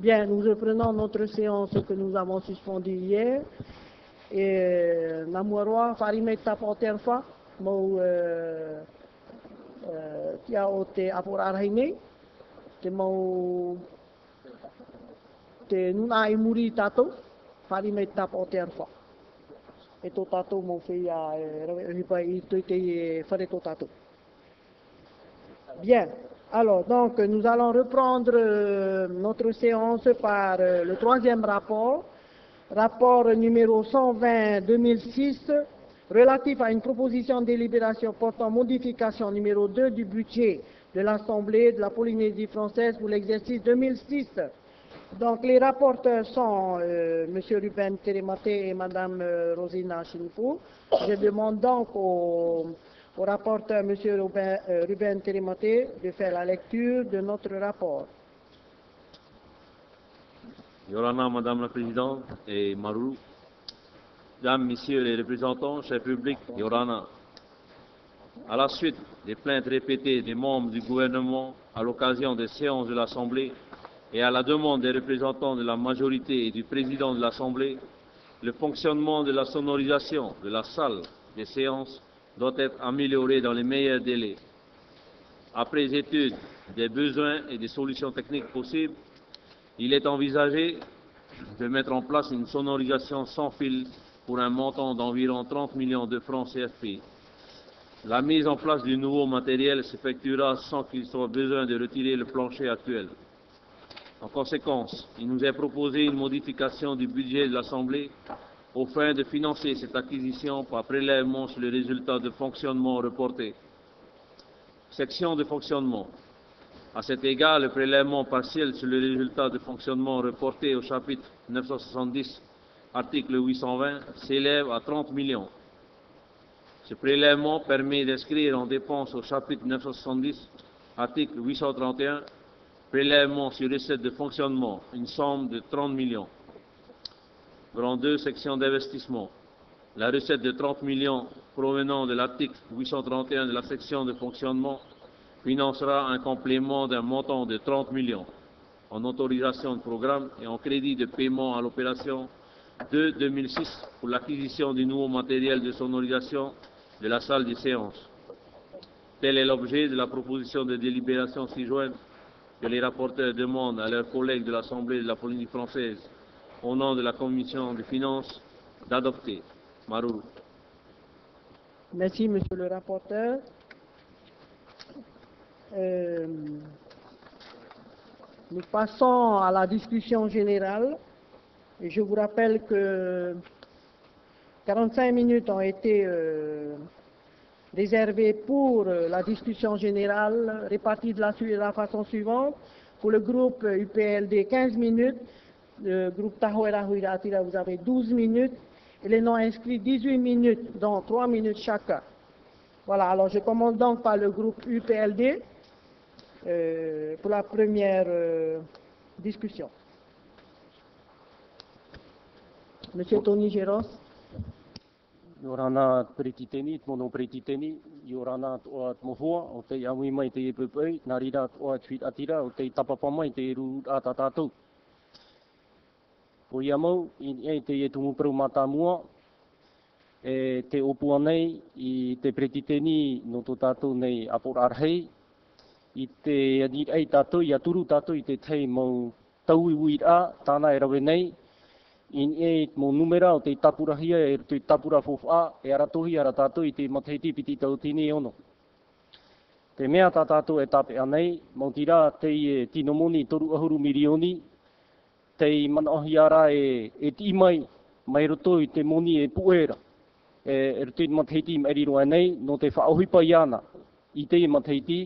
Bien, nous reprenons notre séance que nous avons suspendue hier. Et Namorwa, Farime Tapoterfa, Mo Tia Ote Aporarhine, Te Mo Te Nuna Imuri Tato, Farime Tapoterfa. E tō tātou mō whia e ripa i tui te e whare tō. Bien. Alors, donc, nous allons reprendre euh, notre séance par euh, le troisième rapport, rapport numéro 120-2006, relatif à une proposition de délibération portant modification numéro 2 du budget de l'Assemblée de la Polynésie française pour l'exercice 2006. Donc, les rapporteurs sont euh, M. Ruben Teremate et Mme euh, Rosina Chinfou. Je demande donc au au rapporteur, M. Ruben, euh, de faire la lecture de notre rapport. Yorana, Madame la Présidente et Marou, Mesdames, Messieurs les représentants, chers publics, Yorana, à la suite des plaintes répétées des membres du gouvernement à l'occasion des séances de l'Assemblée et à la demande des représentants de la majorité et du président de l'Assemblée, le fonctionnement de la sonorisation de la salle des séances doit être amélioré dans les meilleurs délais. Après étude des besoins et des solutions techniques possibles, il est envisagé de mettre en place une sonorisation sans fil pour un montant d'environ 30 millions de francs CFP. La mise en place du nouveau matériel s'effectuera sans qu'il soit besoin de retirer le plancher actuel. En conséquence, il nous est proposé une modification du budget de l'Assemblée au fin de financer cette acquisition par prélèvement sur les résultats de fonctionnement reportés. Section de fonctionnement. À cet égard, le prélèvement partiel sur les résultats de fonctionnement reportés au chapitre 970, article 820, s'élève à 30 millions. Ce prélèvement permet d'inscrire en dépense au chapitre 970, article 831, prélèvement sur recettes de fonctionnement, une somme de 30 millions. Grand 2, section d'investissement. La recette de 30 millions provenant de l'article 831 de la section de fonctionnement financera un complément d'un montant de 30 millions en autorisation de programme et en crédit de paiement à l'opération 2 2006 pour l'acquisition du nouveau matériel de sonorisation de la salle des séances. Tel est l'objet de la proposition de délibération ci-jointe que les rapporteurs demandent à leurs collègues de l'Assemblée de la Polynésie française au nom de la Commission des finances, d'adopter. Marou. Merci, Monsieur le rapporteur. Euh, nous passons à la discussion générale. Je vous rappelle que 45 minutes ont été euh, réservées pour euh, la discussion générale, réparties de la, de la façon suivante. Pour le groupe UPLD, 15 minutes le groupe Tahoera Huiratira, vous avez 12 minutes. Et les non inscrits, 18 minutes, donc 3 minutes chacun. Voilà, alors je commence donc par le groupe UPLD euh, pour la première euh, discussion. Monsieur Tony Géros. Yorana Pretiteni, Mono Pretiteni, Yorana Toa Tmohua, o te awi mai te epepei, Narira Toa Tweet Atira, o te tapapa mai te ru atatatou. O ia mau, i e te e tumu peru mata mua, e te opua nei, i te pretiteni no tō tātou nei apor arhei, i te ani ei tātou, i aturu tātou i te tei mau tau i uira, tāna e rawe nei, i e mō numera o te tapurahia e te tapura fofa, e aratohi ara tātou i te mateiti piti tau tini e ono. Te mea tā tātou e tape anei, mō tira te e tino moni toru ahuru milioni, te manaohi ara e, e ti mai, mai roto i te moni e puera. E, e roto i mateiti i eri roa nei, no te whaohipa i ana, i te mateiti,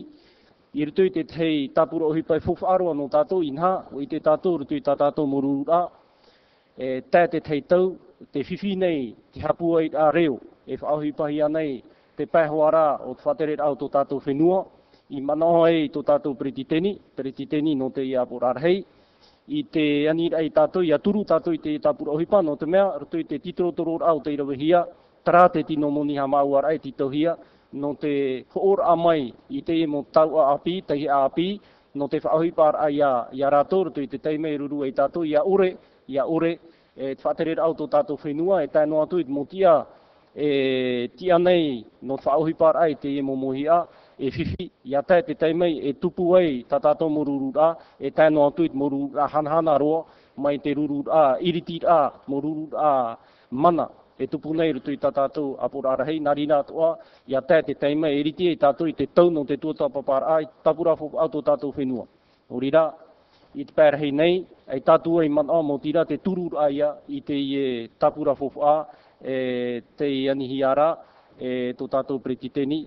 i roto i te tei tapura ohipa i fufaroa no tātou i nha, o i te tātou roto i tā tātou morura, e tā te tei tau, te whiwhi nei, te hapua i a reo, e whaohipa i anei, te pēhoara o te whatere au tō tātou whenua, i manaha e tō tātou pretiteni, pretiteni no te i apurarhei, i te anira i tātou, i aturu tātou i te tāpura ohipa, no te mea, rato i te titoro toro au te irawihia, tara te tino moni ha mauara e titohia, no te hoor a mai i te mo tau a api, te a api, no te whaahui par a ia, ia rātou, tu i te teime i ruru e tātou, ia ure, ia ure, e te whaatere au tō tātou whenua, e tai noa i te motia, e tia nei, no te whaahui par ai te e momohi a, e whiwhi, ia tae te taimai e tupu ai tā tātou moruru rā, e tēnu atu i moruru rā hanhana roa, mai te ruru a, iriti a, moruru rā mana, e tupu nei rutu i tā tātou apura arahei, nā rina atua, ia tae te taimai e iriti e tātou i te tau no te tuata papara ai, tapura fo auto tātou whenua. O rira, i te pērahei nei, e tātou ai mana mo tira te turu aia i te i e tapura fo a, e te i anihi ara, e tō tātou pretiteni,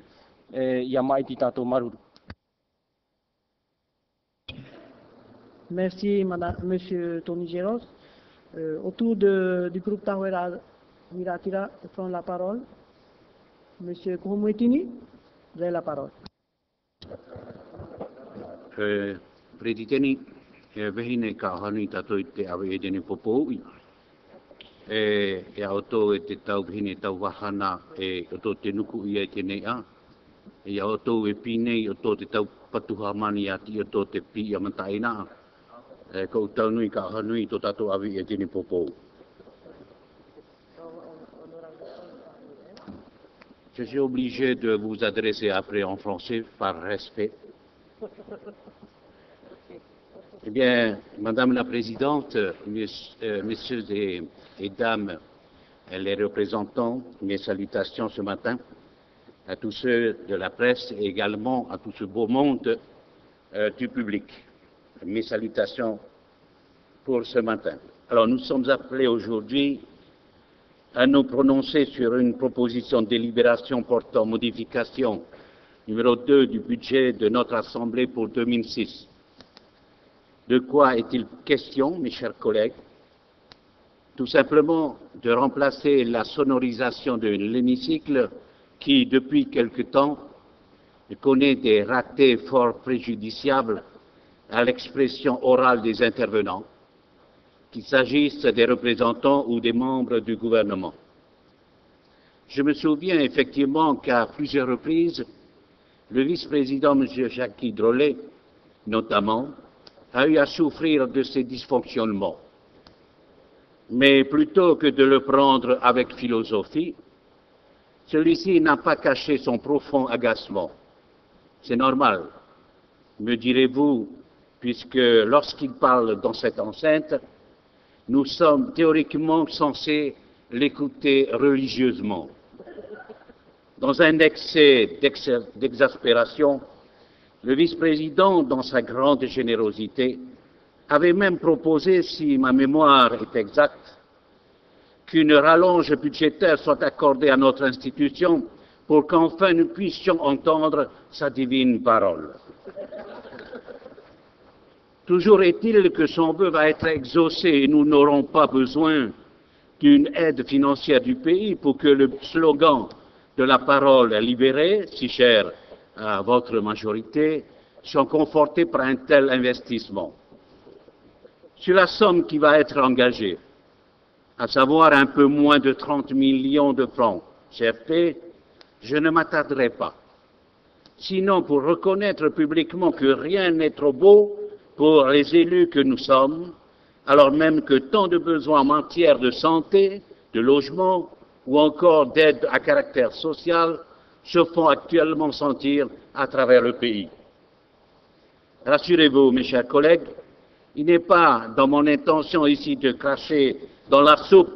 e, ia mai ti tātou maruru. Merci, madame, Monsieur Tony Géros. Euh, autour de, du groupe Tawera Miratira prend la parole. Monsieur Koumouetini, vous avez la parole. e prediteni e vehine ka hanu tato i te awe e tene popo i. E, e auto e te tau vehine tau wahana e auto te nuku i e tene a. Je suis obligé de vous adresser après en français par respect. Eh bien, Madame la Présidente, euh, messieurs et, dames, les représentants, mes salutations ce matin à tous ceux de la presse et également à tout ce beau monde euh, du public. Mes salutations pour ce matin. Alors, nous sommes appelés aujourd'hui à nous prononcer sur une proposition de délibération portant modification numéro 2 du budget de notre Assemblée pour 2006. De quoi est-il question, mes chers collègues? Tout simplement de remplacer la sonorisation de l'hémicycle qui, depuis quelque temps, connaît des ratés fort préjudiciables à l'expression orale des intervenants qu'il s'agisse des représentants ou des membres du gouvernement. Je me souviens effectivement qu'à plusieurs reprises, le vice-président, M. Jacques Drolet, notamment, a eu à souffrir de ces dysfonctionnements. Mais plutôt que de le prendre avec philosophie, celui-ci n'a pas caché son profond agacement. C'est normal, me direz-vous, puisque lorsqu'il parle dans cette enceinte, nous sommes théoriquement censés l'écouter religieusement. Dans un excès d'exaspération, le vice-président, dans sa grande générosité, avait même proposé, si ma mémoire est exacte, qu'une rallonge budgétaire soit accordée à notre institution pour qu'enfin nous puissions entendre sa divine parole. Toujours est-il que son vœu va être exaucé et nous n'aurons pas besoin d'une aide financière du pays pour que le slogan de la parole libérée, si cher à votre majorité, soit conforté par un tel investissement. Sur la somme qui va être engagée, à savoir un peu moins de 30 millions de francs CFP, je ne m'attarderai pas. Sinon, pour reconnaître publiquement que rien n'est trop beau pour les élus que nous sommes, alors même que tant de besoins en matière de santé, de logement ou encore d'aide à caractère social se font actuellement sentir à travers le pays. Rassurez-vous, mes chers collègues, il n'est pas dans mon intention ici de cracher dans la soupe,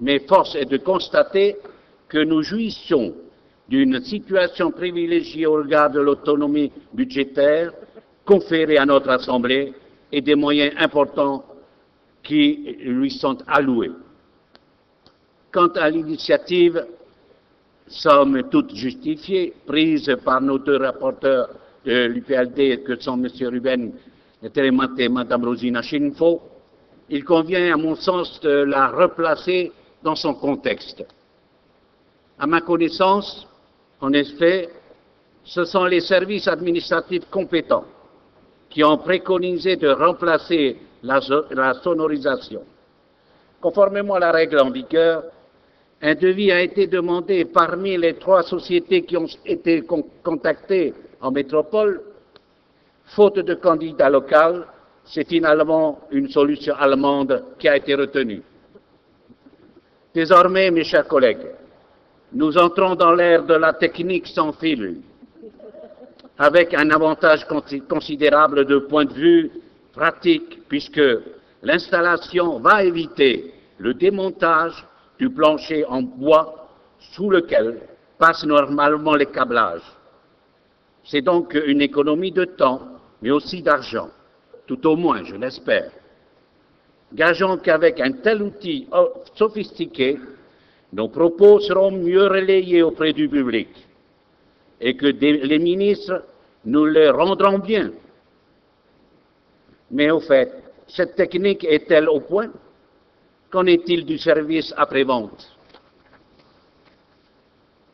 mais force est de constater que nous jouissons d'une situation privilégiée au regard de l'autonomie budgétaire conférés à notre Assemblée et des moyens importants qui lui sont alloués. Quant à l'initiative, somme toute justifiée, prise par nos deux rapporteurs de l'UPLD, que sont M. Ruben Télémate et Mme Rosina Chinfo, il convient, à mon sens, de la replacer dans son contexte. À ma connaissance, en effet, ce sont les services administratifs compétents qui ont préconisé de remplacer la, sonorisation. Conformément à la règle en vigueur, un devis a été demandé parmi les trois sociétés qui ont été contactées en métropole Faute de candidat local, c'est finalement une solution allemande qui a été retenue. Désormais, mes chers collègues, nous entrons dans l'ère de la technique sans fil, avec un avantage considérable de point de vue pratique, puisque l'installation va éviter le démontage du plancher en bois sous lequel passent normalement les câblages. C'est donc une économie de temps, mais aussi d'argent, tout au moins, je l'espère. Gageons qu'avec un tel outil sophistiqué, nos propos seront mieux relayés auprès du public et que les ministres nous les rendront bien. Mais au fait, cette technique est-elle au point? Qu'en est-il du service après-vente?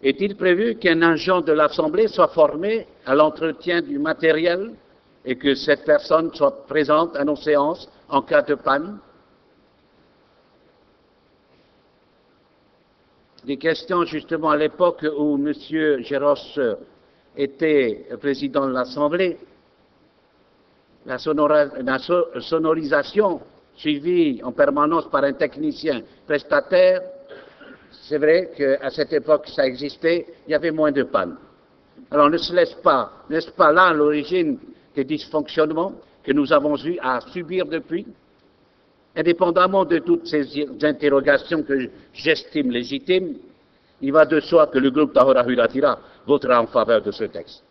Est-il prévu qu'un agent de l'Assemblée soit formé à l'entretien du matériel et que cette personne soit présente à nos séances en cas de panne Des questions justement à l'époque où M. Géros était président de l'Assemblée, la, sonorisation suivie en permanence par un technicien prestataire, c'est vrai qu'à cette époque ça existait, il y avait moins de pannes. Alors ne se laisse pas, n'est-ce pas là l'origine des dysfonctionnements que nous avons eu à subir depuis Indépendamment de toutes ces interrogations que j'estime légitimes, il va de soi que le groupe Tahora Huratira votera en faveur de ce texte.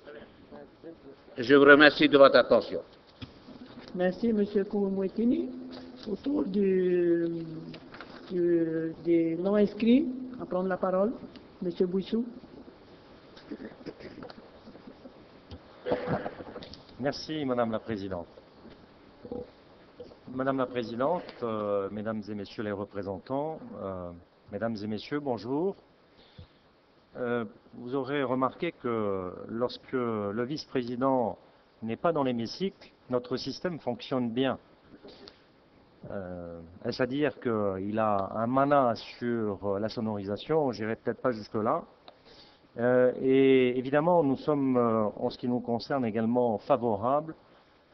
Je vous remercie de votre attention. Merci, M. Koumoutini. Autour du, des non-inscrits, à prendre la parole, M. Bouissou. Merci, Madame la Présidente. Madame la Présidente, euh, Mesdames et Messieurs les représentants, euh, Mesdames et Messieurs, bonjour. Euh, vous aurez remarqué que lorsque le vice-président n'est pas dans l'hémicycle, notre système fonctionne bien. Est-ce à dire qu'il a un mana sur la sonorisation? J'irai peut-être pas jusque-là. Et évidemment, nous sommes, en ce qui nous concerne, également favorables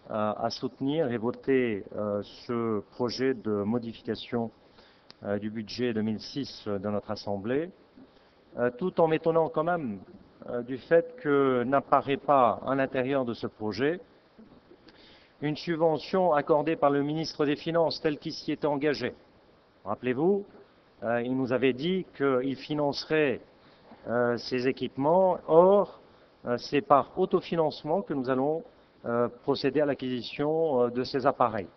à soutenir et voter euh, ce projet de modification euh, du budget 2006 de notre Assemblée, euh, tout en m'étonnant quand même du fait que n'apparaît pas à l'intérieur de ce projet une subvention accordée par le ministre des Finances tel qu'il s'y était engagé. Rappelez-vous, il nous avait dit qu'il financerait ces équipements. Or, c'est par autofinancement que nous allons euh, procéder à l'acquisition euh, de ces appareils.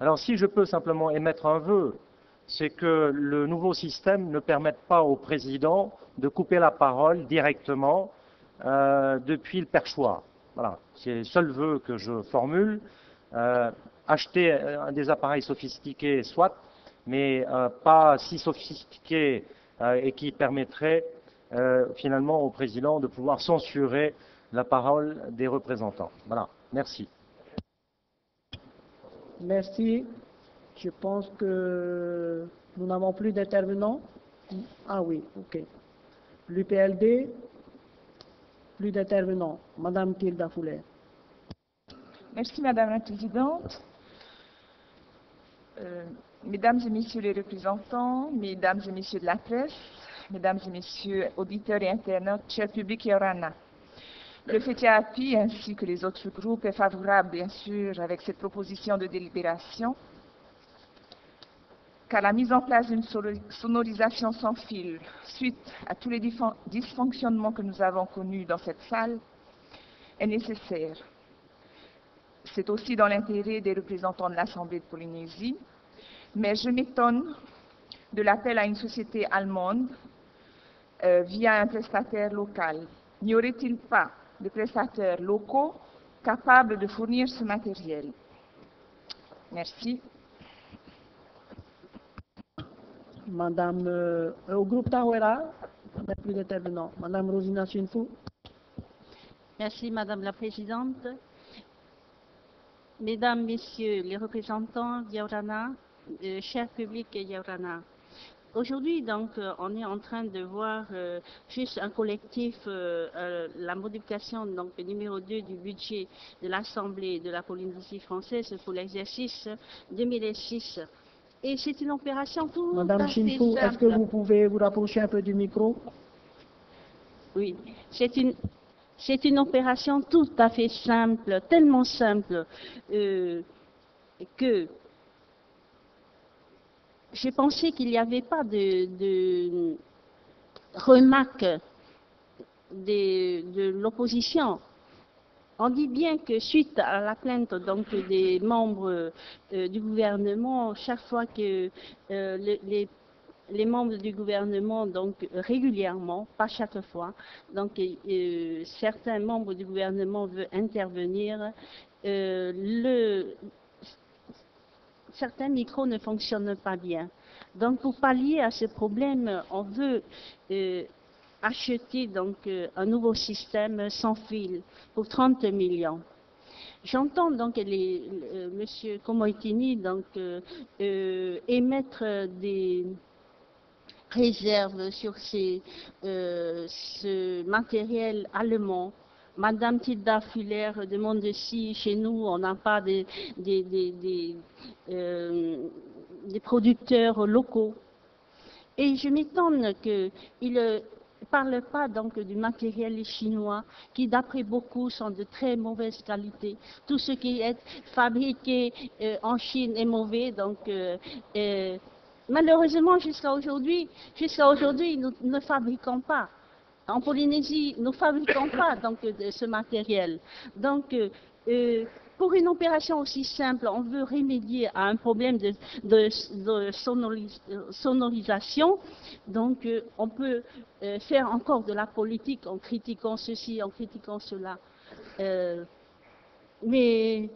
Alors si je peux simplement émettre un vœu, c'est que le nouveau système ne permette pas au président de couper la parole directement euh, depuis le perchoir. Voilà, c'est le seul vœu que je formule. acheter des appareils sophistiqués, soit, mais pas si sophistiqués et qui permettraient finalement au président de pouvoir censurer la parole des représentants. Voilà, merci. Merci. Je pense que nous n'avons plus d'intervenants. Ah oui, ok. L'UPLD, plus d'intervenants. Madame Tilda Foulet. Merci Madame la Présidente. Euh, mesdames et Messieurs les représentants, Mesdames et Messieurs de la presse, Mesdames et Messieurs auditeurs et internautes, cher public et orana. Le FETIAPI ainsi que les autres groupes est favorable, bien sûr, avec cette proposition de délibération, car la mise en place d'une sonorisation sans fil, suite à tous les dysfonctionnements que nous avons connus dans cette salle, est nécessaire. C'est aussi dans l'intérêt des représentants de l'Assemblée de Polynésie, mais je m'étonne de l'appel à une société allemande euh, via un prestataire local. N'y aurait-il pas de prestataires locaux capables de fournir ce matériel? Merci. Madame, euh, au groupe Tawera, plus d'intervenants. Madame Rosina Chinfou. Merci, Madame la Présidente. Mesdames, Messieurs les représentants Yaurana, euh, cher public Yaurana, Aujourd'hui, donc, euh, on est en train de voir euh, juste un collectif, euh, euh, la modification donc numéro 2 du budget de l'Assemblée de la Polynésie française pour l'exercice 2006. Et c'est une opération tout Madame à fait Chinfou, est-ce que vous pouvez vous rapprocher un peu du micro? Oui, c'est une, c'est une opération tout à fait simple, tellement simple que j'ai pensé qu'il n'y avait pas de, remarques de, l'opposition. On dit bien que suite à la plainte donc des membres euh, du gouvernement, chaque fois que euh, le- les membres du gouvernement, donc régulièrement, pas chaque fois, donc euh, certains membres du gouvernement veulent intervenir, le, certains micros ne fonctionnent pas bien. Donc pour pallier à ce problème, on veut euh, acheter euh, un nouveau système sans fil pour 30 millions. J'entends donc les, euh, Monsieur Komoitini donc émettre des réserve sur ce matériel allemand. Madame Tilda Fuller demande si chez nous on n'a pas des, des, des, euh, producteurs locaux. Et je m'étonne qu'il ne parle pas donc du matériel chinois qui, d'après beaucoup, sont de très mauvaise qualité. Tout ce qui est fabriqué euh, en Chine est mauvais, donc euh, euh, Malheureusement, jusqu'à aujourd'hui, jusqu'à aujourd'hui, nous ne fabriquons pas. En Polynésie, nous ne fabriquons pas donc, de ce matériel. Donc, euh, euh, pour une opération aussi simple, on veut remédier à un problème de, de- de sonoris- euh, sonorisation. Donc, euh, on peut euh, faire encore de la politique en critiquant ceci, en critiquant cela. Euh, mais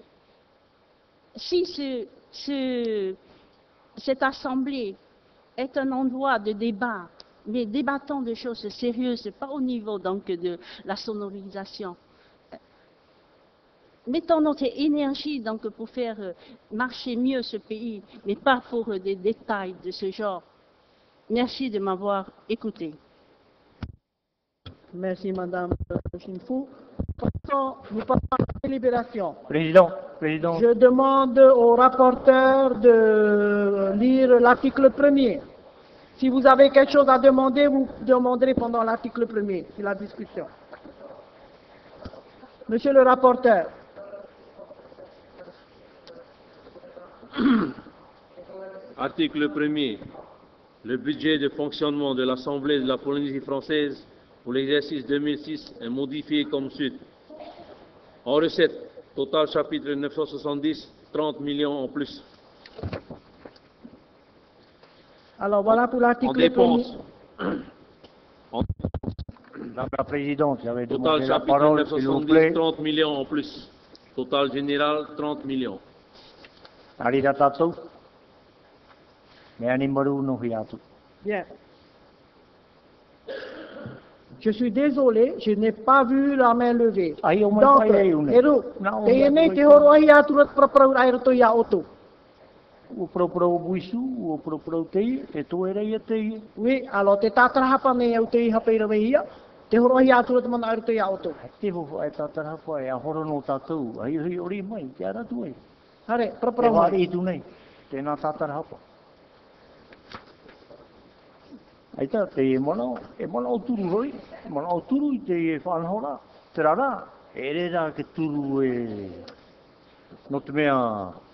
si ce, ce- cette assemblée est un endroit de débat, mais débattons de choses sérieuses, pas au niveau donc de la sonorisation. Mettons notre énergie donc pour faire euh, marcher mieux ce pays, mais pas pour euh, des détails de ce genre. Merci de m'avoir écouté. Merci, Madame Chinfou. Passons- Nous passons à la délibération. Président, président, Je demande au rapporteur de lire l'article premier. Si vous avez quelque chose à demander, vous demanderez pendant l'article premier, c'est la discussion. Monsieur le rapporteur, Article 1er. Le budget de fonctionnement de l'Assemblée de la Polynésie française pour l'exercice 2006 est modifié comme suit. En recette, total chapitre 970, 30 millions en plus. Alors voilà pour En l'article premier. dépenses, Madame la Présidente, j'avais total demandé la parole, s'il vous 970, plaît. 30 millions en plus. Total général, 30 millions. Atu. Bien. Je suis désolé, je n'ai pas vu la main levée. Donc, o proprau buisu, o proprau tei, e tu era ia tei. Ui, alo, te tātara hapa me au tei hapeira mei ia, te horo hi atura te mana aru tei au tau. Te hoho ai tātara hapa e a horo no tātou, ai hui ori mai, te ara tu ai. Hare, proprau mai. Te i tu nei, tēnā tātara hapa. Ai ta te e mana, e mana o turu roi, e mana o turu i te e whanhora, te rara, e re rā ke turu e, no te mea,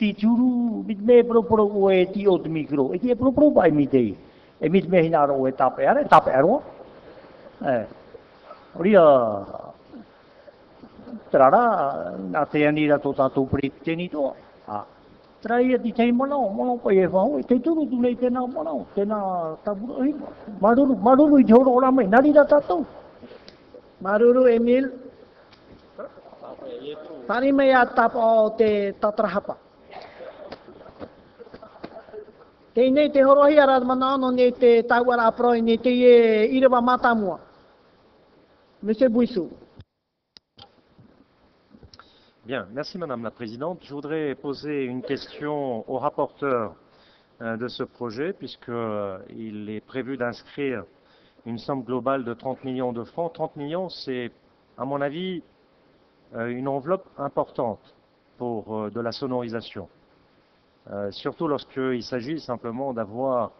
Ti tiuru mit me pro pro o e ti o te mikro. E ti e pro pro pai mi te. E mit me hinaro o e tape are, tape aroa. Eh. Oria, Trara, nā te anira tō tātou pere tēni tō. Ah. Trai e ti tei manao, manao pa e whao, e te turu tu nei tēnā manao, tēnā tabura hima. Maruru, maruru i te horo ora mai, nari da tātou. Maruru Emil. Parimea tap o te tatrahapa. Te nei te horohi ara mana ano nei te tauara aproi nei te e irewa matamua. Monsieur Bouissou. Bien, merci Madame la Présidente. Je voudrais poser une question au rapporteur euh, de ce projet, puisqu'il est prévu d'inscrire une somme globale de 30 millions de francs. 30 millions, c'est, à mon avis, euh, une enveloppe importante pour euh, de la sonorisation. Surtout lorsqu'il s'agit simplement d'avoir,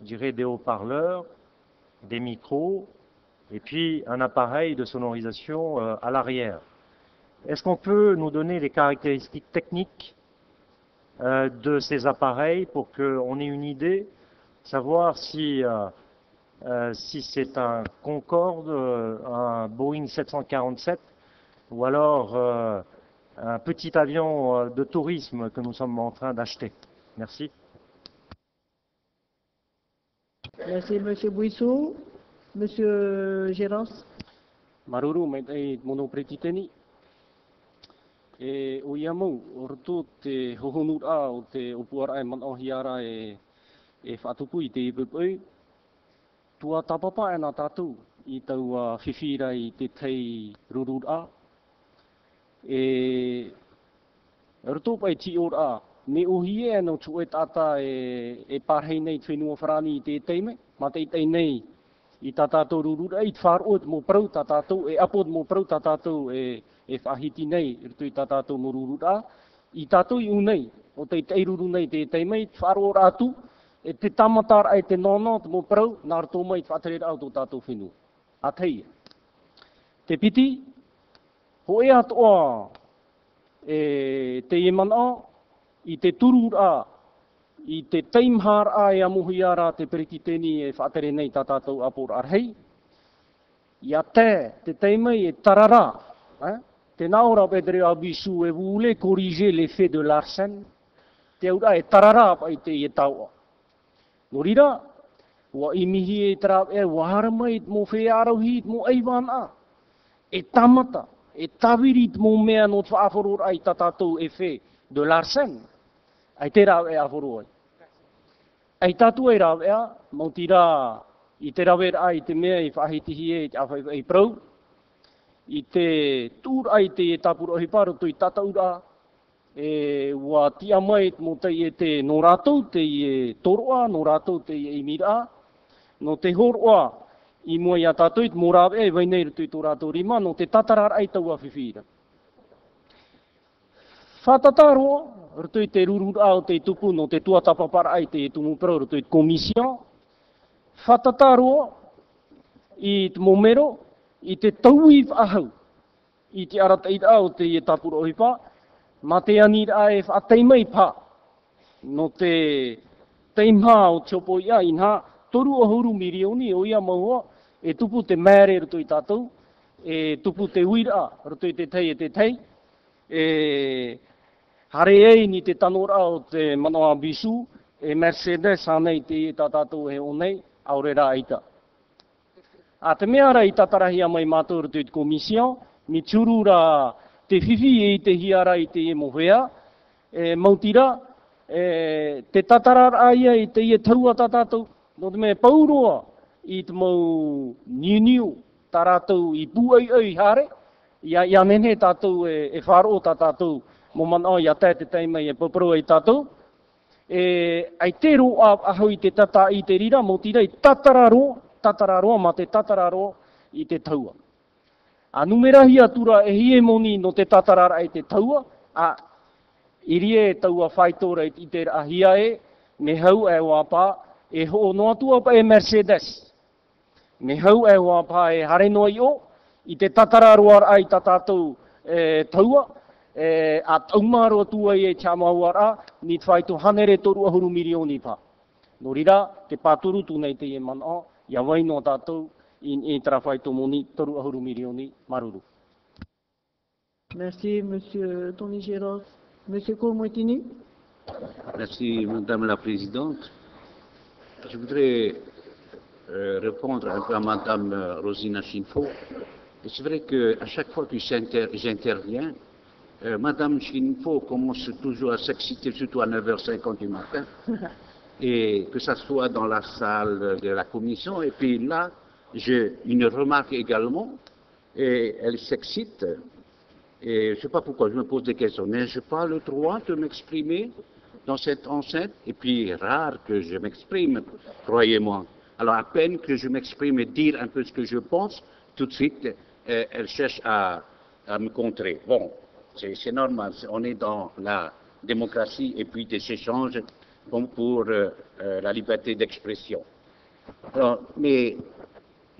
je dirais, des haut-parleurs, des micros, et puis un appareil de sonorisation à l'arrière. Est-ce qu'on peut nous donner les caractéristiques techniques euh, de ces appareils pour qu'on ait une idée, savoir euh, euh, si c'est un Concorde, un Boeing 747 ou alors un petit avion de tourisme que nous sommes en train d'acheter Merci. Merci, M. Bouissou. M. Gérance. Maruru, e o ia mau, o rato te hohonur a o te opuara e man ohi ara e, e whaatupu i te ipupui. Tua tapapa e nā tātou i tau uh, whiwhira i te tei rurur a. E rutu pai ti ora ne me e no chu e tata e, e parhei nei twenua wharani i te teime, ma te tei nei i tā tātou rurur a, i te whāroot mō prau tā tātou, e apod mō prau tā tātou e, e whahiti nei, i rutu i tā tātou mururu rā, i tātou i unei, o te ruru nei te te mei, te wharo rātu, e te tamatar ai te nono, te mō prau, nā rato mai te whatere rāu tō tātou whenu. A. Te piti, ho e atoa e te emana, i te turura i te teimhar a e amuhi ara te periki tēni e whaatere nei tā tātou apur arhei. Ia te, te teimei e tarara, eh? Tēnā ora pedre abisu e vule corriger l'effet de l'arsen. Te aura e tarara pa i te i e taua. No rira, wa imihi e tara e waharama i mo whee arauhi mo eiwan a. E tamata, e tawiri mō mea no tō aforor ai tatatou e whē, de larsen, ai te rau e aforor ai. Ai tatu ai rau ea, mō rā, i te rau ea ai te mea i whahitihi e te awhai e prau, i te tūr ai te e tapur ohi pāru tui tataura, e wā tia mai mō te i e te norātou, te i e toroa, norātou te i e imira, no te horoa, i mua i a tātou i te mora e vai nei rutu i tō rātou rima, no te tatarar ai tau a whiwhira. Whātataro, rutu i te rurura o te tupu, no te tuatapapara ai te tumu pro, rutu i te komisio. Whātataro, i te momero, i te tauiv ahau, i te arata i au te i e tapura ohi ma te ani a e whaatei mai pā, no te teimhā o te opo ia inha, toru o huru mirioni o ia maua, e tupu te mēre roto i tātou, e tupu te uira roto i te tei e te tei, e hare ei ni te tanora o te manoa bisu, e Mercedes anei te i tātou he onei, aurera aita. A te mea i tatarahi a mai mātou roto i te komisio, mi tūrura te whiwhi e i te hiara i te e mohea, e, mautira, e, te tatarar aia i te i e taua tātou, no te me pauroa i te mau niu niu taratou i pu ai hare, ia, ia nene tātou e, e wharo tātou, mō man o ia tēte teimei teima i e paparo ai tātou, e, ai te ro a, aho i te tata i te rira, mō tira i tatararo, tatararo ma te tatararo i te taua. A numerahi atura e hie moni no te tatarara i te taua, a irie e taua whaitora i te ahia e, me hau e wapa, e ho no atua pa e Mercedes. Me hau e e i o, i te tatararoa ai tatatou e, taua, e, a taumaro atua i e chamauara, ni whaitu hanere toru ahuru mirioni pa. No rira, te pāturu tu te e mana, ia wai no tātou i, i trawhai tō moni toru ahuru mirioni maruru. Merci, Monsieur Tony Géros. Monsieur Kourmoutini. Merci, Madame la Présidente. Je voudrais euh, répondre un peu à Madame euh, Rosina Chinfo. C'est vrai qu'à chaque fois que j'inter- j'interviens, euh, Madame Chinfo commence toujours à s'exciter, surtout à 9h50 du matin, et que ça soit dans la salle de la commission. Et puis là, j'ai une remarque également, et elle s'excite. Et je ne sais pas pourquoi je me pose des questions, mais je n'ai pas le droit de m'exprimer dans cette enceinte, et puis rare que je m'exprime, croyez-moi. Alors à peine que je m'exprime et dire un peu ce que je pense, tout de suite, euh, elle cherche à, me contrer. Bon, c'est normal, on est dans la démocratie et puis des échanges comme pour euh, euh, la liberté d'expression. Mais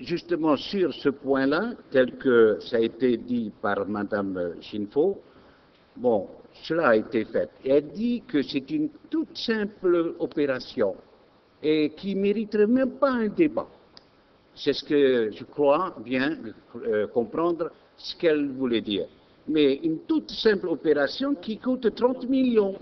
justement sur ce point-là, tel que ça a été dit par Madame Shinfo, bon, cela a été fait. Elle dit que c'est une toute simple opération et qui mériterait même pas un débat. C'est ce que je crois bien euh, comprendre ce qu'elle voulait dire. Mais une toute simple opération qui coûte 30 millions.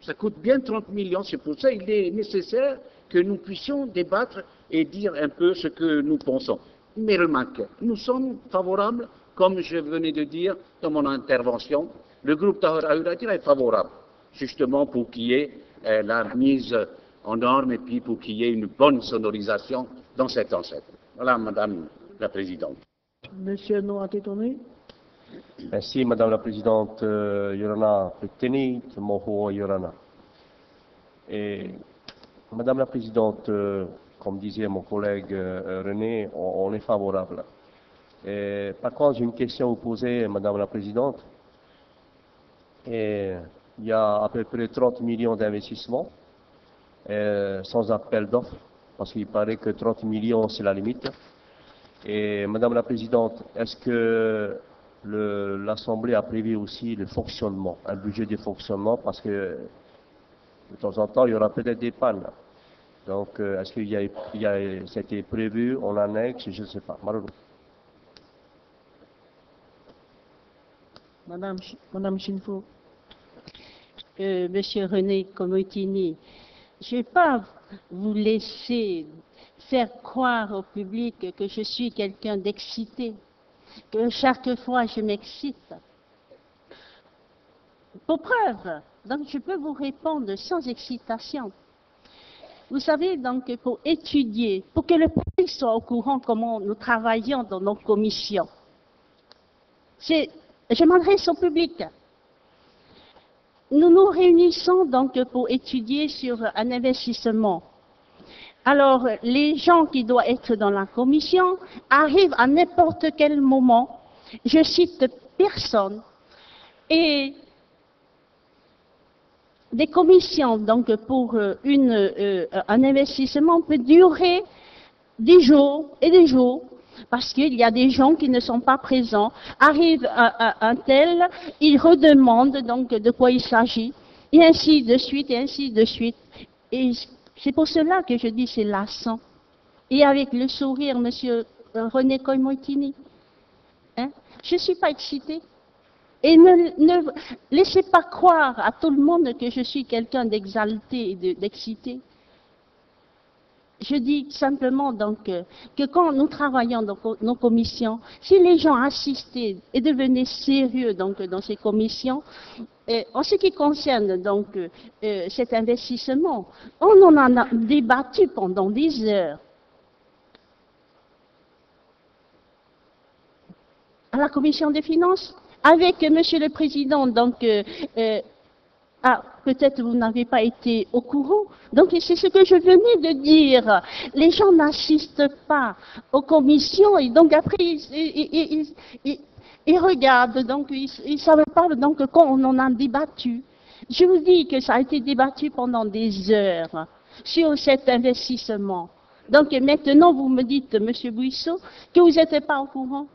Ça coûte bien 30 millions, c'est pour ça qu'il est nécessaire que nous puissions débattre et dire un peu ce que nous pensons. Mais remarquez, nous sommes favorables, comme je venais de dire dans mon intervention, le groupe Tahor Ahuratira est favorable, justement pour qu'il y ait euh, la mise en norme et puis pour qu'il y ait une bonne sonorisation dans cette enceinte. Voilà, Madame la Présidente. Monsieur. Merci, Madame la Présidente. Euh, Yorana Peteni, Moho Yorana. Et Madame la Présidente, euh, comme disait mon collègue euh, René, on, on est favorable. Et, par contre, j'ai une question à vous poser, Madame la Présidente. Et, il y a à peu près 30 millions d'investissements euh, sans appel d'offres, parce qu'il paraît que 30 millions, c'est la limite. Et Madame la Présidente, est-ce que l'Assemblée a prévu aussi le fonctionnement, un budget de fonctionnement, parce que de temps en temps, il y aura peut-être des pannes. Donc, euh, est-ce qu'il y a, c'était prévu en annexe, je ne sais pas. Madame, Madame Chinfo. Euh, Monsieur René Comotini, je ne vais pas vous laisser faire croire au public que je suis quelqu'un d'excité, que chaque fois je m'excite. Pour preuve, donc je peux vous répondre sans excitation. Vous savez, donc, pour étudier, pour que le public soit au courant comment nous travaillons dans nos commissions, je m'adresse au public. Nous nous réunissons donc pour étudier sur un investissement. Alors, les gens qui doivent être dans la commission arrivent à n'importe quel moment. Je cite personne. Et des commissions, donc pour euh, une, euh, un investissement peut durer des jours et des jours, parce qu'il y a des gens qui ne sont pas présents, arrive un, un- tel, il redemande donc de quoi il s'agit, et ainsi de suite, et ainsi de suite. Et c'est pour cela que je dis c'est lassant. Et avec le sourire, monsieur euh, René Coimoitini, hein, je ne suis pas excitée. Et ne, laissez pas croire à tout le monde que je suis quelqu'un d'exalté et de- d'excité. Je dis simplement donc euh, que quand nous travaillons dans nos commissions, si les gens assistaient et devenaient sérieux donc dans ces commissions, euh, en ce qui concerne donc euh, cet investissement, on en a débattu pendant des heures. à la commission des finances avec Monsieur le Président. Donc, ah, peut-être vous n'avez pas été au courant. Donc, c'est ce que je venais de dire. Les gens n'assistent pas aux commissions et donc après ils, ils- ils- ils- regardent. Donc, ils ne savent pas donc quand on en a débattu. Je vous dis que ça a été débattu pendant des heures sur cet investissement. Donc, maintenant, vous me dites, Monsieur Buisseau, que vous n'êtes pas au courant.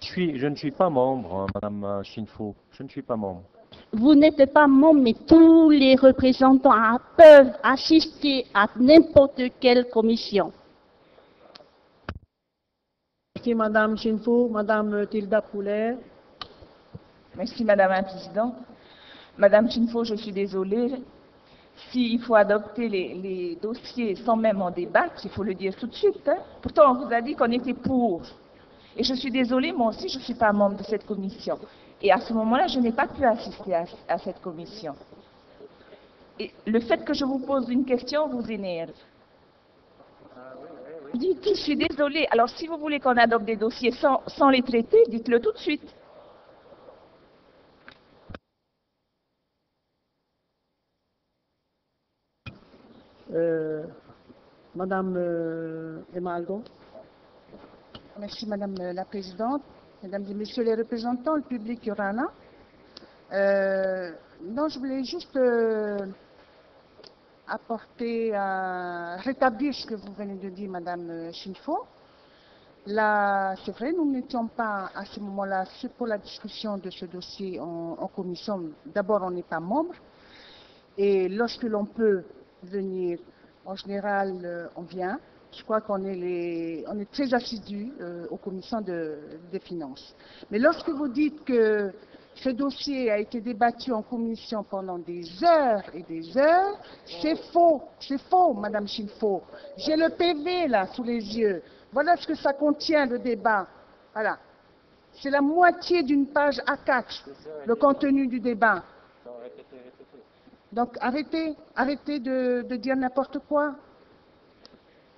Je, suis, je ne suis pas membre, hein, Madame Shinfo. Je ne suis pas membre. Vous n'êtes pas membre, mais tous les représentants peuvent assister à n'importe quelle commission. Merci Madame Chinfo, Madame Tilda Poulet. Merci Madame la Présidente. Madame Chinfo, je suis désolée. S'il faut adopter les, les dossiers sans même en débattre, il faut le dire tout de suite. hein. Pourtant, on vous a dit qu'on était pour. Et je suis désolée, moi aussi, je ne suis pas membre de cette commission. Et à ce moment-là, je n'ai pas pu assister à, à cette commission. Et le fait que je vous pose une question vous énerve. Dites, je suis désolée. Alors, si vous voulez qu'on adopte des dossiers sans, sans les traiter, dites-le tout de suite. Euh, Madame euh, Emma Algon. Merci Madame la Présidente, Mesdames et Messieurs les représentants, le public Yorana. Euh, non, je voulais juste euh, apporter, euh, rétablir ce que vous venez de dire, Madame euh, Chinfo. Là, c'est vrai, nous n'étions pas à ce moment-là pour la discussion de ce dossier en, en commission. D'abord, on n'est pas membre. Et lorsque l'on peut venir, en général, euh, on vient. Je crois qu'on est, les- on est très assidus euh, aux commissions de- des finances. Mais lorsque vous dites que ce dossier a été débattu en commission pendant des heures et des heures, c'est faux, c'est faux, Madame Chinfo. J'ai le PV là sous les yeux. Voilà ce que ça contient, le débat. Voilà. C'est la moitié d'une page A4, le contenu du débat. Donc arrêtez, arrêtez de, de dire n'importe quoi.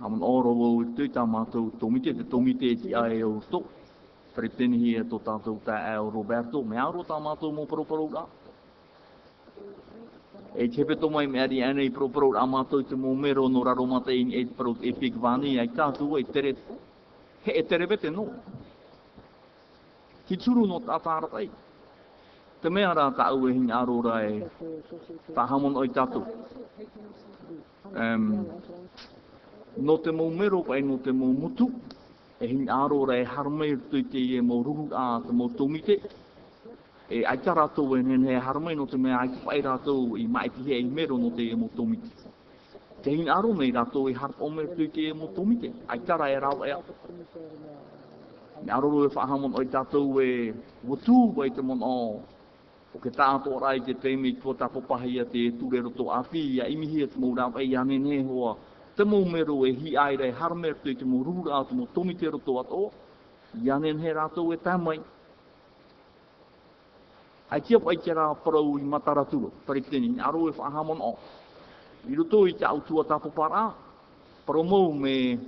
Haman oro o te tā mātou tomite, te tomite e ti ai o to. Britain hi e tō tātou tā e o Roberto, me aro tā mātou mō paroparo rā. E te hepe tō mai me ari ane i paroparo rā mātou te mō mero no raro mata i e paro e pik vani ai tātou e tere, he e tere vete no. Ki turu no tā tāratai. Te mea rā tā ue hing aro rā e tā hamon oi tātou. Um, no te mō mero pai no te mō mutu, e hing aro rei harmai tui te e mō ruhu a te mō tomite. E ai tā rātou e nen he harmai no te mea ai whai rātou i mai ti i mero no te e mō tomite. Te hing aro nei rātou i harp ome tui te e mō tomite. Ai tā rā e rau ea. Me aro e whahamon oi tātou e watu wai te mon o. O ke tātou rai te teimi kua tapo a te ture roto awhi a imihi e te mō rau e ane ne hoa te mō me e hi ai rei harmer te te mō rūra atu mō tomi te roto ato, i anen he rato e tāmai. Ai kia pai kia rā parau i mataraturo, pari tēni, aro e whahamon o. I roto i te autua tāpo parā, parau mō me,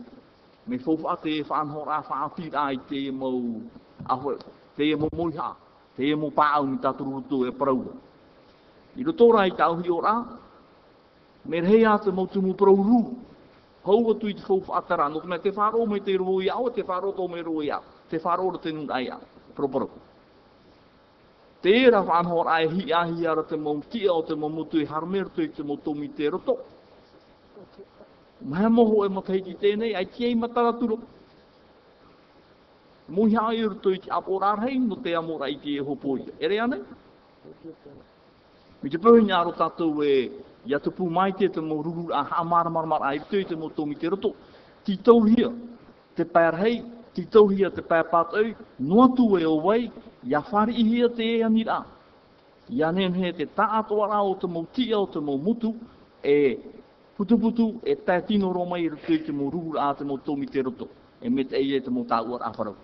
me whauwha te e whanhora, whaafir ai te e mō ahoe, te e mō moiha, te e mō pāau ni tātoro roto e parau. I roto rā i tāuhi o rā, me rei ātou mō tumu parau rū hau atu i te fau whaatara, no me te wharo me te roi au, te wharo tō me roi au, te wharo ra te nun ai au, proporo. Te era whanhor ai hi ahi ara te mau tia o te mamutu i harmer tu i te motomi te roto. Maha moho e mataiti tēnei, ai tiei matara turo. Mohi ai roto i te aporar hei, no te amora i te e hopoia. Ere anei? Mi te pōhi ngāro tātou e ia te pū mai te te mō ruru a ha mara mara te mō tōmi te roto. Ti tauhia, te pēr hei, ti tauhia te pēr pāt noa tu e o wai, ia whari ihia te e anira. Ia nen he te taatoa rā o te mō tia o te mō mutu, e putuputu e tā tino roma i roto i te mō ruru a te mō tōmi te roto. E me te e te mō tāua rā wharau.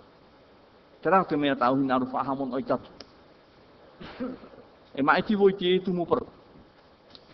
Te rā te mea tāu aru whahamon oi tatu. E mai ti voi te e tu mō parau.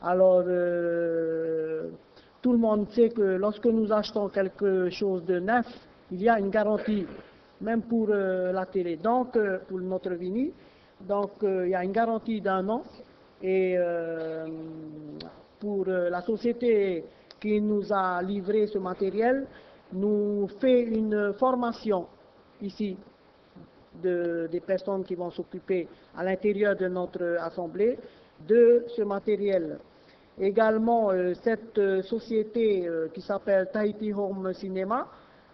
Alors, euh, tout le monde sait que lorsque nous achetons quelque chose de neuf, il y a une garantie, même pour euh, la télé, donc euh, pour notre Vini. Donc, euh, il y a une garantie d'un an. Et pour la société qui nous a livré ce matériel, nous fait une formation ici de- des personnes qui vont s'occuper à l'intérieur de notre assemblée de ce matériel. Également, euh, cette euh, société euh, qui s'appelle Tahiti Home Cinema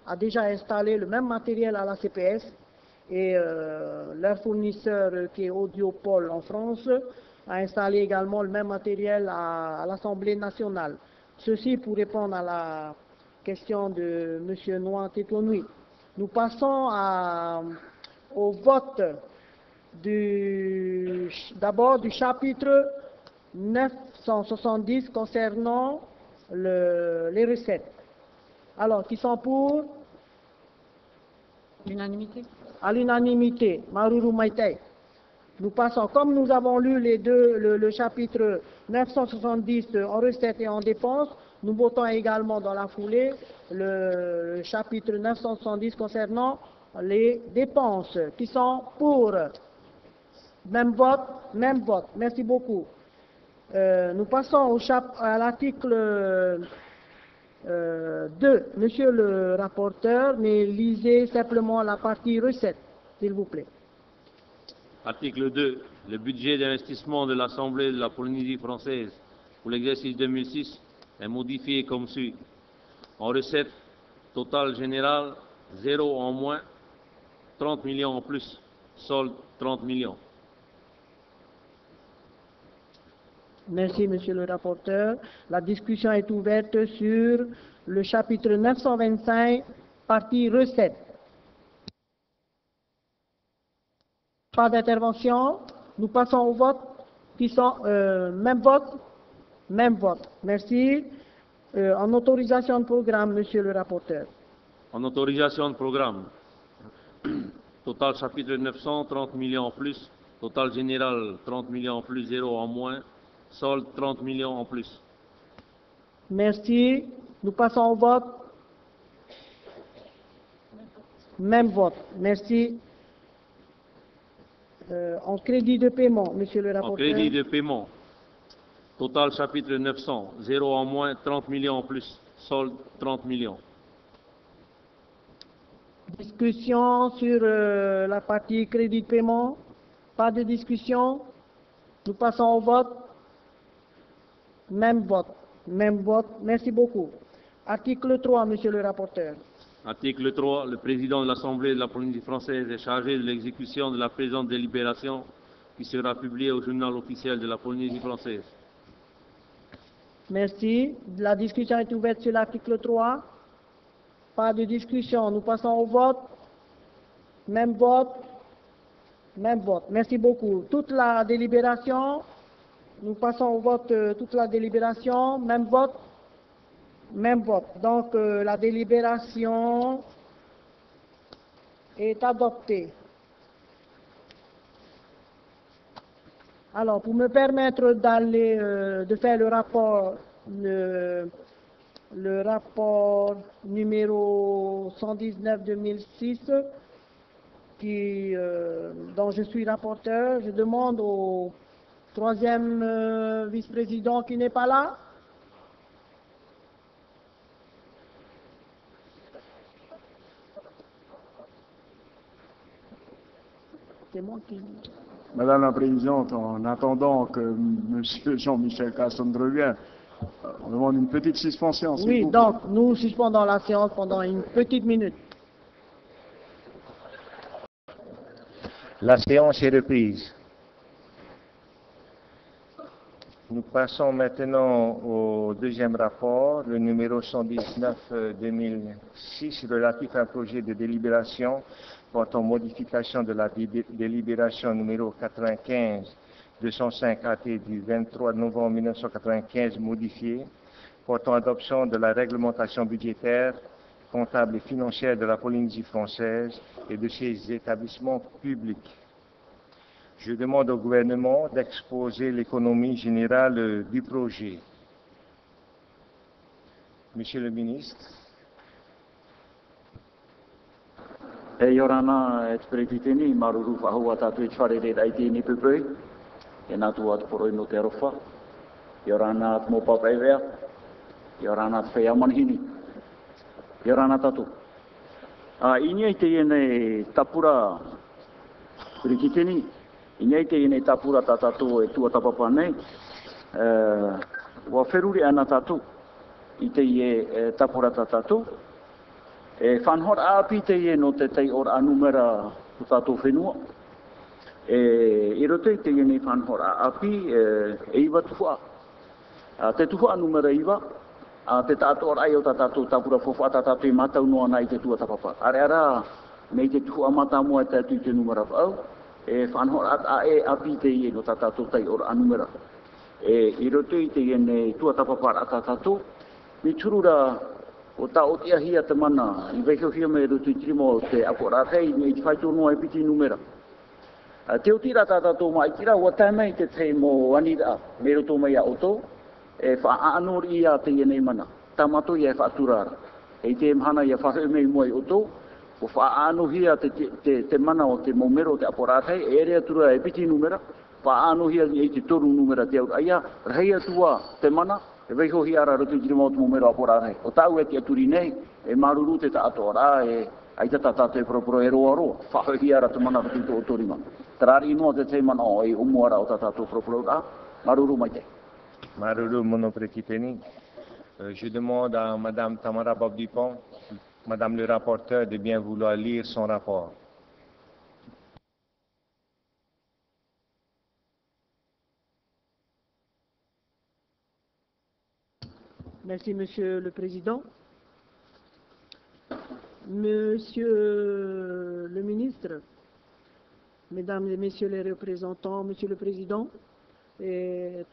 a déjà installé le même matériel à la CPS et leur fournisseur qui est Audiopol en France a installé également le même matériel à, l'Assemblée nationale. Ceci pour répondre à la question de M. Noir Tétonui. Nous passons au vote du- d'abord du chapitre 970 concernant le- les recettes. Alors, qui sont pour? L'unanimité À l'unanimité. Maruru Maitei. Nous passons, comme nous avons lu les deux, le, le chapitre 970 en recettes et en dépenses, nous votons également dans la foulée le, le chapitre 970 concernant les dépenses, qui sont pour. Même vote, même vote. Merci beaucoup. Euh, nous passons à l'article euh, 2. Monsieur le rapporteur, mais lisez simplement la partie recettes, s'il vous plaît. Article 2. Le budget d'investissement de l'Assemblée de la Polynésie française pour l'exercice 2006 est modifié comme suit. En recette totale générale, 0 en moins, 30 millions en plus, solde 30 millions. Merci, monsieur le rapporteur. La discussion est ouverte sur le chapitre 925, partie recettes. Pas d'intervention. Nous passons au vote. Qui sont, euh, même vote, même vote. Merci. Euh, en autorisation de programme, monsieur le rapporteur. En autorisation de programme, total chapitre 900, 30 millions en plus, total général 30 millions en plus, 0 en moins, solde 30 millions en plus. Merci. Nous passons au vote. Même vote. Merci. Euh, en crédit de paiement, monsieur le En rapporteur. crédit de paiement, total chapitre 900, 0 en moins, 30 millions en plus, solde 30 millions. Discussion sur euh, la partie crédit de paiement. Pas de discussion. Nous passons au vote. Même vote. Même vote. Merci beaucoup. Article 3, monsieur le rapporteur. Article 3. Le président de l'Assemblée de la Polynésie française est chargé de l'exécution de la présente délibération qui sera publiée au journal officiel de la Polynésie française. Merci. La discussion est ouverte sur l'article 3. Pas de discussion. Nous passons au vote. Même vote. Même vote. Merci beaucoup. Toute la délibération. Nous passons au vote. euh, toute la délibération. Même vote. Même vote. Donc euh, la délibération est adoptée. Alors, pour me permettre d'aller, euh, de faire le rapport, le, rapport numéro 119-2006, qui, euh, dont je suis rapporteur, je demande au troisième euh, vice-président qui n'est pas là. C'est moi qui... Madame la Présidente, en attendant que M. Jean-Michel Casson revienne, on demande une petite suspension. Oui, vous plaît. donc nous suspendons la séance pendant une petite minute. La séance est reprise. Nous passons maintenant au deuxième rapport, le numéro 119-2006, relatif à un projet de délibération portant modification de la dé- délibération numéro 95-205 AT du 23 novembre 1995 modifiée, portant adoption de la réglementation budgétaire comptable et financière de la Polynésie française et de ses établissements publics. Je demande au gouvernement d'exposer l'économie générale du projet. Monsieur le ministre. E yorana e te pereti tēni, maruru whahua tātu e twharere rai tēni pupui, e nātu atu poroi no te arofa. Yorana atu mō papai wea, yorana atu whea manhini, yorana tatu. A inia i te iene tapura pereti tēni, i te tapura tā tatu e tua tapapa nei, uh, wa wheruri ana tatu, i te ie e, tapura tā tatu, E whanhor āpi te e no te tei or anumera o tātou whenua. E, i rote te i nei whanhor āpi e, e iwa tuhua. A, te tuhua anumera iwa, a te tātou or ai o tā tātou tapura fofu a tā tātou i matau noa nai te tua tapapa. Are ara, nei te tuhua mata mua e tātou i te numera whau, e whanhor at a e api te e no tata tātou tei or anumera. E, i rote te e ne tua tapapa a mi turura o ta o tia hia te mana i vekio hia me rutu i trimo te apo rātei me i whai tōnua e piti numera. A te o tira tata tō mai kira o ta mai te te mō anira me ruto mai a oto e fa aanori i a te i nei mana. tamato i e wha turara. E te mhana i a me mei mua i oto o wha te, te, te mana o te momero te apo e rea tura e piti numera wha aanohia i te toru numera te aura. Aia, rei atua te mana e vei hohi ara rotu i mo te mero apora. O tau e te aturi nei, e maruru te ta ara, e ai tata tata e propro e roa roa, whahohi ara te mana rotu o mana. Tarari inoa te te mana o e umuara o tata to propro ra, maruru mai te. Maruru mono prekiteni. Euh, je demande à Madame Tamara Bobdupont Madame le rapporteur, de bien vouloir lire son rapport. Merci, Monsieur le Président. Monsieur le ministre, Mesdames et Messieurs les représentants, Monsieur le Président, et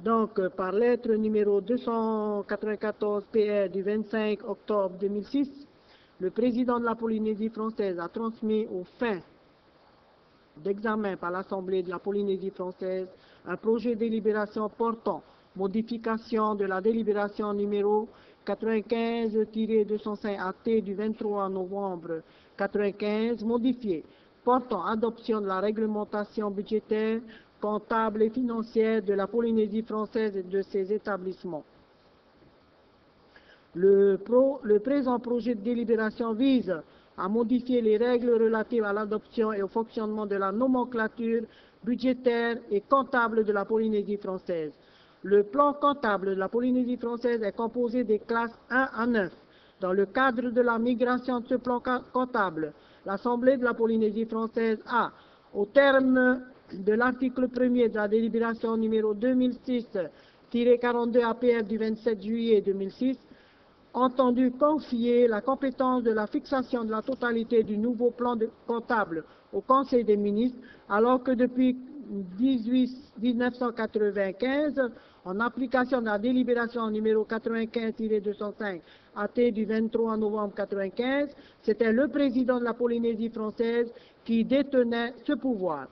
donc, par lettre numéro 294 PR du 25 octobre 2006, le président de la Polynésie française a transmis aux fins d'examen par l'Assemblée de la Polynésie française un projet de délibération portant modification de la délibération numéro 95-205 AT du 23 novembre 95 modifié portant adoption de la réglementation budgétaire, comptable et financière de la Polynésie française et de ses établissements. Le, le présent projet de délibération vise à modifier les règles relatives à l'adoption et au fonctionnement de la nomenclature budgétaire et comptable de la Polynésie française. Le plan comptable de la Polynésie française est composé des classes 1 à 9. Dans le cadre de la migration de ce plan comptable, l'Assemblée de la Polynésie française a, au terme de l'article 1er de la délibération numéro 2006-42 APF du 27 juillet 2006, entendu confier la compétence de la fixation de la totalité du nouveau plan comptable au Conseil des ministres, alors que depuis 1995, en application de la délibération numéro 95-205 AT du 23 novembre 1995, c'était le président de la Polynésie française qui détenait ce pouvoir.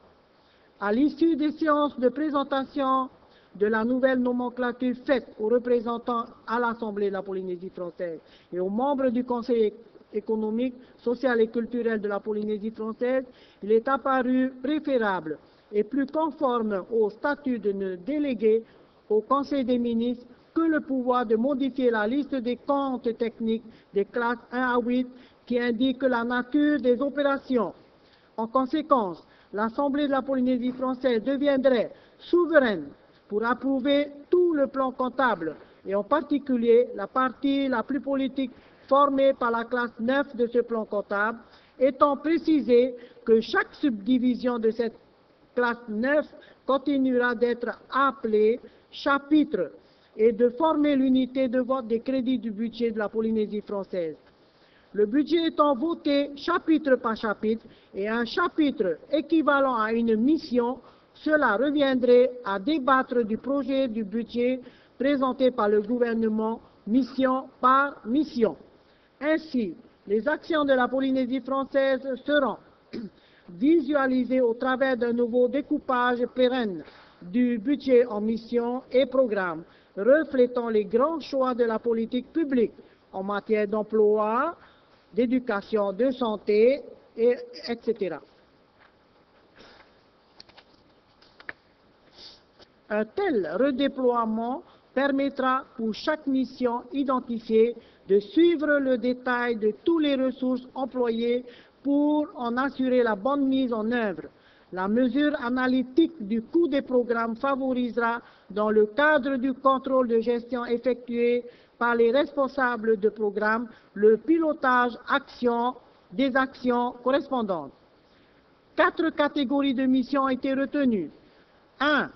À l'issue des séances de présentation de la nouvelle nomenclature faite aux représentants à l'Assemblée de la Polynésie française et aux membres du Conseil économique, social et culturel de la Polynésie française, il est apparu préférable et plus conforme au statut de ne déléguer au Conseil des ministres que le pouvoir de modifier la liste des comptes techniques des classes 1 à 8 qui indique la nature des opérations. En conséquence, l'Assemblée de la Polynésie française deviendrait souveraine pour approuver tout le plan comptable et en particulier la partie la plus politique formée par la classe 9 de ce plan comptable, étant précisé que chaque subdivision de cette classe 9 continuera d'être appelée chapitre et de former l'unité de vote des crédits du budget de la Polynésie française. Le budget étant voté chapitre par chapitre et un chapitre équivalent à une mission, cela reviendrait à débattre du projet du budget présentées par le gouvernement mission par mission. Ainsi, les actions de la Polynésie française seront visualisées au travers d'un nouveau découpage pérenne du budget en mission et programme, reflétant les grands choix de la politique publique en matière d'emploi, d'éducation, de santé, et, etc. Un tel redéploiement permettra pour chaque mission identifiée de suivre le détail de toutes les ressources employées pour en assurer la bonne mise en œuvre. La mesure analytique du coût des programmes favorisera, dans le cadre du contrôle de gestion effectué par les responsables de programme, le pilotage action des actions correspondantes. Quatre catégories de missions ont été retenues. 1.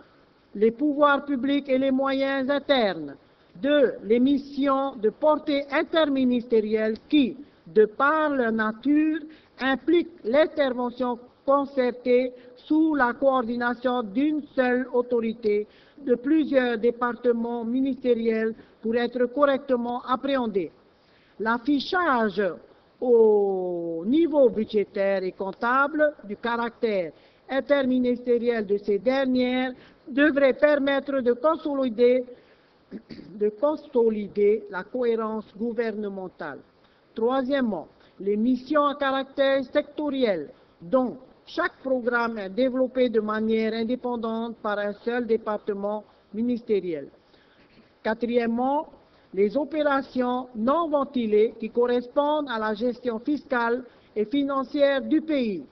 Les pouvoirs publics et les moyens internes. 2. Les missions de portée interministérielle qui, de par leur nature, impliquent l'intervention concertée sous la coordination d'une seule autorité de plusieurs départements ministériels pour être correctement appréhendés. L'affichage au niveau budgétaire et comptable du caractère interministériel de ces dernières devrait permettre de consolider, de consolider la cohérence gouvernementale. Troisièmement, les missions à caractère sectoriel, dont chaque programme est développé de manière indépendante par un seul département ministériel. Quatrièmement, les opérations non ventilées qui correspondent à la gestion fiscale et financière du pays.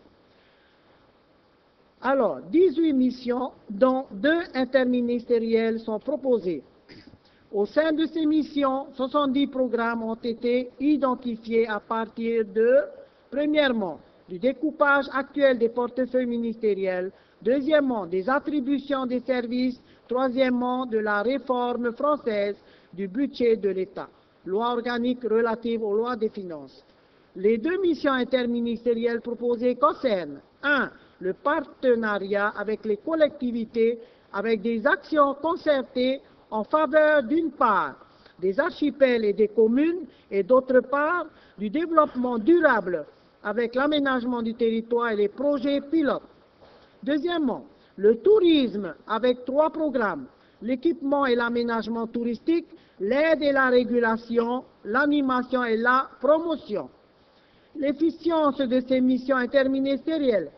Alors, 18 missions, dont deux interministérielles, sont proposées. Au sein de ces missions, 70 programmes ont été identifiés à partir de, premièrement, du découpage actuel des portefeuilles ministériels, deuxièmement, des attributions des services, troisièmement, de la réforme française du budget de l'État, loi organique relative aux lois des finances. Les deux missions interministérielles proposées concernent 1. Le partenariat avec les collectivités avec des actions concertées en faveur d'une part des archipels et des communes et d'autre part du développement durable avec l'aménagement du territoire et les projets pilotes. Deuxièmement, le tourisme avec trois programmes l'équipement et l'aménagement touristique, l'aide et la régulation, l'animation et la promotion. L'efficience de ces missions interministérielles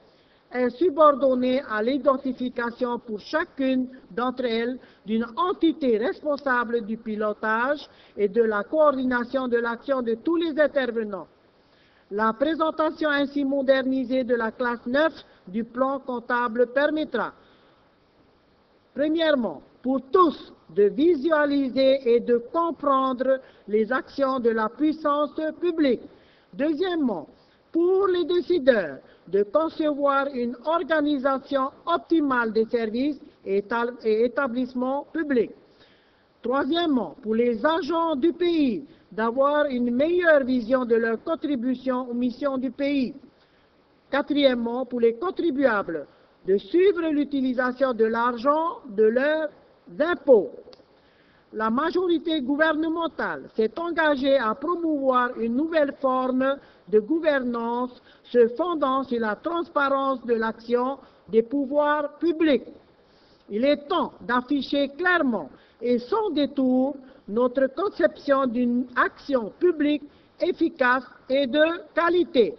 est subordonnée à l'identification pour chacune d'entre elles d'une entité responsable du pilotage et de la coordination de l'action de tous les intervenants. La présentation ainsi modernisée de la classe 9 du plan comptable permettra, premièrement, pour tous de visualiser et de comprendre les actions de la puissance publique. Deuxièmement, pour les décideurs de concevoir une organisation optimale des services et établissements publics. Troisièmement, pour les agents du pays d'avoir une meilleure vision de leur contribution aux missions du pays. Quatrièmement, pour les contribuables de suivre l'utilisation de l'argent de leurs d'impôts. La majorité gouvernementale s'est engagée à promouvoir une nouvelle forme de gouvernance se fondant sur la transparence de l'action des pouvoirs publics. Il est temps d'afficher clairement et sans détour notre conception d'une action publique efficace et de qualité.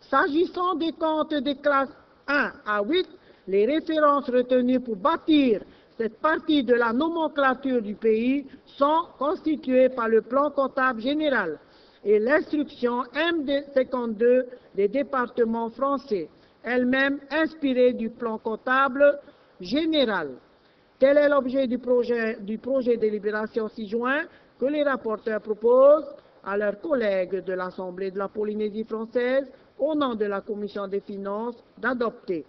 S'agissant des comptes des classes 1 à 8, les références retenues pour bâtir cette partie de la nomenclature du pays sont constituées par le plan comptable général et l'instruction MD52 des départements français, elle-même inspirée du plan comptable général. Tel est l'objet du projet, de libération 6 juin que les rapporteurs proposent à leurs collègues de l'Assemblée de la Polynésie française, au nom de la Commission des finances, d'adopter?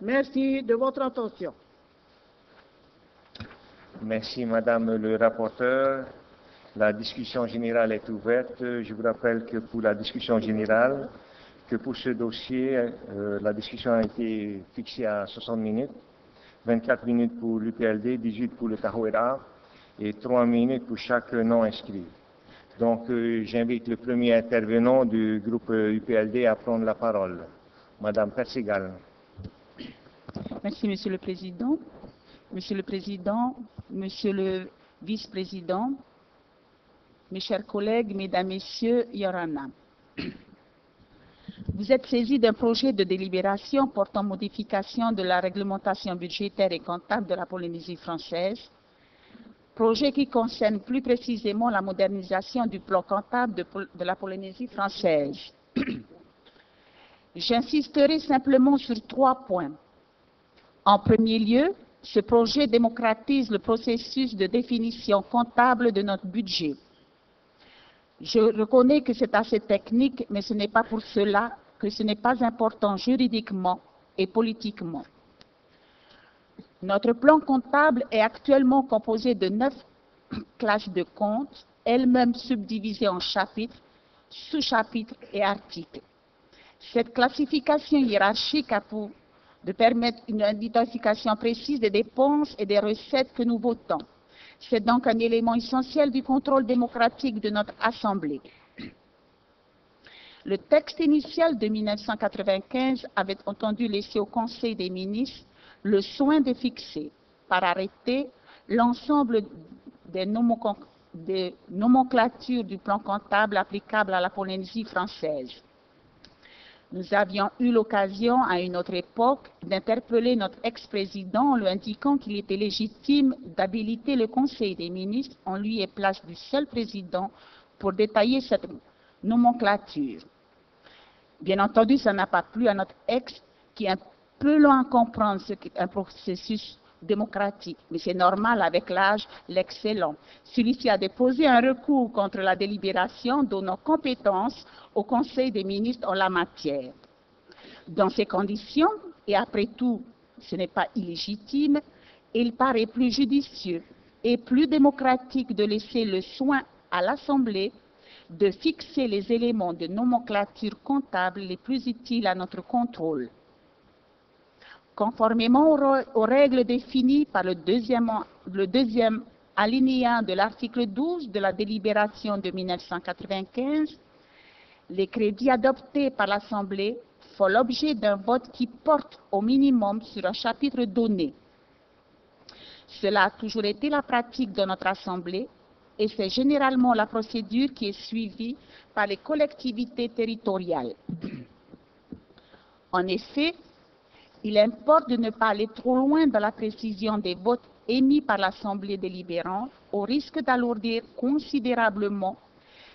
Merci de votre attention. Merci, Madame le rapporteur. La discussion générale est ouverte. Je vous rappelle que pour la discussion générale, que pour ce dossier, euh, la discussion a été fixée à 60 minutes, 24 minutes pour l'UPLD, 18 pour le Tahoera et trois minutes pour chaque non inscrit. Donc, euh, j'invite le premier intervenant du groupe UPLD à prendre la parole. Madame Persigal. Merci, Monsieur le Président. Monsieur le Président, Monsieur le Vice-président, mes chers collègues, Mesdames, Messieurs, Yorana. Vous êtes saisis d'un projet de délibération portant modification de la réglementation budgétaire et comptable de la Polynésie française, projet qui concerne plus précisément la modernisation du plan comptable de, de la Polynésie française. J'insisterai simplement sur trois points. En premier lieu, ce projet démocratise le processus de définition comptable de notre budget. Je reconnais que c'est assez technique, mais ce n'est pas pour cela que ce n'est pas important juridiquement et politiquement. Notre plan comptable est actuellement composé de neuf classes de comptes, elles-mêmes subdivisées en chapitres, sous-chapitres et articles. Cette classification hiérarchique a pour de permettre une identification précise des dépenses et des recettes que nous votons. C'est donc un élément essentiel du contrôle démocratique de notre Assemblée. Le texte initial de 1995 avait entendu laisser au Conseil des ministres le soin de fixer par arrêté l'ensemble des, nomenclatures du plan comptable applicable à la Polynésie française. Nous avions eu l'occasion à une autre époque d'interpeller notre ex-président en lui indiquant qu'il était légitime d'habiliter le Conseil des ministres en lui et place du seul président pour détailler cette nomenclature. Bien entendu, ça n'a pas plu à notre ex qui un peu loin à comprendre ce qu'est un processus démocratique, mais c'est normal avec l'âge, l'excellent. Celui-ci a déposé un recours contre la délibération donnant compétence au Conseil des ministres en la matière. Dans ces conditions, et après tout, ce n'est pas illégitime, il paraît plus judicieux et plus démocratique de laisser le soin à l'Assemblée de fixer les éléments de nomenclature comptable les plus utiles à notre contrôle. Conformément aux, règles définies par le deuxième, alinéa de l'article 12 de la délibération de 1995, les crédits adoptés par l'Assemblée font l'objet d'un vote qui porte au minimum sur un chapitre donné. Cela a toujours été la pratique de notre Assemblée et c'est généralement la procédure qui est suivie par les collectivités territoriales. En effet, il importe de ne pas aller trop loin dans la précision des votes émis par l'Assemblée délibérante au risque d'alourdir considérablement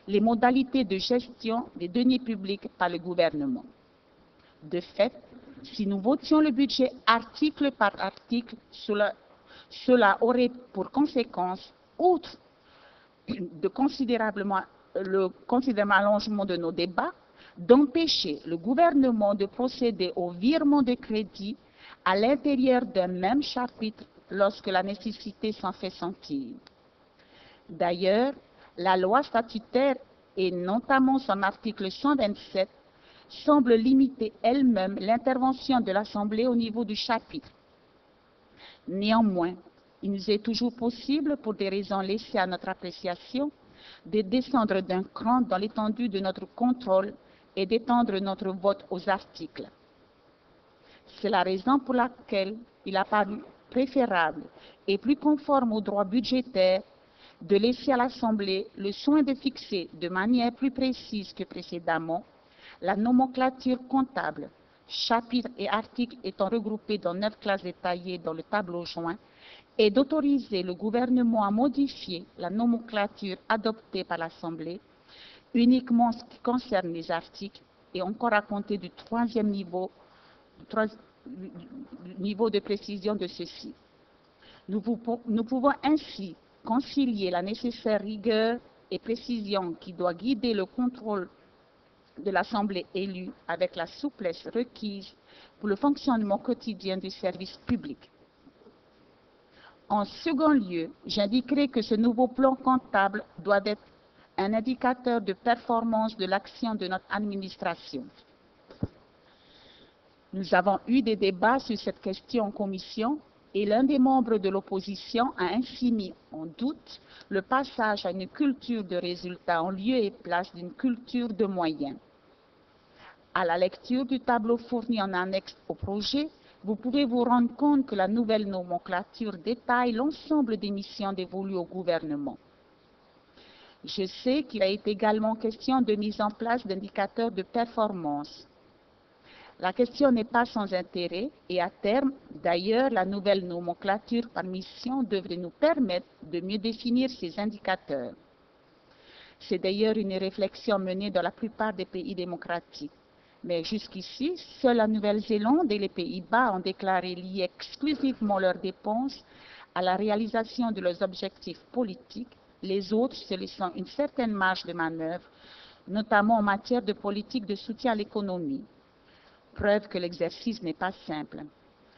les modalités de gestion des deniers publics par le gouvernement. De fait, si nous votions le budget article par article, cela, aurait pour conséquence, outre de considérablement, le considérable allongement de nos débats, d'empêcher le gouvernement de procéder au virement de crédit à l'intérieur d'un même chapitre lorsque la nécessité s'en fait sentir. D'ailleurs, la loi statutaire et notamment son article 127 semble limiter elle-même l'intervention de l'Assemblée au niveau du chapitre. Néanmoins, il nous est toujours possible, pour des raisons laissées à notre appréciation, de descendre d'un cran dans l'étendue de notre contrôle et d'étendre notre vote aux articles. C'est la raison pour laquelle il a paru préférable et plus conforme au droit budgétaire de laisser à l'Assemblée le soin de fixer de manière plus précise que précédemment la nomenclature comptable, chapitres et articles étant regroupés dans neuf classes détaillées dans le tableau joint, et d'autoriser le gouvernement à modifier la nomenclature adoptée par l'Assemblée uniquement en ce qui concerne les articles et encore à compter du troisième niveau, niveau de précision de ceci. Nous, nous pouvons ainsi concilier la nécessaire rigueur et précision qui doit guider le contrôle de l'Assemblée élue avec la souplesse requise pour le fonctionnement quotidien du service public. En second lieu, j'indiquerai que ce nouveau plan comptable doit être un indicateur de performance de l'action de notre administration. Nous avons eu des débats sur cette question en commission Et l'un des membres de l'opposition a ainsi mis en doute le passage à une culture de résultats en lieu et place d'une culture de moyens. À la lecture du tableau fourni en annexe au projet, vous pouvez vous rendre compte que la nouvelle nomenclature détaille l'ensemble des missions dévolues au gouvernement. Je sais qu'il a été également question de mise en place d'indicateurs de performance. La question n'est pas sans intérêt et à terme, d'ailleurs, la nouvelle nomenclature par mission devrait nous permettre de mieux définir ces indicateurs. C'est d'ailleurs une réflexion menée dans la plupart des pays démocratiques. Mais jusqu'ici, seule la Nouvelle-Zélande et les Pays-Bas ont déclaré lier exclusivement leurs dépenses à la réalisation de leurs objectifs politiques, les autres se laissant une certaine marge de manœuvre, notamment en matière de politique de soutien à l'économie. Preuve que l'exercice n'est pas simple.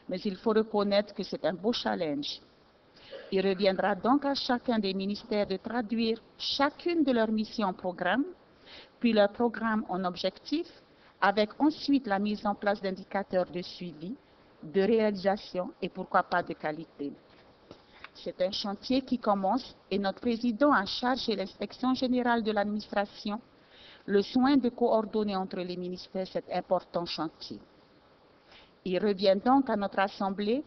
Mais il faut reconnaître que c'est un beau challenge. Il reviendra donc à chacun des ministères de traduire chacune de leurs missions en programme, puis leur programme en objectifs, avec ensuite la mise en place d'indicateurs de suivi, de réalisation et pourquoi pas de qualité. C'est un chantier qui commence et notre président a chargé l'inspection générale de l'administration le soin de coordonner entre les ministères cet important chantier. Il revient donc à notre Assemblée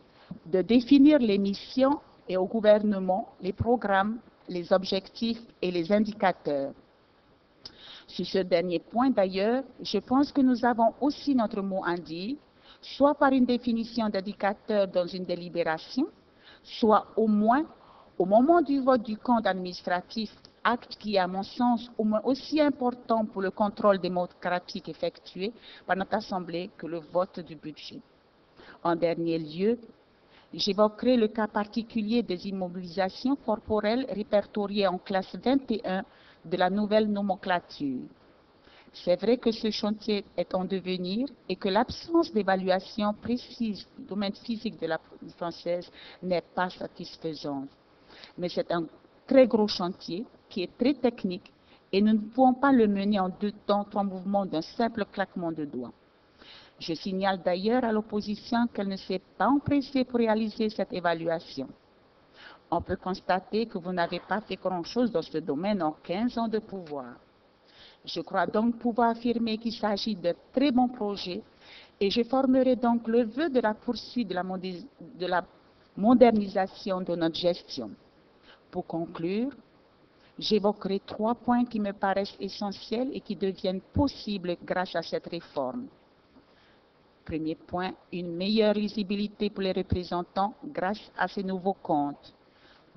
de définir les missions et au gouvernement les programmes, les objectifs et les indicateurs. Sur ce dernier point d'ailleurs, je pense que nous avons aussi notre mot à dire, soit par une définition d'indicateurs dans une délibération, soit au moins au moment du vote du compte administratif, acte qui est à mon sens au moins aussi important pour le contrôle démocratique effectué par notre Assemblée que le vote du budget. En dernier lieu, j'évoquerai le cas particulier des immobilisations corporelles répertoriées en classe 21 de la nouvelle nomenclature. C'est vrai que ce chantier est en devenir et que l'absence d'évaluation précise du domaine physique de la française n'est pas satisfaisante. Mais c'est un très gros chantier qui est très technique et nous ne pouvons pas le mener en deux temps, trois mouvements d'un simple claquement de doigts. Je signale d'ailleurs à l'opposition qu'elle ne s'est pas empressée pour réaliser cette évaluation. On peut constater que vous n'avez pas fait grand-chose dans ce domaine en 15 ans de pouvoir. Je crois donc pouvoir affirmer qu'il s'agit de très bons projets et je formerai donc le vœu de la poursuite de la, de la modernisation de notre gestion. Pour conclure, j'évoquerai trois points qui me paraissent essentiels et qui deviennent possibles grâce à cette réforme. Premier point, une meilleure lisibilité pour les représentants grâce à ces nouveaux comptes.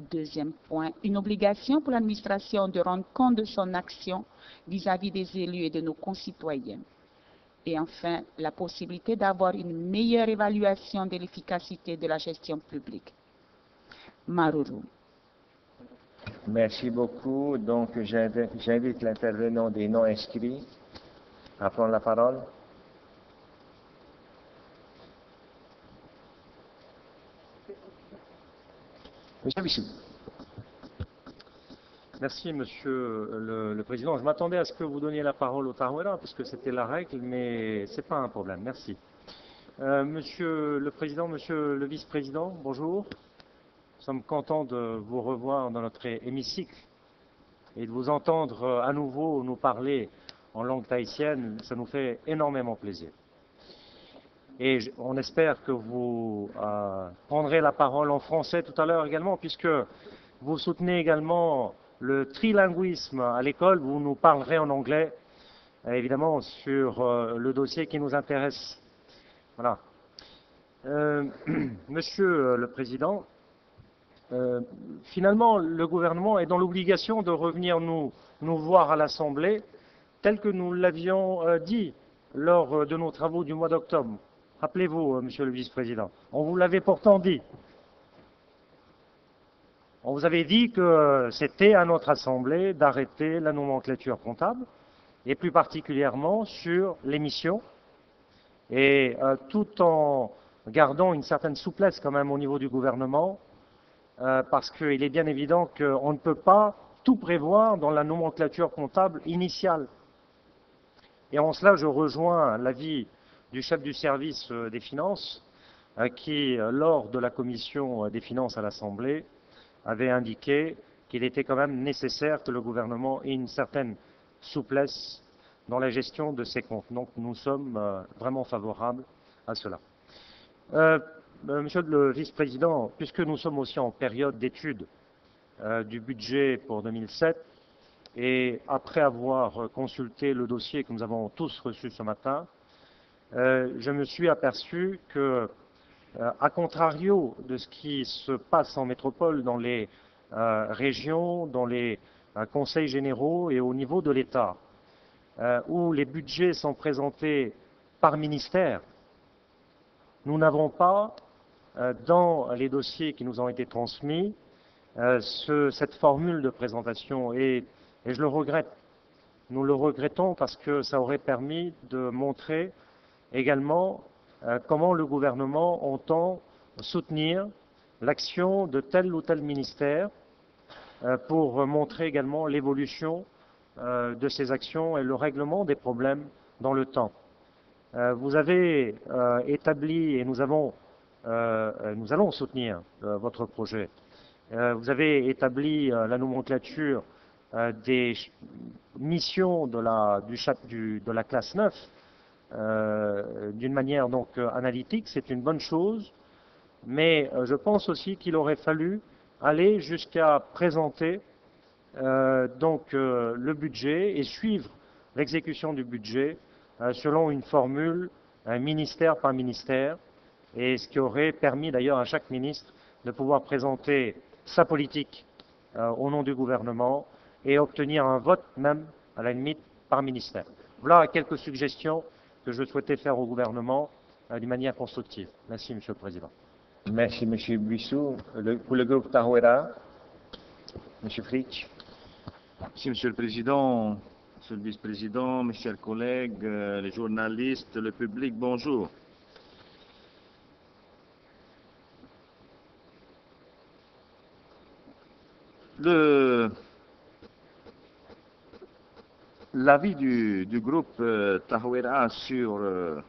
Deuxième point, une obligation pour l'administration de rendre compte de son action vis-à-vis des élus et de nos concitoyens. Et enfin, la possibilité d'avoir une meilleure évaluation de l'efficacité de la gestion publique. Maruru. Merci beaucoup. Donc, j'invite l'intervenant des non-inscrits à prendre la parole. Merci, Monsieur le, Président. Je m'attendais à ce que vous donniez la parole au Tarouela, parce que c'était la règle, mais ce n'est pas un problème. Merci. Euh, monsieur le Président, Monsieur le Vice-président, bonjour. Nous sommes contents de vous revoir dans notre hémicycle et de vous entendre à nouveau nous parler en langue tahitienne. Ça nous fait énormément plaisir. Et on espère que vous euh, prendrez la parole en français tout à l'heure également, puisque vous soutenez également le trilinguisme à l'école. Vous nous parlerez en anglais, euh, évidemment, sur euh, le dossier qui nous intéresse. Voilà. Monsieur le Président, finalement, le gouvernement est dans l'obligation de revenir nous, nous voir à l'Assemblée, tel que nous l'avions dit lors de nos travaux du mois d'octobre. Rappelez-vous, euh, Monsieur le Vice-président, on vous l'avait pourtant dit. On vous avait dit que c'était à notre Assemblée d'arrêter la nomenclature comptable, et plus particulièrement sur l'émission, et euh, tout en gardant une certaine souplesse quand même au niveau du gouvernement, euh, parce qu'il est bien évident qu'on ne peut pas tout prévoir dans la nomenclature comptable initiale. Et en cela, je rejoins l'avis du chef du service euh, des finances, euh, qui, euh, lors de la commission des finances à l'Assemblée, avait indiqué qu'il était quand même nécessaire que le gouvernement ait une certaine souplesse dans la gestion de ses comptes. Donc nous sommes vraiment favorables à cela. monsieur le vice-président, puisque nous sommes aussi en période d'étude du budget pour 2007, et après avoir consulté le dossier que nous avons tous reçu ce matin, euh, je me suis aperçu que, euh, à contrario de ce qui se passe en métropole, dans les euh, régions, dans les conseils généraux et au niveau de l'État, où les budgets sont présentés par ministère, nous n'avons pas, dans les dossiers qui nous ont été transmis, cette formule de présentation. Et et je le regrette. Nous le regrettons parce que ça aurait permis de montrer également euh, comment le gouvernement entend soutenir l'action de tel ou tel ministère euh, pour montrer également l'évolution euh, de ces actions et le règlement des problèmes dans le temps. vous avez établi et nous, avons, nous allons soutenir votre projet. vous avez établi la nomenclature des missions de la, du, de la classe 9 euh, d'une manière donc euh, analytique, c'est une bonne chose, mais je pense aussi qu'il aurait fallu aller jusqu'à présenter donc le budget et suivre l'exécution du budget selon une formule ministère par ministère, et ce qui aurait permis d'ailleurs à chaque ministre de pouvoir présenter sa politique au nom du gouvernement et obtenir un vote même, à la limite, par ministère. Voilà quelques suggestions que je souhaitais faire au gouvernement euh, d'une manière constructive. Merci, Monsieur le Président. Merci, Monsieur Buissou. pour le groupe Tahuera, Monsieur Fritsch. Merci, Monsieur le Président, Monsieur le Vice-président, mes chers collègues, euh, les journalistes, le public, bonjour. Le L'avis du, groupe euh, sur euh,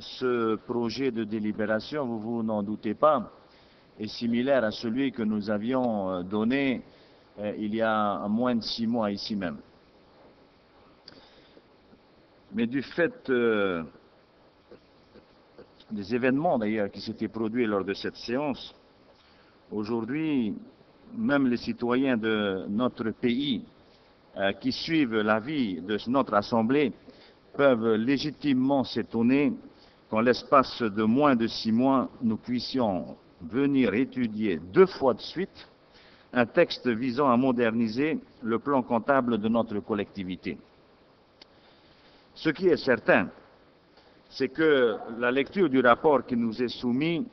ce projet de délibération, vous vous n'en doutez pas, est similaire à celui que nous avions euh, donné euh, il y a moins de six mois ici même. Mais du fait des événements d'ailleurs qui s'étaient produits lors de cette séance, aujourd'hui, même les citoyens de notre pays euh, qui suivent l'avis de notre Assemblée peuvent légitimement s'étonner qu'en l'espace de moins de six mois, nous puissions venir étudier deux fois de suite un texte visant à moderniser le plan comptable de notre collectivité. Ce qui est certain, c'est que la lecture du rapport qui nous est soumis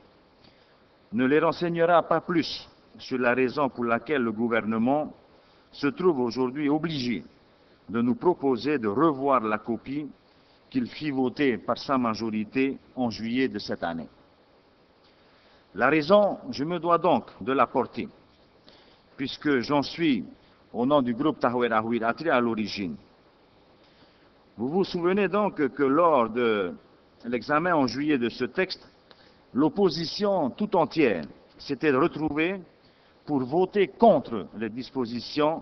ne les renseignera pas plus sur la raison pour laquelle le gouvernement se trouve aujourd'hui obligé de nous proposer de revoir la copie qu'il fit voter par sa majorité en juillet de cette année. La raison, je me dois donc de la porter, puisque j'en suis, au nom du groupe Tahouera Atri à l'origine. Vous vous souvenez donc que lors de l'examen en juillet de ce texte, l'opposition tout entière s'était retrouvée pour voter contre les dispositions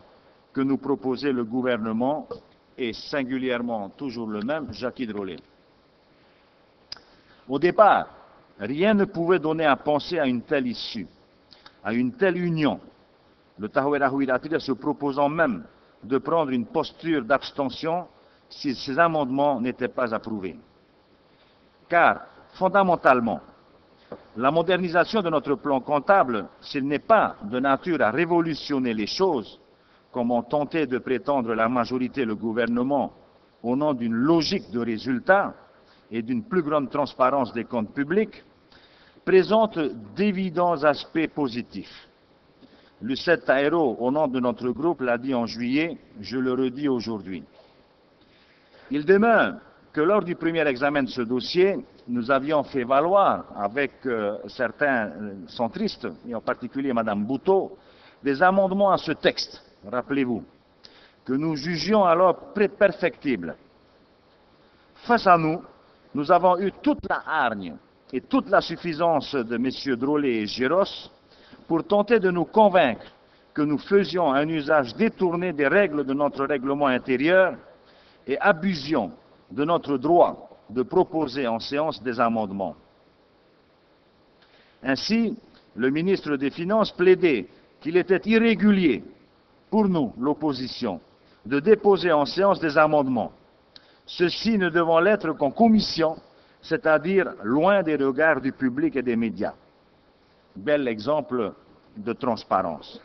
que nous proposait le gouvernement et singulièrement toujours le même, Jacques Hidrolet. Au départ, rien ne pouvait donner à penser à une telle issue, à une telle union, le Tahouera se proposant même de prendre une posture d'abstention si ces amendements n'étaient pas approuvés. Car, fondamentalement, la modernisation de notre plan comptable, s'il n'est pas de nature à révolutionner les choses, comme ont tenté de prétendre la majorité et le gouvernement au nom d'une logique de résultats et d'une plus grande transparence des comptes publics, présente d'évidents aspects positifs. Lucette Aéro, au nom de notre groupe, l'a dit en juillet, je le redis aujourd'hui. Il demeure que lors du premier examen de ce dossier, nous avions fait valoir avec euh, certains euh, centristes, et en particulier Mme Bouteau, des amendements à ce texte, rappelez-vous, que nous jugions alors perfectibles. Face à nous, nous avons eu toute la hargne et toute la suffisance de M. Drolet et Géros pour tenter de nous convaincre que nous faisions un usage détourné des règles de notre règlement intérieur et abusions de notre droit de proposer en séance des amendements. Ainsi, le ministre des Finances plaidait qu'il était irrégulier pour nous, l'opposition, de déposer en séance des amendements, ceci ne devant l'être qu'en commission, c'est-à-dire loin des regards du public et des médias. Bel exemple de transparence.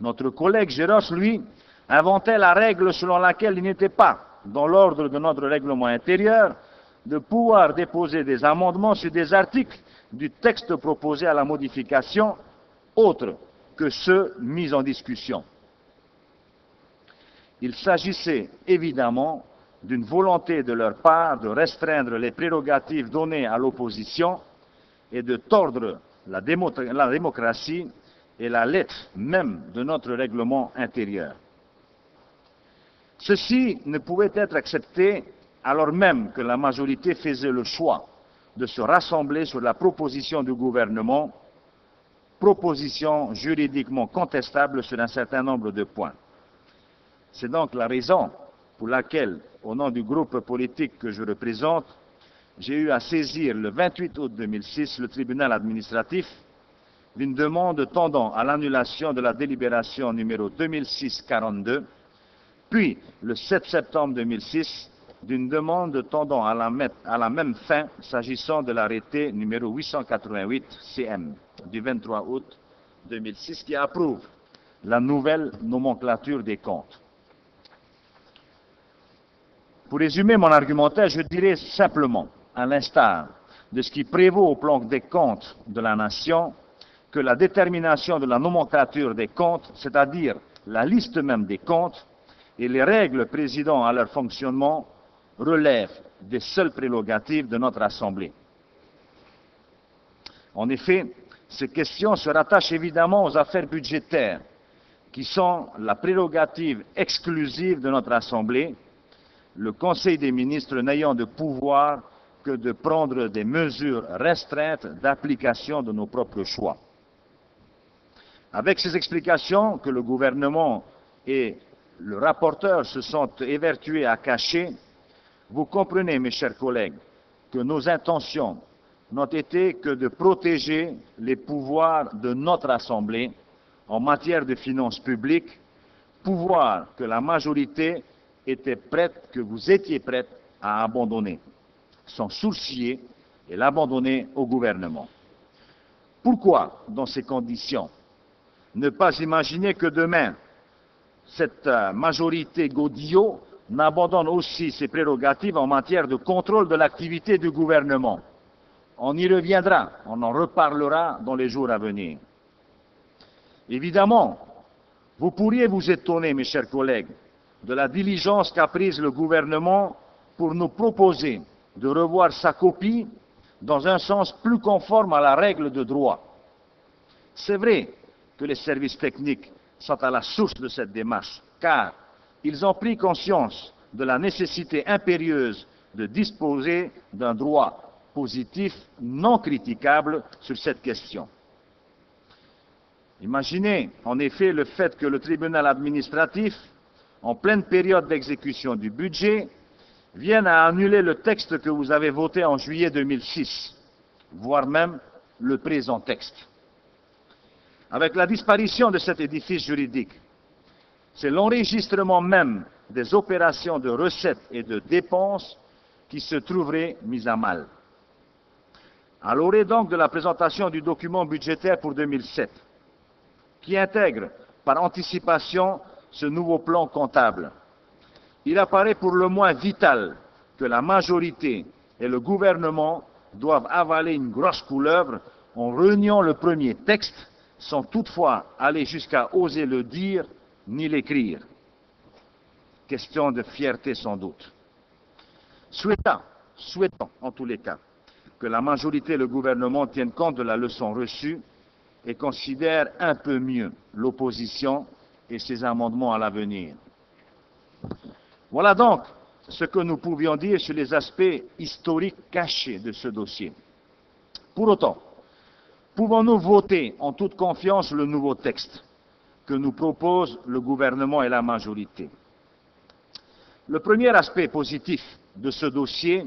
Notre collègue Géros, lui, inventait la règle selon laquelle il n'était pas dans l'ordre de notre règlement intérieur de pouvoir déposer des amendements sur des articles du texte proposé à la modification autres que ceux mis en discussion. Il s'agissait évidemment d'une volonté de leur part de restreindre les prérogatives données à l'opposition et de tordre la, démocratie et la lettre même de notre règlement intérieur. Ceci ne pouvait être accepté alors même que la majorité faisait le choix de se rassembler sur la proposition du gouvernement, proposition juridiquement contestable sur un certain nombre de points. C'est donc la raison pour laquelle, au nom du groupe politique que je représente, j'ai eu à saisir le 28 août 2006 le tribunal administratif d'une demande tendant à l'annulation de la délibération numéro 2006-42, puis le 7 septembre 2006 d'une demande tendant à la, à la même fin s'agissant de l'arrêté numéro 888 CM du 23 août 2006 qui approuve la nouvelle nomenclature des comptes. Pour résumer mon argumentaire, je dirais simplement, à l'instar de ce qui prévaut au plan des comptes de la nation, que la détermination de la nomenclature des comptes, c'est-à-dire la liste même des comptes, et les règles présidant à leur fonctionnement relèvent des seules prérogatives de notre Assemblée. En effet, ces questions se rattachent évidemment aux affaires budgétaires, qui sont la prérogative exclusive de notre Assemblée le Conseil des ministres n'ayant de pouvoir que de prendre des mesures restreintes d'application de nos propres choix. Avec ces explications que le gouvernement et le rapporteur se sont évertués à cacher, vous comprenez, mes chers collègues, que nos intentions n'ont été que de protéger les pouvoirs de notre Assemblée en matière de finances publiques, pouvoirs que la majorité était prête, que vous étiez prête à abandonner, sans sourcier et l'abandonner au gouvernement. Pourquoi, dans ces conditions, ne pas imaginer que demain, cette euh, majorité Godillot n'abandonne aussi ses prérogatives en matière de contrôle de l'activité du gouvernement On y reviendra, on en reparlera dans les jours à venir. Évidemment, vous pourriez vous étonner, mes chers collègues, de la diligence qu'a prise le gouvernement pour nous proposer de revoir sa copie dans un sens plus conforme à la règle de droit. C'est vrai que les services techniques sont à la source de cette démarche, car ils ont pris conscience de la nécessité impérieuse de disposer d'un droit positif non critiquable sur cette question. Imaginez en effet le fait que le tribunal administratif en pleine période d'exécution du budget, viennent à annuler le texte que vous avez voté en juillet 2006, voire même le présent texte. Avec la disparition de cet édifice juridique, c'est l'enregistrement même des opérations de recettes et de dépenses qui se trouverait mis à mal. À l'orée donc de la présentation du document budgétaire pour 2007, qui intègre par anticipation ce nouveau plan comptable. Il apparaît pour le moins vital que la majorité et le gouvernement doivent avaler une grosse couleuvre en reniant le premier texte sans toutefois aller jusqu'à oser le dire ni l'écrire. Question de fierté sans doute. Souhaitons, souhaitons en tous les cas que la majorité et le gouvernement tiennent compte de la leçon reçue et considèrent un peu mieux l'opposition et ses amendements à l'avenir. Voilà donc ce que nous pouvions dire sur les aspects historiques cachés de ce dossier. Pour autant, pouvons-nous voter en toute confiance le nouveau texte que nous proposent le gouvernement et la majorité? Le premier aspect positif de ce dossier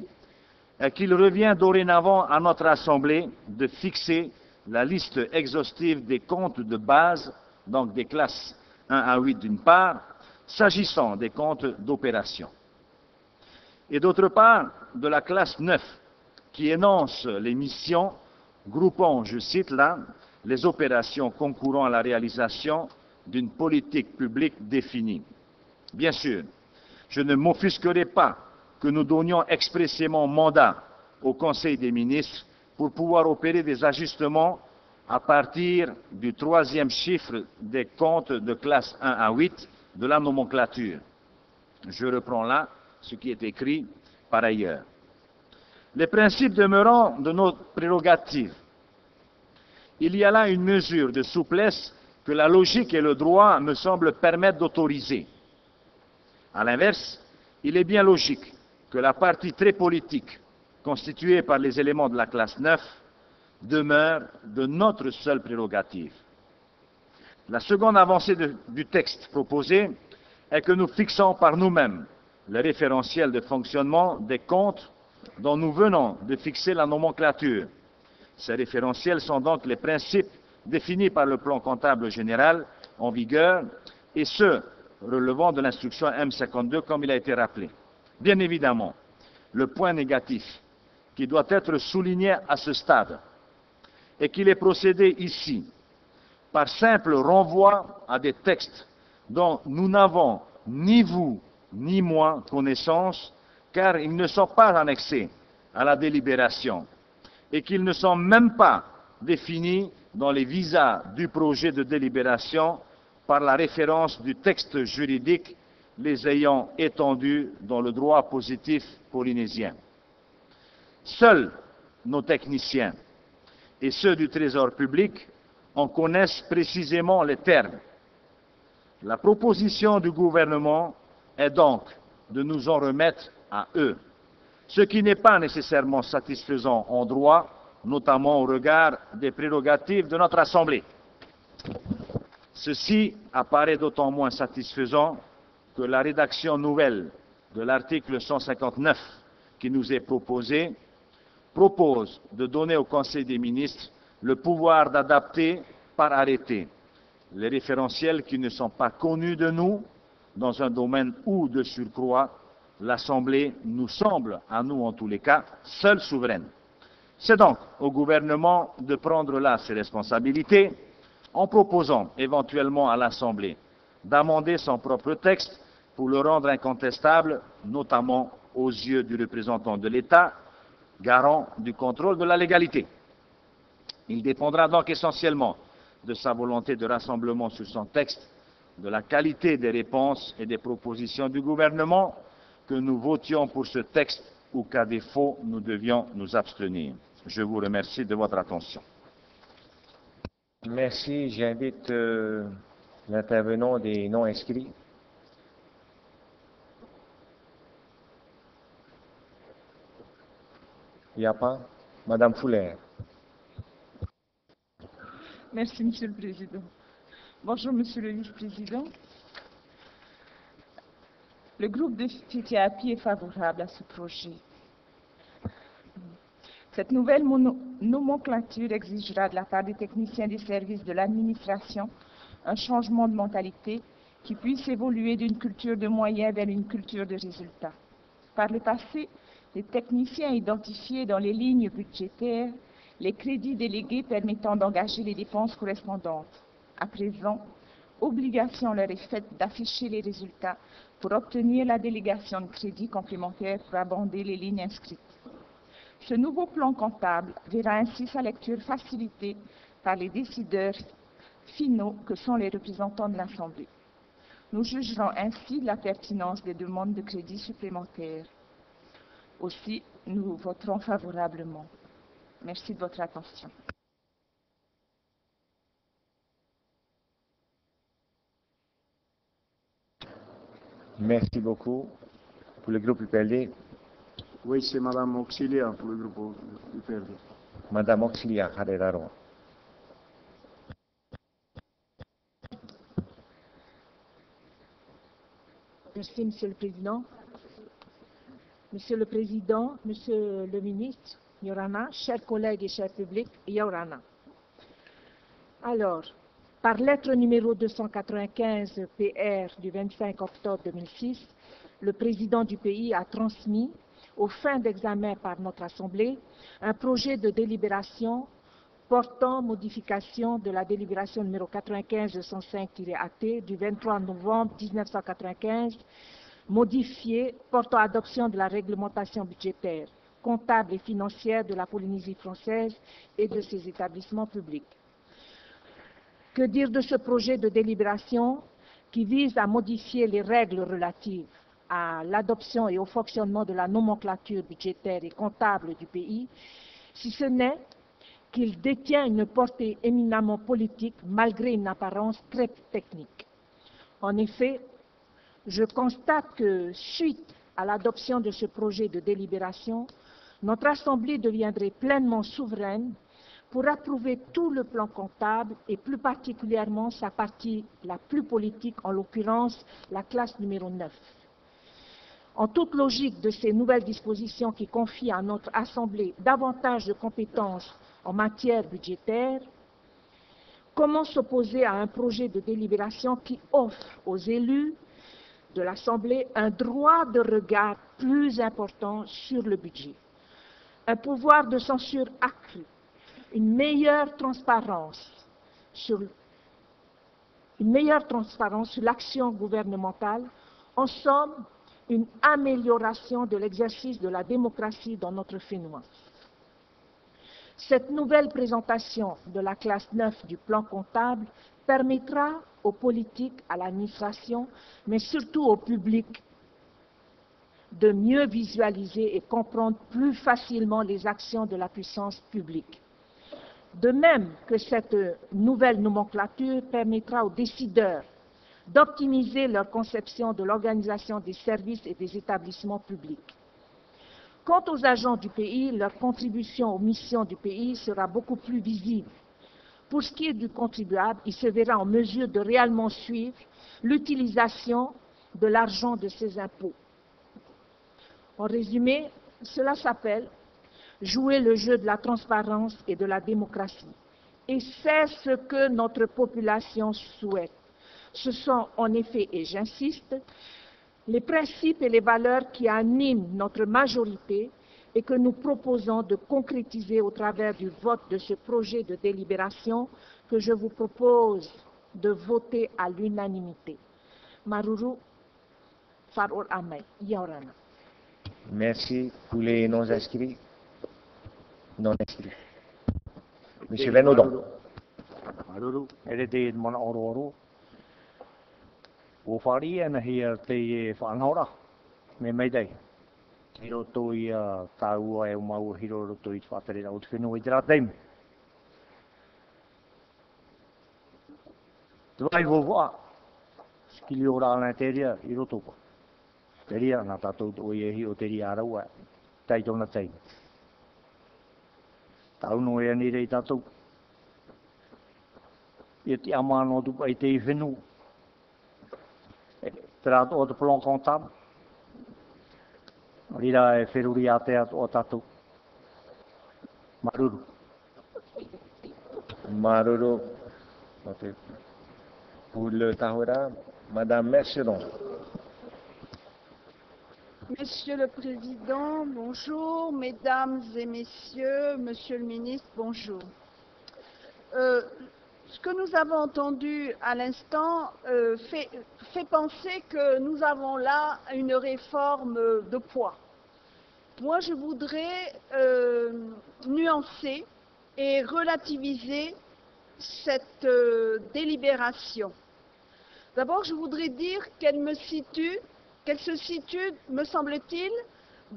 est qu'il revient dorénavant à notre Assemblée de fixer la liste exhaustive des comptes de base, donc des classes 1 à 8 d'une part, s'agissant des comptes d'opération. Et d'autre part, de la classe 9, qui énonce les missions groupant, je cite là, les opérations concourant à la réalisation d'une politique publique définie. Bien sûr, je ne m'offusquerai pas que nous donnions expressément mandat au Conseil des ministres pour pouvoir opérer des ajustements à partir du troisième chiffre des comptes de classe 1 à 8 de la nomenclature. Je reprends là ce qui est écrit par ailleurs. Les principes demeurant de nos prérogatives, il y a là une mesure de souplesse que la logique et le droit me semblent permettre d'autoriser. À l'inverse, il est bien logique que la partie très politique, constituée par les éléments de la classe 9, demeure de notre seule prérogative. La seconde avancée du texte proposé est que nous fixons par nous-mêmes le référentiel de fonctionnement des comptes dont nous venons de fixer la nomenclature. Ces référentiels sont donc les principes définis par le plan comptable général en vigueur et ceux relevant de l'instruction M52 comme il a été rappelé. Bien évidemment, le point négatif qui doit être souligné à ce stade est qu'il est procédé ici par simple renvoi à des textes dont nous n'avons ni vous ni moi connaissance, car ils ne sont pas annexés à la délibération et qu'ils ne sont même pas définis dans les visas du projet de délibération par la référence du texte juridique les ayant étendus dans le droit positif polynésien. Seuls nos techniciens et ceux du Trésor public en connaissent précisément les termes. La proposition du gouvernement est donc de nous en remettre à eux, ce qui n'est pas nécessairement satisfaisant en droit, notamment au regard des prérogatives de notre Assemblée. Ceci apparaît d'autant moins satisfaisant que la rédaction nouvelle de l'article 159 qui nous est proposée propose de donner au Conseil des ministres le pouvoir d'adapter par arrêté les référentiels qui ne sont pas connus de nous dans un domaine où, de surcroît, l'Assemblée nous semble, à nous en tous les cas, seule souveraine. C'est donc au gouvernement de prendre là ses responsabilités en proposant éventuellement à l'Assemblée d'amender son propre texte pour le rendre incontestable, notamment aux yeux du représentant de l'État, garant du contrôle de la légalité. Il dépendra donc essentiellement de sa volonté de rassemblement sur son texte, de la qualité des réponses et des propositions du gouvernement, que nous votions pour ce texte ou qu'à défaut nous devions nous abstenir. Je vous remercie de votre attention. Merci. J'invite euh, l'intervenant des non-inscrits. Il n'y a pas? Madame Fuller. Merci, Monsieur le Président. Bonjour, Monsieur le Vice-président. Le groupe de TTAPI est favorable à ce projet. Cette nouvelle nomenclature exigera de la part des techniciens des services de l'administration un changement de mentalité qui puisse évoluer d'une culture de moyens vers une culture de résultats. Par le passé, les techniciens identifiés dans les lignes budgétaires les crédits délégués permettant d'engager les dépenses correspondantes. À présent, obligation leur est faite d'afficher les résultats pour obtenir la délégation de crédits complémentaires pour abonder les lignes inscrites. Ce nouveau plan comptable verra ainsi sa lecture facilitée par les décideurs finaux que sont les représentants de l'Assemblée. Nous jugerons ainsi la pertinence des demandes de crédits supplémentaires. Aussi, nous voterons favorablement. Merci de votre attention. Merci beaucoup. pour le groupe UPLD. Oui, c'est Madame Auxilia pour le groupe UPLD. Madame Auxilia Hareraro. Merci, Monsieur le Président. Monsieur le Président, Monsieur le Ministre, Yorana, chers collègues et chers publics, Yorana. Alors, par lettre numéro 295 PR du 25 octobre 2006, le président du pays a transmis, aux fins d'examen par notre Assemblée, un projet de délibération portant modification de la délibération numéro 95-105-AT du 23 novembre 1995, modifiée portant adoption de la réglementation budgétaire, comptable et financière de la Polynésie française et de ses établissements publics. Que dire de ce projet de délibération qui vise à modifier les règles relatives à l'adoption et au fonctionnement de la nomenclature budgétaire et comptable du pays, si ce n'est qu'il détient une portée éminemment politique malgré une apparence très technique. En effet, je constate que, suite à l'adoption de ce projet de délibération, notre Assemblée deviendrait pleinement souveraine pour approuver tout le plan comptable et plus particulièrement sa partie la plus politique, en l'occurrence la classe numéro 9. En toute logique de ces nouvelles dispositions qui confient à notre Assemblée davantage de compétences en matière budgétaire, comment s'opposer à un projet de délibération qui offre aux élus de l'Assemblée un droit de regard plus important sur le budget, un pouvoir de censure accru, une meilleure transparence sur l'action gouvernementale, en somme, une amélioration de l'exercice de la démocratie dans notre Fénois. Cette nouvelle présentation de la classe 9 du plan comptable permettra aux politiques, à l'administration, mais surtout au public, de mieux visualiser et comprendre plus facilement les actions de la puissance publique. De même que cette nouvelle nomenclature permettra aux décideurs d'optimiser leur conception de l'organisation des services et des établissements publics. Quant aux agents du pays, leur contribution aux missions du pays sera beaucoup plus visible. Pour ce qui est du contribuable, il se verra en mesure de réellement suivre l'utilisation de l'argent de ses impôts. En résumé, cela s'appelle jouer le jeu de la transparence et de la démocratie. Et c'est ce que notre population souhaite. Ce sont en effet, et j'insiste, les principes et les valeurs qui animent notre majorité et que nous proposons de concrétiser au travers du vote de ce projet de délibération que je vous propose de voter à l'unanimité. Maruru Faror Amay, Yaorana. Merci pour les non-inscrits. Non-inscrits. Monsieur do. Maruru, ere te mana oro oro. O whari ana hia te e whaangaura, me mei dei. Hiro roto i a tāua e o mau hiro roto i whātere o te whenua i te rā teimi. Te vai ho skili o rāna te rea i roto ko. Te rea nā tātou o i e hi o te rea araua, tei tona tei tau no ni rei tatou. Ia te amano tu pai te i whenu. Te rātou o te plong kong tam. Rira e wheruri a te atu o tatou. Maruru. Maruru. Pule tahura, Madame Messeron. Monsieur le Président, bonjour. Mesdames et Messieurs, Monsieur le Ministre, bonjour. Euh, ce que nous avons entendu à l'instant euh, fait, penser que nous avons là une réforme de poids. Moi, je voudrais euh, nuancer et relativiser cette délibération. D'abord, je voudrais dire qu'elle me situe, qu'elle se situe, me semble-t-il,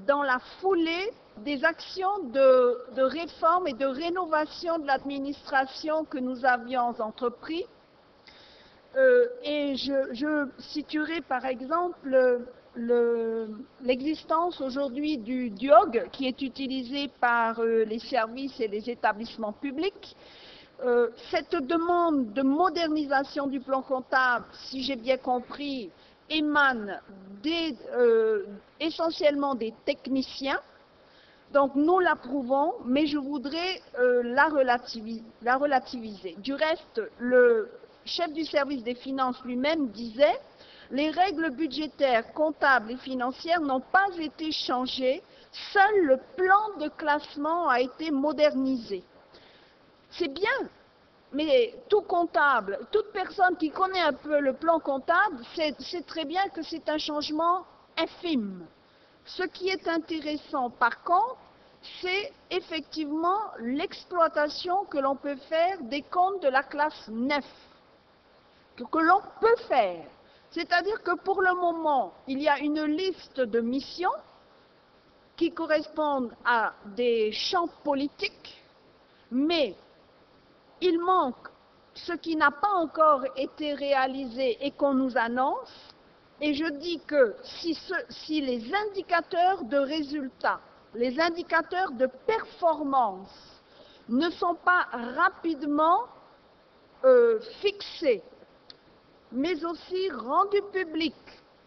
dans la foulée des actions de, réforme et de rénovation de l'administration que nous avions entrepris. Euh, et je, situerai par exemple le- l'existence aujourd'hui du DIOG qui est utilisé par euh, les services et les établissements publics. Euh, cette demande de modernisation du plan comptable, si j'ai bien compris, émane des, euh, essentiellement des techniciens. Donc nous l'approuvons, mais je voudrais euh, la, relativi- la relativiser. Du reste, le chef du service des finances lui-même disait les règles budgétaires, comptables et financières n'ont pas été changées, seul le plan de classement a été modernisé. C'est bien, mais tout comptable, toute personne qui connaît un peu le plan comptable sait, sait très bien que c'est un changement infime. Ce qui est intéressant, par contre, c'est effectivement l'exploitation que l'on peut faire des comptes de la classe 9, que, que l'on peut faire. C'est-à-dire que pour le moment, il y a une liste de missions qui correspondent à des champs politiques, mais il manque ce qui n'a pas encore été réalisé et qu'on nous annonce. Et je dis que si, les indicateurs de résultats, les indicateurs de performance ne sont pas rapidement euh, fixés, mais aussi rendus publics,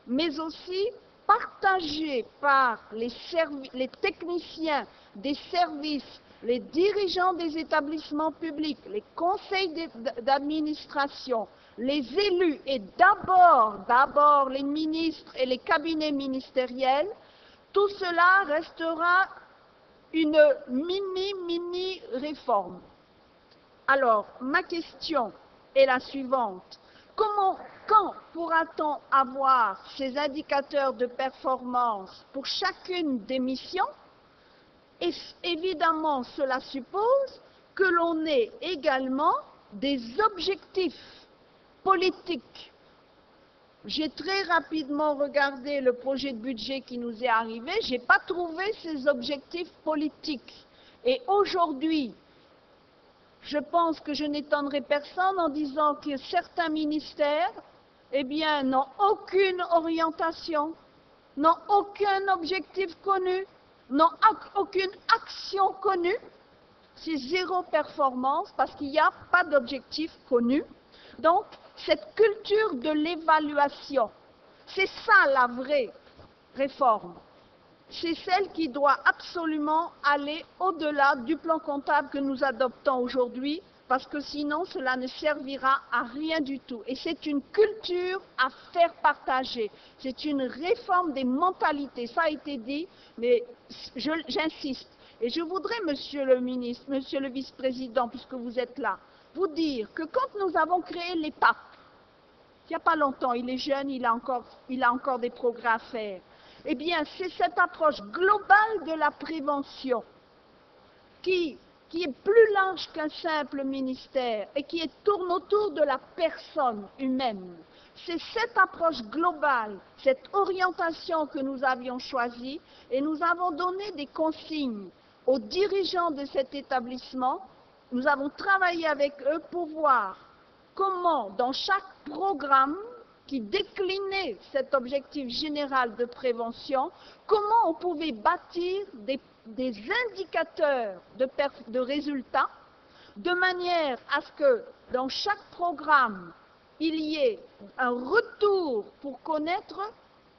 mais aussi partagés par les techniciens des services, les dirigeants des établissements publics, les conseils d'ad- d'administration, les élus et d'abord, d'abord les ministres et les cabinets ministériels, tout cela restera une mini, mini réforme. Alors, ma question est la suivante. Quand pourra-t-on avoir ces indicateurs de performance pour chacune des missions Et évidemment, cela suppose que l'on ait également des objectifs politiques. J'ai très rapidement regardé le projet de budget qui nous est arrivé, je n'ai pas trouvé ces objectifs politiques. Et aujourd'hui, je pense que je n'étonnerai personne en disant que certains ministères, eh n'ont aucune orientation, n'ont aucun objectif connu, n'ont aucune action connue. C'est zéro performance parce qu'il n'y a pas d'objectif connu. Donc, cette culture de l'évaluation, c'est ça la vraie réforme c'est celle qui doit absolument aller au-delà du plan comptable que nous adoptons aujourd'hui, parce que sinon cela ne servira à rien du tout. Et c'est une culture à faire partager. C'est une réforme des mentalités. Ça a été dit, mais j'insiste. Et je voudrais, Monsieur le ministre, Monsieur le vice-président, puisque vous êtes là, vous dire que quand nous avons créé l'EPAP, il n'y a pas longtemps, il est jeune, il a encore, il a encore des progrès à faire. Eh bien, c'est cette approche globale de la prévention qui, qui est plus large qu'un simple ministère et qui tourne autour de la personne humaine. C'est cette approche globale, cette orientation que nous avions choisie et nous avons donné des consignes aux dirigeants de cet établissement. Nous avons travaillé avec eux pour voir comment, dans chaque programme qui déclinait cet objectif général de prévention, comment on pouvait bâtir des, des indicateurs de, résultats de manière à ce que dans chaque programme, il y ait un retour pour connaître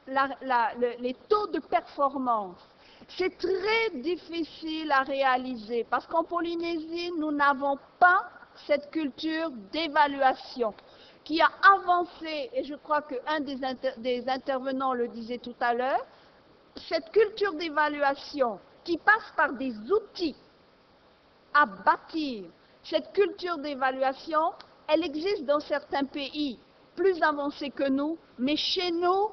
les taux de performance. C'est très difficile à réaliser parce qu'en Polynésie, nous n'avons pas cette culture d'évaluation qui a avancé, et je crois qu'un des intervenants le disait tout à l'heure, cette culture d'évaluation qui passe par des outils à bâtir. Cette culture d'évaluation, elle existe dans certains pays plus avancés que nous, mais chez nous,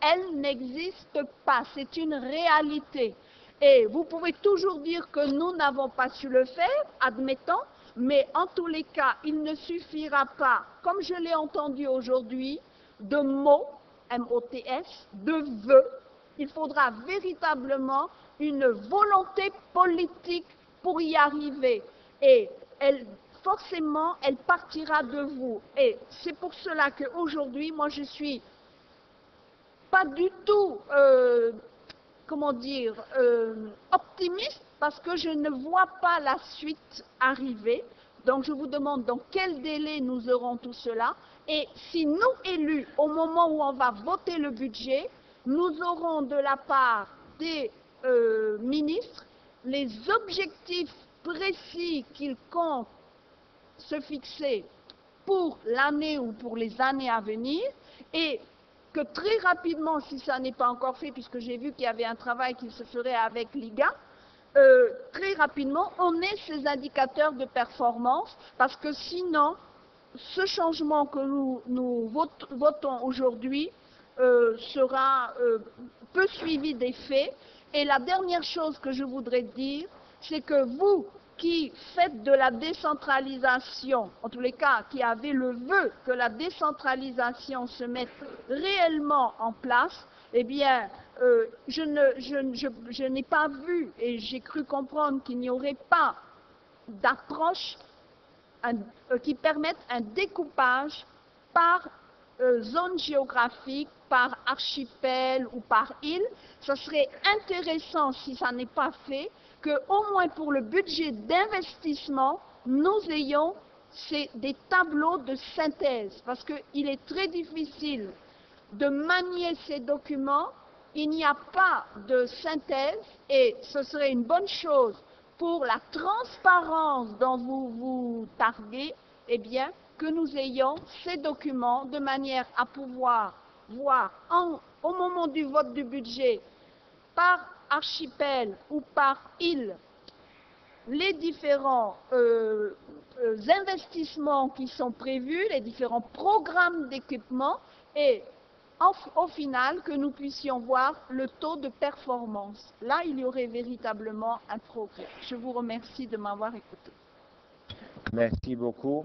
elle n'existe pas. C'est une réalité. Et vous pouvez toujours dire que nous n'avons pas su le faire, admettons, mais en tous les cas, il ne suffira pas, comme je l'ai entendu aujourd'hui, de mots, M-O-T-S, de vœux. Il faudra véritablement une volonté politique pour y arriver. Et forcément, elle partira de vous. Et c'est pour cela qu'aujourd'hui, moi, je suis pas du tout, euh, comment dire, euh, optimiste parce que je ne vois pas la suite arriver. Donc je vous demande dans quel délai nous aurons tout cela. Et si nous, élus, au moment où on va voter le budget, nous aurons de la part des euh, ministres les objectifs précis qu'ils comptent se fixer pour l'année ou pour les années à venir et que très rapidement, si ça n'est pas encore fait, puisque j'ai vu qu'il y avait un travail qui se ferait avec l'IGA, euh, très rapidement, on ait ces indicateurs de performance, parce que sinon, ce changement que nous, votons aujourd'hui euh, sera peu suivi des faits. Et la dernière chose que je voudrais dire, c'est que vous qui faites de la décentralisation, en tous les cas qui avez le vœu que la décentralisation se mette réellement en place, eh bien, euh, je n'ai pas vu et j'ai cru comprendre qu'il n'y aurait pas d'approche euh, qui permette un découpage par euh, zone géographique, par archipel ou par île. Ce serait intéressant, si ça n'est pas fait, qu'au moins pour le budget d'investissement, nous ayons des tableaux de synthèse, parce qu'il est très difficile de manier ces documents. Il n'y a pas de synthèse et ce serait une bonne chose pour la transparence dont vous vous targuez, eh bien, que nous ayons ces documents de manière à pouvoir voir au moment du vote du budget par archipel ou par île les différents euh, euh, investissements qui sont prévus, les différents programmes d'équipement et au final que nous puissions voir le taux de performance. Là, il y aurait véritablement un progrès. Je vous remercie de m'avoir écouté. Merci beaucoup.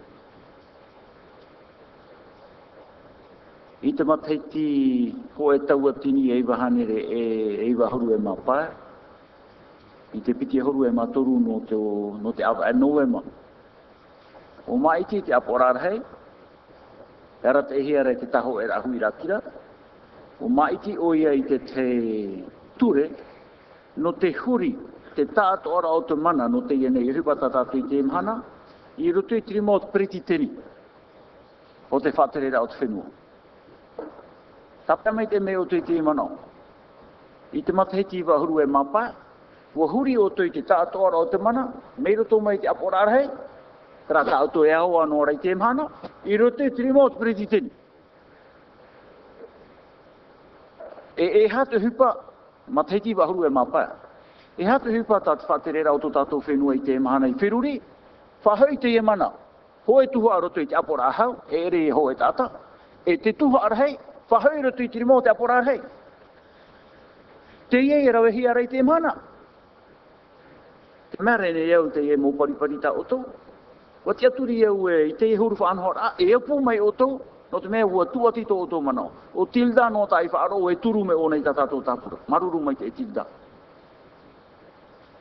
I te mateiti ho e tau atini e iwahanere e, e iwahuru e mapae. I te piti e horu e matoru no te, no te awa e novema. O ma iti te aporar hei. Era te hea re te taho e rahui rakira. O ma iti o ia i te te ture no te huri te taat ora o te mana no te iene i hupata tātu i te mhana i rutu i trimot priti teri o te whaterera o te whenua. Tāpia mai te me o tui te mano. I te matahiti wa huru e mapa, wa huri o te tātoara o te mana, meiro tō mai te aporar hei, Tara ka auto e au anō rei te mhana, i rote tiri mō preti tini. E e hatu hupa, matahiti wa huru e mapa, e hatu hupa tā te whaterera o tō tātou whenua i te mhana i whiruri, whahau te e mana, ho e tuha roto i te apora ahau, e ere e ho e tāta, e te tuha arhei, whahaura tui tiri mō te apora hei. Te ie e rawe hi arei te mana. Te mare ne iau te ie mō paripari tā o tō, Wa te aturi e i te huru wha a e apu mai o tō, no te mea ua tua tito o tō mana. O tilda no tai whaaro e turu me o nei ta tātou tāpura. Maruru mai te e tilda.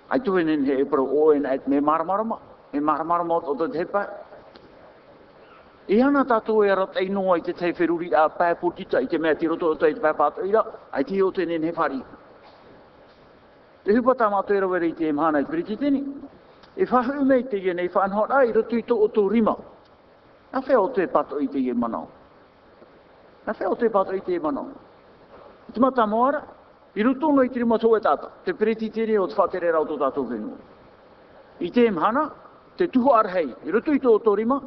Ai tu he e pro o en ait me maramarama, me maramarama o te hepa. E ana tātou e arat ei noa i te tei whiruri a pāe putita i te mea tiroto o te pāe ira, ai te o tenen he whari. Te hupata mātou e rawere i te mhana i Brititini e whahu mei te ienei nei ai i rotu i tō o tō rima. A whea o te pato i te ie manao. A whea o te pato i te ie manao. I te mata moara, i roto no i te rima tō e tata, te piriti tere o te whatere rau tō tātou whenua. I te mhana, te tuho arhei, i roto i tō o tō rima,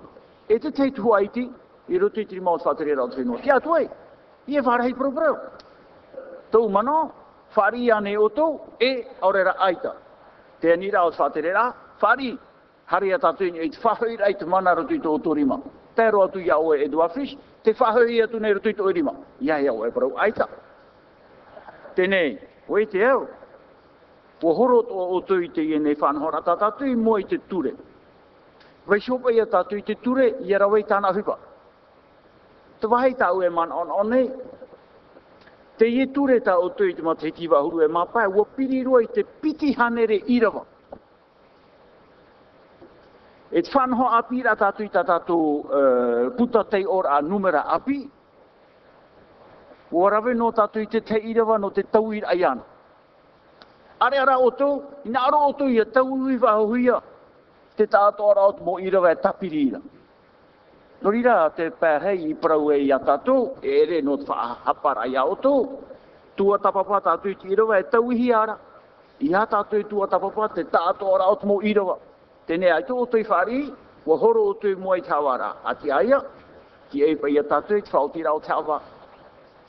e te te tuho aiti, i roto i tiri rima te whatere rao te whenua. Kia tuai, i e wharahei propreo. Tō manao, whari ane o tō, e aurera aita. Te ani rao te whatere rā, whari, hari a tatu i te whahui rei te mana roto i tō tōrima. Te roa tu ia oe Edua Fish, te whahui atu nei roto i tō irima. Ia ia oe parau aita. Tēnei, oe te au. Ua horo tō o tō i te i nei whanhora, tā i i te ture. Wai shopa ia tātou i te ture, ia rawai tāna hupa. Te wahai tāu e man on on nei. Te ie ture tā o tui te mata hiki wahuru e mapai, ua piri rua i te piti hanere irawa. E te whanho api rā tātou i tā tātou uh, puta tei or a numera api. Ua rawe no tātou i te te irawa no te tau i aiana. Are ara o tō, ina aro o tō ia tau i wahuia te tātoa rao mo mo rawa e tapirira. No rira te pēhei i prau e i a tātou, e re no te whaahapara i o tō. Tua tapapa tātou i te e tauihi ara. I a tātou i tua tapapa te tātoa rao mo mo rawa. Tēnei ai tō o tō whari, wa horo o tui mua i tāwara. A ti aia, ki e pa i a tātou i te whaotira o tāwa.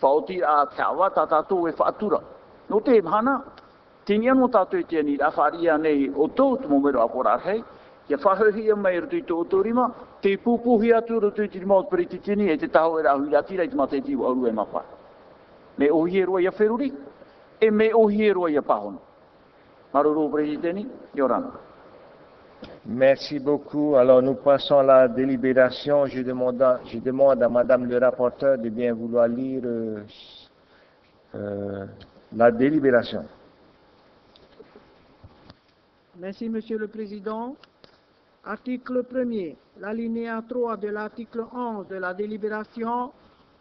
Whaotira a tāwa, tā tātou e whaatura. No te mhana, tēnei anō tātou i tēnei, a whari nei o tō, tu momero hei, A mai rutu i tō tōrima, te pūpuhi atu rutu i tiri maut periti tini e te taho e rahu i atira i te mate tiu auru e mawha. Me ohi e roa ia wheruri, e me ohi e roa ia pahono. Maruru Presidente, Yorana. Merci beaucoup. Alors nous passons à la délibération. Je demande, je demande à Madame le rapporteur de bien vouloir lire euh, euh, la délibération. Merci, Monsieur le Président. Article 1er, l'alinéa 3 de l'article 11 de la délibération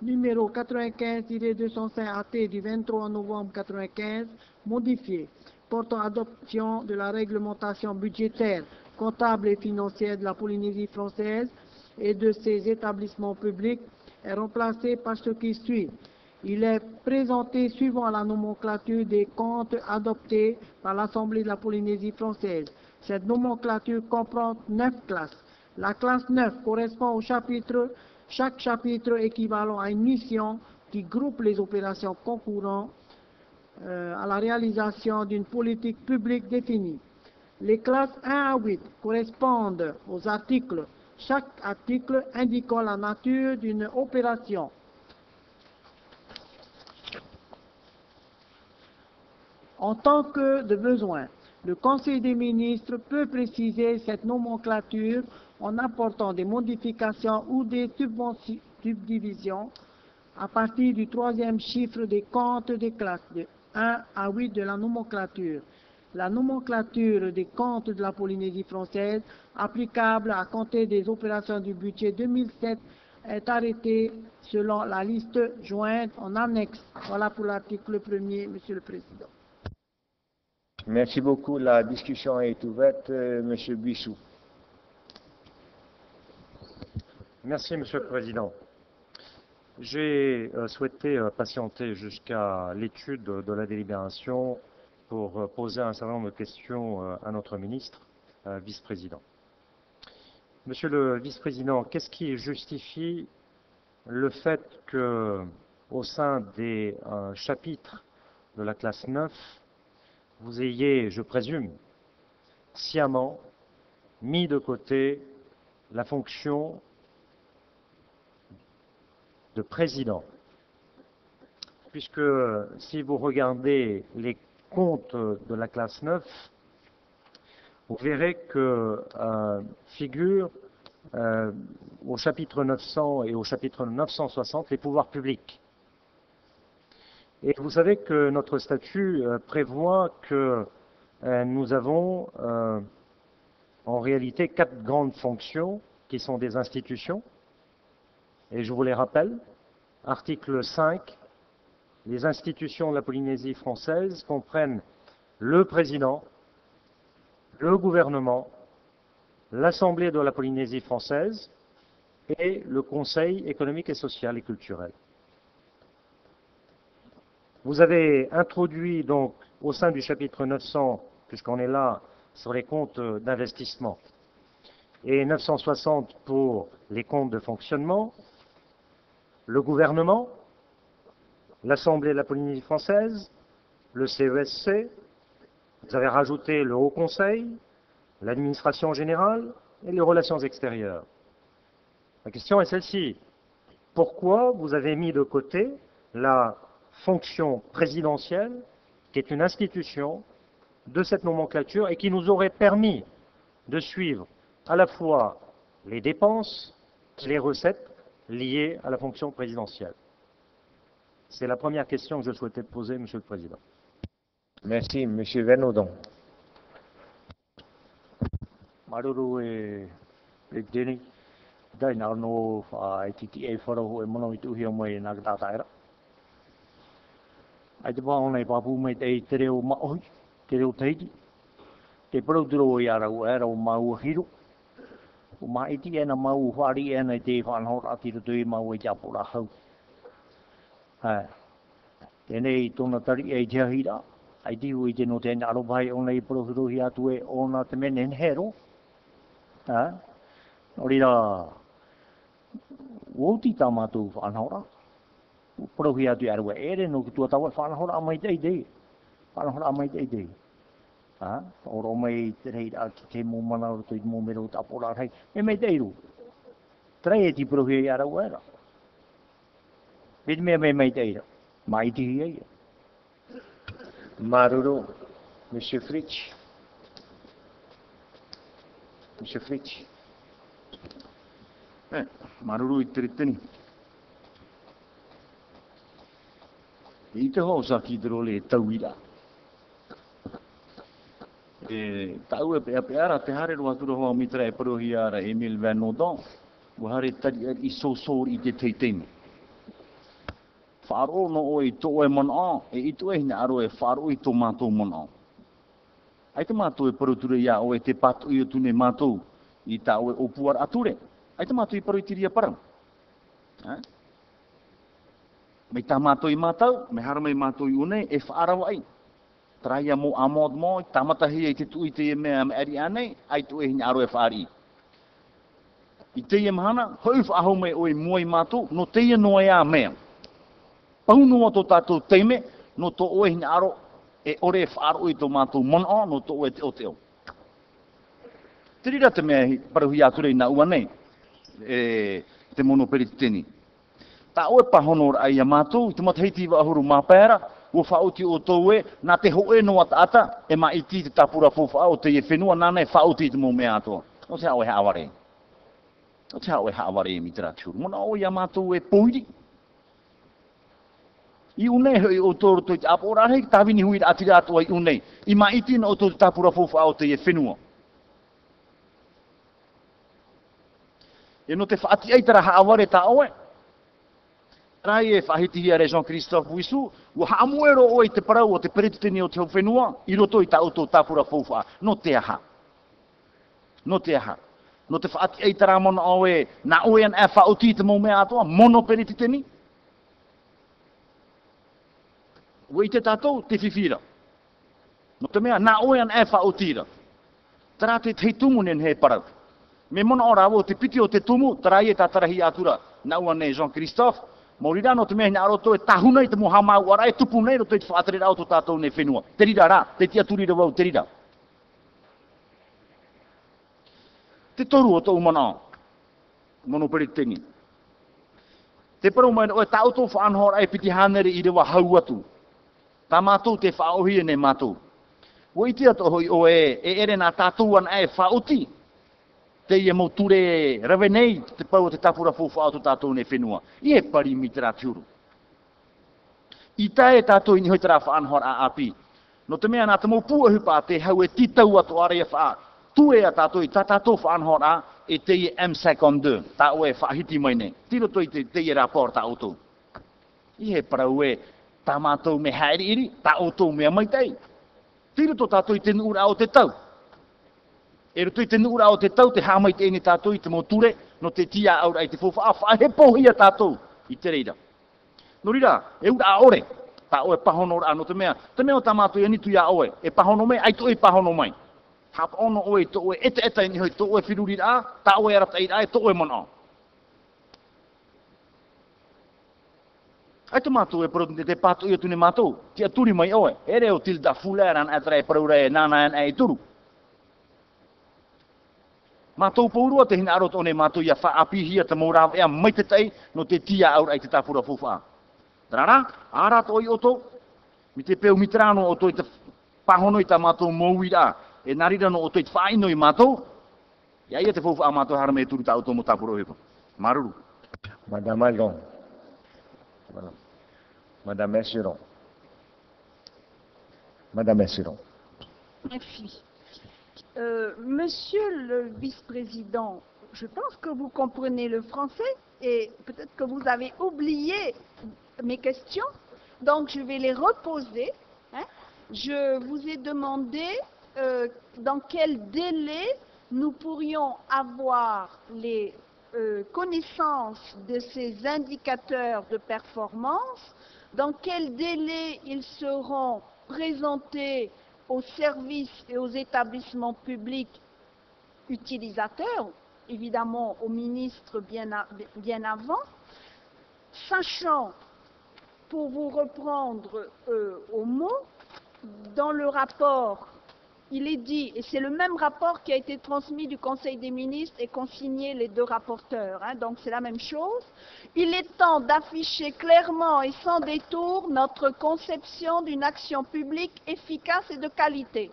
numéro 95-205 AT du 23 novembre 1995, modifié, portant adoption de la réglementation budgétaire, comptable et financière de la Polynésie française et de ses établissements publics, est remplacé par ce qui suit. Il est présenté suivant la nomenclature des comptes adoptés par l'Assemblée de la Polynésie française. Cette nomenclature comprend neuf classes. La classe 9 correspond au chapitre, chaque chapitre équivalent à une mission qui groupe les opérations concourant euh, à la réalisation d'une politique publique définie. Les classes 1 à 8 correspondent aux articles, chaque article indiquant la nature d'une opération. En tant que de besoin, le Conseil des ministres peut préciser cette nomenclature en apportant des modifications ou des subdivisions à partir du troisième chiffre des comptes des classes de 1 à 8 de la nomenclature. La nomenclature des comptes de la Polynésie française applicable à compter des opérations du budget 2007 est arrêtée selon la liste jointe en annexe. Voilà pour l'article 1er, Monsieur le Président. Merci beaucoup. La discussion est ouverte. Euh, Monsieur Buissou. Merci, Monsieur le Président. J'ai euh, souhaité euh, patienter jusqu'à l'étude de la délibération pour poser un certain nombre de questions à notre ministre, vice-président. Monsieur le vice-président, qu'est-ce qui justifie le fait que, au sein des chapitres de la classe 9, vous ayez, je présume, sciemment mis de côté la fonction de président. Puisque si vous regardez les comptes de la classe 9, vous verrez que euh, figure euh, au chapitre 900 et au chapitre 960 les pouvoirs publics. Et vous savez que notre statut euh, prévoit que euh, nous avons euh, en réalité quatre grandes fonctions qui sont des institutions. Et je vous les rappelle. Article 5, les institutions de la Polynésie française comprennent le président, le gouvernement, l'Assemblée de la Polynésie française et le Conseil économique et social et culturel. Vous avez introduit donc au sein du chapitre 900, puisqu'on est là sur les comptes d'investissement, et 960 pour les comptes de fonctionnement, le gouvernement, l'Assemblée de la Polynésie française, le CESC, e vous avez rajouté le Haut Conseil, l'administration générale et les relations extérieures. La question est celle-ci. Pourquoi vous avez mis de côté la fonction présidentielle, qui est une institution de cette nomenclature et qui nous aurait permis de suivre à la fois les dépenses et les recettes liées à la fonction présidentielle C'est la première question que je souhaitais poser, Monsieur le Président. Merci, Monsieur Vernodon. Maruru e e deni dai na no fa i titi wharo mono i tuhi o mai nā kata Ai te pāo nei papu mai te te reo maoi, te reo teiti. Te parauturo i ara u era o mau hiru. O ma iti e na mau whari e na te whanhora ati rutu i mau e japura hau. Hai. Tēnei tōna tari e te ahira. Ai ti i te no tēnei naro o nei parauturo hi atu e o na te menen hero. Hai. Ori rā. Woti tā mātou whanhora prohi atu aru ere no tu tawa fana hora mai dei dei fana hora mai dei dei ha oro mai trei a te mo mana o te mo mero ta pora hai. E mai dei ru trei ti prohi aru era bid me mai mai dei mai ti ai Maruru, Monsieur Fritsch. Monsieur Fritsch. Eh, Maruru i tritini. I te ho sa ki te role e tauira. E tau e pea peara te hare roa tura hoa mitra e parohi ara Emil Van Nodon, wa hare tari ar i so so i te teitemi. Wharo no o i tō e mon a, e i tō e hina aro e wharo i tō mātou mon a. Ai te mātou e parutura ia o e te pato i o tune mātou i tā o e opuar ature. Ai te mātou i paru i tiria parang. Eh? Me ta mato i matau, me hara mai mato i une, e whaarawa ai. Traia mo amod mo, tamata hi e te tui te e mea me ari anei, ai tu e hini aro e whaari. I te e mahana, hau whaahau me o e mua i mato, no te e noa e a mea. Pau to tātou teime, no to oe e hini aro, e ore e whaaro i to mato mona, no to oe te o te o. Te rira te mea parahui aturei na ua nei, e, te mono peri te teni ta o e pahono ai ia mātou, te matahiti wa ahuru mā ua whaoti o tou e, nā te hoe noa ta ata, e ma iti te tapura fōwha o te e whenua, nā nei whaoti te mō mea atoa. O te hao e haaware. O te hao e haaware e mitra tūru. Mona o ia mātou e poiri. I unei hoi o tōru tōi te apo, rā hei tāwini hui atira atua i unei. I ma iti na o tō te tapura fōwha o te e whenua. E no te whaati tara haaware ta. E no te whaati ei tara haaware ta oe rai e whahiti hia re Jean-Christophe Wisu, ua haamuero o i te parau o te peretuteni o te whenua, i roto i ta auto tāpura fōwha, no te aha. No te aha. No te whaati ei tara mona o e, na oe an e whaoti te mō mea atoa, mono peretuteni. Ua i te tātou, te whiwhira. No te mea, na oe an e whaotira. Tara te tei tumu nen he parau. Me mona o o te piti o te tumu, tara i e tā atura, na ua ne Jean-Christophe, Maurira no te mehina aroto e tahuna i te mohama mau ara e tupu nei no te te whaatere rao to tātou nei whenua. Te rira rā, te tia turi rau, te rira. Te toru o tō umana. Mono peri tengi. Te paru mai o e tau tō whaanhora e piti hanere i rewa hau atu. Tā mātou te whaohi e ne mātou. Wo iti ato hoi o e, e ere nā tātou an e whaoti te ia mo ture rave nei te pau te tapura fufu au tātou ne whenua. I e pari mi te rātiuru. I tae tātou ini hoi te rāwha anhor a api. No te mea nā te mo pua hupa te hau e titau atu are e wha. Tu e a tātou i tā tātou wha anhor a e te i MSEC on 2. Tā ue whahiti mai ne. Tiro toi te te i rapor tā auto. I he parau e tā mātou me haere iri, tā auto mea mai tei. Tiro tō tātou i te nura o te tau. E rutu i te nura o te tau te hamai te ene tātou i te moture, no te tia aura i te fofa, a he pohia tātou i te reira. No rira, e ura a ore, tā oe pahono ora no te mea, te mea o tā mātou i anitu ia oe, e pahono mai, ai to e pahono mai. Hapa ono oe, to oe ete eta ini hoi, to oe whiruri rā, tā oe arata i rā, e to oe mana. Ai te mātou e paro te pātou i atune mātou, tia turi mai oe, ere o tilda fuleran atra e paraura e nana e turu. Mātou paurua te hina aro tōne mātou ia wha apihia te mōrawa ea mai te tei no te tia aura ai te tāpura fufa. Tarara, āra tō i oto, mi te peo mitrano o tō i te pahono i tā mātou mōwira, e narira no o tō i te whaino i mātou, Ia ia te fofu amato harame e turu tau tomo tapuro hepo. Maruru. Madame. Voilà. Madame Esseron. Madame Esseron. Merci. Euh, monsieur le vice-président, je pense que vous comprenez le français et peut-être que vous avez oublié mes questions, donc je vais les reposer. hein. Je vous ai demandé euh, dans quel délai nous pourrions avoir les euh, connaissances de ces indicateurs de performance, dans quel délai ils seront présentés aux services et aux établissements publics utilisateurs, évidemment au ministre bien, avant, sachant, pour vous reprendre euh, au mot, dans le rapport, il est dit, et c'est le même rapport qui a été transmis du Conseil des ministres et consigné les deux rapporteurs, hein, donc c'est la même chose, il est temps d'afficher clairement et sans détour notre conception d'une action publique efficace et de qualité.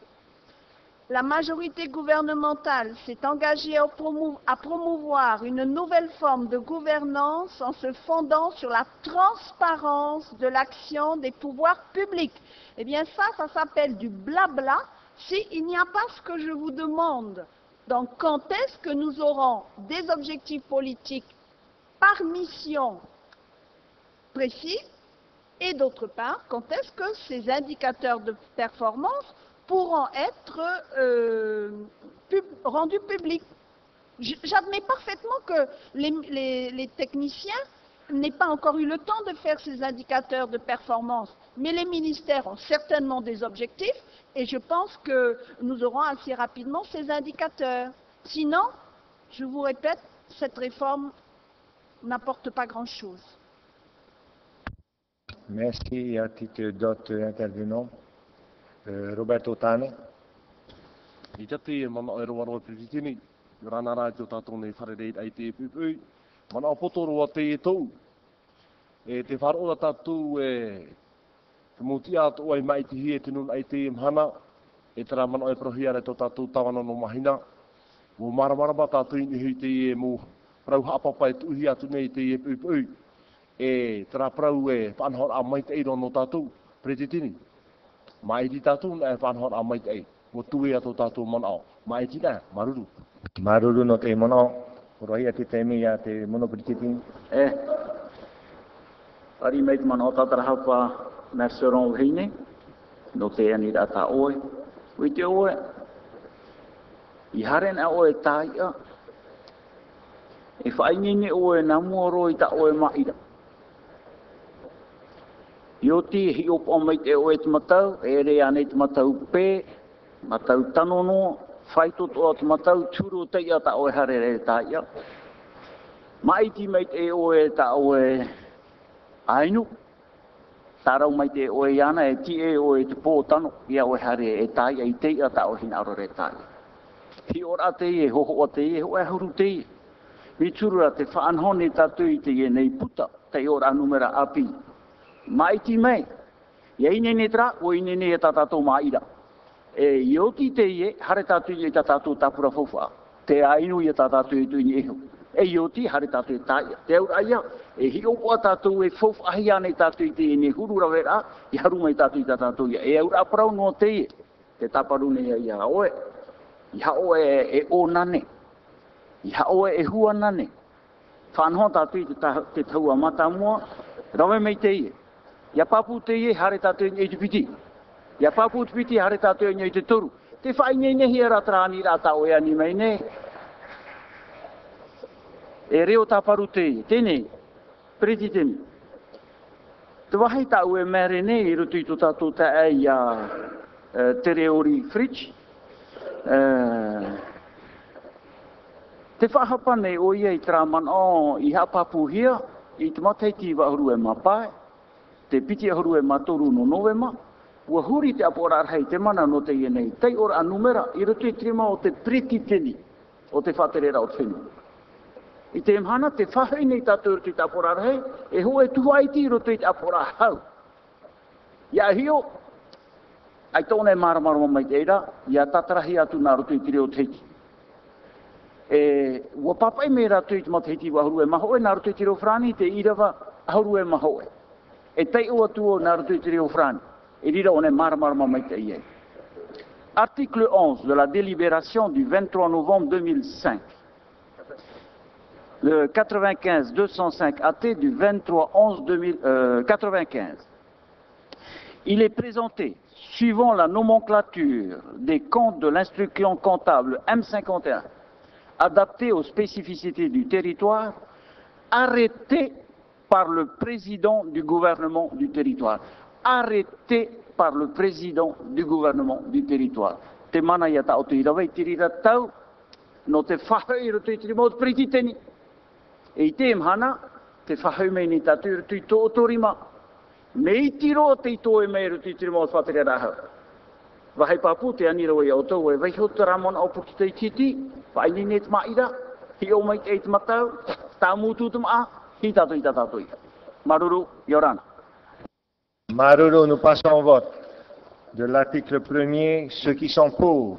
La majorité gouvernementale s'est engagée à promou- à promouvoir une nouvelle forme de gouvernance en se fondant sur la transparence de l'action des pouvoirs publics. Eh bien ça, ça s'appelle du blabla s'il n'y a pas ce que je vous demande. Donc quand est-ce que nous aurons des objectifs politiques par mission précis et d'autre part, quand est-ce que ces indicateurs de performance pourront être euh, rendus publics? J'admets parfaitement que les techniciens n'aient pas encore eu le temps de faire ces indicateurs de performance, mais les ministères ont certainement des objectifs et je pense que nous aurons assez rapidement ces indicateurs. Sinon, je vous répète, cette réforme n'apporte pas grand-chose. Merci à titre d'autres intervenants. Euh, Roberto Tano. Rana mana o potoro a te e tau. E te wharo tātou e te muti atu ai mai te hie te nun ai te imhana. e tera mana o e tō tātou tawana no mahina. Mō maramarama tātou ini hui te e mō prau hapapa e tuhi atu nei te e pupui. E tera prau e whanhor a mai te eiro no tātou, pretitini. Mai di tātou na e whanhor a mai te e. Mō tue ato tātou mana o. Mai ti maruru. Maruru no te Horohia ki te emi a te monopiriti. E. Ari meit mana o tātara hapa Mercero Lhine, no te ani rā tā oe. Ui te oe, i haren a oe tāia, e whaingine oe nā muoro i tā oe maira. Yo ti hi opo mei te oe te matau, e re ane te matau pē, matau tanono, whaito to te matau, tūro te ia ta oe hare re ta ia. Mai ti mai te oe ta oe ainu, Tārau mai te oe iana e ti e oe te pōtano, ia oe hare e ta ia i te ia ta o hina aro re tai. Hi ora te e, hoho o te e, ho e huru te e. Mi tūrura te whaanhone tatu i te e nei puta, te ora numera api. Mai ti mai, ia i ne tra, o i ne e tatatou maira e io ki te ye hare ta tu ye ta tu ta pura fofa te ai nu ye ta ta tu tu ni e io ti hare ta tu ta te ur aya e hi o wa ta tu e fofa ahi ya ne ta tu ti ni hu ru ra ve ra ya mai ta tu ta ta tu ya e ur apra no te te ta paru ne ya ya o e ya o e e o na ne ya o e e hu na ne fan ho ta tu te ta u ma ta mo ra ve mai te ye ya pa pu te ye hare ta tu ni e ti Ia papu te hare tatu i te toru. Te whai nei nehi e ratrani rata oe ani mai ne. E reo taparu te ie, tēnei, preti tēnei. Te wahi ta ue mere ne, i rutu i tō tātou ta e a te reori fridge. Uh, te whahapane o ia i traman o i hapapu hia, i te mataiti wa huru e mapae, te piti huru e matoru no novema, ua huri te apora arhei te mana no te ienei. Tei ora a numera, i rutu i trima o te preti tini o te whaterera o te whenua. I te mhana, te whahei nei tātou rutu i te apora arhei, e ho e tuha i ti rutu i te apora hau. Ia hio, ai tōne maramarama mai te eira, ia tatarahi atu nā rutu i te reo. E, ua papai me rātou i te matahiti wa huru e mahoe, nā rutu i te reo frani te irawa huru e mahoe. e. tei o atu tuo nā rutu i te reo frani. E mara mamai te iei. Article 11 de la délibération du 23 novembre 2005. Le 95-205 AT du 23 11 2095. Il est présenté, suivant la nomenclature des comptes de l'instruction comptable M51, adapté aux spécificités du territoire, arrêté par le président du gouvernement du territoire. Arrêté par le président du gouvernement du territoire. Te mana ia ta otu irawa i tirira tau, no te whahau i roto i tiri mōt priti teni. E i te mhana, te whahau mei ni tatu i roto i tō otorima. Me i tiro te i tō e mei roto i tiri mōt whatere rahau. Wahai papu te anira wai au tau, e wai hota ramon au puki te titi, vai ni net maira, hi o mai te eit matau, tā mūtu tum a, hi tatu i tatu i. Maruru, Yorana. Maruro, nous passons au vote. De l'article 1er, ceux qui sont pour.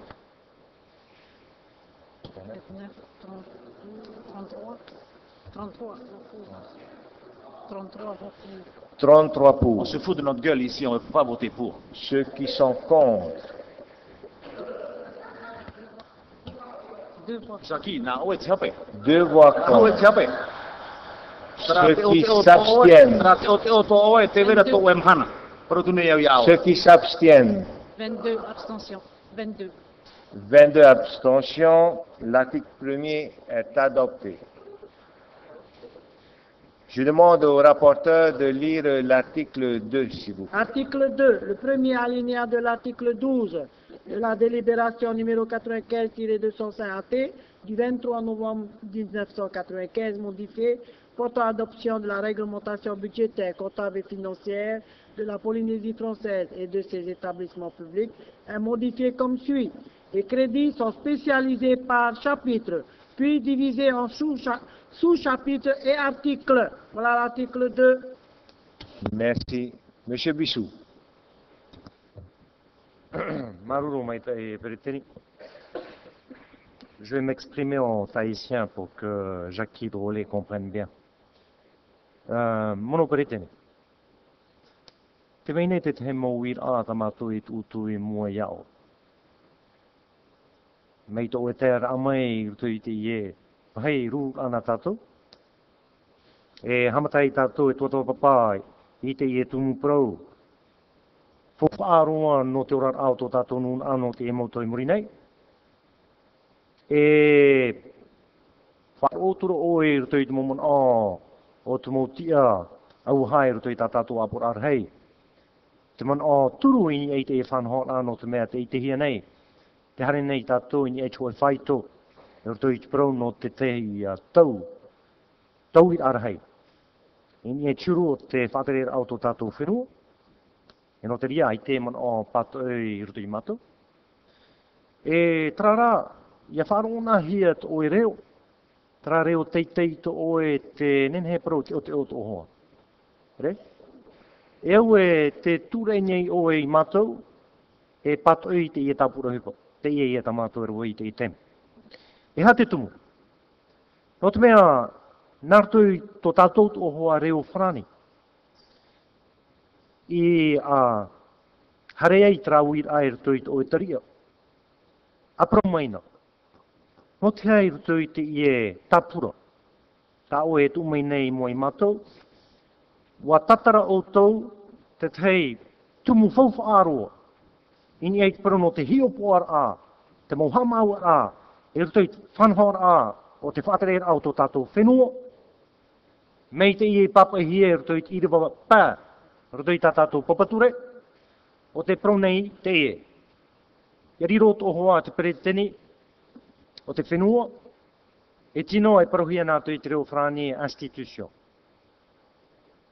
33 pour. On se fout de notre gueule ici, on ne peut pas voter pour. Ceux qui sont contre. Deux voix contre. Ceux qui s'abstiennent. Ceux qui s'abstiennent. 22 abstentions. 22. 22 abstentions. L'article 1er est adopté. Je demande au rapporteur de lire l'article 2, s'il vous plaît. Article 2, le premier alinéa de l'article 12 de la délibération numéro 95-205 AT du 23 novembre 1995 modifié portant adoption de la réglementation budgétaire, comptable et financière de la Polynésie française et de ses établissements publics est modifié comme suit. Les crédits sont spécialisés par chapitre, puis divisés en sous-cha- sous-chapitres et articles. Voilà l'article 2. Merci. Monsieur Bissou. Je vais m'exprimer en tahitien pour que Jackie Drolet comprenne bien. Uh, mono periteni. Te mei te te mouir a tamatu i tutu i mua iao. Mei tō e ter amai rutu i te ie. Hei rū ana tātou. E hamatai tātou e tuato papai i te ie tumu prou. aroa no te orar au tō tātou nun anō te e mautoi muri nei. E whaotoro o e i te momon a o te mautia au hai ruto i tā apur ar hei. Te man o turu ini e te e whanhot anō te mea te i te hia nei. Te hare nei tātou ini e chua whaito. E roto i te prau no te te i a tau. Tau i ar hei. I e churu o te whatere au tō tātou whenua. E no te ria i te man o pato e roto i mato. E trara, ia wharona hia to o e reo tra reo teitei to oe te nenhe pro te o te o to hoa. Re? E au e te ture nei oe i matou, e pato e te ia tāpura hipo, te ia ia ta matou ero i te i tem. E ha te tumu. No te mea, i to tātou to hoa reo frani. I a uh, harei tra uir aer i to oe taria. Apro maina. No te hai tuit i e tapura. Ta o e tu mai nei mo i matou. Wa tatara o tau te tei tumu faufa aroa. Ini ei pero no te hiopoar a, te mohamau a, e tuit whanhor a, o te whatere au tō tātou whenua. Mei te i e papa hi e tuit i rewa pā, Roto i tā tātou papature, o te pronei te e. Ia riro tō hoa te peretene, o te whenua, e tino e parohia nā tui te reo whrani institution.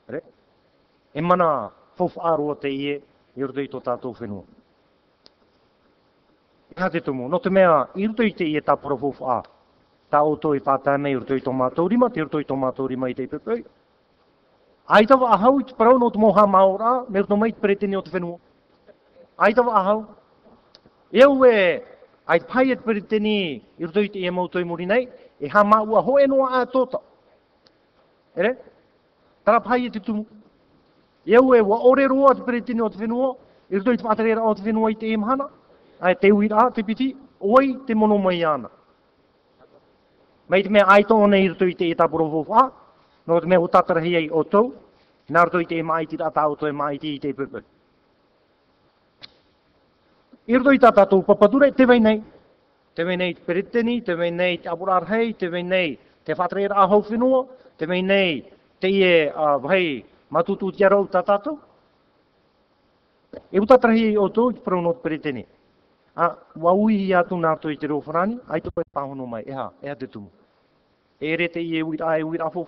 Re? E mana fof aroa te ie, i roto i tō tātou whenua. E ha te tumu, no te mea, i roto i te ie tā poro fof a. Tā o tō i pātāme i roto i tō mātou rima, te roto i tō mātou rima i te pepei. Ai tawa ahau i te parau no te moha maora, me roto mai te peretene o te whenua. Ai tawa ahau. E e Ai pai at pere i roto i te ia mautoi muri nei, e ha maua ho e noa a tōta. Ere? Tara pai e te tumu. E au e wa ore roa te pere teni o te whenua, i roto i te whatarera o te whenua i te emhana, ai te uira te piti, oi te mono mai ana. Mai te mea aito o nei roto i te e tapuro fofa, no te mea o tatarahi ei o tau, nā roto i te e maiti rata o to e maiti i te pupu. I roto i tā tātou papadure, te vei nei. Te vei nei te peritini, te vei nei te apurar hei, te vei nei te whatreira ahau whenua, te vei nei te ie uh, hei matutu te arau tā tātou. E utatrahi o tō i parau no te peritini. A, wa i atu nā tō i te rōwharani, ai tō e pāhono mai, eha, eha te tumu. E re te ie uira ai uira afo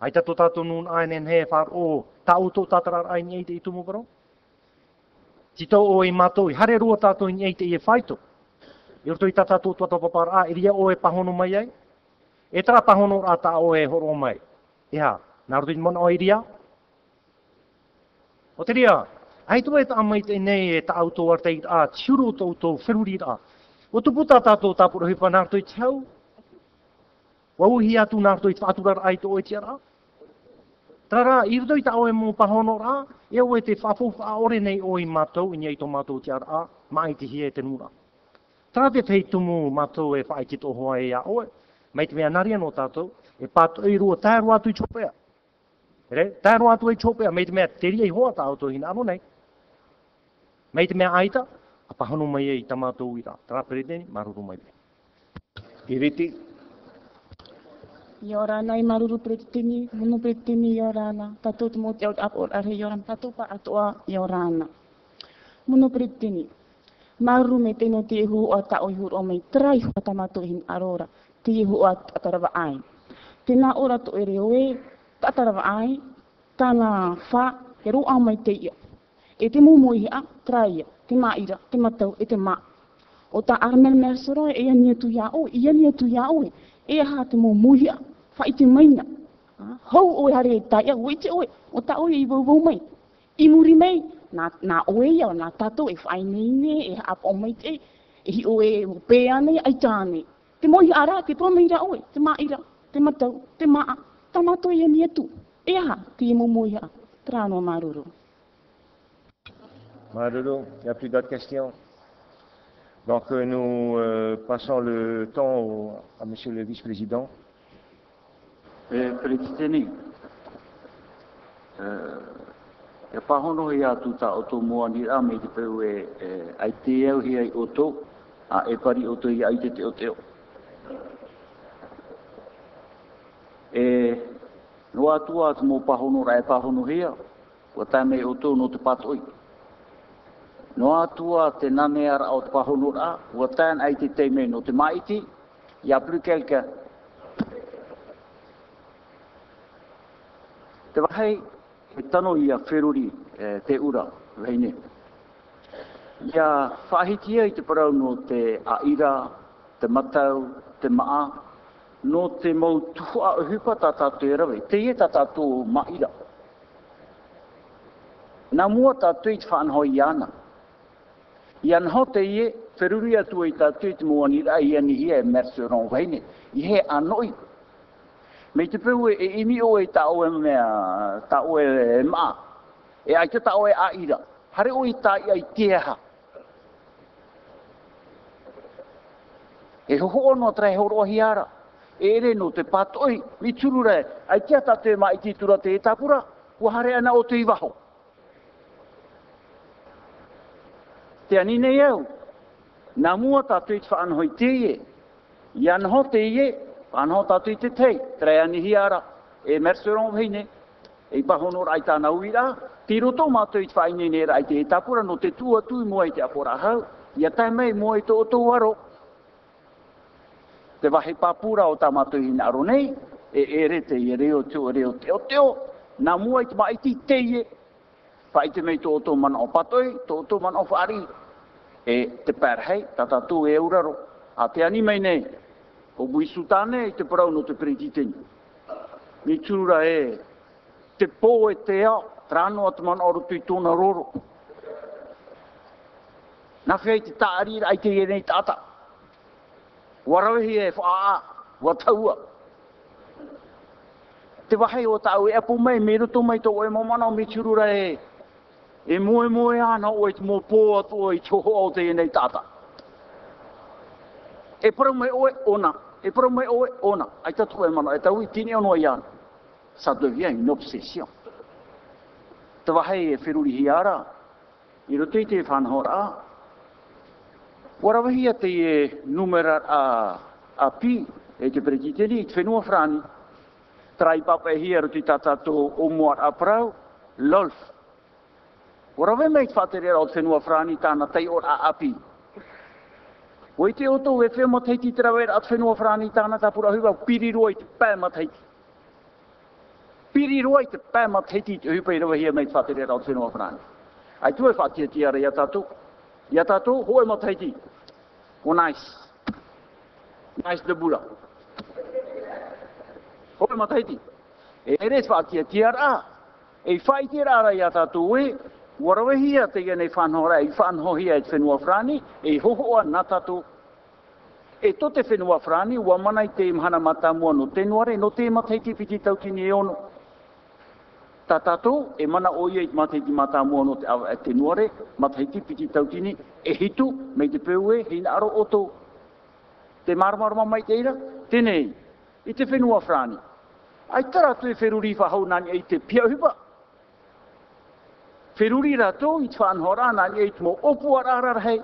Ai tato tātou nun ai nen he whār o tau tō tātarar ai ni te i tumu parau. Tito o e mātou i hare rua tātou i te i e whaito. I roto i tātou tua tō papara a, iria o e pahono mai ai. E tara pahono rā tā o e horo mai. Iha, nā roto i mona o iria. O te ria, ai tō e tā mai te nei e tā auto ar te a, tiuru tō tō whiruri a. O tu puta tātou tāpura hipa nā roto i tau. hau. Wauhi atu nā roto i te ai tō e tiara. Tara, i roto i ta oe mō pahono rā, e oe te whawhawha ore nei o i mātou, i nei tō mātou te ara, mai te hie te nura. Tara te tei tumu mātou e whai ki tō hoa e a oe, mai te mea nari anō tātou, e pātou i rua tāru atu i chopea. Re, tāru atu i chopea, mai te mea te e hoa tā auto hina anō nei. Mai te mea aita, a pahono mai e i tamātou i rā. Tara pereteni, maruru mai. Iriti, Yorana i maruru pretini, munu pretini yorana. Tatou te moti au apor are yorana, tatou pa atoa yorana. Munu pretini. Maruru me teno te hu o ta o hur o mei trai hu tamato hin arora. Te hu o atarava ai. Tena ora to ere oe, atarava ai, tana fa, e ru au mai te ia. E te mumu i a, trai te maira, te matau, e te ma. O ta armel mersoro e ia nia tu ia oe, ia nia tu ia oe. E ha te mumu i te. Plus d'autres questions? Donc euh, nous euh, passons le temps à Monsieur le Vice-président. E Peretiteni. E pahono hi tuta o tō mua ni a me te peu e, e ai te eo hi ai o tō, a e pari o tō i ai te te o teo. E no atu atu mō pahono ra e pahono hia, o tai me o tō no te patoi. No atua te nane ara o te pahono ra, o tai ai te te me no te maiti, ia plus Te wahai, he tano ia wheruri e, te ura, reine. Ia whahitia i te parau no te aira, te matau, te maa, no te mau tuho a uhupa tā tātou e rawe, te ie tā tātou maira. Nā mua tātou i te whanhoi i ana. I anho te ie, wheruri atu i tātou i te mua ni rai ani hia e mersu rong i he anoi, Me te pēu e imi o e ta o e mea, ta o e maa. E ai te ta o e a ira. Hare o i ta i ai teha. E hoho ono tra e horo ahi ara. E ere no te patoi, mi turu re, ai tia ta te mai ti tura te tapura, ua hare ana o te i waho. Te anine eu, nā mua ta te i te whaanhoi te ie, i anho te ie, Whanau tatu i te tei, trei ani hi ara, e merseron heine, e i pahono rai tāna uira, tiro tō mātou i te whaine ne rai te e no te tua tui mua i te apora hau, ia tai mei mua i tō o tō waro. Te wahi papura o tā mātou i naro nei, e ere te i reo teo reo teo teo, nā mua i te mai ti teie, pa i te mei tō tō mana o patoi, tō tō mana o whaari, e te pērhei, tata tū e uraro, a te ani mei nei, o bui sutane i te parau no te perititeni. Ni tūra e te pō e te ao, trano at man oro tui tōna roro. Na i te taari ai te ienei tāta. tata. Warawehi e whaa, wataua. Te wahai o tāu e apu mai, me ruto mai tō oe mo mana o me churura e. E moe moe ana o e mo pō atu o i choho o te ienei tāta. tata. E para mai oe ona, e para mai oe ona. Ai tatu e mana, e tau i tini ono i ana. Ça devient une obsession. Te wahai e whiruri hi ara, i roto i te whanhora. Warawahi a te e numera a, a pi, e te perekiteni, i te whenua frani. Trai papa roto i tatato o muar a prau, lolf. Warawe mei te whaterera o te whenua frani tāna tei or a api. Wai te oto e whea matai te tera wera atwhenua whrani tāna tāpura hua, piri roa i te pā matai. Piri roa i te pā matai ti te hupa i rawa hia mei tātere rau atwhenua whrani. Ai tu e whātia ti ara i atatou. I atatou, hoa matai ti. O nais. Nais de bura. Hoa matai ti. E re whātia ti ara. E whaitira ara i atatou e, warawehia te gane whanhora, e whanhohia e whenua frani, e hohoa nā tātou. E to te whenua frani, ua mana i te mhana mata no te nuare, no te mateiti piti tautini e ono. Tā tātou, e mana o ia i mateiti mata no te awa e te nuare, mateiti piti tautini, e hitu, mei te peue, hina aro oto. Te maramarama mai te ira, tenei, i te whenua frani. Ai tara tu e wheruri whahau nani e te piauhipa, Whiruri Wheruri rato i te whanhora nā e te mo opu ararar hei.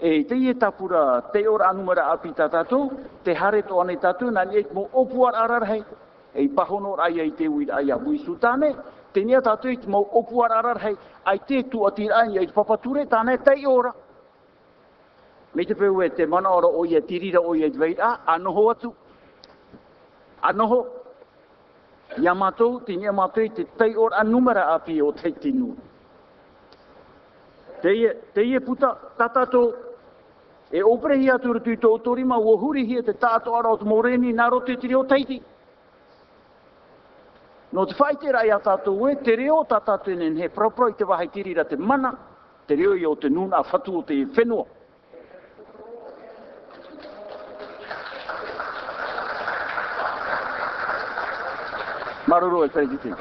E te e tapura te ora anumara api tā tātou, te hare tō ane tātou nā e te mo opu ararar hei. E pahono ai ai te uira ai a mui sutane, te nia tātou i te mo opu ararar hei, ai te tu atira ai ai te papature tāne te ora. Me te peu e te mana ora o ia tirira o ia dveira, anoho atu. Anoho, ia mātou, te nia mātou i te tei ora anumara api o te tinu. Te teie puta, tatato, e oprehi atu rutu i tō torima, ua huri hi te tātou ara o te moreni, nā rote tiri o teiti. No te whai te rai a tātou e, te reo tātou nen he propro i te wahai tirira te mana, te reo i o te nuna a whatu o te whenua. Maruru, el président.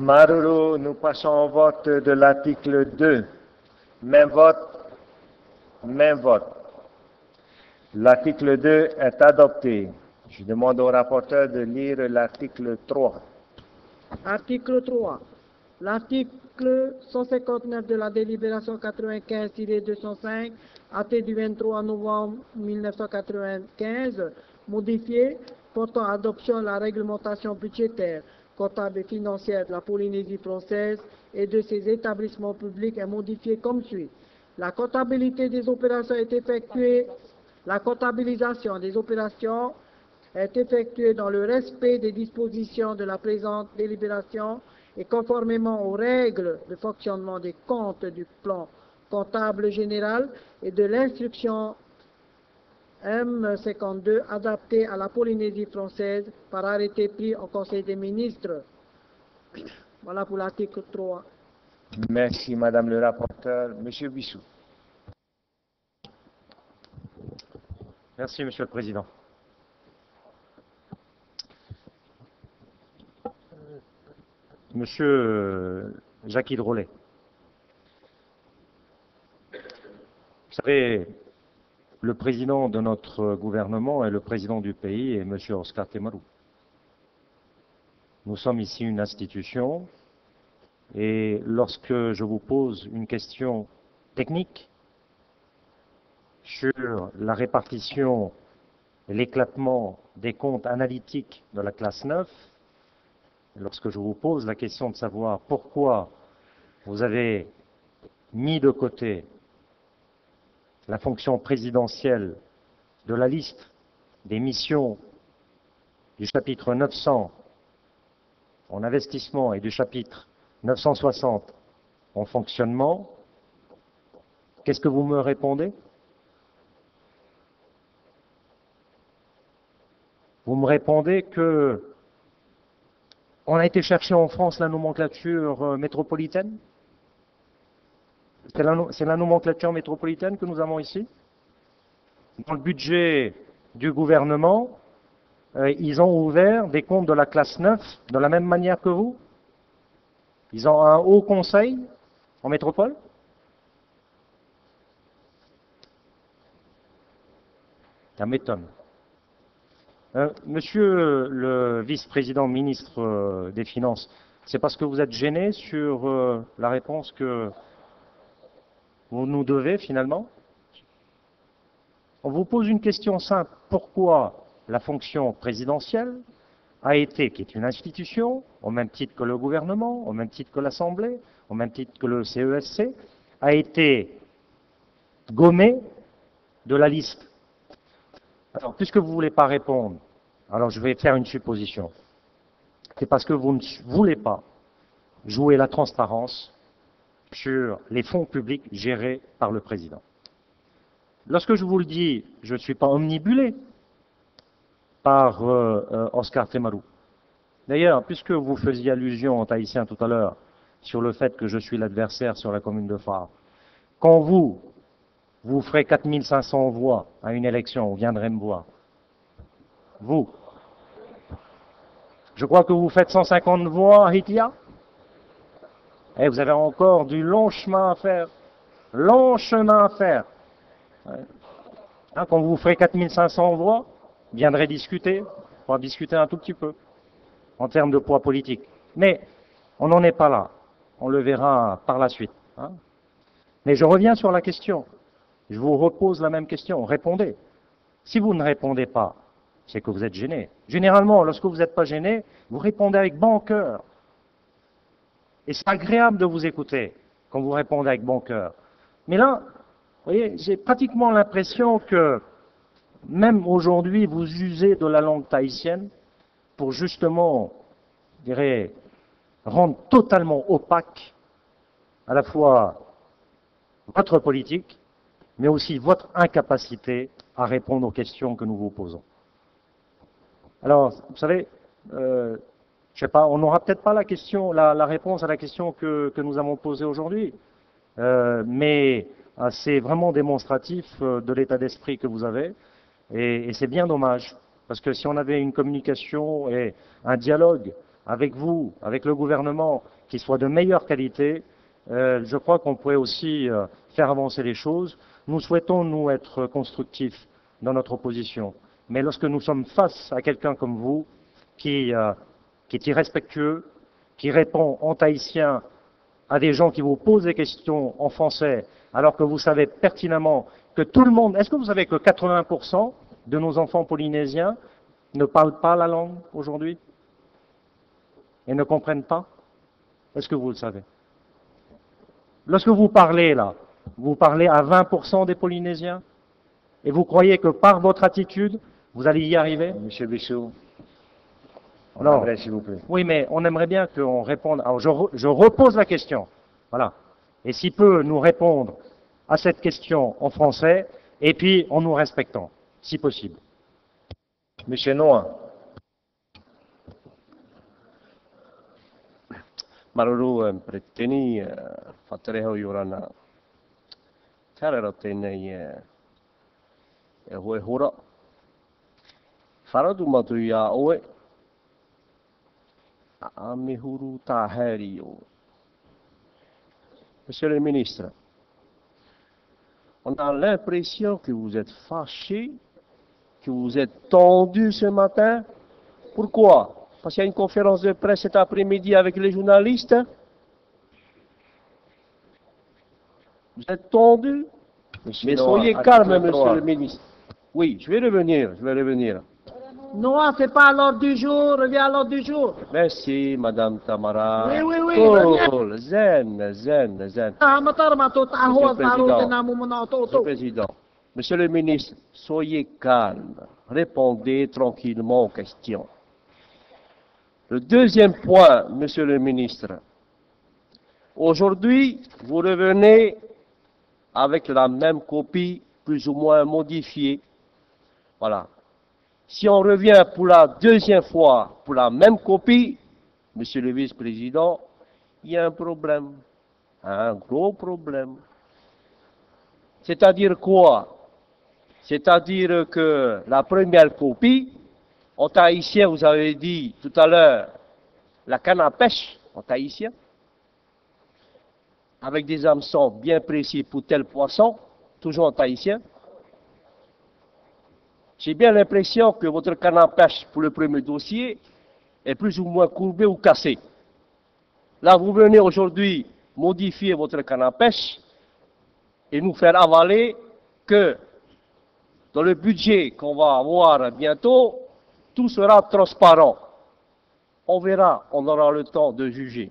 Maruru, nous passons au vote de l'article 2. Même vote. Même vote. L'article 2 est adopté. Je demande au rapporteur de lire l'article 3. Article 3. L'article 159 de la délibération 95-205, acté du 23 novembre 1995, modifié, portant adoption de la réglementation budgétaire, comptable et financière de la Polynésie française et de ses établissements publics est modifié comme suit. La comptabilité des opérations est effectuée, la comptabilisation des opérations est effectuée dans le respect des dispositions de la présente délibération et conformément aux règles de fonctionnement des comptes du plan comptable général et de l'instruction M52 adaptée à la Polynésie française par arrêté pris au Conseil des ministres. Voilà pour l'article 3. Merci, Madame le rapporteur. Monsieur Bissou. Merci, Monsieur le Président. Monsieur Jacques Hidrolet, vous savez, le président de notre gouvernement et le président du pays est Monsieur Oscar Temarou. Nous sommes ici une institution et lorsque je vous pose une question technique sur la répartition et l'éclatement des comptes analytiques de la classe 9, lorsque je vous pose la question de savoir pourquoi vous avez mis de côté la fonction présidentielle de la liste des missions du chapitre 900 en investissement et du chapitre 960 en fonctionnement, qu'est-ce que vous me répondez? Vous me répondez que on a été chercher en France la nomenclature euh, métropolitaine? C'est la, nomenclature métropolitaine que nous avons ici. Dans le budget du gouvernement, euh, ils ont ouvert des comptes de la classe 9 de la même manière que vous. Ils ont un haut conseil en métropole. Ça m'étonne. Euh, monsieur le vice-président ministre euh, des Finances, c'est parce que vous êtes gêné sur la réponse que vous nous devez finalement On vous pose une question simple. Pourquoi la fonction présidentielle a été, qui est une institution, au même titre que le gouvernement, au même titre que l'Assemblée, au même titre que le CESC, e a été gommée de la liste? Alors, puisque vous ne voulez pas répondre, alors je vais faire une supposition. C'est parce que vous ne voulez pas jouer la transparence sur les fonds publics gérés par le président. Lorsque je vous le dis, je ne suis pas omnibulé par euh, euh, Oscar Temarou. D'ailleurs, puisque vous faisiez allusion en tahitien tout à l'heure sur le fait que je suis l'adversaire sur la commune de Phare, quand vous, vous ferez 4500 voix à une élection, vous viendrez me voir. Vous. Je crois que vous faites 150 voix à Hitia? Et vous avez encore du long chemin à faire. Long chemin à faire. Hein, quand vous ferez 4500 voix, viendrez discuter. On va discuter un tout petit peu en termes de poids politique. Mais on n'en est pas là. On le verra par la suite. Hein. Mais je reviens sur la question. Je vous repose la même question. Répondez. Si vous ne répondez pas, c'est que vous êtes gêné. Généralement, lorsque vous n'êtes pas gêné, vous répondez avec bon cœur. Et c'est agréable de vous écouter quand vous répondez avec bon cœur. Mais là, vous voyez, j'ai pratiquement l'impression que même aujourd'hui, vous usez de la langue tahitienne pour justement, je dirais, rendre totalement opaque à la fois votre politique mais aussi votre incapacité à répondre aux questions que nous vous posons. Alors, vous savez, euh, je sais pas, on n'aura peut-être pas la question, la, réponse à la question que, nous avons posée aujourd'hui, euh, mais euh, c'est vraiment démonstratif euh, de l'état d'esprit que vous avez, et, et c'est bien dommage, parce que si on avait une communication et un dialogue avec vous, avec le gouvernement, qui soit de meilleure qualité, je crois qu'on pourrait aussi faire avancer les choses. Nous souhaitons, nous, être constructifs dans notre opposition. Mais lorsque nous sommes face à quelqu'un comme vous, qui, qui est irrespectueux, qui répond en tahitien à des gens qui vous posent des questions en français, alors que vous savez pertinemment que tout le monde, est-ce que vous savez que 80% de nos enfants polynésiens ne parlent pas la langue aujourd'hui et ne comprennent pas? Est-ce que vous le savez? Lorsque vous parlez là, vous parlez à 20% des Polynésiens et vous croyez que par votre attitude, vous allez y arriver? Monsieur Bissou, alors, s'il vous plaît. Oui, mais on aimerait bien qu'on réponde. Alors, je, je, repose la question. Voilà. Et s'il peut nous répondre à cette question en français, et puis en nous respectant, si possible. Monsieur Noah. Eh, preteni eh, yorana e, e hora. Matu a oe. A me huru tā heri o. Monsieur le ministre, on a l'impression que vous êtes fâché, que vous êtes tendu ce matin. Pourquoi? Parce qu'il y a une conférence de presse cet après-midi avec les journalistes. Vous êtes tendu Mais soyez calme, monsieur le ministre. Oui, je vais revenir, je vais revenir. Non, c'est pas à l'ordre du jour, reviens à l'ordre du jour. Merci, Madame Tamara. Oui, oui, oui. Cool, zen, zen, zen. Ah, Monsieur le Président, Monsieur le ministre, soyez calme. Répondez tranquillement aux questions. Le deuxième point, Monsieur le ministre. Aujourd'hui, vous revenez avec la même copie plus ou moins modifiée. Voilà. Si on revient pour la deuxième fois pour la même copie, Monsieur le vice-président, il y a un problème, un gros problème. C'est-à-dire quoi? C'est-à-dire que la première copie, en tahitien, vous avez dit tout à l'heure, la canne à pêche en tahitien, avec des hameçons bien précis pour tel poisson, toujours en tahitien. J'ai bien l'impression que votre canne pêche pour le premier dossier est plus ou moins courbé ou cassé. Là, vous venez aujourd'hui modifier votre canne pêche et nous faire avaler que dans le budget qu'on va avoir bientôt, tout sera transparent. On verra, on aura le temps de juger.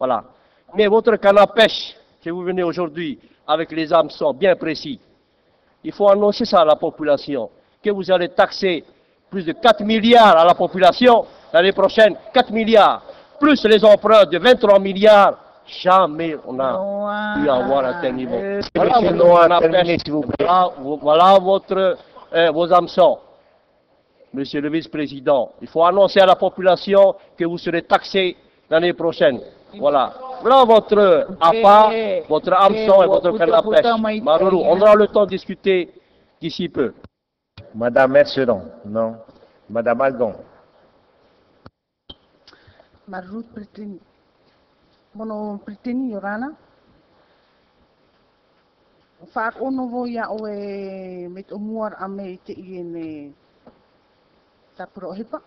Voilà. Mais votre canne à pêche que vous venez aujourd'hui avec les hameçons bien précis, il faut annoncer ça à la population, que vous allez taxer plus de 4 milliards à la population l'année prochaine, 4 milliards, plus les emprunts de 23 milliards. Jamais on a pu avoir un tel niveau. Voilà, vous plaît. Voilà, voilà votre, euh, vos hameçons. Monsieur le vice-président, il faut annoncer à la population que vous serez taxé l'année prochaine. Voilà. Voilà votre appât, Eh, votre hameçon eh, et votre canne à pêche. Maruru, on aura le temps de discuter d'ici peu. Madame Merceron, non. Madame Algon. Marut Pritini. Mono Pritini Yorana. Whaak ono vo ia o e me te omuar a me te i e ne tapura o hepa.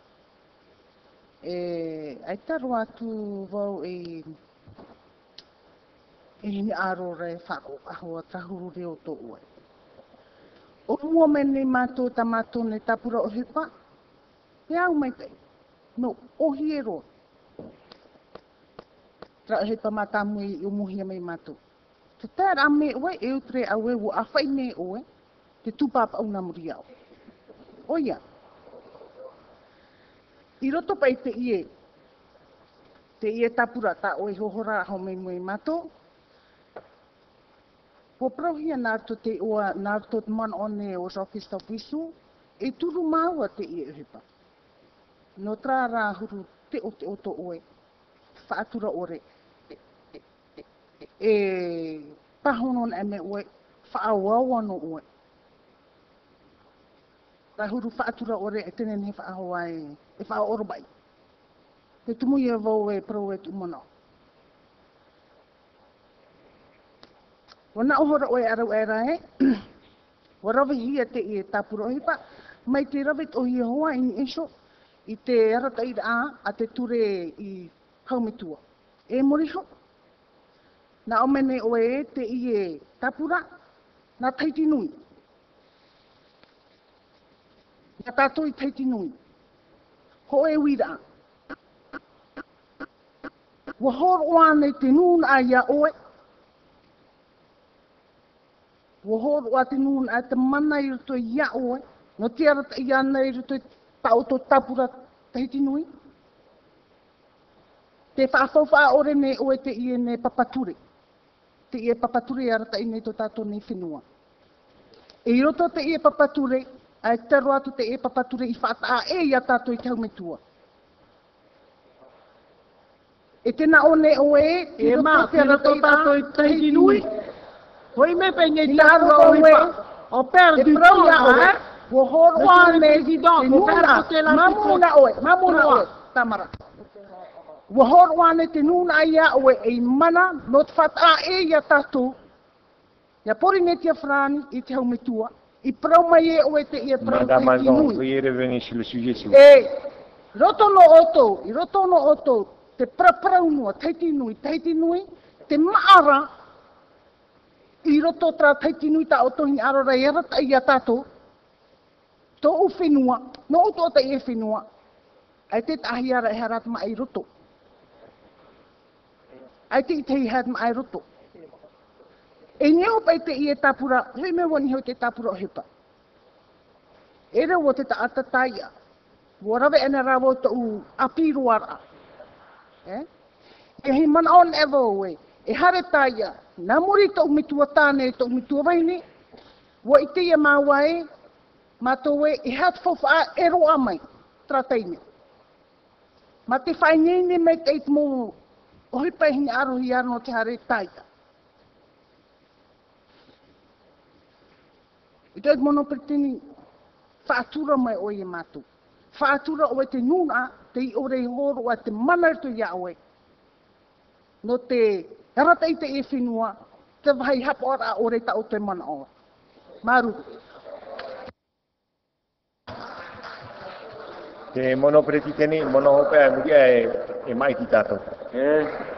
E ai taru atu vau e e hini aro re whako ahua tahuru reo tō ue. O mua me ne mātou ta mātou ne tapura o hepa. He au mai tei, No, ohi e roa. Tra o hepa mata mui i umuhia mai mātou. Te tēr a me oe e utre a we wo a whai oe, te tupapa au namuri au. O ia. I roto pai te ie, te ie tapura ta oe hohora ho mai mui mato. Po prohia nā te oa, nā te man o ne o office of wisu, e turu māua te ie uhipa. No trā rā huru te o te oto oe, whaatura ore, e, e, e, e pahonon e me oe, whaawau oe. Tā huru whaatura ore e tene ne whaahoa e, e whaoro bai. Te tumu ia vau e pro e tumono. Wana ohora oe arau e rae, wa rawe hia te e tāpura hipa, mai te rawe o hi hoa in eso i te arataira a, a te ture i kaumitua. E moriho, na o oe e te i e tāpura, na taiti nui. Na tātou i teiti nui. Ho e wira. Wa horo ane te nun a ia oe, Wa horo a te nun a te mana i roto i ia oe, no te arata i ana i roto i tau to tapura teiti nui. Te whaafau wha ore ne oe te ie ne papature. Te ie papature arata i ne to tātou ne whenua. E i roto te ie papature, ai te roa te e papature i whata a e ia tato i kau metua. E tēnā o o e, e mā, tēnā tō tato i tahi nui. Hoi me pe ngai tā o e, o pēr du tū a o e, o horoa me zi dō, o pēr tū o e, mamuna o e, tamara. Wa horoa ne te nūna i a o e, e mana, no te whata a e ia tato, ia pori ne tia frani i te hau metua, I prau mai e oe te ia prau Madame te ki Algon, nui. veuillez revenir sur le sujet, s'il vous plaît. E, roto no oto, i roto no oto, te praprau nua, teiti nui, teiti nui, te maara, i roto tra teiti nui ta oto hi arora i arata i a tato, to u whenua, no oto ata i e whenua, ai te tahi ara e harat ma ai roto. Ai te i te i hat ma ai roto. E neo pai te i e tapura, hei me wani hau te tapura o hepa. E reo o te ta taia. Wa rawe ena rawo ta u apiruara. Eh? E hei mana on evo we. E hare taia. Nā muri ta umitua tāne, ta umitua waini. wo i te ia māwae. Ma tō we i hat fofa a ero a mai. Trataine. Ma te whainene me te it mō. Ohi pai hini aro hi aro te hare taia. Te mono pretini whātura mai o i mātu. Whātura o te nuna, te i ore i horo a te mana tu ia oe. No te rata i te e whenua, te vai hapa ora o re ta o te mana o. Maru. Te mono pretiteni, mono hopea mugia e, e mai ki tātou. E,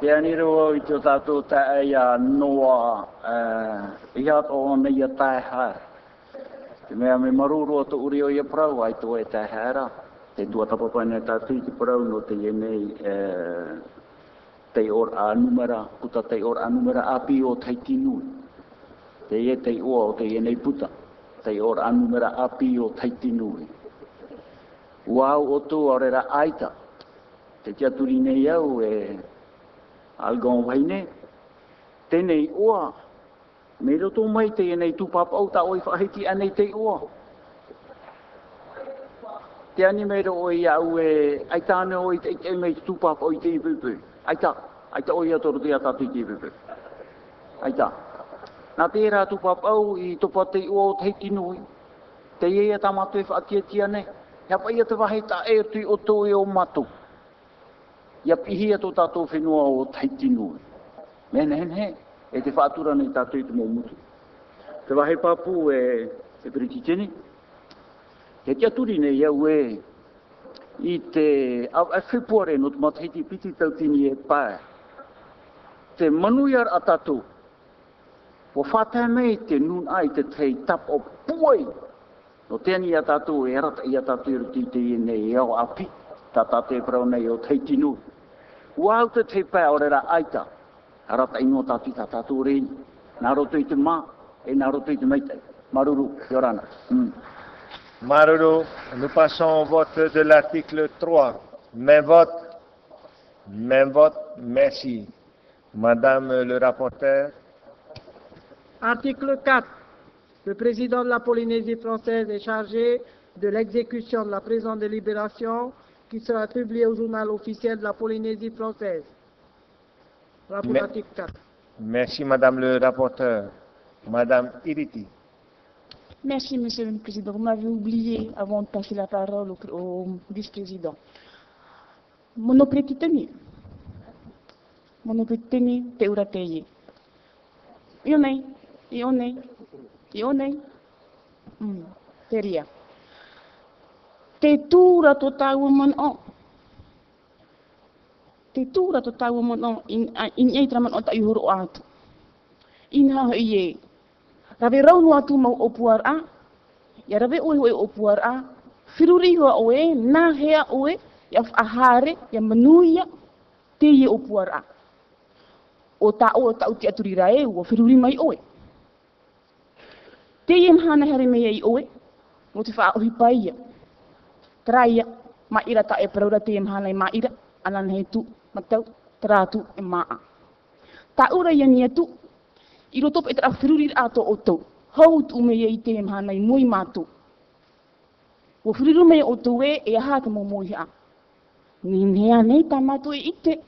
te o i tō tātou ta e a noa, e, i ato o nei a tae. Te mea me maruru o tō uri o i a prau, ai tō e tae. Te tua tapapaina tātou i te prau no te ienei, e, te or a numera, puta te or a numera api o te tinu. Te ie te ua o te ienei puta, te or a numera api o tai tinu. Wau o tō arera aita, te kia turi nei au e algon waine, tenei ua, me roto mai te nei tupap au ta oi whahiti anei te ua. Te ani me ro oi au e aitane oi te te mei tupap oi te ipupu. ai ta oi atoru te atatu i te ipupu. Aita. Nā te era tupap au i topa te ua o te hiti nui. Te iea tamatu e fa tia nei. Ia pa ia te wahi ta e tui o tō e o matu. Ia pihia tō tātou whenua o taitinu. nui. Hen he, e te whātura nei tātou i te mōmutu. Te wahe pāpū e, e periti tene. He kia turi nei au e, i te, au e whipuare no te matahiti piti tautini e pāe. Te manuiar a tātou. Wa whātai mei te nun ai te tei tap o puai No tēni a tātou e rata i a tātou i ruti te nei e au api, parau nei o. Wau te te pā o rera aita, a rata i ngō tātou tā tātou rei, nā roto i te mā, e nā roto i te meitai. Maruru, Yorana. Mm. Maruru, nous passons au vote de l'article 3. Même vote. Même vote. Merci. Madame le rapporteur. Article 4. Le président de la Polynésie française est chargé de l'exécution de la présente délibération qui sera publiée au journal officiel de la Polynésie française. Rapport Mais- article 4. Merci, Madame le rapporteur. Madame Iriti. Merci, Monsieur le Président. Vous m'avez oublié avant de passer la parole au, au vice-président. Monopretitani. Monopretitani te ura te ie. Io te tūra tō tāua man o. Te tūra tō tāua man o, in, a- in ei o ta ihuru atu. In ha i e. Rawe raunu atu mau o a. Ia rawe oe oe opuar a. Whiruri hoa oe, nā hea oe, ia ahare, ia manuia, te ie o a. O tā o tau te aturi rae, ua whiruri mai oe. Te ie mhana here mei ei oe, mo te wha ohi pai. Traia, ma ira ta e paraura te ie i ma ira, anan he tu, matau, tratu e maa. Ta ura ia ni atu, i roto pe tera whiruri ato o tau. Hau tu me i te mhana i mui mātou. Wa whiruru me o tau e e aha ka momoi a. Ni nea nei tā mātou e ite.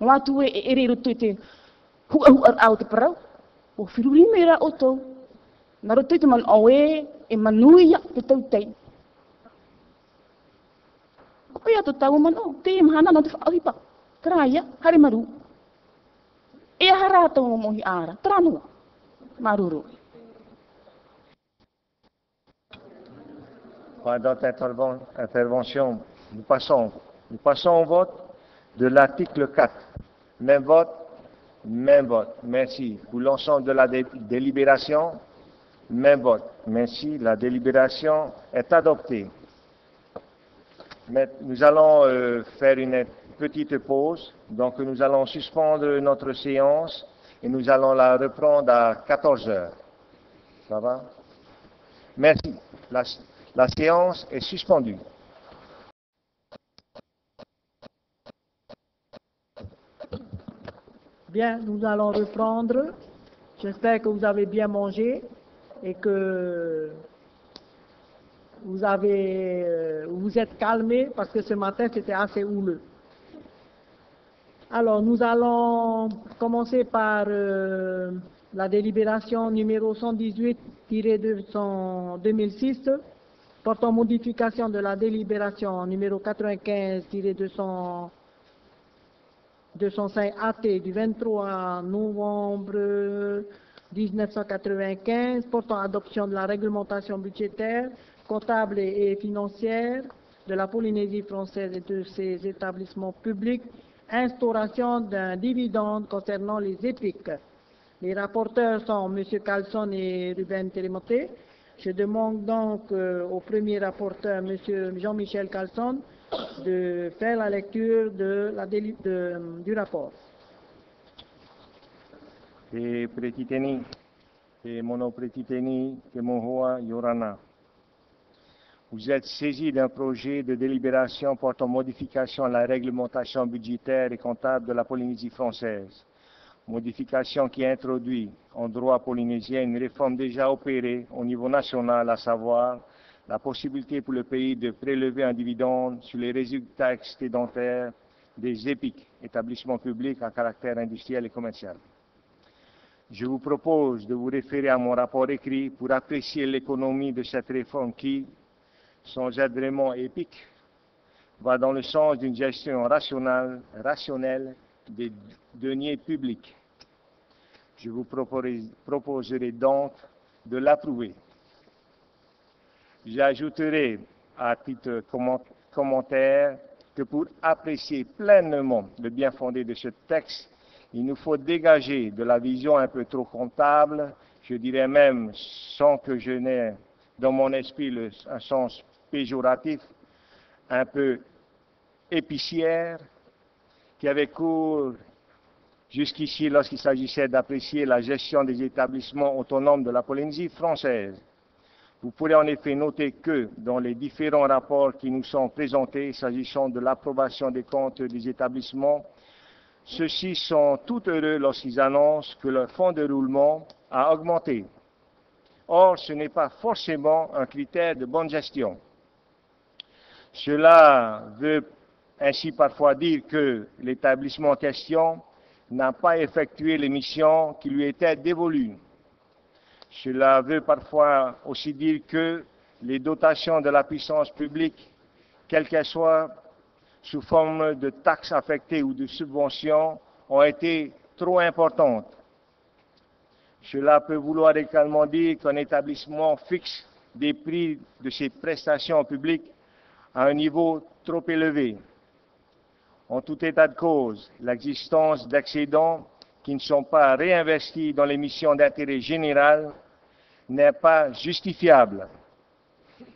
Mātou e e ere roto i te hua hua au te parau. Wa whiruri me ra o tau. Nā roto te man o e e manuia te tau tei. Traia, hare maru. E aha rātou momohi āra, tranua. Maruru. Pas d'autres interven- interventions. Nous passons, nous passons au vote de l'article 4. Même vote, même vote. Merci. Pour l'ensemble de la dé- délibération, même vote. Merci. La délibération est adoptée. Nous allons euh, faire une petite pause. Donc nous allons suspendre notre séance et nous allons la reprendre à 14 heures. Ça va? Merci. La, la séance est suspendue. Bien, nous allons reprendre. J'espère que vous avez bien mangé et que vous avez, euh, vous êtes calmés parce que ce matin c'était assez houleux. Alors, nous allons commencer par euh, la délibération numéro 118-2006 portant modification de la délibération numéro 95-205 AT du 23 novembre 1995 portant adoption de la réglementation budgétaire, comptable et financière de la Polynésie française et de ses établissements publics, instauration d'un dividende concernant les EPIC. Les rapporteurs sont M. Carlson et Ruben Télémoté. Je demande donc euh, au premier rapporteur, M. Jean-Michel Carlson, de faire la lecture de la de- du rapport. Te pretiteni, te monopretiteni, te mohoa yorana. Vous êtes saisi d'un projet de délibération portant modification à la réglementation budgétaire et comptable de la Polynésie française. Modification qui introduit en droit polynésien une réforme déjà opérée au niveau national, à savoir la possibilité pour le pays de prélever un dividende sur les résultats excédentaires des EPIC, établissements publics à caractère industriel et commercial. Je vous propose de vous référer à mon rapport écrit pour apprécier l'économie de cette réforme qui, être vraiment épique, va dans le sens d'une gestion rationnelle, des deniers publics. Je vous proposerai, donc de l'approuver. J'ajouterai à titre comment- commentaire que pour apprécier pleinement le bien fondé de ce texte, il nous faut dégager de la vision un peu trop comptable, je dirais même sans que je n'ai dans mon esprit un sens péjoratif, un peu épicière, qui avait cours jusqu'ici lorsqu'il s'agissait d'apprécier la gestion des établissements autonomes de la Polynésie française. Vous pourrez en effet noter que dans les différents rapports qui nous sont présentés s'agissant de l'approbation des comptes des établissements, ceux-ci sont tout heureux lorsqu'ils annoncent que leur fonds de roulement a augmenté. Or, ce n'est pas forcément un critère de bonne gestion. Cela veut ainsi parfois dire que l'établissement en question n'a pas effectué les missions qui lui étaient dévolues. Cela veut parfois aussi dire que les dotations de la puissance publique, quelles qu'elles soient, sous forme de taxes affectées ou de subventions, ont été trop importantes. Cela peut vouloir également dire qu'un établissement fixe des prix de ses prestations publiques à un niveau trop élevé. En tout état de cause, l'existence d'excédents qui ne sont pas réinvestis dans les missions d'intérêt général n'est pas justifiable.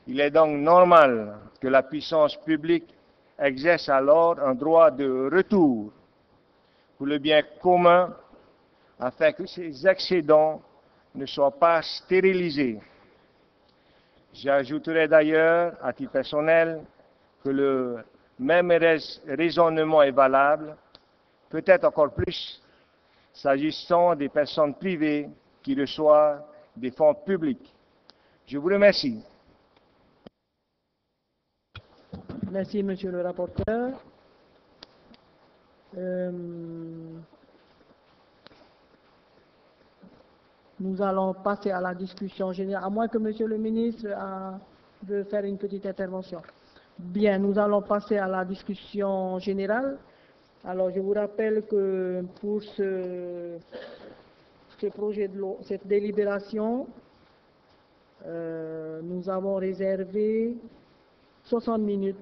Il est donc normal que la puissance publique exerce alors un droit de retour pour le bien commun afin que ces excédents ne soient pas stérilisés. J'ajouterai d'ailleurs, à titre personnel, que le même rais- raisonnement est valable, peut-être encore plus, s'agissant des personnes privées qui reçoivent des fonds publics. Je vous remercie. Merci, monsieur le rapporteur. Euh, nous allons passer à la discussion générale, à moins que monsieur le ministre a- veut faire une petite intervention. Bien, nous allons passer à la discussion générale. Alors, je vous rappelle que pour ce, ce projet de loi, cette délibération, euh, nous avons réservé 60 minutes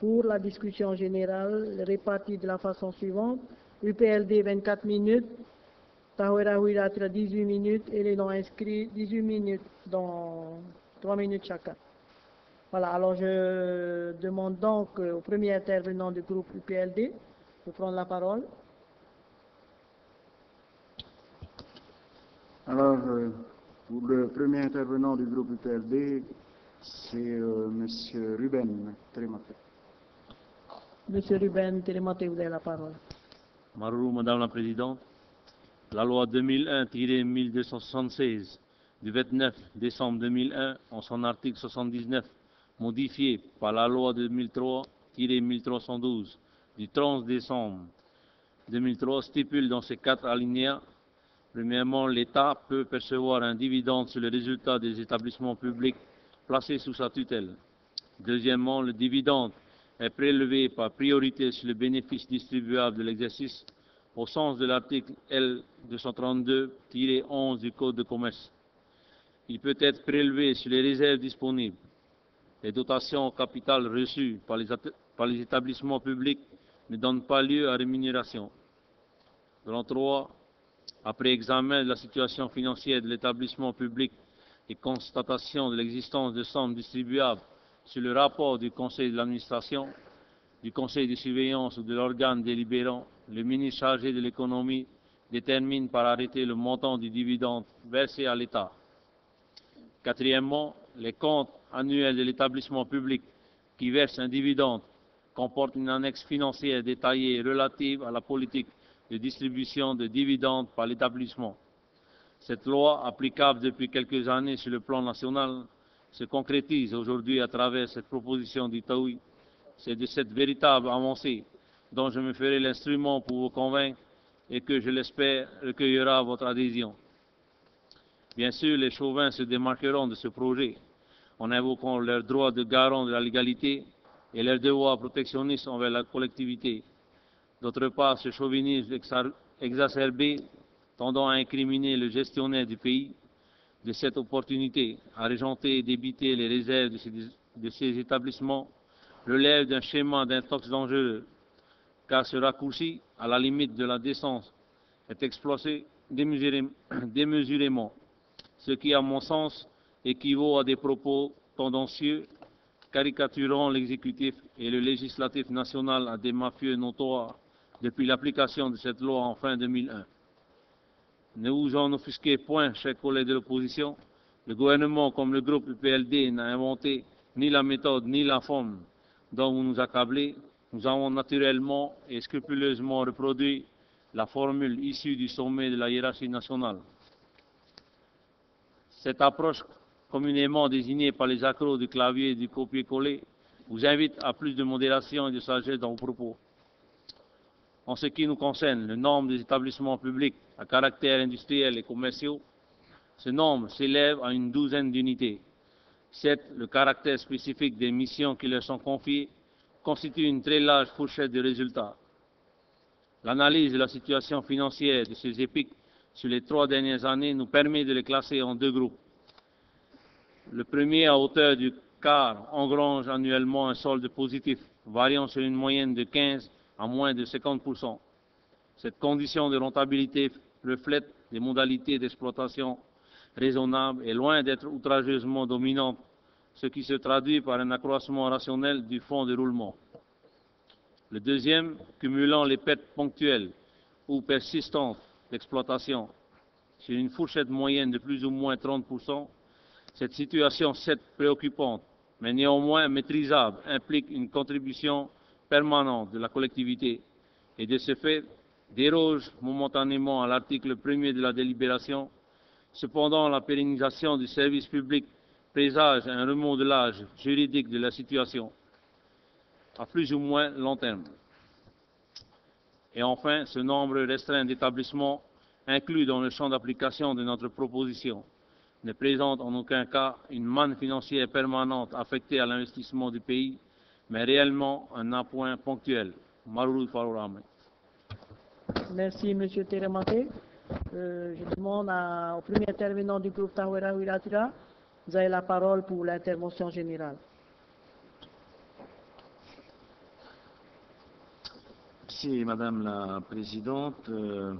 pour la discussion générale répartie de la façon suivante. UPLD 24 minutes, Tahwera Huiratra 18 minutes et les non-inscrits 18 minutes, dans 3 minutes chacun. Voilà, alors je demande donc euh, au premier intervenant du groupe UPLD de prendre la parole. Alors, euh, pour le premier intervenant du groupe UPLD, c'est euh, M. Ruben Trématé. Monsieur Ruben Télématé, vous avez la parole. Marou, Madame la Présidente, la loi 2001-1276 du 29 décembre 2001, en son article 79, modifié par la loi 2003-1312 du 30 décembre 2003, stipule dans ses quatre alinéas Premièrement, l'État peut percevoir un dividende sur les résultats des établissements publics placés sous sa tutelle. Deuxièmement, le dividende est prélevé par priorité sur le bénéfice distribuable de l'exercice au sens de l'article L232-11 du Code de commerce. Il peut être prélevé sur les réserves disponibles. Les dotations au capital reçues par les, établissements publics ne donnent pas lieu à rémunération. Dans 3, après examen de la situation financière de l'établissement public et constatation de l'existence de sommes distribuables sur le rapport du conseil de l'administration, du conseil de surveillance ou de l'organe délibérant, le ministre chargé de l'économie détermine par arrêté le montant du dividende versé à l'État. Quatrièmement, les comptes annuels de l'établissement public qui verse un dividende comportent une annexe financière détaillée relative à la politique de distribution de dividendes par l'établissement. Cette loi, applicable depuis quelques années sur le plan national, se concrétise aujourd'hui à travers cette proposition d'Itaoui. C'est de cette véritable avancée dont je me ferai l'instrument pour vous convaincre et que je l'espère recueillera votre adhésion. Bien sûr, les chauvins se démarqueront de ce projet en invoquant leur droit de garant de la légalité et leur devoir protectionniste envers la collectivité. D'autre part, ce chauvinisme exacerbé tendant à incriminer le gestionnaire du pays de cette opportunité à régenter et débiter les réserves de ces, établissements relève d'un schéma d'intox dangereux, car ce raccourci, à la limite de la décence, est exploité démesurément, ce qui, à mon sens, équivaut à des propos tendancieux caricaturant l'exécutif et le législatif national à des mafieux notoires depuis l'application de cette loi en fin 2001. Ne vous en offusquez point, chers collègues de l'opposition. Le gouvernement, comme le groupe UPLD, n'a inventé ni la méthode ni la forme dont vous nous accablez. Nous avons naturellement et scrupuleusement reproduit la formule issue du sommet de la hiérarchie nationale. Cette approche communément désignée par les accros du clavier et du copier-coller vous invite à plus de modération et de sagesse dans vos propos. En ce qui nous concerne, le nombre des établissements publics à caractère industriel et commerciaux, ce nombre s'élève à une douzaine d'unités. Certes, le caractère spécifique des missions qui leur sont confiées constitue une très large fourchette de résultats. L'analyse de la situation financière de ces EPIC sur les trois dernières années nous permet de les classer en deux groupes. Le premier, à hauteur du quart, engrange annuellement un solde positif, variant sur une moyenne de 15 à moins de 50%. Cette condition de rentabilité reflète des modalités d'exploitation raisonnables et loin d'être outrageusement dominante, ce qui se traduit par un accroissement rationnel du fonds de roulement. Le deuxième, cumulant les pertes ponctuelles ou persistantes d'exploitation sur une fourchette moyenne de plus ou moins 30%, cette situation, certes préoccupante, mais néanmoins maîtrisable, implique une contribution permanente de la collectivité et de ce fait déroge momentanément à l'article 1er de la délibération. Cependant, la pérennisation du service public présage un remodelage juridique de la situation à plus ou moins long terme. Et enfin, ce nombre restreint d'établissements inclus dans le champ d'application de notre proposition ne présente en aucun cas une manne financière permanente affectée à l'investissement du pays, mais réellement un appoint ponctuel. Merci, M. Teremate. Euh, je demande au premier intervenant du groupe Tawera Wiratira, vous avez la parole pour l'intervention générale. Merci, Madame la Présidente. Euh,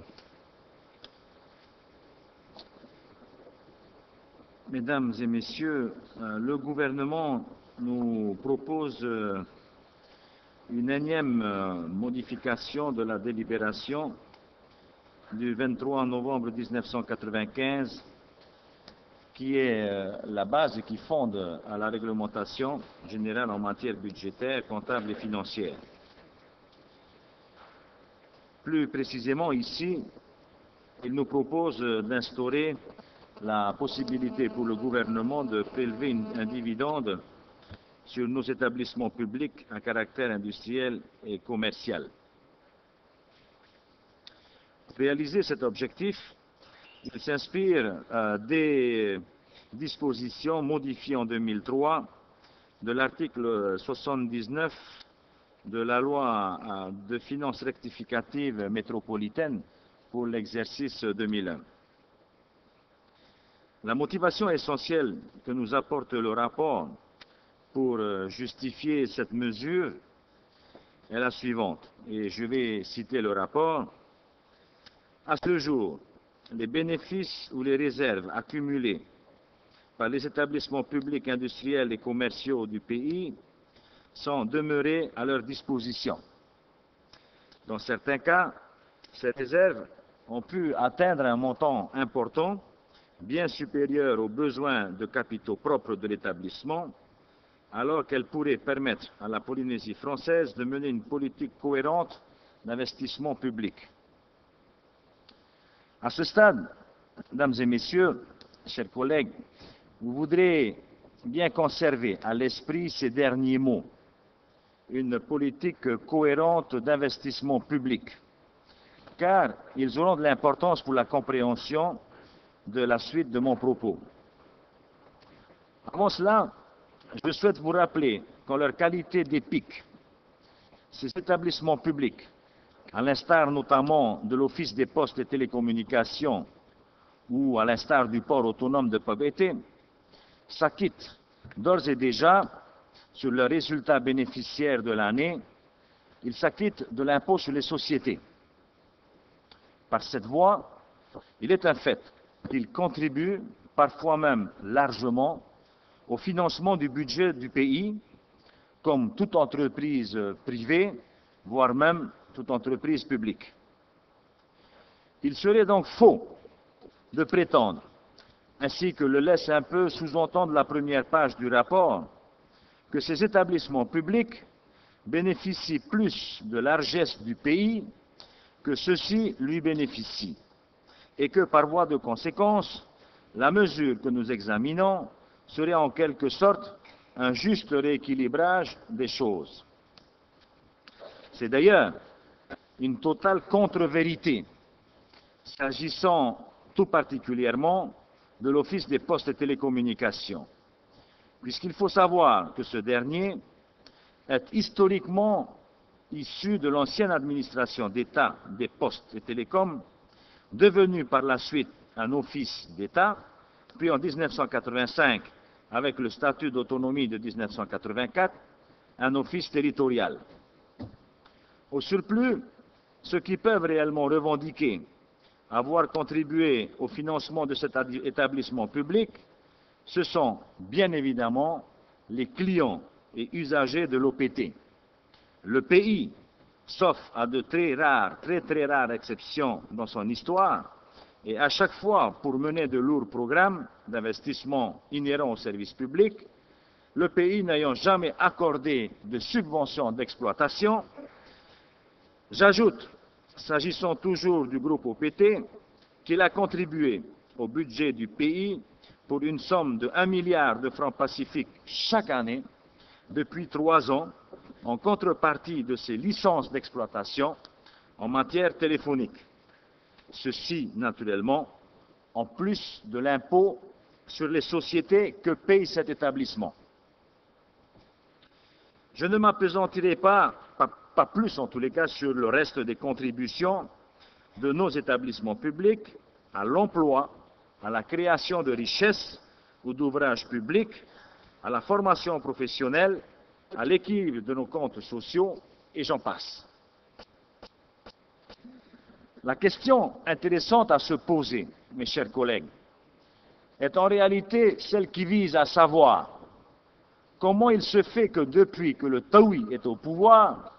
Mesdames et Messieurs, euh, le gouvernement nous propose euh, une énième modification de la délibération du 23 novembre 1995 qui est la base qui fonde à la réglementation générale en matière budgétaire, comptable et financière. Plus précisément ici, il nous propose d'instaurer la possibilité pour le gouvernement de prélever un dividende sur nos établissements publics à caractère industriel et commercial. Réaliser cet objectif Il s'inspire euh, des dispositions modifiées en 2003 de l'article 79 de la loi euh, de finances rectificatives métropolitaines pour l'exercice 2001. La motivation essentielle que nous apporte le rapport pour euh, justifier cette mesure est la suivante, et je vais citer le rapport. À ce jour, les bénéfices ou les réserves accumulées par les établissements publics industriels et commerciaux du pays sont demeurés à leur disposition. Dans certains cas, ces réserves ont pu atteindre un montant important, bien supérieur aux besoins de capitaux propres de l'établissement, alors qu'elles pourraient permettre à la Polynésie française de mener une politique cohérente d'investissement public. À ce stade, mesdames et messieurs, chers collègues, vous voudrez bien conserver à l'esprit ces derniers mots, une politique cohérente d'investissement public, car ils auront de l'importance pour la compréhension de la suite de mon propos. Avant cela, je souhaite vous rappeler qu'en leur qualité d'épique, ces établissements publics, à l'instar notamment de l'Office des postes et télécommunications ou à l'instar du port autonome de Pabété, s'acquittent d'ores et déjà sur le résultat bénéficiaire de l'année, ils s'acquittent de l'impôt sur les sociétés. Par cette voie, il est un fait qu'ils contribuent, parfois même largement, au financement du budget du pays, comme toute entreprise privée, voire même toute entreprise publique. Il serait donc faux de prétendre, ainsi que le laisse un peu sous-entendre la première page du rapport, que ces établissements publics bénéficient plus de largesse du pays que ceux-ci lui bénéficient, et que par voie de conséquence, la mesure que nous examinons serait en quelque sorte un juste rééquilibrage des choses. C'est d'ailleurs une totale contre-vérité, s'agissant tout particulièrement de l'Office des postes et télécommunications, puisqu'il faut savoir que ce dernier est historiquement issu de l'ancienne administration d'État des postes et télécoms, devenu par la suite un office d'État, puis en 1985 avec le statut d'autonomie de 1984, un office territorial. Au surplus, ceux qui peuvent réellement revendiquer avoir contribué au financement de cet établissement public, ce sont bien évidemment les clients et usagers de l'OPT. Le pays, sauf à de très rares, très très rares exceptions dans son histoire, et à chaque fois, pour mener de lourds programmes d'investissement inhérents au service public, le pays n'ayant jamais accordé de subventions d'exploitation, j'ajoute, s'agissant toujours du groupe OPT, qu'il a contribué au budget du pays pour une somme de 1 milliard de francs pacifiques chaque année depuis trois ans en contrepartie de ses licences d'exploitation en matière téléphonique. Ceci, naturellement, en plus de l'impôt sur les sociétés que paye cet établissement. Je ne m'apesantirai pas, pas, plus en tous les cas, sur le reste des contributions de nos établissements publics à l'emploi, à la création de richesses ou d'ouvrages publics, à la formation professionnelle, à l'équilibre de nos comptes sociaux, et j'en passe. La question intéressante à se poser, mes chers collègues, est en réalité celle qui vise à savoir comment il se fait que depuis que le Taoui est au pouvoir,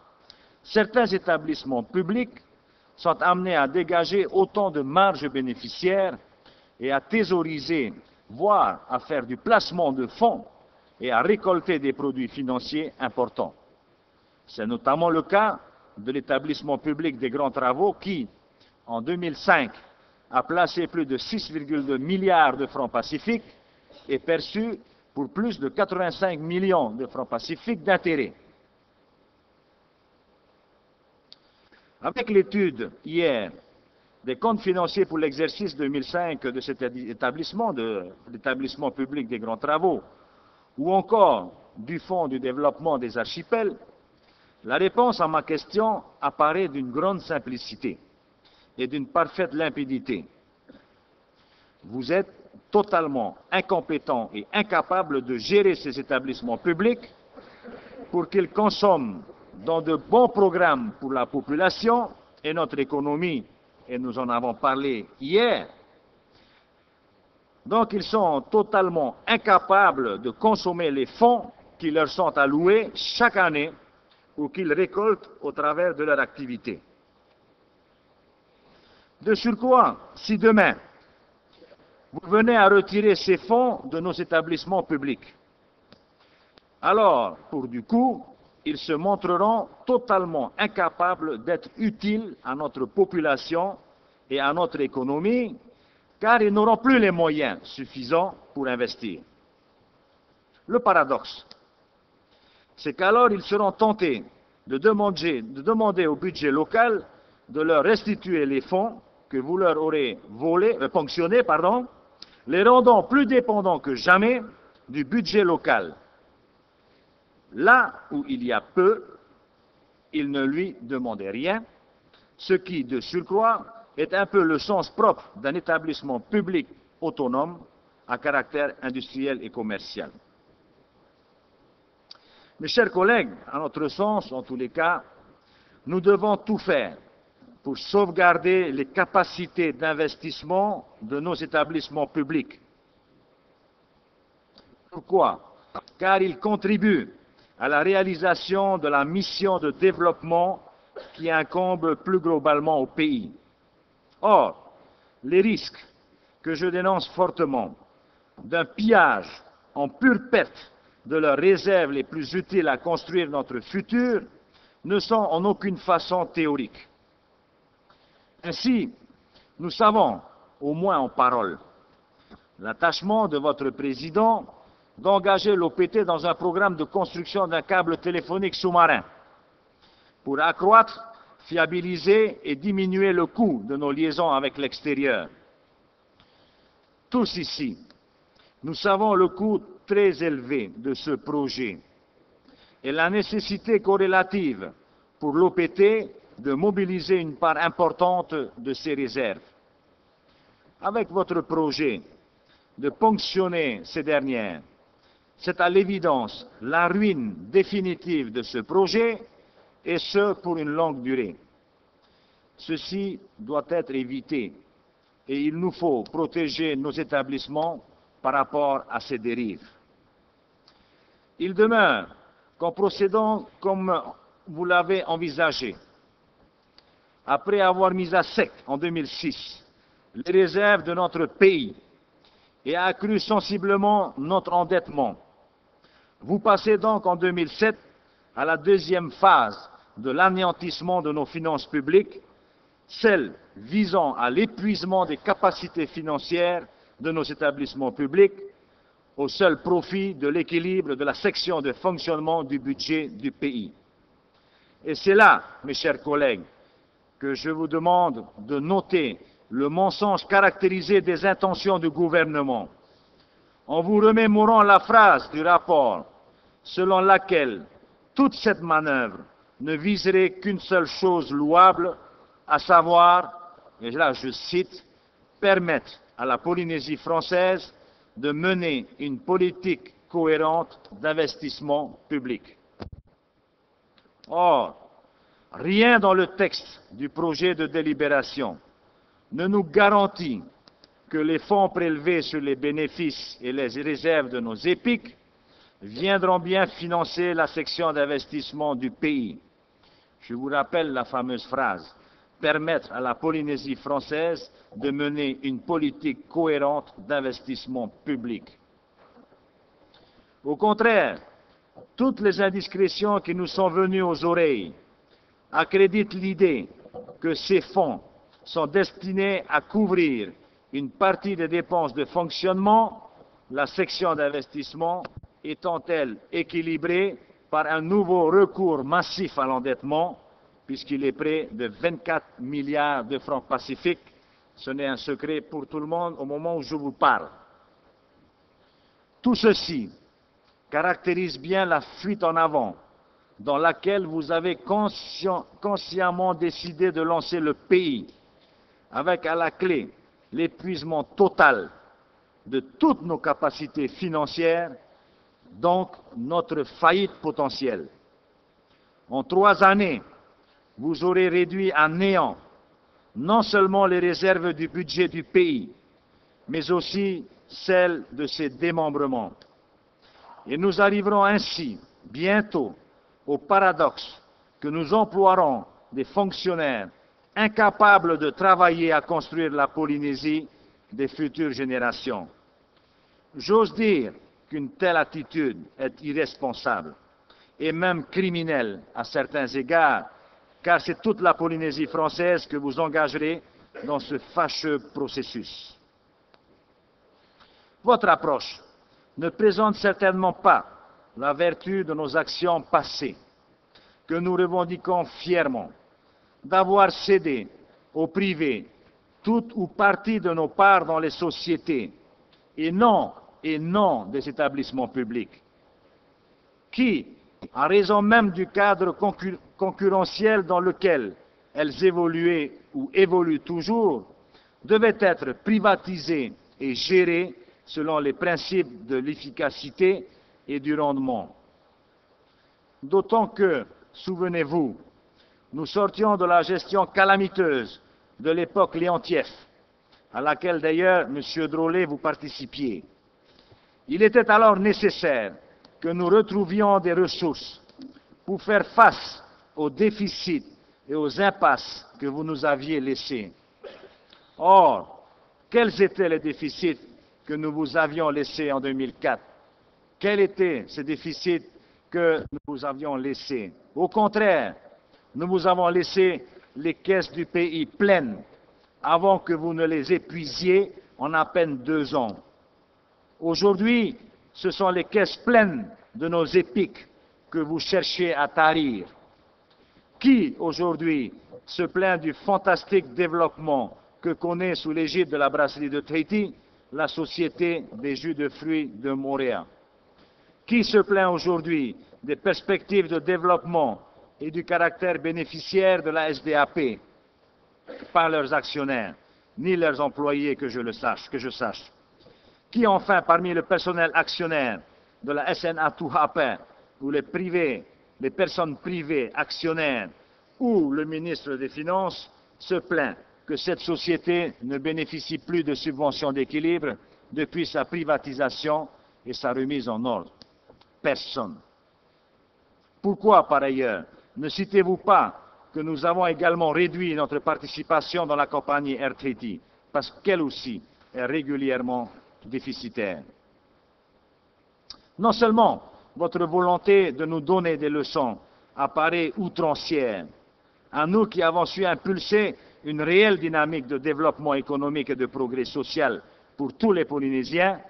certains établissements publics sont amenés à dégager autant de marges bénéficiaires et à thésauriser, voire à faire du placement de fonds et à récolter des produits financiers importants. C'est notamment le cas de l'établissement public des grands travaux qui, en 2005, a placé plus de 6,2 milliards de francs pacifiques et perçu pour plus de 85 millions de francs pacifiques d'intérêts. Avec l'étude hier des comptes financiers pour l'exercice 2005 de cet établissement, de l'établissement public des grands travaux, ou encore du Fonds du développement des archipels, la réponse à ma question apparaît d'une grande simplicité et d'une parfaite limpidité. Vous êtes totalement incompétent et incapable de gérer ces établissements publics pour qu'ils consomment dans de bons programmes pour la population et notre économie, et nous en avons parlé hier. Donc ils sont totalement incapables de consommer les fonds qui leur sont alloués chaque année ou qu'ils récoltent au travers de leur activité. De surcroît, si demain, vous venez à retirer ces fonds de nos établissements publics, alors, pour du coup, ils se montreront totalement incapables d'être utiles à notre population et à notre économie, car ils n'auront plus les moyens suffisants pour investir. Le paradoxe, c'est qu'alors ils seront tentés de demander, au budget local de leur restituer les fonds que vous leur aurez volés, euh, ponctionnés, pardon, les rendant plus dépendants que jamais du budget local. Là où il y a peu, ils ne lui demandaient rien, ce qui, de surcroît, est un peu le sens propre d'un établissement public autonome à caractère industriel et commercial. Mes chers collègues, à notre sens, en tous les cas, nous devons tout faire pour sauvegarder les capacités d'investissement de nos établissements publics. Pourquoi? Car ils contribuent à la réalisation de la mission de développement qui incombe plus globalement au pays. Or, les risques que je dénonce fortement d'un pillage en pure perte de leurs réserves les plus utiles à construire notre futur ne sont en aucune façon théoriques. Ainsi, nous savons, au moins en parole, l'attachement de votre président d'engager l'OPT dans un programme de construction d'un câble téléphonique sous-marin pour accroître, fiabiliser et diminuer le coût de nos liaisons avec l'extérieur. Tous ici, nous savons le coût très élevé de ce projet et la nécessité corrélative pour l'OPT de mobiliser une part importante de ses réserves. Avec votre projet de ponctionner ces dernières, c'est à l'évidence la ruine définitive de ce projet, et ce pour une longue durée. Ceci doit être évité et il nous faut protéger nos établissements par rapport à ces dérives. Il demeure qu'en procédant comme vous l'avez envisagé, après avoir mis à sec en 2006 les réserves de notre pays et accru sensiblement notre endettement, vous passez donc en 2007 à la deuxième phase de l'anéantissement de nos finances publiques, celle visant à l'épuisement des capacités financières de nos établissements publics au seul profit de l'équilibre de la section de fonctionnement du budget du pays. Et c'est là, mes chers collègues, que je vous demande de noter le mensonge caractérisé des intentions du gouvernement. En vous remémorant la phrase du rapport selon laquelle toute cette manœuvre ne viserait qu'une seule chose louable, à savoir, et là je cite, permettre à la Polynésie française de mener une politique cohérente d'investissement public. Or, rien dans le texte du projet de délibération ne nous garantit que les fonds prélevés sur les bénéfices et les réserves de nos épiques viendront bien financer la section d'investissement du pays. Je vous rappelle la fameuse phrase permettre à la Polynésie française de mener une politique cohérente d'investissement public. Au contraire, toutes les indiscrétions qui nous sont venues aux oreilles accréditent l'idée que ces fonds sont destinés à couvrir une partie des dépenses de fonctionnement, la section d'investissement étant-elle équilibrée par un nouveau recours massif à l'endettement puisqu'il est près de 24 milliards de francs pacifiques Ce n'est un secret pour tout le monde au moment où je vous parle. Tout ceci caractérise bien la fuite en avant dans laquelle vous avez consciemment décidé de lancer le pays, avec à la clé l'épuisement total de toutes nos capacités financières, donc notre faillite potentielle. En trois années, vous aurez réduit à néant non seulement les réserves du budget du pays, mais aussi celles de ses démembrements. Et nous arriverons ainsi bientôt au paradoxe que nous emploierons des fonctionnaires incapables de travailler à construire la Polynésie des futures générations. J'ose dire qu'une telle attitude est irresponsable et même criminelle à certains égards, car c'est toute la Polynésie française que vous engagerez dans ce fâcheux processus. Votre approche ne présente certainement pas la vertu de nos actions passées, que nous revendiquons fièrement, d'avoir cédé au privé toute ou partie de nos parts dans les sociétés, et non, et non des établissements publics, qui, en raison même du cadre concurrentiel dans lequel elles évoluaient ou évoluent toujours, devaient être privatisées et gérées selon les principes de l'efficacité et du rendement. D'autant que, souvenez-vous, nous sortions de la gestion calamiteuse de l'époque Léontief, à laquelle d'ailleurs, M. Drolet, vous participiez. Il était alors nécessaire que nous retrouvions des ressources pour faire face aux déficits et aux impasses que vous nous aviez laissés. Or, quels étaient les déficits que nous vous avions laissés en 2004 Quels étaient ces déficits que nous vous avions laissés? Au contraire, nous vous avons laissé les caisses du pays pleines avant que vous ne les épuisiez en à peine deux ans. Aujourd'hui, ce sont les caisses pleines de nos épiques que vous cherchez à tarir. Qui aujourd'hui se plaint du fantastique développement que connaît sous l'égide de la brasserie de Tahiti la Société des jus de fruits de Montréal? Qui se plaint aujourd'hui des perspectives de développement et du caractère bénéficiaire de la SDAP par leurs actionnaires, ni leurs employés que je le sache, que je sache. Qui enfin parmi le personnel actionnaire de la SNA Touhapin ou les privés, les personnes privées actionnaires ou le ministre des Finances se plaint que cette société ne bénéficie plus de subventions d'équilibre depuis sa privatisation et sa remise en ordre. Personne. Pourquoi, par ailleurs, ne citez-vous pas que nous avons également réduit notre participation dans la compagnie RTT, parce qu'elle aussi est régulièrement déficitaire Non seulement votre volonté de nous donner des leçons apparaît outrancière, à nous qui avons su impulser une réelle dynamique de développement économique et de progrès social pour tous les Polynésiens,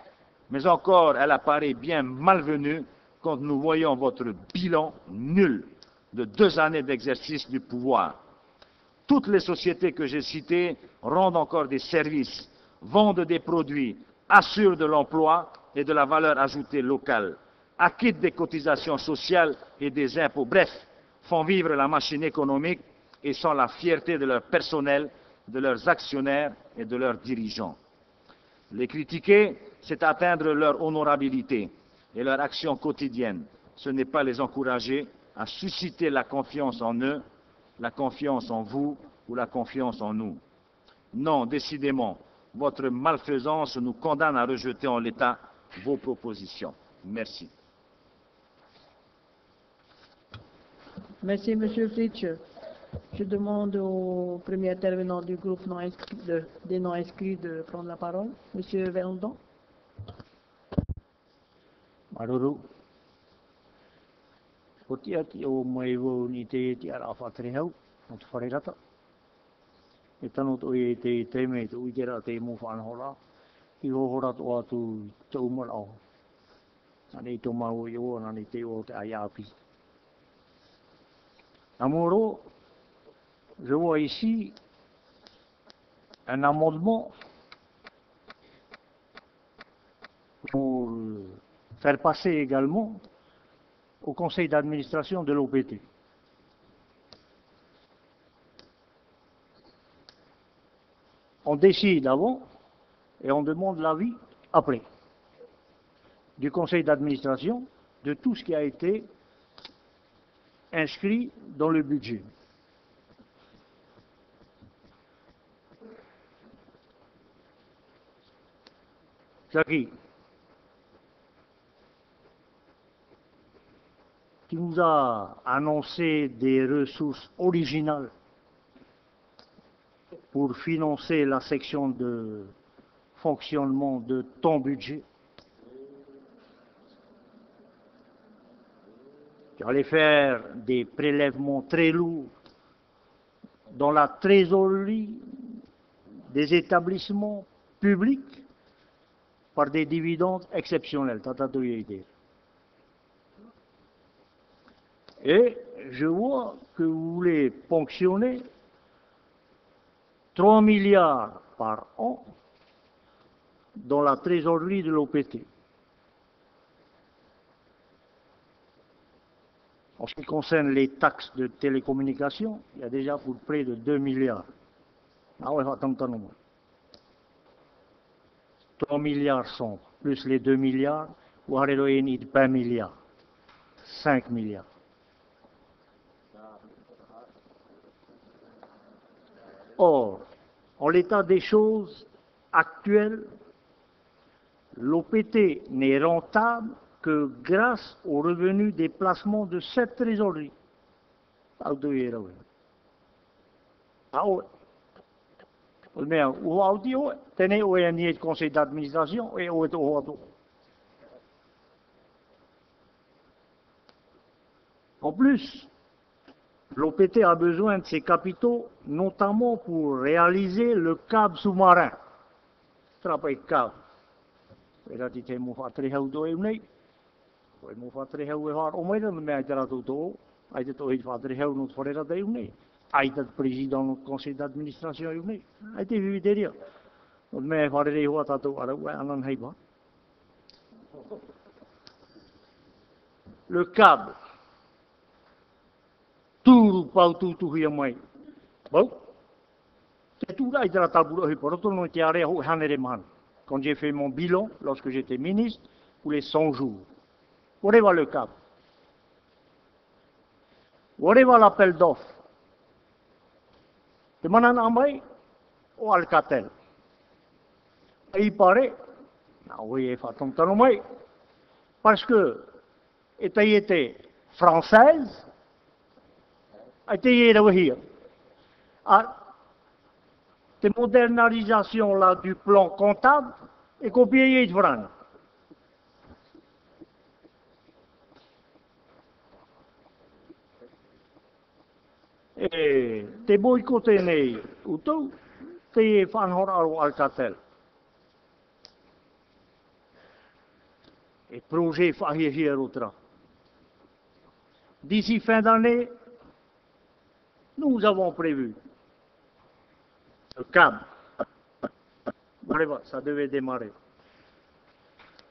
mais encore elle apparaît bien malvenue quand nous voyons votre bilan nul de deux années d'exercice du pouvoir. Toutes les sociétés que j'ai citées rendent encore des services, vendent des produits, assurent de l'emploi et de la valeur ajoutée locale, acquittent des cotisations sociales et des impôts, bref, font vivre la machine économique et sont la fierté de leur personnel, de leurs actionnaires et de leurs dirigeants. Les critiquer, c'est atteindre leur honorabilité et leur action quotidienne. Ce n'est pas les encourager à susciter la confiance en eux, la confiance en vous ou la confiance en nous. Non, décidément, votre malfaisance nous condamne à rejeter en l'état vos propositions. Merci. Merci, Monsieur Fritsch. Je demande au premier intervenant du groupe non inscrit des non inscrits de prendre la parole. Monsieur Verondon. tia ki o mai wo ni te te ara whatere hau, o te whare rata. E tano to e te te me te uikera te mo whanahora, i ho hora to atu te umar au. Nane i tō mau i o, nane te o te ai api. Nā moro, rewa i si, un amendement pour faire passer également au conseil d'administration de l'OPT. On décide avant et on demande l'avis après du conseil d'administration de tout ce qui a été inscrit dans le budget. Jackie, tu nous as annoncé des ressources originales pour financer la section de fonctionnement de ton budget. Tu allais faire des prélèvements très lourds dans la trésorerie des établissements publics par des dividendes exceptionnels. Et je vois que vous voulez ponctionner 3 milliards par an dans la trésorerie de l'OPT. En ce qui concerne les taxes de télécommunications, il y a déjà pour près de 2 milliards. Ah ouais, attends, attends, 3 milliards sont, plus les 2 milliards, vous avez une 20 milliards. 5 milliards. Or, en l'état des choses actuelles, l'OPT n'est rentable que grâce aux revenus des placements de cette trésorerie. De conseil d'administration et au En plus, l'OPT a besoin de ces capitaux, notamment pour réaliser le câble sous-marin. Travail câble. Conseil d'administration. Le câble tūru pau tūtuhi a mai. Bau, te tūra i tera tāpura hui poroto no te area ho hanere man. Quand j'ai fait mon bilan, lorsque j'étais ministre, pour les 100 jours. Va le cap va l'appel d'offres De manan amai au Alcatel. Et il paraît, ah oui, parce que, était française, hier. Ah, cette modernisation là du plan comptable est copiée de France. Et te boycotté nei utou, te fanhor au Alcatel. Et projet fahier hier D'ici fin d'année, nous avons prévu le câble. Ça devait démarrer.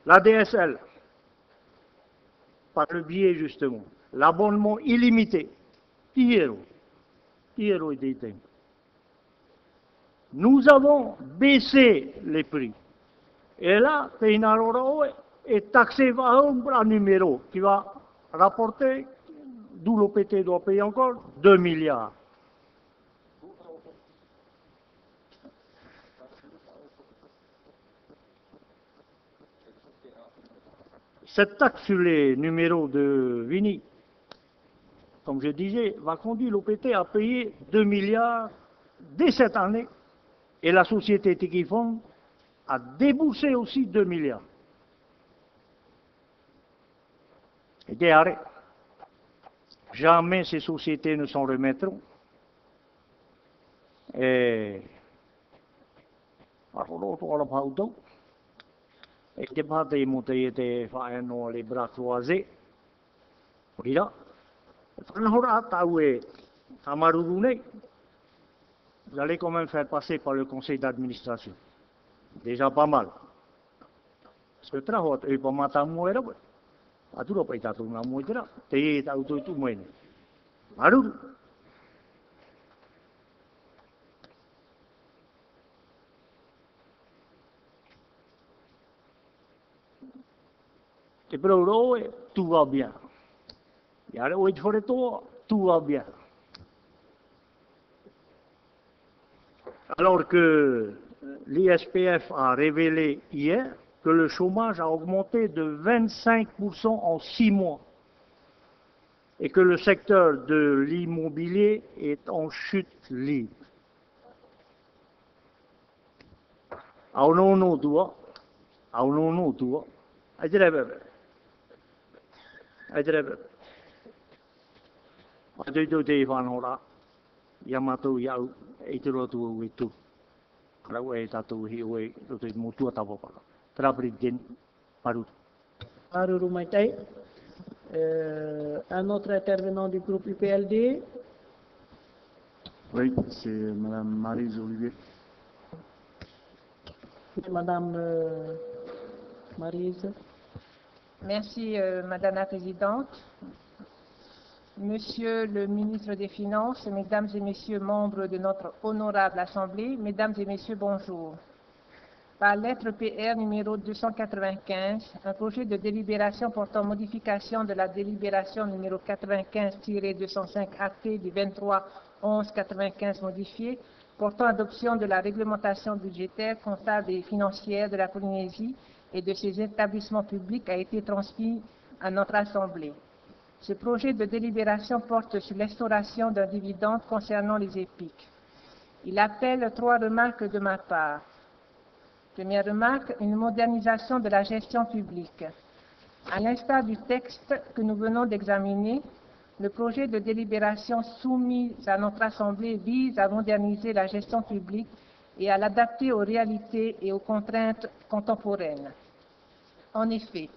La DSL, par le biais justement, l'abonnement illimité, 10 euros. 10 euros Nous avons baissé les prix. Et là, Teinaroro est taxé un numéro qui va rapporter d'où l'OPT doit payer encore 2 milliards. Cette taxe sur les numéros de Vini, comme je disais, va conduire l'OPT à payer 2 milliards dès cette année et la société Tikifon a déboursé aussi 2 milliards. Et Jamais ces sociétés ne s'en remettront. Et et te pate i mute i te whaeno le bras croisés. Rira, whanahora tau e vous allez quand même faire passer par le conseil d'administration. Déjà pas mal. Parce que traho e pa mata moera ba. Atura pa ita tu na moera. Te e ta uto tu moene. Maruru. Te pro roe, tout va bien. Yare oit fore to, tout va bien. Alors que l'ISPF a révélé hier que le chômage a augmenté de 25% en six mois et que le secteur de l'immobilier est en chute libre. Trabridin, Marut. Maruru Maïtaï. Euh, un autre intervenant du groupe UPLD. Oui, c'est Madame Marise Olivier. Madame euh, Marise. Merci, euh, Madame la Présidente. Monsieur le ministre des Finances, Mesdames et Messieurs membres de notre honorable Assemblée, Mesdames et Messieurs, bonjour. Par lettre PR numéro 295, un projet de délibération portant modification de la délibération numéro 95-205 AT du 23 11 95 modifié, portant adoption de la réglementation budgétaire, comptable et financière de la Polynésie et de ses établissements publics a été transmis à notre Assemblée. Ce projet de délibération porte sur l'instauration d'un dividende concernant les EPIC. Il appelle trois remarques de ma part. Première remarque, une modernisation de la gestion publique. À l'instar du texte que nous venons d'examiner, le projet de délibération soumis à notre Assemblée vise à moderniser la gestion publique et à l'adapter aux réalités et aux contraintes contemporaines. En effet,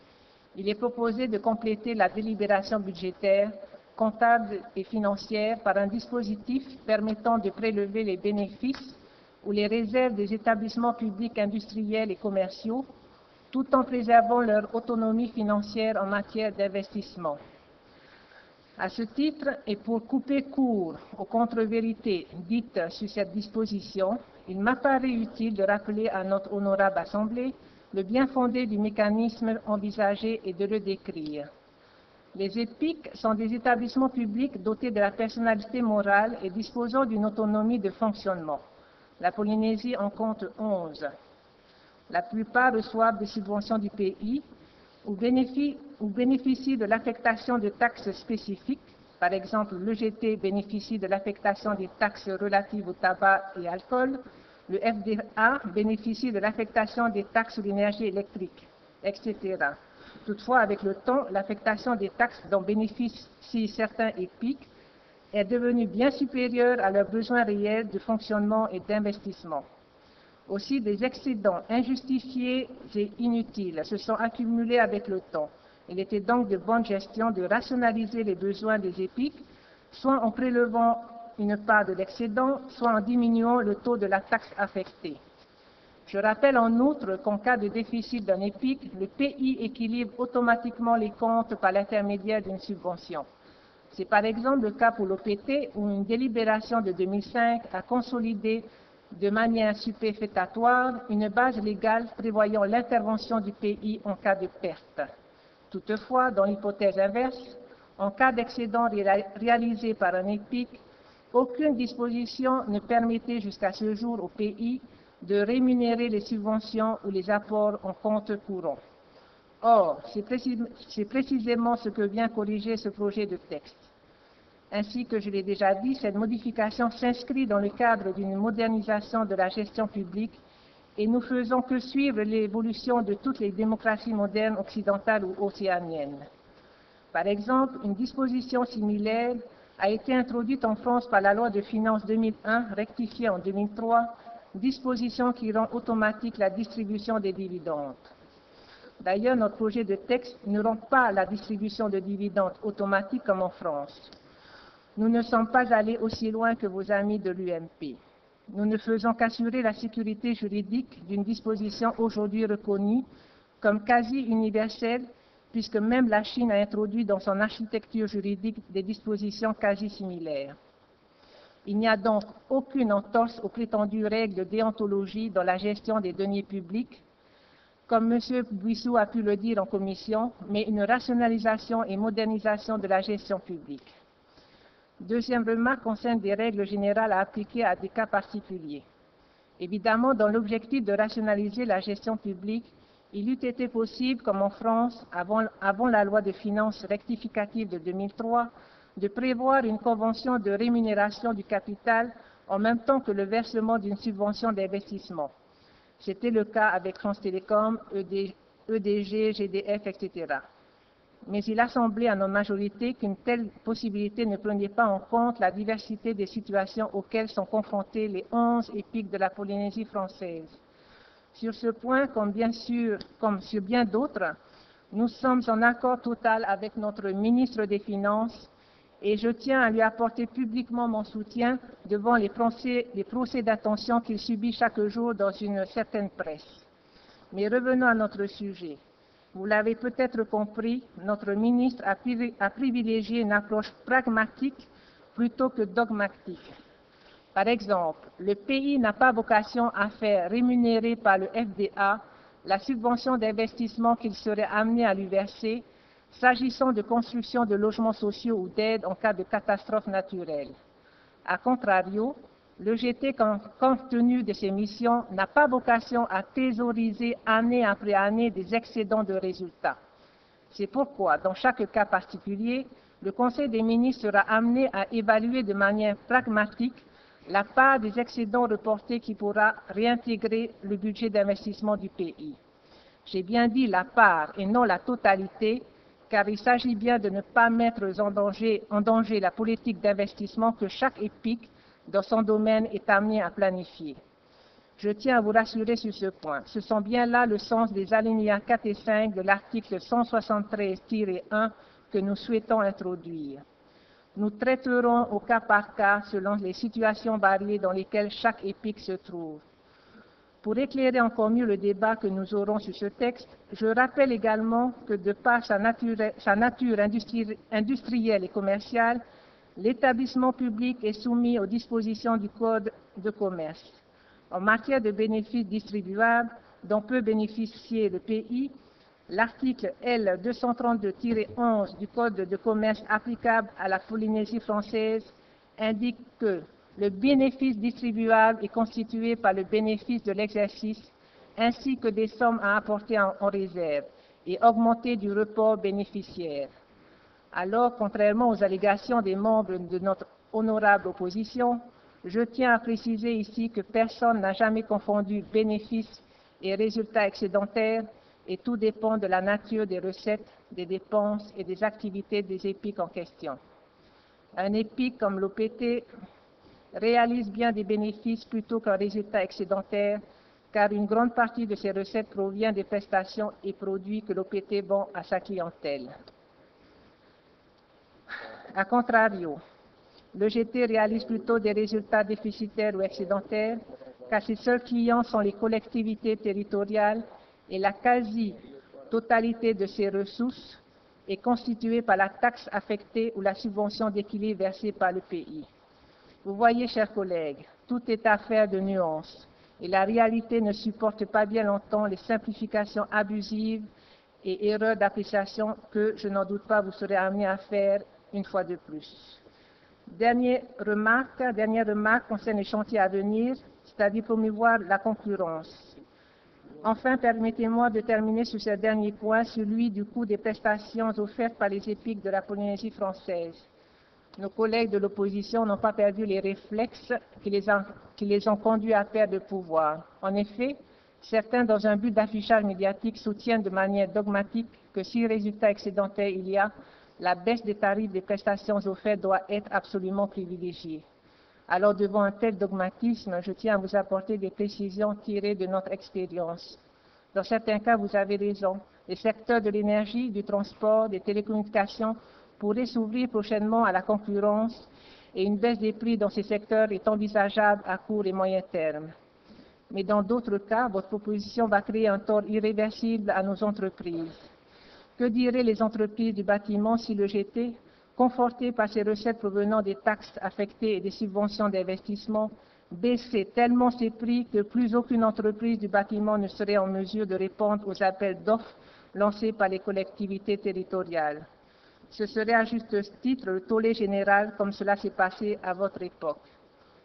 il est proposé de compléter la délibération budgétaire, comptable et financière par un dispositif permettant de prélever les bénéfices ou les réserves des établissements publics industriels et commerciaux, tout en préservant leur autonomie financière en matière d'investissement. À ce titre, et pour couper court aux contre-vérités dites sur cette disposition, il m'apparaît utile de rappeler à notre honorable Assemblée le bien fondé du mécanisme envisagé et de le décrire. Les EPIC sont des établissements publics dotés de la personnalité morale et disposant d'une autonomie de fonctionnement. La Polynésie en compte 11. La plupart reçoivent des subventions du pays ou bénéficient, de l'affectation de taxes spécifiques. Par exemple, l'EGT bénéficie de l'affectation des taxes relatives au tabac et alcool, le FDA bénéficie de l'affectation des taxes sur l'énergie électrique, etc. Toutefois, avec le temps, l'affectation des taxes dont bénéficient certains EPIC est devenue bien supérieure à leurs besoins réels de fonctionnement et d'investissement. Aussi, des excédents injustifiés et inutiles se sont accumulés avec le temps. Il était donc de bonne gestion de rationaliser les besoins des EPIC, soit en prélevant une part de l'excédent, soit en diminuant le taux de la taxe affectée. Je rappelle en outre qu'en cas de déficit d'un EPIC, le pays équilibre automatiquement les comptes par l'intermédiaire d'une subvention. C'est par exemple le cas pour l'OPT où une délibération de 2005 a consolidé de manière superfétatoire une base légale prévoyant l'intervention du pays en cas de perte. Toutefois, dans l'hypothèse inverse, en cas d'excédent réalisé par un EPIC, aucune disposition ne permettait jusqu'à ce jour au pays de rémunérer les subventions ou les apports en compte courant. Or, c'est précisément ce que vient corriger ce projet de texte. Ainsi que je l'ai déjà dit, cette modification s'inscrit dans le cadre d'une modernisation de la gestion publique et nous faisons que suivre l'évolution de toutes les démocraties modernes occidentales ou océaniennes. Par exemple, une disposition similaire a été introduite en France par la loi de finances 2001, rectifiée en 2003, disposition qui rend automatique la distribution des dividendes. D'ailleurs, notre projet de texte ne rend pas la distribution de dividendes automatique comme en France. Nous ne sommes pas allés aussi loin que vos amis de l'UMP. nous ne faisons qu'assurer la sécurité juridique d'une disposition aujourd'hui reconnue comme quasi universelle, puisque même la Chine a introduit dans son architecture juridique des dispositions quasi similaires. Il n'y a donc aucune entorse aux prétendues règles de déontologie dans la gestion des deniers publics, comme M. Buissou a pu le dire en commission, mais une rationalisation et modernisation de la gestion publique. Deuxième remarque concerne des règles générales à appliquer à des cas particuliers. Évidemment, dans l'objectif de rationaliser la gestion publique, il eût été possible, comme en France, avant, la loi de finances rectificative de 2003, de prévoir une convention de rémunération du capital en même temps que le versement d'une subvention d'investissement. C'était le cas avec France Télécom, EDG, GDF, etc. Mais il a semblé à notre majorité qu'une telle possibilité ne prenait pas en compte la diversité des situations auxquelles sont confrontés les onze épiques de la Polynésie française. Sur ce point, comme bien sûr, comme sur bien d'autres, nous sommes en accord total avec notre ministre des Finances et je tiens à lui apporter publiquement mon soutien devant les procès, les procès d'attention qu'il subit chaque jour dans une certaine presse. Mais revenons à notre sujet. Vous l'avez peut-être compris, notre ministre a, privilégié une approche pragmatique plutôt que dogmatique. Par exemple, le pays n'a pas vocation à faire rémunérer par le FDA la subvention d'investissement qu'il serait amené à lui verser s'agissant de construction de logements sociaux ou d'aide en cas de catastrophe naturelle. A contrario, le GT, compte tenu de ses missions, n'a pas vocation à thésauriser année après année des excédents de résultats. C'est pourquoi, dans chaque cas particulier, le Conseil des ministres sera amené à évaluer de manière pragmatique la part des excédents reportés qui pourra réintégrer le budget d'investissement du pays. J'ai bien dit la part et non la totalité, car il s'agit bien de ne pas mettre en danger, la politique d'investissement que chaque EPIC dans son domaine est amené à planifier. Je tiens à vous rassurer sur ce point. Ce sont bien là le sens des alinéas 4 et 5 de l'article 173-1 que nous souhaitons introduire. Nous traiterons au cas par cas selon les situations variées dans lesquelles chaque EPIC se trouve. Pour éclairer encore mieux le débat que nous aurons sur ce texte, je rappelle également que de par sa nature industrielle et commerciale, l'établissement public est soumis aux dispositions du Code de commerce. En matière de bénéfices distribuables dont peut bénéficier le pays, l'article L 232-11 du Code de commerce applicable à la Polynésie française indique que le bénéfice distribuable est constitué par le bénéfice de l'exercice ainsi que des sommes à apporter en, en réserve et augmenter du report bénéficiaire. Alors, contrairement aux allégations des membres de notre honorable opposition, je tiens à préciser ici que personne n'a jamais confondu bénéfices et résultats excédentaires et tout dépend de la nature des recettes, des dépenses et des activités des EPIC en question. Un EPIC comme l'OPT réalise bien des bénéfices plutôt qu'un résultat excédentaire, car une grande partie de ses recettes provient des prestations et produits que l'OPT vend à sa clientèle. A contrario, le GT réalise plutôt des résultats déficitaires ou excédentaires, car ses seuls clients sont les collectivités territoriales et la quasi-totalité de ses ressources est constituée par la taxe affectée ou la subvention d'équilibre versée par le pays. Vous voyez, chers collègues, tout est affaire de nuances et la réalité ne supporte pas bien longtemps les simplifications abusives et erreurs d'appréciation que, je n'en doute pas, vous serez amenés à faire une fois de plus. Dernière remarque, dernière remarque concerne les chantiers à venir, c'est-à-dire promouvoir la concurrence. Enfin, permettez-moi de terminer sur ce dernier point, celui du coût des prestations offertes par les épiques de la Polynésie française. Nos collègues de l'opposition n'ont pas perdu les réflexes qui les, ont, qui les ont conduits à perdre le pouvoir. En effet, certains, dans un but d'affichage médiatique, soutiennent de manière dogmatique que si résultat excédentaire il y a, la baisse des tarifs des prestations offertes doit être absolument privilégiée. Alors, devant un tel dogmatisme, je tiens à vous apporter des précisions tirées de notre expérience. Dans certains cas, vous avez raison. Les secteurs de l'énergie, du transport, des télécommunications pourraient s'ouvrir prochainement à la concurrence et une baisse des prix dans ces secteurs est envisageable à court et moyen terme. Mais dans d'autres cas, votre proposition va créer un tort irréversible à nos entreprises. Que diraient les entreprises du bâtiment si le GT, conforté par ses recettes provenant des taxes affectées et des subventions d'investissement, baissait tellement ses prix que plus aucune entreprise du bâtiment ne serait en mesure de répondre aux appels d'offres lancés par les collectivités territoriales. Ce serait à juste titre le tollé général comme cela s'est passé à votre époque.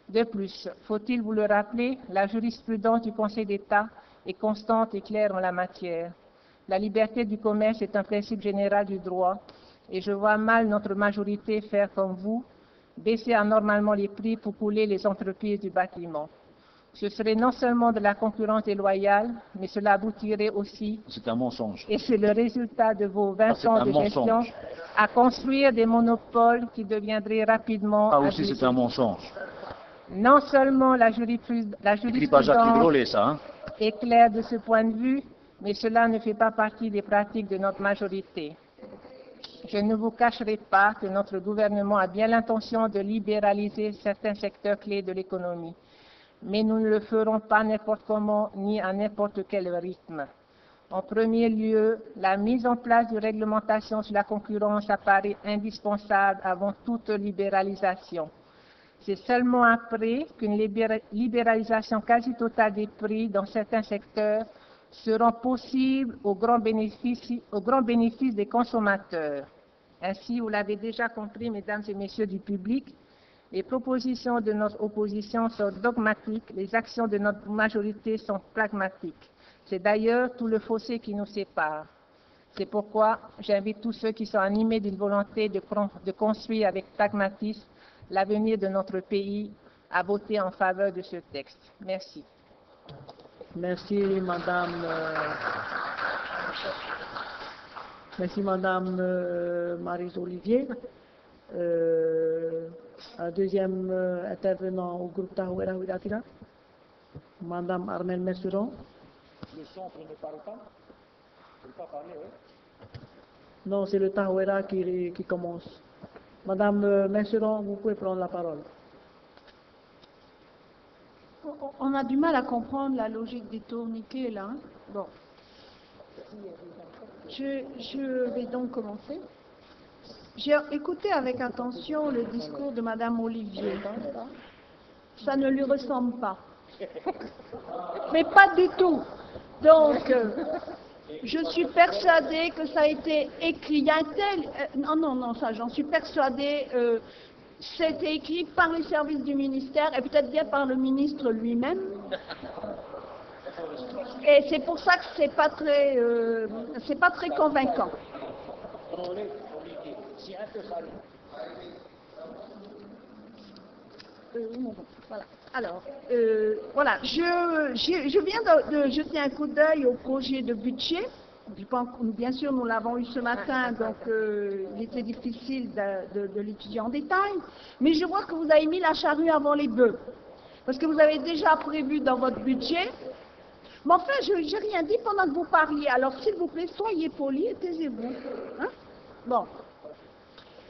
De plus, faut-il vous le rappeler, la jurisprudence du Conseil d'État est constante et claire en la matière. La liberté du commerce est un principe général du droit et je vois mal notre majorité faire comme vous, baisser anormalement les prix pour couler les entreprises du bâtiment. Ce serait non seulement de la concurrence déloyale, mais cela aboutirait aussi, C'est un mensonge. et c'est le résultat de vos 20 Ah, ans de gestion, à construire des monopoles qui deviendraient rapidement Ah aussi, c'est un mensonge. Non seulement la, la jurisprudence ça. Hein? est claire de ce point de vue, mais cela ne fait pas partie des pratiques de notre majorité. Je ne vous cacherai pas que notre gouvernement a bien l'intention de libéraliser certains secteurs clés de l'économie, mais nous ne le ferons pas n'importe comment ni à n'importe quel rythme. En premier lieu, la mise en place de réglementations sur la concurrence apparaît indispensable avant toute libéralisation. C'est seulement après qu'une libéra- libéralisation quasi totale des prix dans certains secteurs seront possibles au grand bénéfice, des consommateurs. Ainsi, vous l'avez déjà compris, mesdames et messieurs du public, les propositions de notre opposition sont dogmatiques, les actions de notre majorité sont pragmatiques. C'est d'ailleurs tout le fossé qui nous sépare. C'est pourquoi j'invite tous ceux qui sont animés d'une volonté de, de construire avec pragmatisme l'avenir de notre pays à voter en faveur de ce texte. Merci. Merci, Madame. euh, Merci, Madame euh, Marie Olivier. Euh, un deuxième euh, intervenant au groupe Tahouera Ouidatira, Madame Armel Messuron. Le centre ne parle pas Il ne pas parler, oui. Non, c'est le Tahouera qui, qui commence. Madame Messuron, vous pouvez prendre la parole. On- a du mal à comprendre la logique des tourniquets là. hein. Bon. Je, vais donc commencer. J'ai écouté avec attention le discours de Madame Olivier. Ça ne lui ressemble pas. Mais pas du tout. Donc, euh, je suis persuadée que ça a été écrit. Il y a tel. euh, non, non, non, ça, j'en suis persuadée. euh, c'était écrit par les services du ministère et peut-être bien par le ministre lui-même. Et c'est pour ça que c'est pas très, euh, c'est pas très convaincant. Euh. Alors, euh, voilà, je, je, je viens de, de jeter un coup d'œil au projet de budget. Je pense que, bien sûr, nous l'avons eu ce matin, donc euh, il était difficile de, de- de l'étudier en détail. Mais je vois que vous avez mis la charrue avant les bœufs. Parce que vous avez déjà prévu dans votre budget. Mais enfin, je n'ai rien dit pendant que vous parliez. Alors, s'il vous plaît, soyez polis et taisez-vous. Hein bon.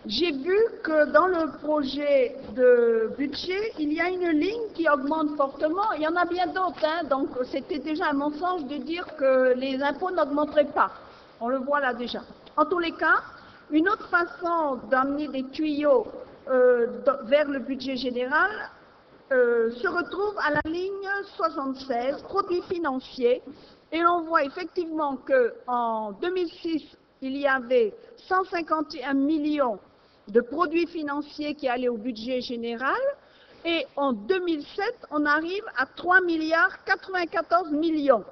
J'ai vu que dans le projet de budget, il y a une ligne qui augmente fortement. Il y en a bien d'autres, hein, donc c'était déjà un mensonge de dire que les impôts n'augmenteraient pas. On le voit là déjà. En tous les cas, une autre façon d'amener des tuyaux euh, vers le budget général euh, se retrouve à la ligne 76, produits financiers, et l'on voit effectivement qu'en 2006, il y avait 151 millions de produits financiers qui allaient au budget général, et en 2007, on arrive à 3 milliards 94 millions.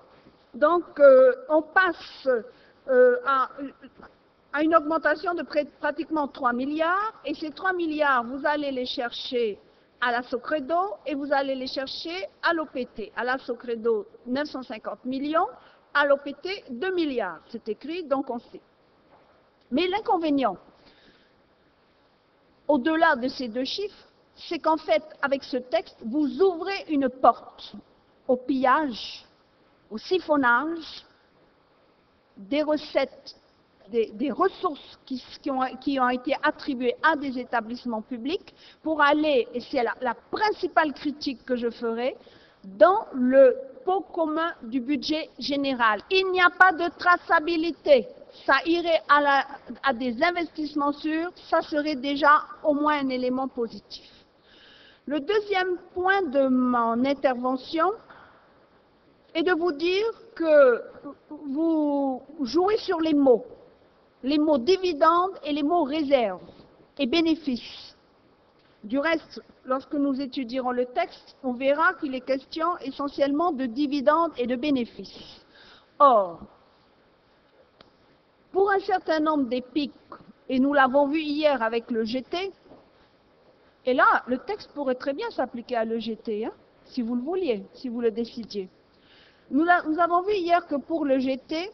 Donc, euh, on passe euh, à, une augmentation de pratiquement 3 milliards, et ces 3 milliards, vous allez les chercher à la Socredo et vous allez les chercher à l'OPT. À la Socredo, 950 millions, à l'OPT, 2 milliards. C'est écrit, donc on sait. Mais l'inconvénient, au-delà de ces deux chiffres, c'est qu'en fait, avec ce texte, vous ouvrez une porte au pillage, au siphonnage des recettes des, ressources qui, ont, été attribuées à des établissements publics pour aller, et c'est la principale critique que je ferai, dans le pot commun du budget général. Il n'y a pas de traçabilité. Ça irait à, à des investissements sûrs, ça serait déjà au moins un élément positif. Le deuxième point de mon intervention est de vous dire que vous jouez sur les mots, les mots dividendes et les mots réserve et bénéfices. Du reste, lorsque nous étudierons le texte, on verra qu'il est question essentiellement de dividendes et de bénéfices. Or, pour un certain nombre d'EPIC, et nous l'avons vu hier avec le GT, et là, le texte pourrait très bien s'appliquer à l'EGT, hein, si vous le vouliez, si vous le décidiez. Nous, avons vu hier que pour le GT,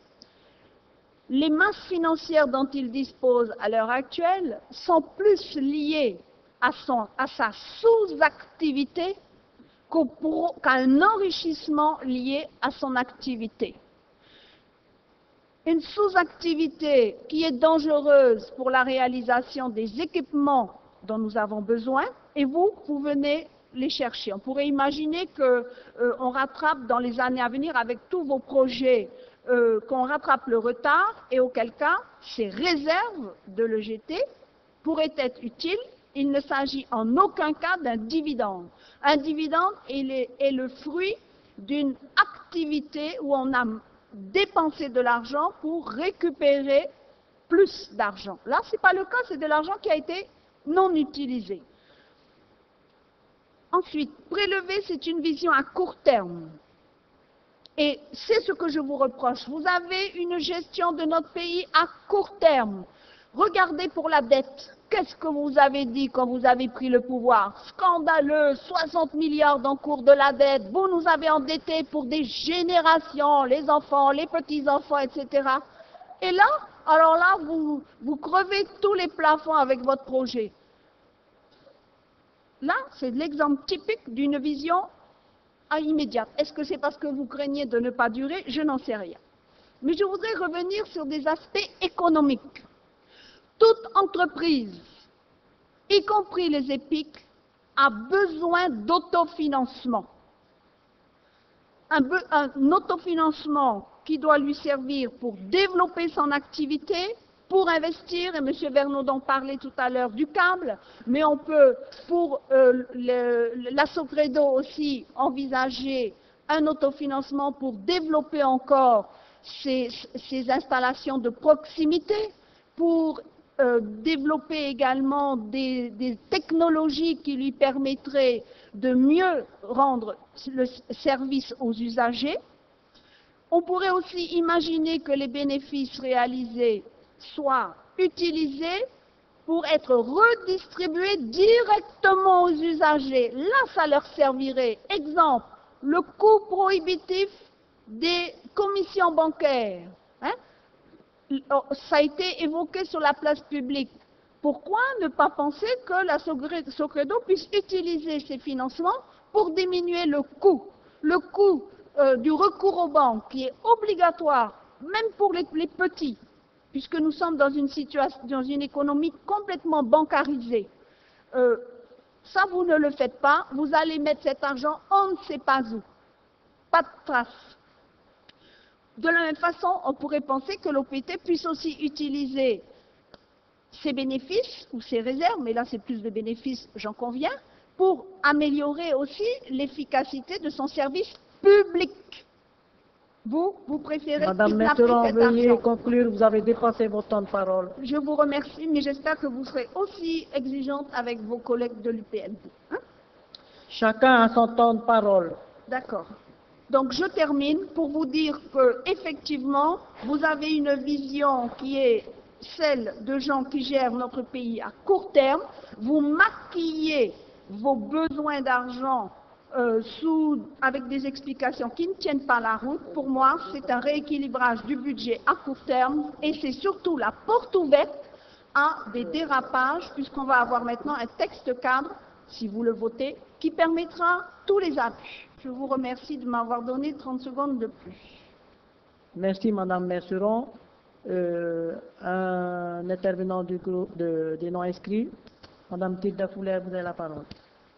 les masses financières dont il dispose à l'heure actuelle sont plus liées à, sa sous-activité qu'à un enrichissement lié à son activité. Une sous-activité qui est dangereuse pour la réalisation des équipements dont nous avons besoin, et vous, vous venez les chercher. On pourrait imaginer qu'on rattrape dans les années à venir avec tous vos projets, euh, qu'on rattrape le retard, et auquel cas, ces réserves de l'EGT pourraient être utiles. Il ne s'agit en aucun cas d'un dividende. Un dividende est, est le fruit d'une activité où on a dépensé de l'argent pour récupérer plus d'argent. Là, ce n'est pas le cas, c'est de l'argent qui a été non utilisé. Ensuite, prélever, c'est une vision à court terme. Et c'est ce que je vous reproche. Vous avez une gestion de notre pays à court terme. Regardez pour la dette. Qu'est-ce que vous avez dit quand vous avez pris le pouvoir? Scandaleux, 60 milliards d'encours de la dette. Vous nous avez endettés pour des générations, les enfants, les petits-enfants, etc. Et là, alors là, vous, vous crevez tous les plafonds avec votre projet. Là, c'est l'exemple typique d'une vision immédiate. Est-ce que c'est parce que vous craignez de ne pas durer? Je n'en sais rien. Mais je voudrais revenir sur des aspects économiques. Toute entreprise, y compris les EPIC, a besoin d'autofinancement. Un, un autofinancement qui doit lui servir pour développer son activité, pour investir, et M. Vernaudon parlait tout à l'heure du câble, mais on peut, pour euh, aussi, envisager un autofinancement pour développer encore ces installations de proximité, pour euh, développer également des, des technologies qui lui permettraient de mieux rendre le service aux usagers. On pourrait aussi imaginer que les bénéfices réalisés soient utilisés pour être redistribués directement aux usagers. Là, ça leur servirait. Exemple, le coût prohibitif des commissions bancaires. hein. Oh, Ça a été évoqué sur la place publique. Pourquoi ne pas penser que la Socredo puisse utiliser ces financements pour diminuer le coût Le coût euh, du recours aux banques qui est obligatoire, même pour les, les petits, puisque nous sommes dans une situation, dans une économie complètement bancarisée. Euh, ça, vous ne le faites pas. Vous allez mettre cet argent on ne sait pas où. Pas de trace. De la même façon, on pourrait penser que l'OPT puisse aussi utiliser ses bénéfices ou ses réserves, mais là c'est plus de bénéfices, j'en conviens, pour améliorer aussi l'efficacité de son service public. Vous, vous préférez Madame cet veuillez conclure, vous avez dépassé votre temps de parole. Je vous remercie, mais j'espère que vous serez aussi exigeante avec vos collègues de l'UPNP. hein? Chacun a son temps de parole. D'accord. Donc je termine pour vous dire que effectivement, vous avez une vision qui est celle de gens qui gèrent notre pays à court terme. Vous maquillez vos besoins d'argent euh, avec des explications qui ne tiennent pas la route. Pour moi, c'est un rééquilibrage du budget à court terme et c'est surtout la porte ouverte à des dérapages puisqu'on va avoir maintenant un texte cadre, si vous le votez, qui permettra tous les abus. Je vous remercie de m'avoir donné 30 secondes de plus. Merci, Madame Messeron. Euh, un intervenant du groupe de- des non-inscrits. Madame Tilda Fouler, vous avez la parole.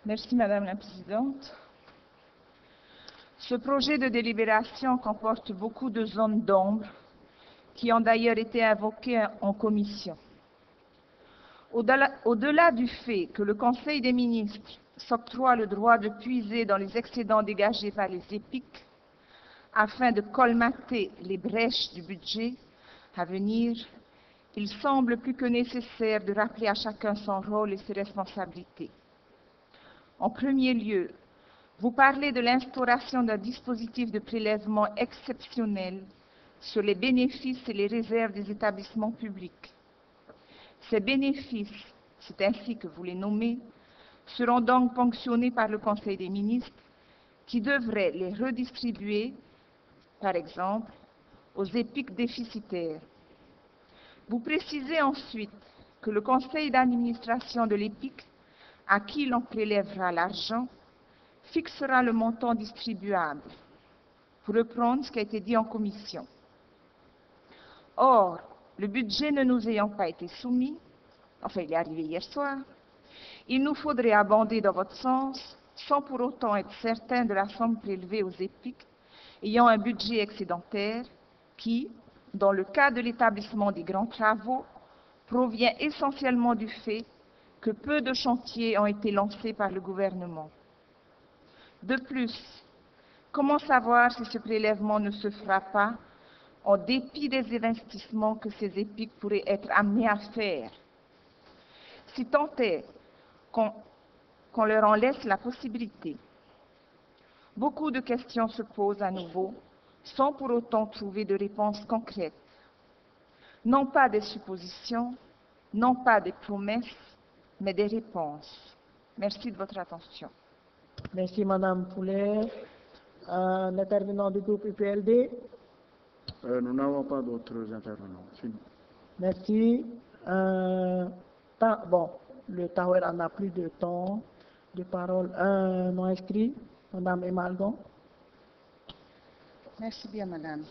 Merci Madame la Présidente. Ce projet de délibération comporte beaucoup de zones d'ombre qui ont d'ailleurs été invoquées en commission. Au-delà au-delà du fait que le Conseil des ministres s'octroie le droit de puiser dans les excédents dégagés par les EPIC afin de colmater les brèches du budget à venir, il semble plus que nécessaire de rappeler à chacun son rôle et ses responsabilités. En premier lieu, vous parlez de l'instauration d'un dispositif de prélèvement exceptionnel sur les bénéfices et les réserves des établissements publics. Ces bénéfices, c'est ainsi que vous les nommez, seront donc ponctionnés par le Conseil des ministres qui devrait les redistribuer, par exemple, aux épiques déficitaires. Vous précisez ensuite que le conseil d'administration de l'EPIC, à qui l'on prélèvera l'argent, fixera le montant distribuable, pour reprendre ce qui a été dit en commission. Or, le budget ne nous ayant pas été soumis, enfin il est arrivé hier soir, il nous faudrait abonder dans votre sens, sans pour autant être certain de la somme prélevée aux EPIC, ayant un budget excédentaire qui, dans le cas de l'établissement des grands travaux, provient essentiellement du fait que peu de chantiers ont été lancés par le gouvernement. De plus, comment savoir si ce prélèvement ne se fera pas en dépit des investissements que ces EPIC pourraient être amenés à faire? Si tant est qu'on leur en laisse la possibilité. Beaucoup de questions se posent à nouveau sans pour autant trouver de réponses concrètes. Non pas des suppositions, non pas des promesses, mais des réponses. Merci de votre attention. Merci Madame Fouler. Un intervenant du groupe UPLD. Euh, nous n'avons pas d'autres intervenants. Fini. Merci. Euh, bon, le Tower en a plus de temps de parole. Un non inscrit, Madame Emalgon. Merci bien, madame.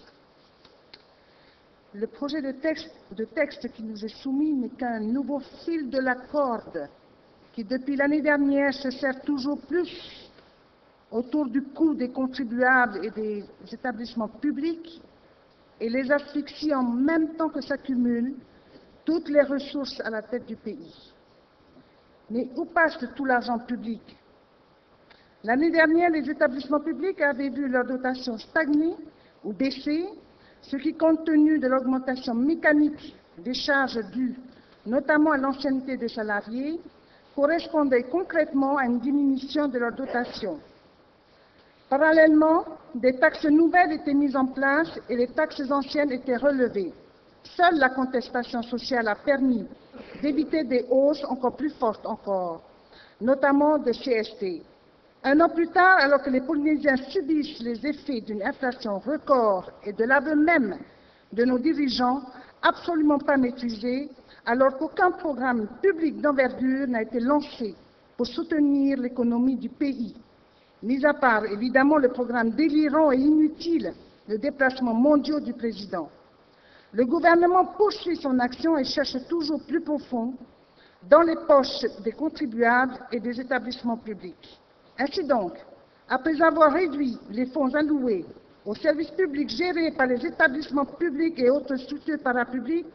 Le projet de texte, de texte qui nous est soumis n'est qu'un nouveau fil de la corde qui, depuis l'année dernière, se sert toujours plus autour du coût des contribuables et des établissements publics et les asphyxie en même temps que s'accumulent toutes les ressources à la tête du pays. Mais où passe tout l'argent public L'année dernière, les établissements publics avaient vu leur dotation stagner ou baisser, ce qui, compte tenu de l'augmentation mécanique des charges dues, notamment à l'ancienneté des salariés, correspondait concrètement à une diminution de leur dotation. Parallèlement, des taxes nouvelles étaient mises en place et les taxes anciennes étaient relevées. Seule la contestation sociale a permis d'éviter des hausses encore plus fortes notamment de CST. Un an plus tard, alors que les Polynésiens subissent les effets d'une inflation record et de l'aveu même de nos dirigeants absolument pas maîtrisés, alors qu'aucun programme public d'envergure n'a été lancé pour soutenir l'économie du pays, mis à part évidemment le programme délirant et inutile de déplacements mondiaux du président. Le gouvernement poursuit son action et cherche toujours plus profond dans les poches des contribuables et des établissements publics. Ainsi donc, après avoir réduit les fonds alloués aux services publics gérés par les établissements publics et autres structures parapubliques,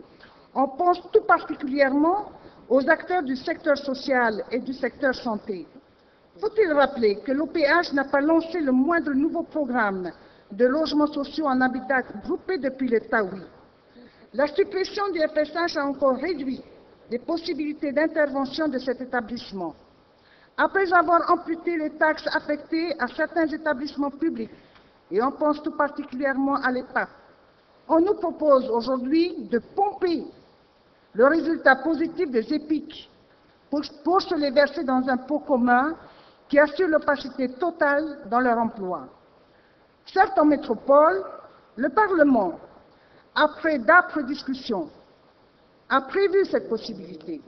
on pense tout particulièrement aux acteurs du secteur social et du secteur santé. Faut-il rappeler que l'OPH n'a pas lancé le moindre nouveau programme de logements sociaux en habitat groupé depuis le Taoui? La suppression du FSH a encore réduit les possibilités d'intervention de cet établissement. Après avoir amputé les taxes affectées à certains établissements publics, et on pense tout particulièrement à l'EPA, on nous propose aujourd'hui de pomper le résultat positif des EPIC pour, pour se les verser dans un pot commun qui assure l'opacité totale dans leur emploi. Certes, en métropole, le Parlement, après d'âpres discussions, a prévu cette possibilité.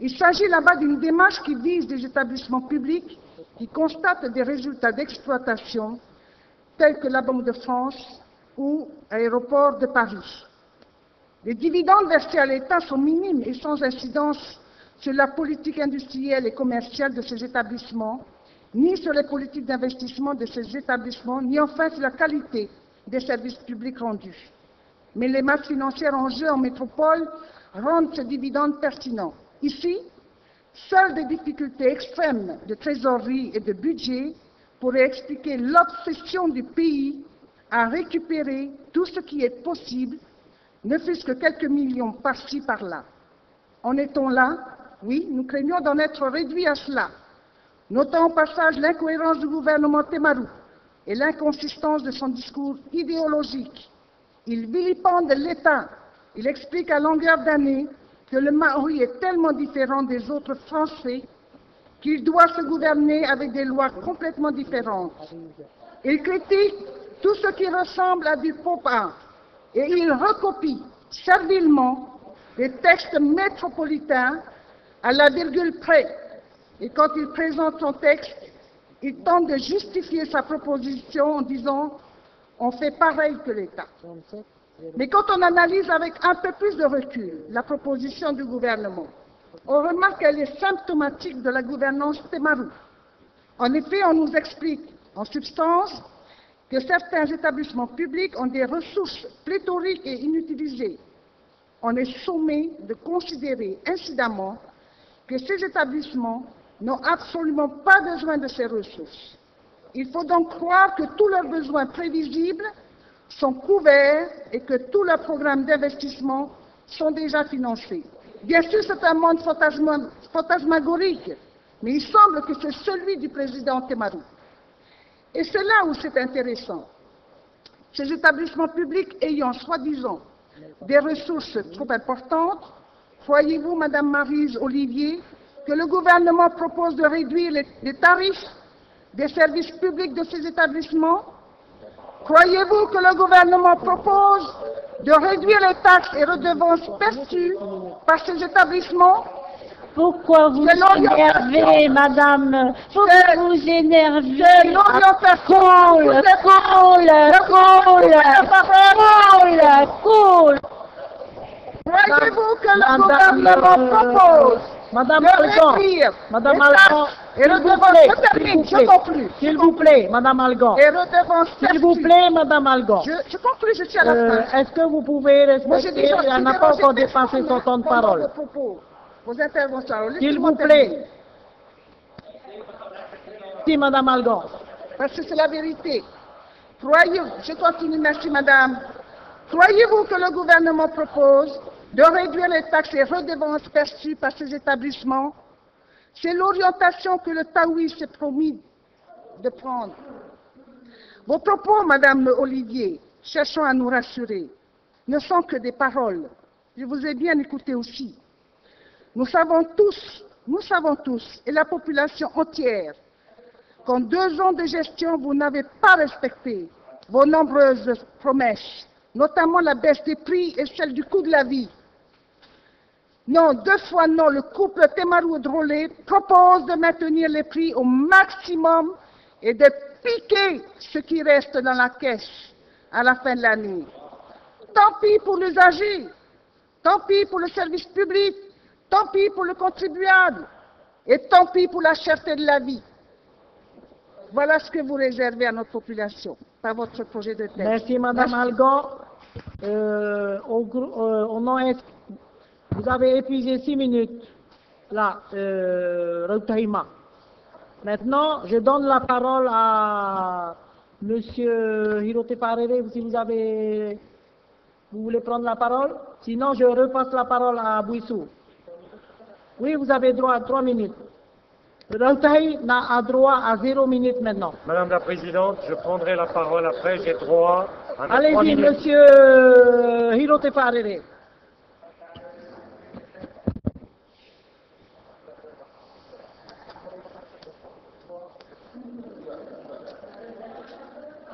Il s'agit là-bas d'une démarche qui vise des établissements publics qui constatent des résultats d'exploitation tels que la Banque de France ou Aéroport de Paris. Les dividendes versés à l'État sont minimes et sans incidence sur la politique industrielle et commerciale de ces établissements, ni sur les politiques d'investissement de ces établissements, ni enfin sur la qualité des services publics rendus. Mais les masses financières en jeu en métropole rendent ces dividendes pertinents. Ici, seules des difficultés extrêmes de trésorerie et de budget pourraient expliquer l'obsession du pays à récupérer tout ce qui est possible, ne fût-ce que quelques millions par-ci, par-là. En est-on là Oui, nous craignons d'en être réduits à cela. Notons au passage l'incohérence du gouvernement Temarou et l'inconsistance de son discours idéologique. Il vilipende l'État. Il explique à longueur d'année que le Maori est tellement différent des autres Français qu'il doit se gouverner avec des lois complètement différentes. Il critique tout ce qui ressemble à du faux pas et il recopie servilement les textes métropolitains à la virgule près. Et quand il présente son texte, il tente de justifier sa proposition en disant on fait pareil que l'État. Mais quand on analyse avec un peu plus de recul la proposition du gouvernement, on remarque qu'elle est symptomatique de la gouvernance Temarou. En effet, on nous explique en substance que certains établissements publics ont des ressources pléthoriques et inutilisées. On est sommé de considérer incidemment que ces établissements n'ont absolument pas besoin de ces ressources. Il faut donc croire que tous leurs besoins prévisibles sont couverts et que tous leurs programmes d'investissement sont déjà financés. Bien sûr, c'est un monde fantasmagorique, mais il semble que c'est celui du président Temarou. Et c'est là où c'est intéressant. Ces établissements publics ayant soi-disant des ressources trop importantes, croyez-vous, Madame Marise Olivier, que le gouvernement propose de réduire les, les tarifs des services publics de ces établissements Croyez-vous que le gouvernement propose de réduire les taxes et redevances perçues par ces établissements? Pourquoi vous énervez, madame? Pourquoi vous énervez? Cool, cool, cool, cool, cool. Croyez-vous que le gouvernement propose Madame réduire Madame Algon, s'il vous plaît, s'il vous plaît, Madame Algon. S'il vous plaît, Madame Algon. Je, conclue, je suis à la Euh, fin. Est-ce que vous pouvez respecter, elle n'a pas encore dépassé son temps de parole? S'il vous plaît. Si, Madame Algon. Parce que c'est la vérité. Croyez-vous, je continue, merci madame. Croyez-vous que le gouvernement propose de réduire les taxes et redevances perçues par ces établissements C'est l'orientation que le Taoui s'est promis de prendre. Vos propos, madame Olivier, cherchant à nous rassurer, ne sont que des paroles. Je vous ai bien écouté aussi. Nous savons tous, nous savons tous, et la population entière, qu'en deux ans de gestion, vous n'avez pas respecté vos nombreuses promesses, notamment la baisse des prix et celle du coût de la vie. Non, deux fois non, le couple Temarou-Drolé propose de maintenir les prix au maximum et de piquer ce qui reste dans la caisse à la fin de l'année. Tant pis pour l'usager, tant pis pour le service public, tant pis pour le contribuable et tant pis pour la cherté de la vie. Voilà ce que vous réservez à notre population par votre projet de texte. Merci, Madame Algon. Euh, au, euh, au nom est- vous avez épuisé six minutes. Là, euh. Maintenant, je donne la parole à Monsieur Hirote Parere, si vous avez, vous voulez prendre la parole. Sinon, je repasse la parole à Bouissou. Oui, vous avez droit à trois minutes. Rautaï n'a a droit à zéro minute maintenant. Madame la Présidente, je prendrai la parole après. J'ai droit à Allez-y, minutes. Monsieur Hirote Parere. On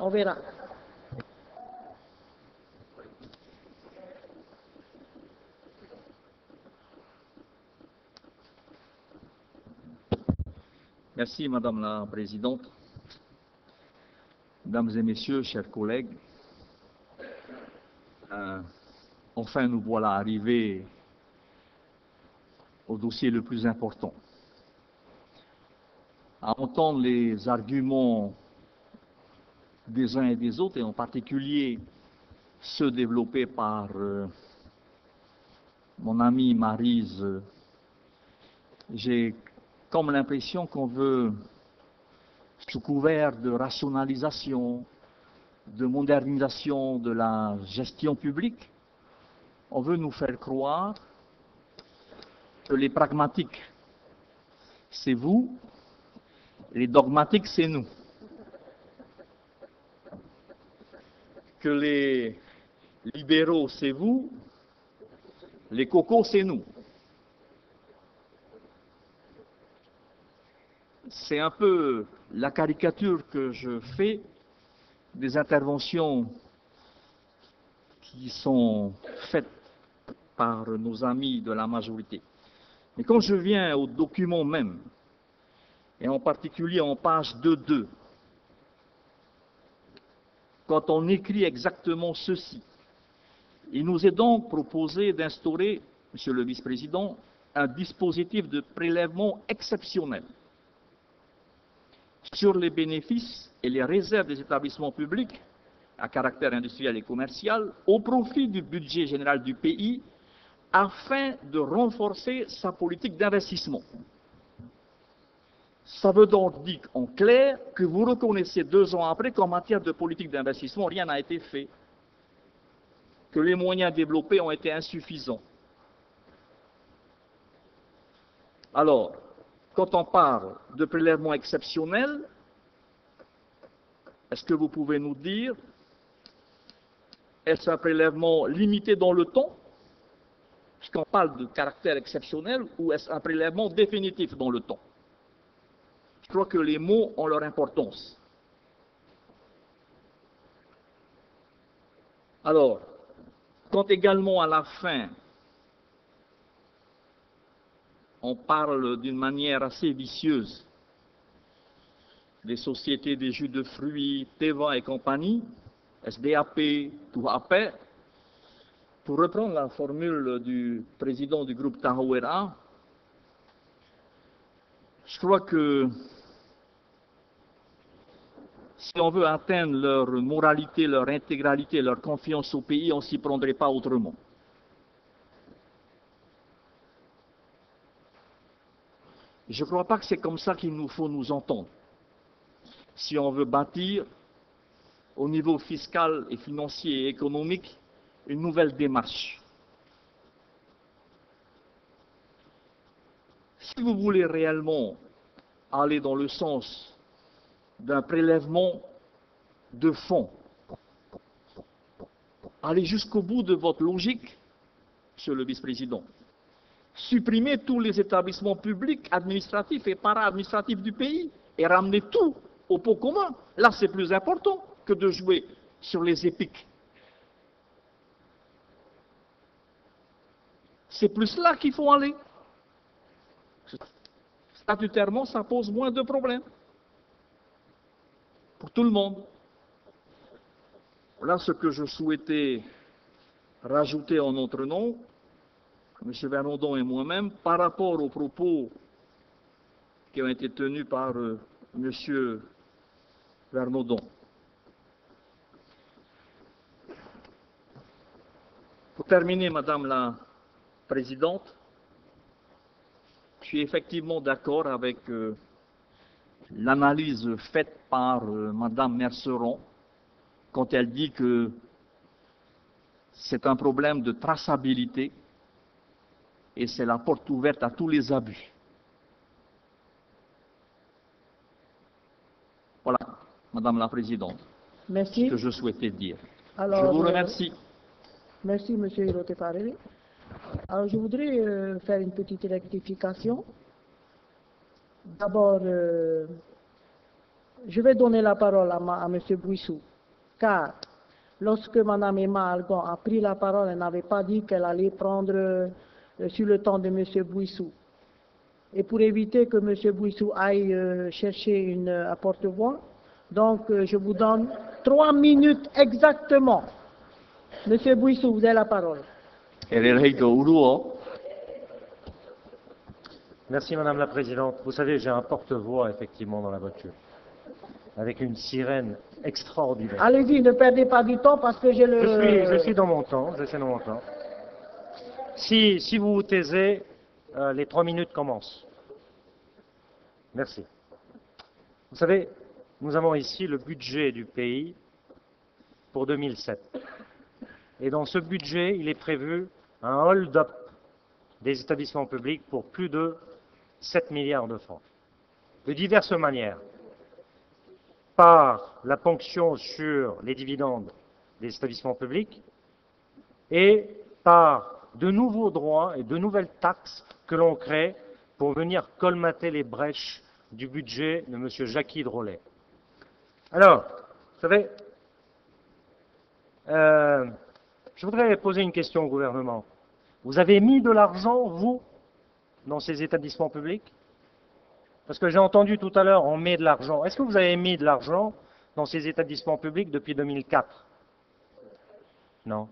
Merci, Madame la Présidente. Mesdames et Messieurs, chers collègues, euh, enfin nous voilà arrivés au dossier le plus important. À entendre les arguments des uns et des autres, et en particulier ceux développés par euh, mon ami Marise, j'ai comme l'impression qu'on veut, sous couvert de rationalisation, de modernisation de la gestion publique, on veut nous faire croire que les pragmatiques, c'est vous, les dogmatiques, c'est nous. Que les libéraux, c'est vous, les cocos, c'est nous. C'est un peu la caricature que je fais des interventions qui sont faites par nos amis de la majorité. Mais quand je viens au document même, et en particulier en page 2.2, quand on écrit exactement ceci, il nous est donc proposé d'instaurer, Monsieur le Vice-président, un dispositif de prélèvement exceptionnel sur les bénéfices et les réserves des établissements publics à caractère industriel et commercial au profit du budget général du pays afin de renforcer sa politique d'investissement. Ça veut donc dire en clair que vous reconnaissez deux ans après qu'en matière de politique d'investissement, rien n'a été fait, que les moyens développés ont été insuffisants. Alors, quand on parle de prélèvement exceptionnel, est-ce que vous pouvez nous dire, est-ce un prélèvement limité dans le temps Puisqu'on parle de caractère exceptionnel, ou est-ce un prélèvement définitif dans le temps? Je crois que les mots ont leur importance. Alors, quand également à la fin, on parle d'une manière assez vicieuse des sociétés des jus de fruits, Teva et compagnie, SDAP, tout AP, pour reprendre la formule du président du groupe Tahawera, je crois que si on veut atteindre leur moralité, leur intégralité, leur confiance au pays, on ne s'y prendrait pas autrement. Je ne crois pas que c'est comme ça qu'il nous faut nous entendre. Si on veut bâtir au niveau fiscal et financier et économique une nouvelle démarche. Si vous voulez réellement aller dans le sens d'un prélèvement de fonds, allez jusqu'au bout de votre logique, Monsieur le Vice-président supprimer tous les établissements publics, administratifs et para-administratifs du pays et ramener tout au pot commun. Là, c'est plus important que de jouer sur les épiques. C'est plus là qu'il faut aller. Statutairement, ça pose moins de problèmes pour tout le monde. Voilà ce que je souhaitais rajouter en notre nom. M. Vernodon et moi-même, par rapport aux propos qui ont été tenus par euh, M. Vernodon. Pour terminer, Madame la Présidente, je suis effectivement d'accord avec euh, l'analyse faite par euh, Madame Merceron quand elle dit que c'est un problème de traçabilité et c'est la porte ouverte à tous les abus. Voilà, Madame la Présidente, Merci. ce que je souhaitais dire. Alors, je vous euh, remercie. Merci, Monsieur Hirote Farelli. Alors, je voudrais euh, faire une petite rectification. D'abord, euh, je vais donner la parole à, ma- Monsieur Bouissou, car lorsque Mme Emma Algon a pris la parole, elle n'avait pas dit qu'elle allait prendre euh, sur le temps de Monsieur Bouissou. Et pour éviter que Monsieur Bouissou aille euh, chercher une, un porte-voix, donc je vous donne trois minutes exactement. Monsieur Bouissou, vous avez la parole. e re rei tō uruo. Merci Madame la Présidente. Vous savez, j'ai un porte-voix effectivement dans la voiture, avec une sirène extraordinaire. Allez-y, ne perdez pas du temps parce que j'ai le... Je suis, je suis dans mon temps, je suis dans mon temps. Si, si vous vous taisez, euh, les trois minutes commencent. Merci. Vous savez, nous avons ici le budget du pays pour 2007. Et dans ce budget, il est prévu un hold-up des établissements publics pour plus de 7 milliards de francs, de diverses manières. Par la ponction sur les dividendes des établissements publics et par de nouveaux droits et de nouvelles taxes que l'on crée pour venir colmater les brèches du budget de M. Jacques Drolet. Alors, vous savez, euh, je voudrais poser une question au gouvernement. Vous avez mis de l'argent, vous, dans ces établissements publics Parce que j'ai entendu tout à l'heure, on met de l'argent. Est-ce que vous avez mis de l'argent dans ces établissements publics depuis 2004 Non.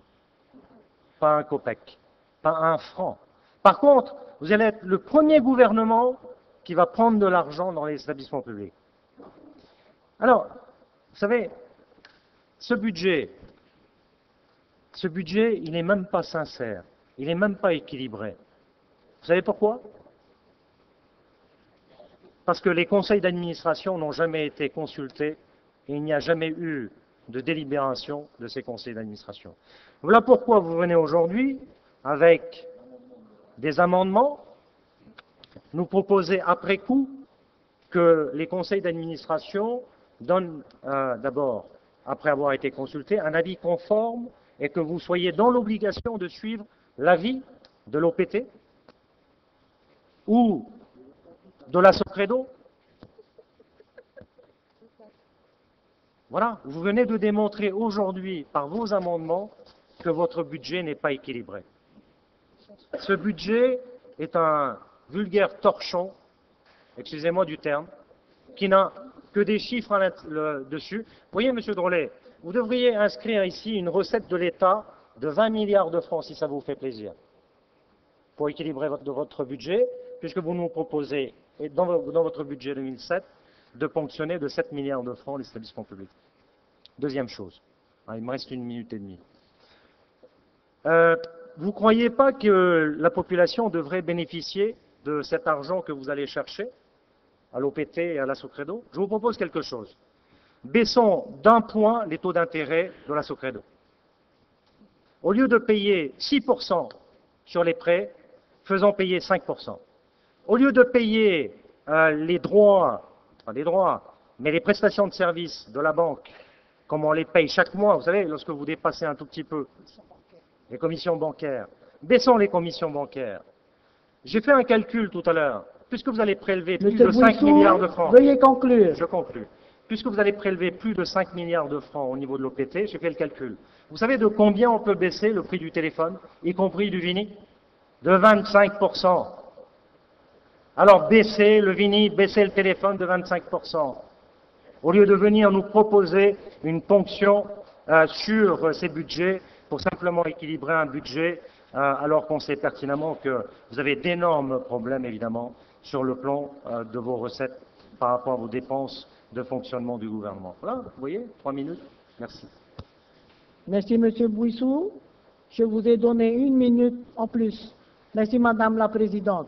Pas un copec. Pas un franc. Par contre, vous allez être le premier gouvernement qui va prendre de l'argent dans les établissements publics. Alors, vous savez, ce budget, ce budget, il n'est même pas sincère, il n'est même pas équilibré. Vous savez pourquoi? Parce que les conseils d'administration n'ont jamais été consultés et il n'y a jamais eu de délibération de ces conseils d'administration. Voilà pourquoi vous venez aujourd'hui avec des amendements, nous proposer après coup que les conseils d'administration donnent euh, d'abord, après avoir été consultés, un avis conforme et que vous soyez dans l'obligation de suivre l'avis de l'OPT ou de la Socredo. Voilà, vous venez de démontrer aujourd'hui par vos amendements que votre budget n'est pas équilibré. Ce budget est un vulgaire torchon, excusez-moi du terme, qui n'a que des chiffres dessus. Vous voyez, Monsieur Drolet, vous devriez inscrire ici une recette de l'État de 20 milliards de francs, si ça vous fait plaisir, pour équilibrer votre, votre budget, puisque vous nous proposez, dans, dans votre budget 2007, de ponctionner de 7 milliards de francs les établissements publics. Deuxième chose, ah, il me reste une minute et demie. Euh, vous ne croyez pas que la population devrait bénéficier de cet argent que vous allez chercher à l'OPT et à la Socredo? Je vous propose quelque chose. Baissons d'un point les taux d'intérêt de la Socredo. Au lieu de payer 6% sur les prêts, faisons payer 5%. Au lieu de payer euh, les droits, pas les droits, mais les prestations de services de la banque, comme on les paye chaque mois, vous savez, lorsque vous dépassez un tout petit peu les commissions bancaires, baissons les commissions bancaires. J'ai fait un calcul tout à l'heure. Puisque vous allez prélever plus de 5 milliards de francs. Veuillez conclure. Je conclue. Puisque vous allez prélever plus de 5 milliards de francs au niveau de l'OPT, j'ai fait le calcul. Vous savez de combien on peut baisser le prix du téléphone, y compris du Vini De 25%. Alors baissez le Vini, baissez le téléphone de 25%. Au lieu de venir nous proposer une ponction euh, sur ces budgets pour simplement équilibrer un budget, euh, alors qu'on sait pertinemment que vous avez d'énormes problèmes, évidemment, sur le plan euh, de vos recettes par rapport à vos dépenses de fonctionnement du gouvernement. Voilà, vous voyez, trois minutes. Merci. Merci, Monsieur Bouissou. Je vous ai donné une minute en plus. Merci, Madame la Présidente.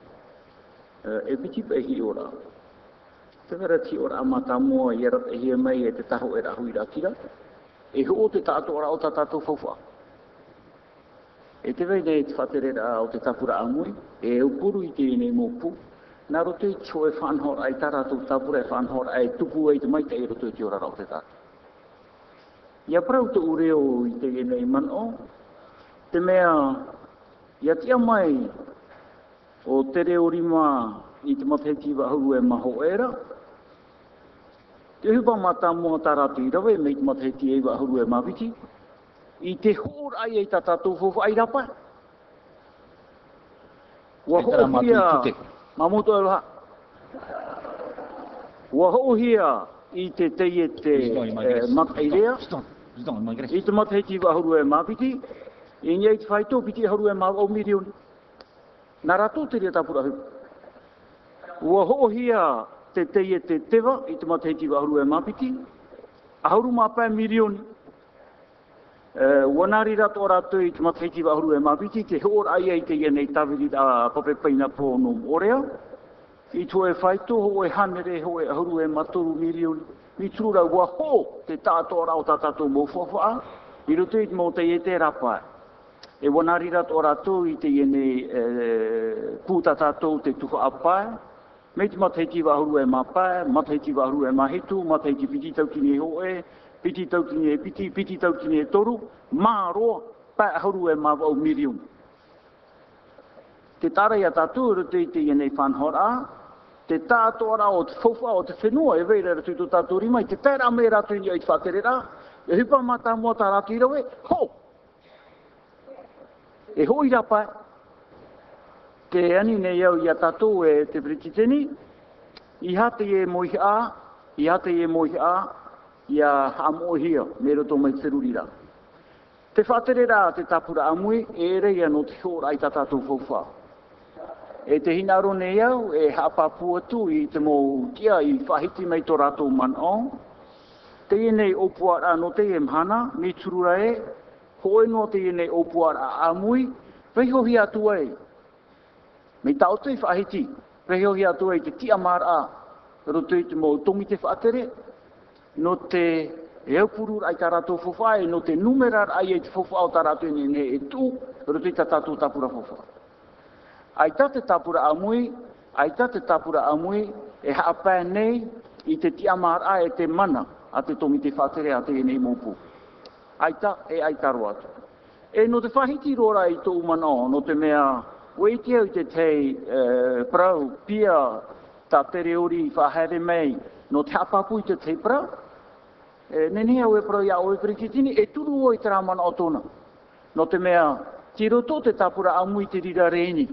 E piti pa e hi ora. Te wera ti ora amata mua i erat e hia mai e te taho e rahu i rakira. E ho o te ora o ta tātou whauwha. E te vei nei te whaterera o te tapura amui, e upuru i te ene mō pū. Nā roto i tō e whanhor ai tara tapura e whanhor ai tupu e te mai te e roto i te ora rao te tātou. Ia parau te ureo i te nei man o. Te mea, ia tia mai o te reo rima i te mateti wa hau e maho era. Te hupa mata mua tā ratu i rawe, mei te mateti e wa hau e mawiti. I te hōr ai e tatatou fofu ai rapa. Wa ho hia, mamoto e roha. Wa ho hia i te teie te eh, matairea. I te mateti wa hau e mawiti. I ngei te whaito piti hau e mirioni. Nā rātou te rea tāpura hu. Ua hohia te teie te tewa i te mateiti wa haru e māpiti. Ahuru māpai e. Uh, ua nari rato rātou i te mateiti wa haru e māpiti. Te ho'or ai ai te ienei tawiri a pape peina pōno orea. I tō e whaito ho e hanere ho e ahuru e matoru mirioni. Mi trura ua ho te tātou rao tātou mō. I roto i te mō te e te rapai e wanari rato rato i te iene e, puta tātou te tuka apae, mei te mataiti wahuru e mapae, mataiti wahuru e mahitu, mataiti piti tautini e hoe, piti tautini e piti, piti tautini e toru, mā roa, pae ahuru e mawa au mirium. Te tara ia tātou rato i te iene whanhora, te tātou ara o te fofa o te whenua e veira rato i tō tātou rima, i te tēra me rato i te whaterera, e hupa mata mua tā rato i rawe, ho! E hoi rapa te ani nei au i a tatou e te Brititeni, i hate e mohi a, i hate e mohi a, i a amohia, me roto mai terurira. Te whatere rā te tapura amui, e rei anō te hōra i ta tatou. E te hinaro nei au, e hapapua tu i te mō kia i whahiti mai tō rātou man o. Te e nei opua rā no te e mhana, mi turura e, ko e no te ine o puar a mui, reho hi atu ai. Me tau tui whahiti, reho hi atu ai te tia mar a, roto i te mo tongi te whaatere, no te e au purur ai tarato fofai, no te numerar ai e te fofa au tarato ine ne e tu, roto i ta tatu tapura fofa. Ai ta te tapura amui, mui, ai ta te tapura amui, e hapa nei, i te tia mar a e te mana, a te tongi te whaatere a te ine i mōpū aita e aita roatu. E no te whahiti rora i tō umana no te mea, Weke au te tei uh, prau, pia, ta tere ori whahere mei, no te apapu i te tei prau, e, nene au e prau ia o e e turu o i te ramana o tōna. No te mea, ti roto te tapura amu i te rira reini.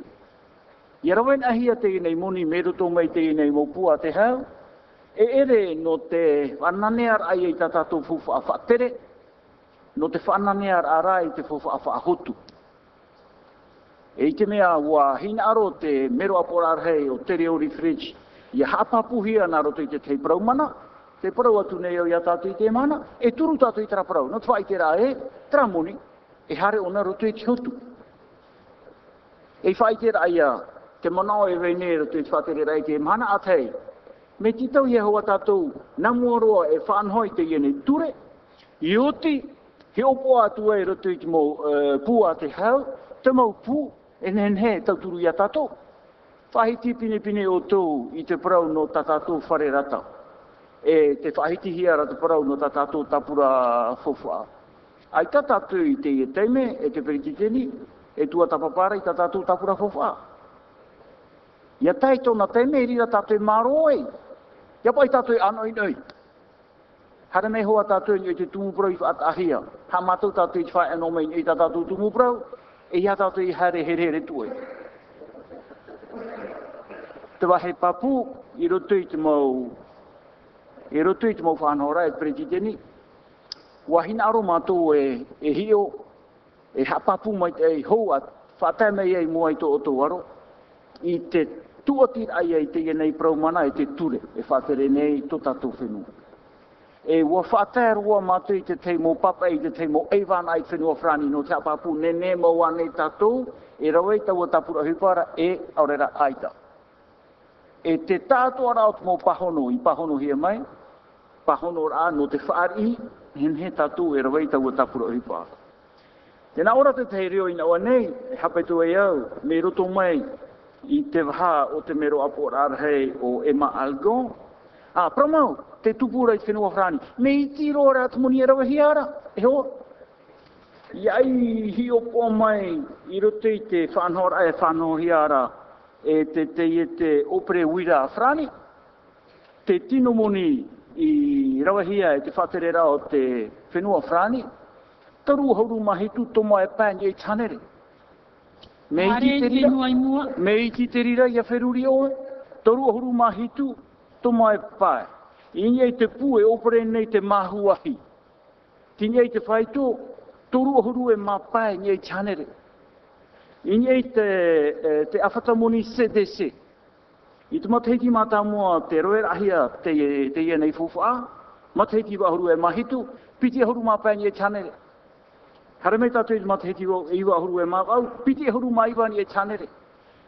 I rawen ahia te inei muni meru tō mai te inei mo pua te hau, e ere no te wananear ai e tatatou fufu a whatere, no te whananea ara i te fofa a whaahotu. E i te mea ua hina aro te mero aporar hei o te reo fridge, i hapapuhi ana roto i te tei praumana, te parau atu nei au ia tātou i te mana, e turu tātou i tera parau, no twai te rā e, tera moni, e hare ona roto i te hotu. E whai te rā ia, te manao e vei nei roto i te whatere rā i te mana atei. me titau i hoa tātou, na e whanhoi te iene ture, i oti He opo atu e roto i te mo uh, pū a te hau, te mau pū, e nen he tau turu i a tato. Whahiti pine pine o tō i te parau no ta tato whare rata. E te whahiti hia rata parau no ta tato tapura fofua. Ai ta tato i te i teime, e te perititeni, e tua tapapara i ta tato tapura fofua. Ia tai tōna teime, i rira tato i maro. Ia pai tato e anoi noi. Hara mei hoa tātou i te tumu prau i whaatahia. Ha mātou tātou i te whae anō mei i tā tātou tumu e ia tātou i hare here here tue. Te wahe papu, i roto i te mau, i roto i te mau whanhora e pretiteni, wahina aro mātou e, e hio, e hapapu mai te e hou at, whatai mei ei mua i tō oto waro, i te tuatir ai ai te ienei praumana e te ture, e whātere nei tō tātou whenua e ua whaatea rua matu i te teimo papa i te teimo eivan ai whenua whrani no te apapu ne ne mau ane tatou e rau e tau tapura hupara e aurera aita. E te tātua rao te mau pahono i pahono hia mai, pahono rā no te whaari, hen he tatu e rau e tau tapura hupara. Tēnā ora te te reo ina naua nei, e hapetu e au, me roto mai i te waha o te mero apo rārhei o Emma Algon. Ah, promau, te tupura i whenua whrani. Me i tiro ora at moni arawa hiara, e ho. Iai hi o po mai, i roto i te whanhora e whanhora hiara, e te te i te opere wira a whrani. Te tino moni i rawahia e te whaterera o te whenua whrani, taru hauru mahitu tomo e pāngi e chanere. Me i ki te rira, me i ki te rira ia wheruri oe, taru hauru mahitu tomo e pāe. Inia i te pue opere nei te mahuahi. Tinia i te whaito, toru ahuru e mapae nia i tianere. Inia i te, te afatamoni CDC. I te matheiti mata mua te roer ahia te, te ia nei fufua, matheiti wa ahuru e mahitu, piti ahuru mapae nia i chanere. Harame tatu i te matheiti wa iwa ahuru e mahau, piti ahuru maiwa nia i chanere.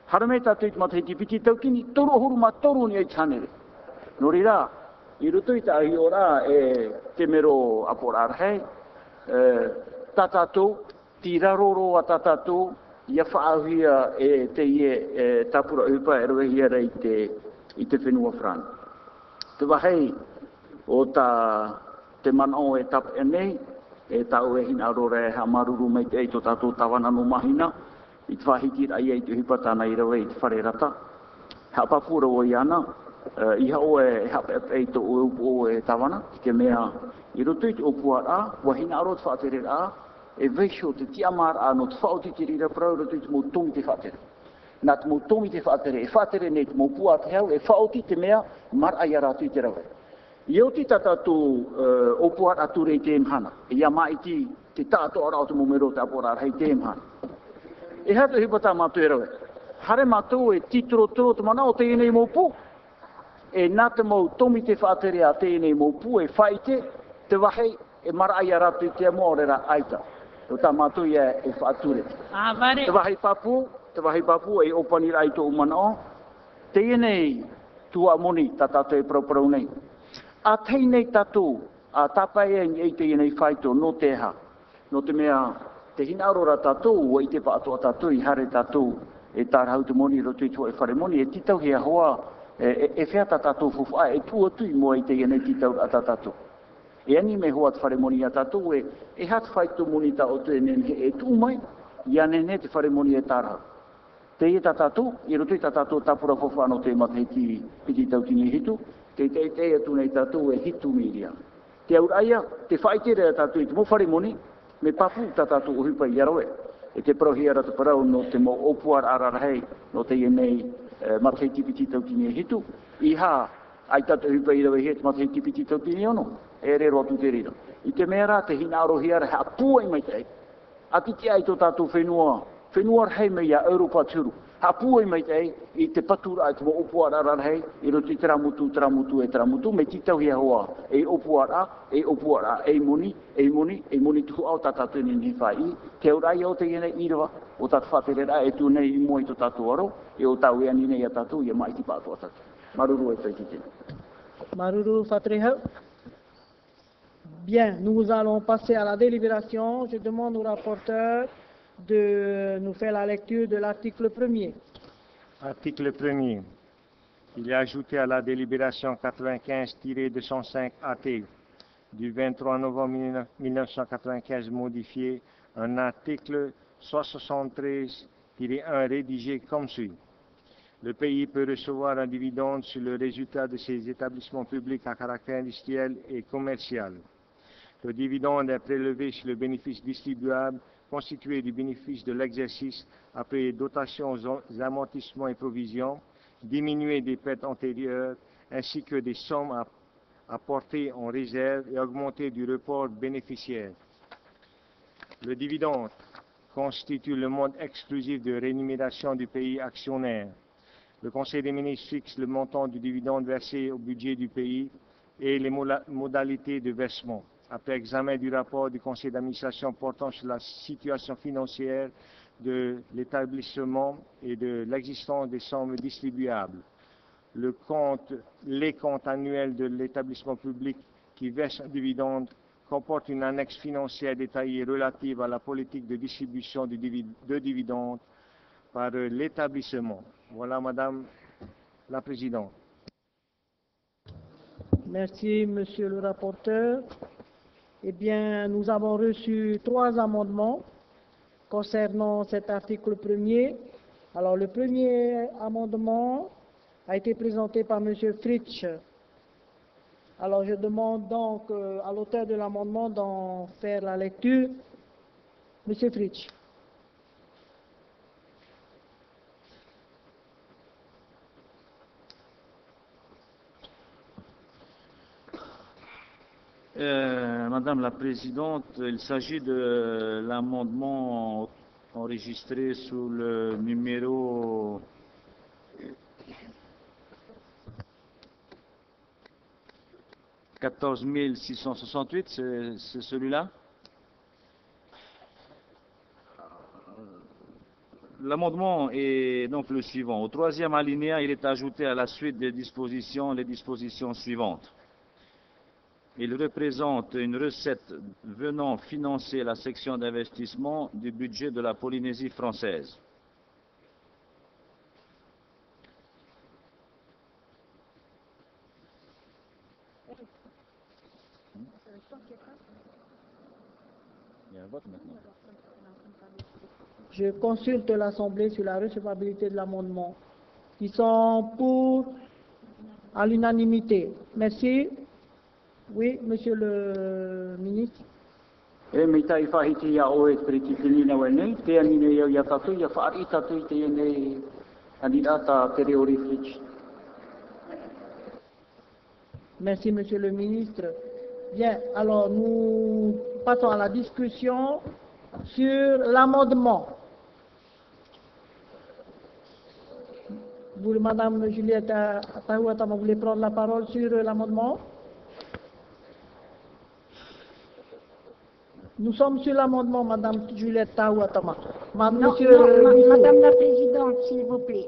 Harame tatu i te matheiti piti taukini, toru ahuru ma toru nia i chanere. Nori rā, i rutu i tahi o rā e te mero aporar hei, e, tatatou, tiraroro a tatatou, ia whaahia e te ie e tapura upa e roe hia i te, i te whenua whrana. Te wahei o ta te manao e tap e nei, e tau e hina rore e ha maruru mei te eito tato tawana no mahina, i te whahiti ia i te hipatana i rawe i te wharerata. Ha papura o i ana, uh, iha o e hapa e to o o e tawana, ke mea i roto i te opua a, wahina aro te whaatere a, e veisho te tiamar a no te whaoti te rira prau roto i te mo tongi te whaatere Nā te mo tongi te whaatere e whaatere nei te mo pua te hau, e whaoti te mea, mar ai ara i te rawe. I o ti tata tu uh, opuat atu rei te mhana, e ia mai ti te tātou ara o te momero te apora rei te mhana. E hatu hipa tā e rawe. Hare mātou e titro tro te mana o te enei mo e nā te mo tomi te whatere a mo pu, e whaite, te wahei, e mara ai ara tu te mo rera aita o ta matu ia e whaature. Ah, vare. Te wahi papu, te wahi papu e opani rai tō umana o. Te ienei tua moni ta tato e prau nei. A tei nei tatu, a tapai e ei te ienei whaito no te ha. No te mea, te hina arora tatu, o i te paatua tatu, i hare tatu, e tarahau te moni roto i tua e whare moni, e titau hea hoa, e, e, e whiata fufu, a e tua tui moa i te ienei titau a tatatou. E ani me hoa te whare moni a tatou e, e hat whai tu moni ta o te nene e tū mai, i anene te whare moni e tāra. Te e tatatou, i roto i tatatou tapura tāpura whawhano te mate ki piti tau tini hitu, te te te e tūnei tatou e hitu miria. Te aur aia, te whai te rea tātou i te mo whare moni, me papu tatatou o hupa i aroe. E te prohi ara te parau no te mo opuar ararahei, no te ienei e, tipiti tau tini hitu, i ha, ai tata hupa i rawe he te mate tipiti tau tini ono e re rotu te rira. I te mera te hina aro hiara ha pua i mai te A titi ai tō tātou whenua, whenua rhei mei a Europa turu. Ha pua i mai te i te patura teramutu, teramutu e teramutu, me e e e moni, e moni, e moni au tā tātou ni ni au o ra, e tu nei i. Maruru. Maruru. Bien, nous allons passer à la délibération. Je demande au rapporteur de nous faire la lecture de l'article 1er. Article 1er. Il est ajouté à la délibération 95-205 AT du 23 novembre 1995 modifié un article 173-1 rédigé comme suit. Le pays peut recevoir un dividende sur le résultat de ses établissements publics à caractère industriel et commercial. Le dividende est prélevé sur le bénéfice distribuable constitué du bénéfice de l'exercice après dotation aux amortissements et provisions, diminué des pertes antérieures, ainsi que des sommes apportées en réserve et augmentées du report bénéficiaire. Le dividende constitue le mode exclusif de rémunération du pays actionnaire. Le Conseil des ministres fixe le montant du dividende versé au budget du pays et les modalités de versement après examen du rapport du conseil d'administration portant sur la situation financière de l'établissement et de l'existence des sommes distribuables. Les comptes annuels de l'établissement public qui verse un dividende comportent une annexe financière détaillée relative à la politique de distribution de dividendes par l'établissement. Voilà, Madame la Présidente. Merci, monsieur le rapporteur. Eh bien, nous avons reçu trois amendements concernant cet article premier. Alors, le premier amendement a été présenté par monsieur Fritsch. Alors, je demande donc euh, à l'auteur de l'amendement d'en faire la lecture. Monsieur Fritsch. Euh, Madame la Présidente, il s'agit de l'amendement enregistré sous le numéro quatorze mille six cent soixante-huit, c'est celui-là? L'amendement est donc le suivant. Au troisième alinéa, il est ajouté à la suite des dispositions les dispositions suivantes. Il représente une recette venant financer la section d'investissement du budget de la Polynésie française. Je consulte l'Assemblée sur la recevabilité de l'amendement. Ils sont pour à l'unanimité. Merci. Oui, Monsieur le ministre. E me tai whahiti ia oe priti tinina wene, te anine iau ia tatu, ia whaari tatu i te ene anidata te reo rifrich. Merci, Monsieur le ministre. Bien, alors nous passons à la discussion sur l'amendement. Vous, Madame Juliette Atahuatama, vous voulez prendre la parole sur l'amendement? Nous sommes sur l'amendement, Madame Juliette Taouatama. Non, Monsieur non. Madame la Présidente, s'il vous plaît.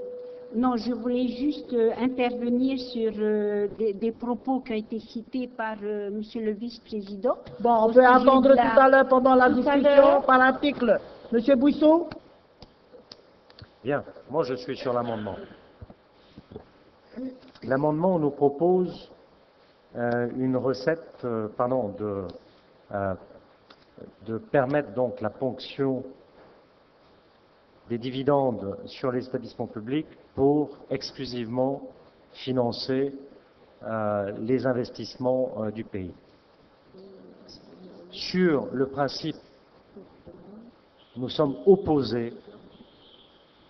Non, je voulais juste euh, intervenir sur euh, des, des propos qui ont été cités par euh, Monsieur le Vice-président. Bon, on peut attendre la- tout à l'heure pendant la Tout discussion par article. Monsieur Bouissot Bien, moi je suis sur l'amendement. L'amendement nous propose euh, une recette, euh, pardon, de, euh, de permettre donc la ponction des dividendes sur les établissements publics pour exclusivement financer euh, les investissements euh, du pays. Sur le principe, nous sommes opposés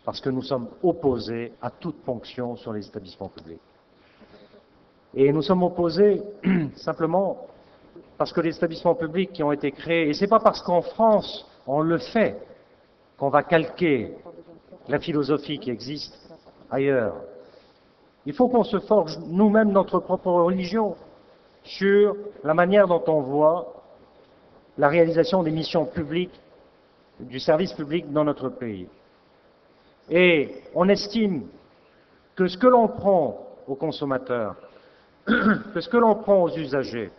parce que nous sommes opposés à toute ponction sur les établissements publics. Et nous sommes opposés simplement parce que les établissements publics qui ont été créés, et ce n'est pas parce qu'en France on le fait qu'on va calquer la philosophie qui existe ailleurs. Il faut qu'on se forge nous-mêmes notre propre religion sur la manière dont on voit la réalisation des missions publiques, du service public dans notre pays. Et on estime que ce que l'on prend aux consommateurs, que ce que l'on prend aux usagers,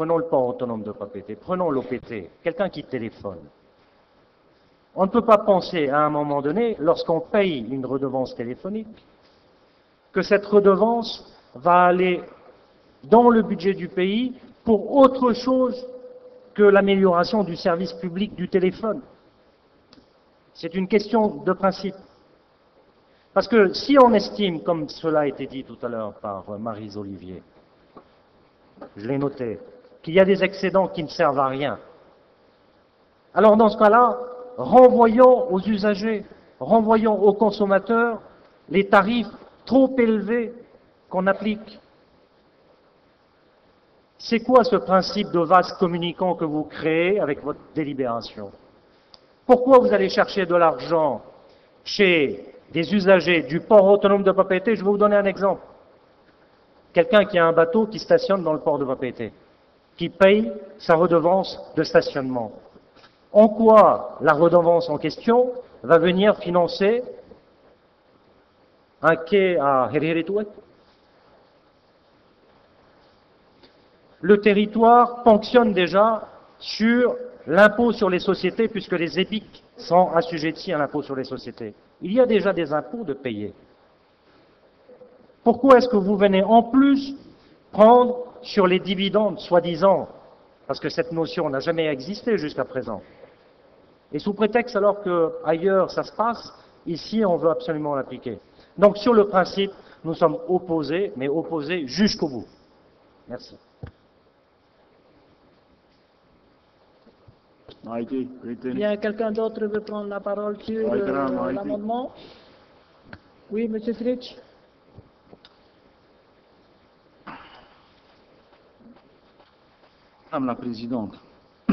prenons le port autonome de papeté, prenons l'OPT, quelqu'un qui téléphone. On ne peut pas penser à un moment donné, lorsqu'on paye une redevance téléphonique, que cette redevance va aller dans le budget du pays pour autre chose que l'amélioration du service public du téléphone. C'est une question de principe. Parce que si on estime, comme cela a été dit tout à l'heure par euh, Marise Olivier, je l'ai noté, qu'il y a des excédents qui ne servent à rien, alors dans ce cas-là, renvoyons aux usagers, renvoyons aux consommateurs les tarifs trop élevés qu'on applique. C'est quoi ce principe de vase communicant que vous créez avec votre délibération? Pourquoi vous allez chercher de l'argent chez des usagers du port autonome de Papeete? Je vais vous donner un exemple. Quelqu'un qui a un bateau qui stationne dans le port de Papeete, qui paye sa redevance de stationnement. En quoi la redevance en question va venir financer un quai à Hereheretouet Le territoire fonctionne déjà sur l'impôt sur les sociétés, puisque les EPIC sont assujettis à l'impôt sur les sociétés. Il y a déjà des impôts de payer. Pourquoi est-ce que vous venez en plus prendre sur les dividendes, soi-disant, parce que cette notion n'a jamais existé jusqu'à présent. Et sous prétexte alors que ailleurs ça se passe, ici on veut absolument l'appliquer. Donc sur le principe, nous sommes opposés, mais opposés jusqu'au bout. Merci. Bien, quelqu'un d'autre veut prendre la parole sur euh, l'amendement? Oui, Monsieur Fritsch. Madame la Présidente,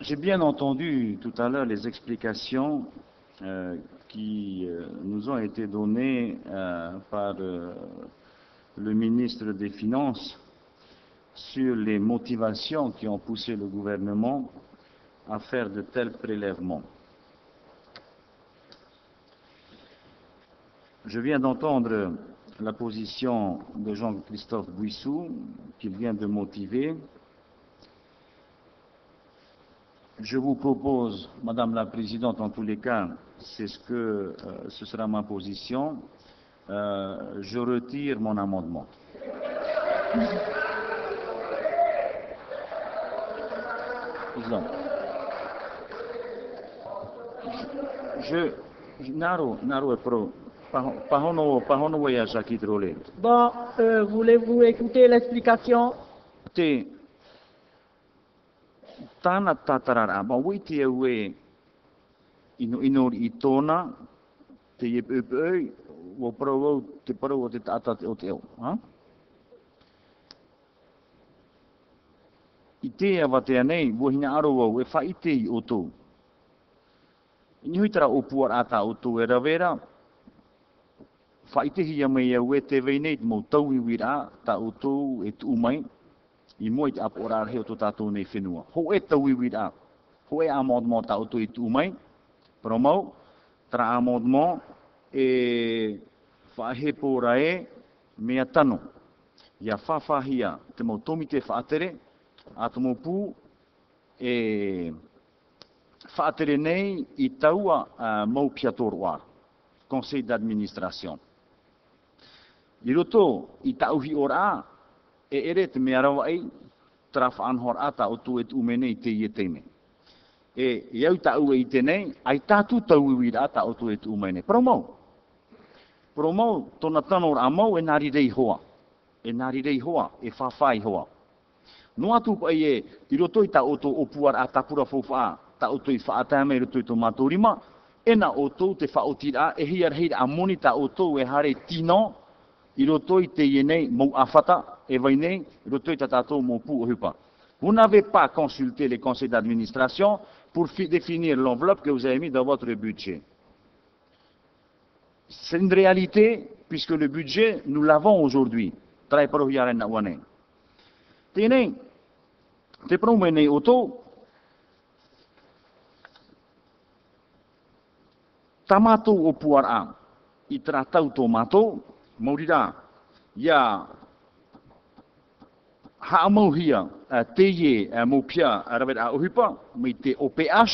j'ai bien entendu tout à l'heure les explications euh, qui euh, nous ont été données euh, par le ministre des Finances sur les motivations qui ont poussé le gouvernement à faire de tels prélèvements. Je viens d'entendre la position de Jean-Christophe Buissou, qu'il vient de motiver. Je vous propose, Madame la Présidente, en tous les cas, c'est ce que euh, ce sera ma position, euh, je retire mon amendement. Je, Naro, Naro est pro. Bon, euh, voulez-vous écouter l'explication? Te tana tatarara, ma ino ino i te wo te te tata o te ha? I te awa te anei, wo hina aro wau, e wha i o tō. Nihui tara o puar ata o tō e rawera, whaitehi ia mai au e te veinei mō tau i wira ta o tō e tu mai i mo i te apo ora o tō tātou nei whenua. Ho e tau i wira, ho e a mōd mō ta o tō i tu mai, pero mau, tra a mōd mō e whahe pōra e mea tano. Ia whawhahia te mō tomi te whaatere, a te mō pū e whaatere nei i taua uh, mō piatoroa, Conseil d'administration. I roto i tauhi ora e ere te mea rawa ei, traf anhor ata o tu et umene i te ietene. E iau tau e i tenei, ai tātu tau i wira ata o tu et umene. Promau. Promau, tona tanor a mau e nari rei hoa. E nari rei hoa, e whawhai hoa. No atu pa e, i roto i ta o to opuar a tapura fōwha, ta o to i whaatame i roto i to matorima, ena o to te whaotira, e hiar hira a moni ta o to e hare tino, i roto i te ienei mou afata e vai nei, i roto i ta tātou mou pu hupa. Vous n'avez pas consulté les conseils d'administration pour définir l'enveloppe que vous avez mis dans votre budget. C'est une réalité, puisque le budget, nous l'avons aujourd'hui. Tēnei, te promene o tō, tamatou o puar a, i tratau tō mātou, maurira ia haamauhia uh, te ye uh, mo pia arawet a uhipa, mai te OPH,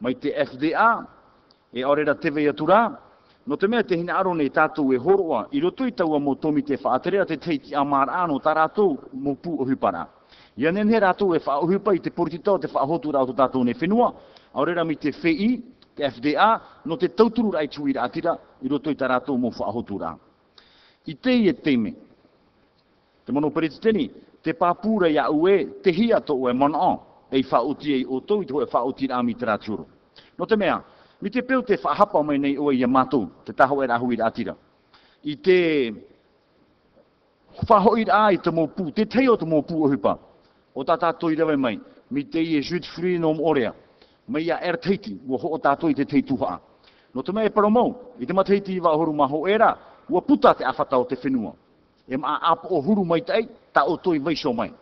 mai te FDA, e orera tewe atura, no te mea te hina aro nei tātou e horoa, i roto i taua mō tomi te whaaterea te teiti amar ano, tā rātou mo pu uhipara. Ia nene rātou e wha uhipa i te porititau te whaahotu rātou tātou nei whenua, aurera mi te FI, te FDA, no te tauturu rai tui rātira, i roto i tā rātou mo whaahotu rātou i te i e teime. Te mono periti te papura ia ue, te hia to ue mon o, e i whaoti e o tō, i te whaoti na rāmi te tūro. No te mea, mi te peo te whahapa mai nei ue i a mātou, te taho e rahu i rātira. I te whahoi rā i te mōpū, te teo te mōpū o hupa, o tā tātou i rewe mai, mi te i e jut free nom orea, mai ia er teiti, wo ho o tātou i te teituha. No te mea e paromau, i te mateiti i wāhoru maho era, ua puta te awhata o te whenua. E maa apo o huru mai tai, ta o toi vaiso mai.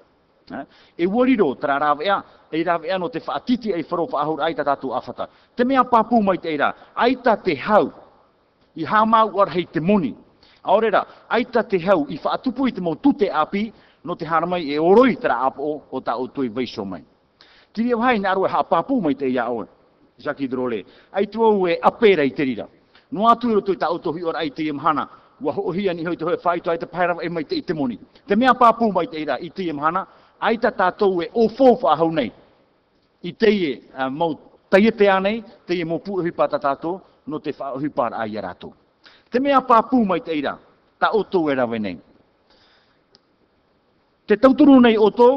E wariro, tra rawea, e rawea no te whaatiti e wharo whaahur aita tatu awhata. Te mea papu mai te ira, aita te hau, i hamau ar hei te moni. Aorera, aita te hau, i whaatupu i te mo tute api, no te haramai e oroi tra apo o, o ta o toi vaiso mai. Tiri au hai, nā e ha papu mai te ia oe. Jackie Drole. Ai tua ue apera i te rira. No atu iro tui ta auto hi ora ai te imhana. Wa ho hi ani hoi te hoi whaitu ai te pairawa e mai te i te moni. Te mea pāpū mai te ira i te imhana. Ai ta tātou e o fōwha hau nei. I te ie uh, mau teie te anei, te ie mo pu hui ta tātou, no te wha hui par ai a rātou. Te mea pāpū mai te ira. Ta auto e rawe nei. Te tauturu nei o tō,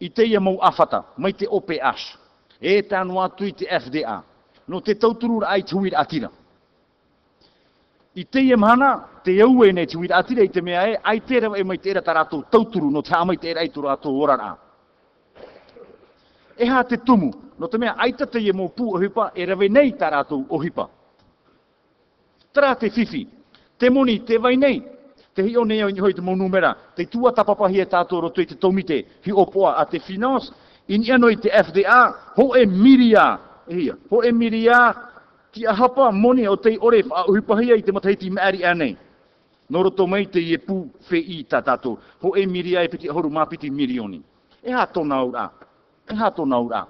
i te ia mau awhata, mai te OPH. E te anu atu i te FDA. No te tauturu ai tuir atira. I te ia te iau e nei tiwira atira i te mea e, ai te e mai te tā rātou tauturu, no te amai te i tō rātou orara. E hā te tumu, no te mea aita te ia mō pū ohipa, e rewe nei tarato ohipa. Tara te fifi, te moni, te vai nei, te hi o nei au hoi te mō numera, te tua tapapahi e tātou roto i te tomite, hi opoa a te finance, in ia noi te FDA, ho e miria, e hia, ho e miria, ki a hapa moni o te ore wha uhipahia i te mataiti maari anei. No roto mai te e pū whi i tā tātou, ho e miri ai piti ahoru mapiti mirioni. E ha tōna ura, e ha tōna ura.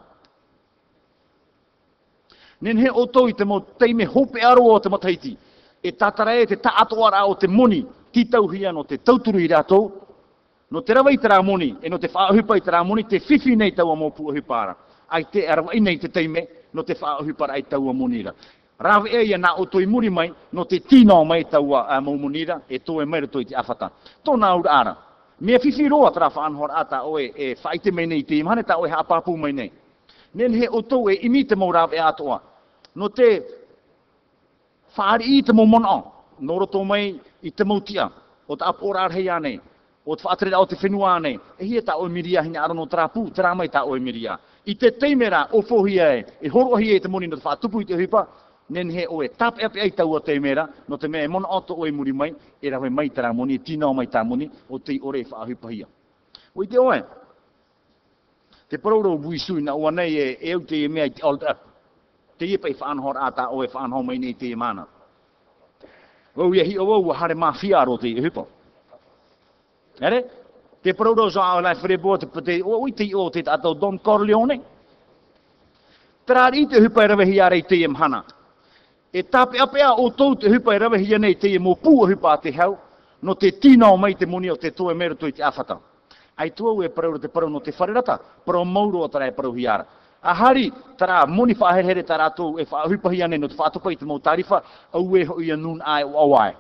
Nen he o tau i te mo teime hope aro o te mataiti, e tātara e te ta atoara o te moni, ki tauhia no te tauturu i rātou, no te rawa i te rāmoni, e no te whaahupa i te rāmoni, te whiwhi nei taua mō puahupara. Ai te arawa i nei te teime, no te whaahupara ai taua monira. Rawa e ia nā o toi muri mai, no te tino mai taua a mō monira, e tō e mai toi te awhata. Tōna ura ara. Mea whiwhi roa tera whaanhor ata oe e whaite mai nei te imhane, ta oe hapāpū mai nei. Nen he o tō e imi te mō rawa e atoa. No te whaari i te mō mona, no roto mai i te mautia, o te apora arhei anei, o te whaatere o te whenua anei, e hia ta oe miria hina arono trapu, te ramai ta oe miria. I te teimera o fohia e, e horo hi e te moni no te whaatupu i te hipa, nen he oe tap e ai taua teimera, no te mea e mona oto oe muri mai, e rawe mai tara moni, e tina o mai tā moni, o te ore e whaahupa hia. O i te oe, te parauro bui sui na ua nei e, e au te e mea i te alda, te iepa i whaanhor ata oe whaanhor mai nei te e mana. Wau ia hi o wau hare mafia aro te i hipa. Ere? Te prodo so au lai whrebo te o ui te o te ato Don Corleone. Trar i te hupa i rawe hi are te i hana. E tape apea o tau te hupa rawe hi nei te mo mō hupa te hau, no te tina o mai te muni o te toe mero tui te awhata. Ai tua ue parauro te parau no te wharerata, parau mauro o tara e parau hiara. A hari, tara moni whaahere tara tō e whaahupahi ane no te whaatupa i te mau tarifa, au e hoi anun ai o awai.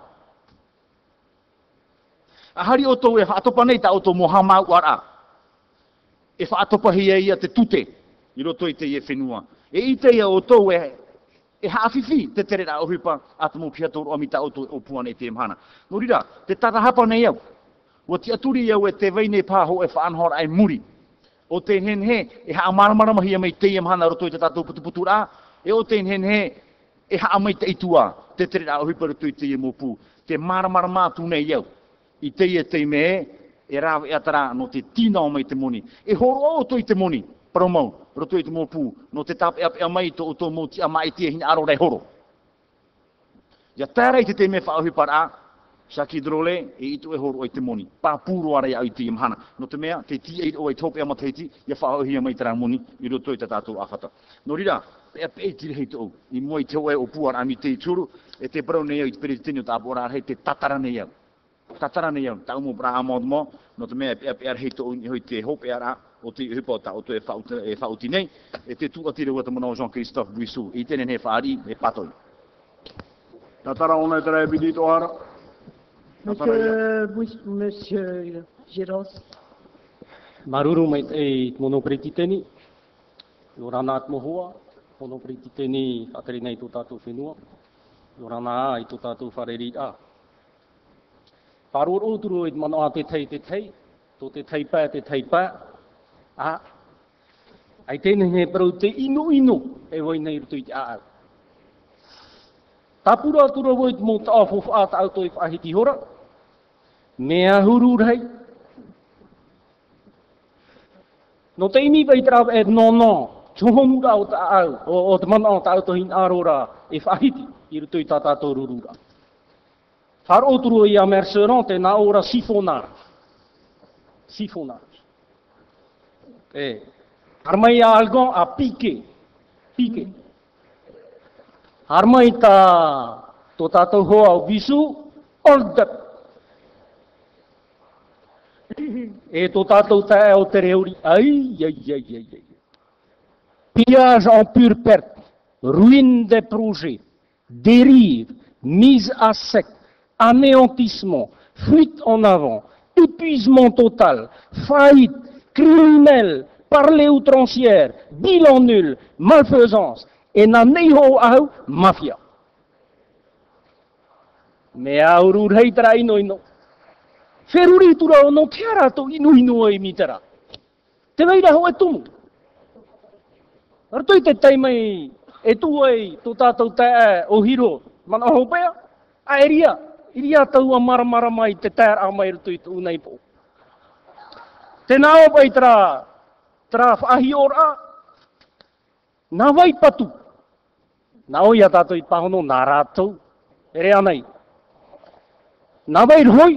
A hari o tō e whaatopa nei ta o tō mohamau ara. E whaatopahi e ia te tute, i roto i te i e whenua. E i te ia o tō e e haafifi te tere rā ohipa ata mō pia tōru amita o tō o puane te mhana. No rira, te tatahapa nei au. Wa ti aturi iau e te veine pāho e whaanhora ai muri. O te hen he, e haa maramarama hi mai te i mhana roto i te tātou putuputu rā. E o te hen he, e haa mai te itua, te tere rā ohipa roto i te i mōpū. Te maramara tu nei iau. I te ia te me e, e e atara no te tina o mai te moni. E horo o to i te moni, paromau, roto i te mō pū, no te tap e ap e mai to o tō mō ti amai tia hina aro rei horo. Ia tērei te te me whaohi para, Saki drole e itu e horo i te moni. Pā pūro ara au i te imhana. No te mea, te ti e o e tōpe ama teiti, ia whaohi mai tera moni, i roto i te tātou awhata. No rira, e pe e tiri hei tō, i mua i te oe o puar ami te turu, e te brau nei au i te pere tini o tā pōra hei te tatara nei au. Tatara nei au, tā umo pra amod mo, no te mea e pe ar hei tō i hoi te hope ara, o te hupa o tā o te e e whauti nei, e te tū atire ua te mana o Jean-Christophe Buissou, i tenen he whaari, e patoi. Tatara ona e tera e bidi. Monsieur, Bouis- Monsieur Giros. Maruru mai te mono preti teni. Yo rana at mohua, mono preti teni nei tō tātou whenua. Yo rana a i tō tātou whareri a. Wharor o turu i mana a te tei te tei, tō te tei pā te tei pā. A, ai tēnei he parau te ino ino e wai nei rutu i te aau. au. Tapura atura wai mō ta awho wha ta auto i whahiti hora. Mea huru rei. No te imi vai trau e no no. Chuhomu ra o ta au. O, o te mana o ta au tohin arora e whahiti i rutu i tā tātou rurura. Whar o turu i a Merceron te nā ora sifonar. Sifonar. E. Armai a algon a pique. Pique. Harmai ta tō tātou hoa o visu, orda. E tō tātou ta e o te reuri, ai, ai, ai, ai, ai. Pillage en pure perte, ruine des projets, dérive, mise à sec, anéantissement, fuite en avant, épuisement total, faillite, criminel, parler outrancière, bilan nul, malfaisance, et na neiho au mafia. Me auru rei tara ino ino. Feruri tura o no te ara to inu inu e mitara. Te veira ho e tumu. Artoi te taimai e tu ai tō tātou te e o hiro mana ho pea? Iri iria tau a mara mai te tair a mai rutu i tu nei po. Te o pai tra, tra whahi ora, nā wai patu. Nā o ia tātou i pahono nā rātou, e rea nei. Nā vai roi,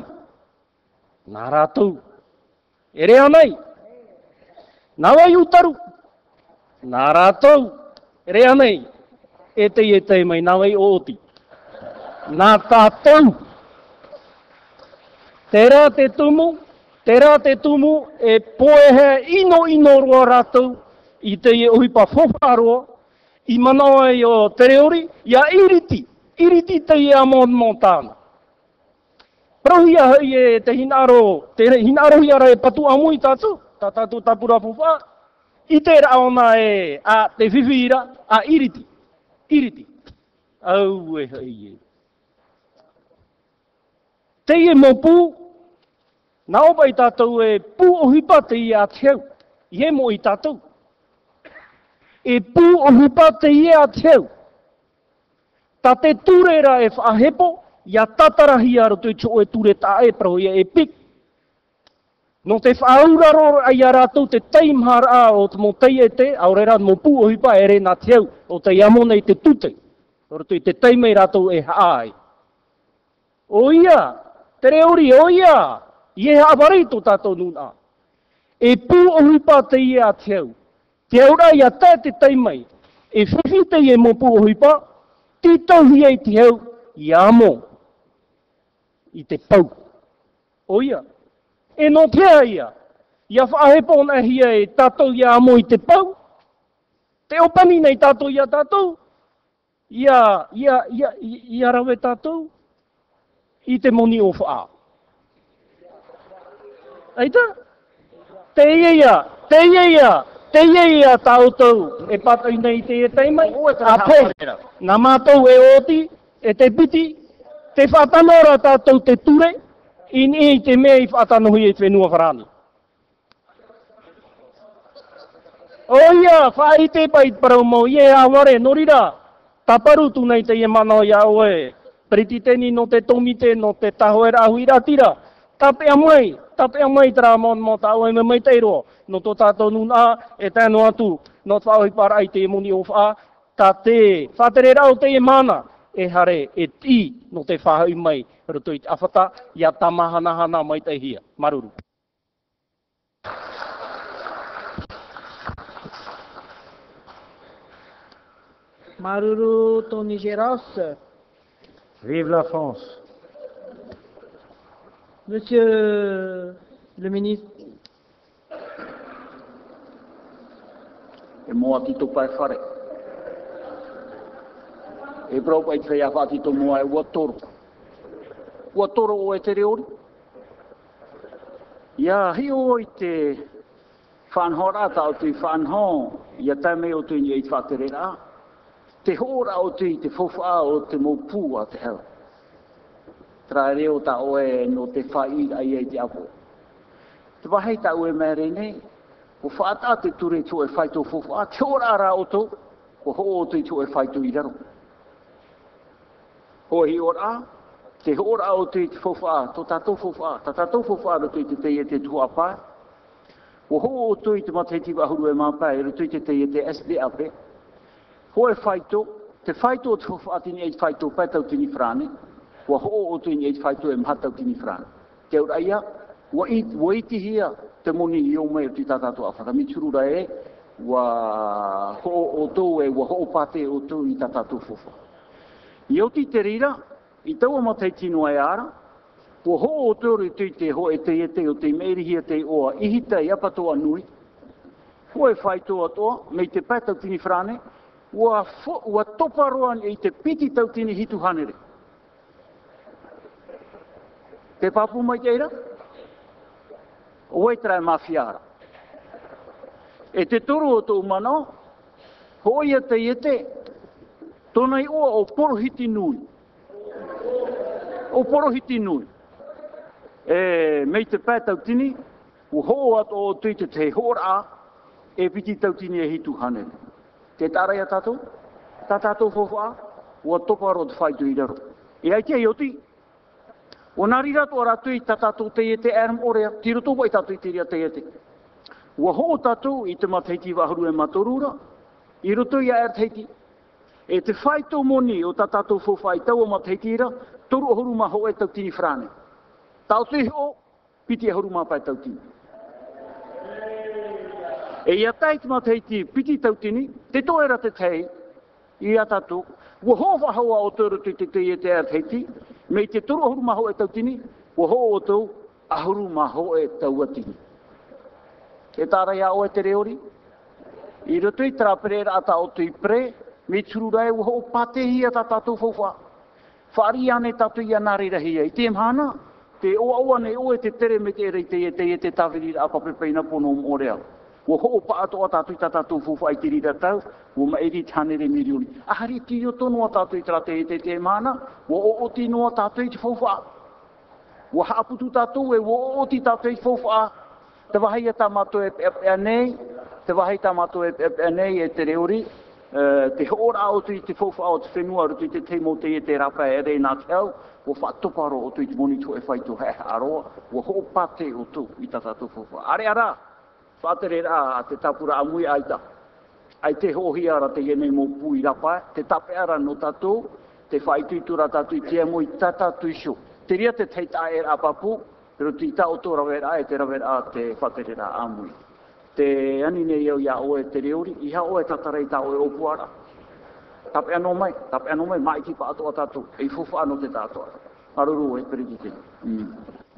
nā rātou, e rea nei. Nā wai utaru, nā rātou, e rea nei. E tei e tei mai, nā wai o oti. Nā tātou, Tērā te tumu, tērā te tumu e poehe ino ino roa rātou i te i uhipa whawharoa, i manawa i o te reori, ia iriti, iriti te i a mon montana. Prahi a hei e te hinaro, te hinaro hi ara e patu amui tātou, tā tātou tapura whawha, i te raona e a te whiwhira, a iriti, iriti. Au e hei e. Te i e mopu, Nā opa i tātou e pū o hipa te i a teo, i e mo i tātou. E pū o hipa te i a teo. Tā te tūrera e whahepo, ia tatarahi aro tui tō e tūre tā e pro ia e pik. No te whauraro ai a rātou te teimhar a o te mō tei e te, au rera mo pū o hipa e re nā teo, o te iamone i te tūtei. O tui te teimei rātou e haai. O ia, te reori, o ia, i e hawari tō tātou nuna. E pū o hupa te i a teo. Te aura i a tā te taimai. E whiwhi te i e mō pū o hupa, te tau hi ei te hau i a mō. I te pau. Oia. E no te a ia. Ia whaahepo na hi e tātou i a mō i te pau. Te opani nei tātou i a tātou. Ia, ia, ia, ia, ia rawe tātou. I te moni o whaa. Aita? Te ia, te ia, te ia tau tau e patai nei te e teimai. A pe, nā mātou e oti, e te piti, te whatanora tātou te ture, i ni te mea i whatanohi e whenua wharani. O ia, whai te pai parau mo, ie a ware, norira, taparu tu nei te ie mana ia oe, pretiteni no te tomite, no te tahoera ahuira tira. Tape amai, tape mai tra mon mo ta oi mai te. No to tātou nun a e ta atu. No ta oi par ai te muni of a ta te. Fa te e mana e hare e ti no te fa mai ro i afata ya tamahana hana mai te hia. Maruru. Maruru Tony Gerosa. Vive la France. Monsieur le ministre. E moa tito pai whare. E pai te ia whātito moa e ua toro. Ua toro o e te reori. Ia hi o i te whanhora ta o tui whanho, ia tai mei o tui ni e whātere rā. Te hora o tui te fofa o te mōpū a te hela tra reo ta oe no te whai ai e te apo. Te wahei ta oe mea rene, ko whaata te ture tō e whaito fofa, te ora ara o tō, ko ho o te tō e whaito i raro. Ho hi ora, te ora o te te fofa, tō tātou fofa, tā tātou fofa no te i te teie te tua pā. Ko ho o tō i te mateti wahuru e māpā, e rutu i te teie te SDAP. Fo e faito, te faito o te fofo ati ni eit faito patau tini frane, wa ho o tu ni eit faito e mhatau tini frane. Te ura ia, wa, it, wa iti hia te moni i o mei o ti tatato a whakamitsurura e, wa ho o tu e wa ho o pate o tu i tatato fufa. I o ti te rira, i taua matai tino ai ara, wa ho o tu ori tu te ho e te e te o te meirihia te oa, ihita i apatoa nui, Fo e whaitoa toa, mei te pētau tini frane, ua, fo, ua topa roan i te piti tau tini hitu hanere. Te papu mai teira? O e trai mafiara. E te toru o tō mana, ho te iete, tōna i oa o porohiti nui. O porohiti nui. E mei te pētau tini, u hoa at o tui te te hora, e piti tau tini e hitu hanere. Te tārai a tātou? Tā tātou fofua? Ua topa ro te whaitu i raro. E ai te ioti, O nari rato ora tui ta tātou te e te orea, tiro tō wai tātou i te ria te e te. Ua ho tātou i te matheiti wahuru e matorura, i roto i a er teiti. E te whai tō moni o ta tātou i tau o matheiti ira, toru o huru maho e tau tini frane. Tau te ho, piti e huru mapai tau tini. E ia tai te mateiti piti tautini, te toera te tei, i a tatu, ua ho whahaua o tōru te te tei e te ar teiti, me te toro ahuru maho e tau tini, o ho o tau ahuru maho e tauatini. E tārai a o e te reori, i roto i tara perera ata o tui pre, me turu rai o ho patehi ata tatu fofa. Whaari ane tatu i anari rahi e. I te mhana, te oa oa ne o te tere me te rei te e te e te tawiri a papepeina pono o ua ho'opa'ato a tatou i tatatou fofa'aitiritatau ua ma'iri tanere miliuni ahari tio tonu a tatou i te mana ua o'otinoa tatou i te ha ua ha'aputu tatou e ua o'oti tatou i te foufa'a te wahaia tamato e pe'apea nei te wahai tamato e pe'apea nei e te reori te ho'ora otu i te a o te whenua rutu i te teimotei e te rapa e rei nā teau ua whatoparo otu i te monito e whaitu hea aroa ua o tu i fu fu are ara! Whātere rā a te tapura amui aita. Ai te hohi ara te ienei mō pui rapa, te tape ara no tatou, te whaituitura tatu i te amui tatatu iso. Te ria te teita e rā papu, pero tu i tā o tō rawera e te rawera te whātere rā amui. Te anine iau ia oe te reori, iha oe tatarei tā oe opuara. Tape anō mai, tape anō mai, mai ki pa atoa tatu, e fufu anō te tātoa. Maruru e peridite. Mm.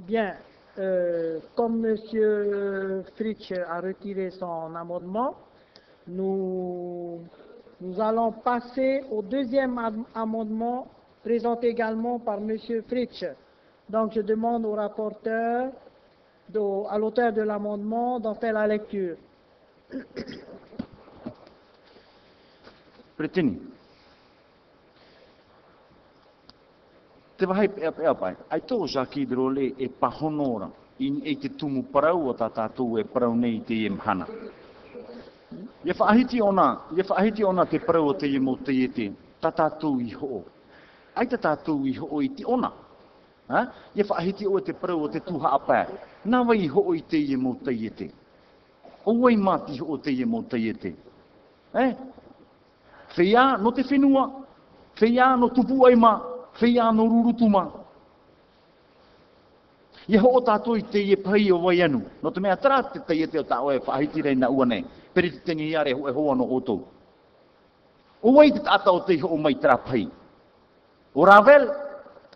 Bien, Euh, comme M. Fritsch a retiré son amendement, nous, allons passer au deuxième amendement présenté également par M. Fritsch. Donc je demande au rapporteur, à l'auteur de l'amendement, d'en faire la lecture. Te wahai pea pea pai, ai tō dro le e pahonora, in e te tumu parau o tā tātou e parau nei te e mhana. Ia whaahiti ona, ia whaahiti ona te parau o te e mo te e te, tā tātou i ho. Ai tā tātou i ho i te ona. Ha? Ia whaahiti o te parau o te tuha apā. Nā wai i ho i te e mo te e te. O wai mati ho o te e mo te e te. Eh? Whia no te whenua, whia no tupu ai maa, whai anō rurutuma. Ia ho o tātou i te ie pai o wai anu. No te mea tara te te te o tā oe whaahiti rei na ua nei. Peri te tengi iare ho e ho ano o tō. O wai te tata o te ho mai tara pai. O Ravel,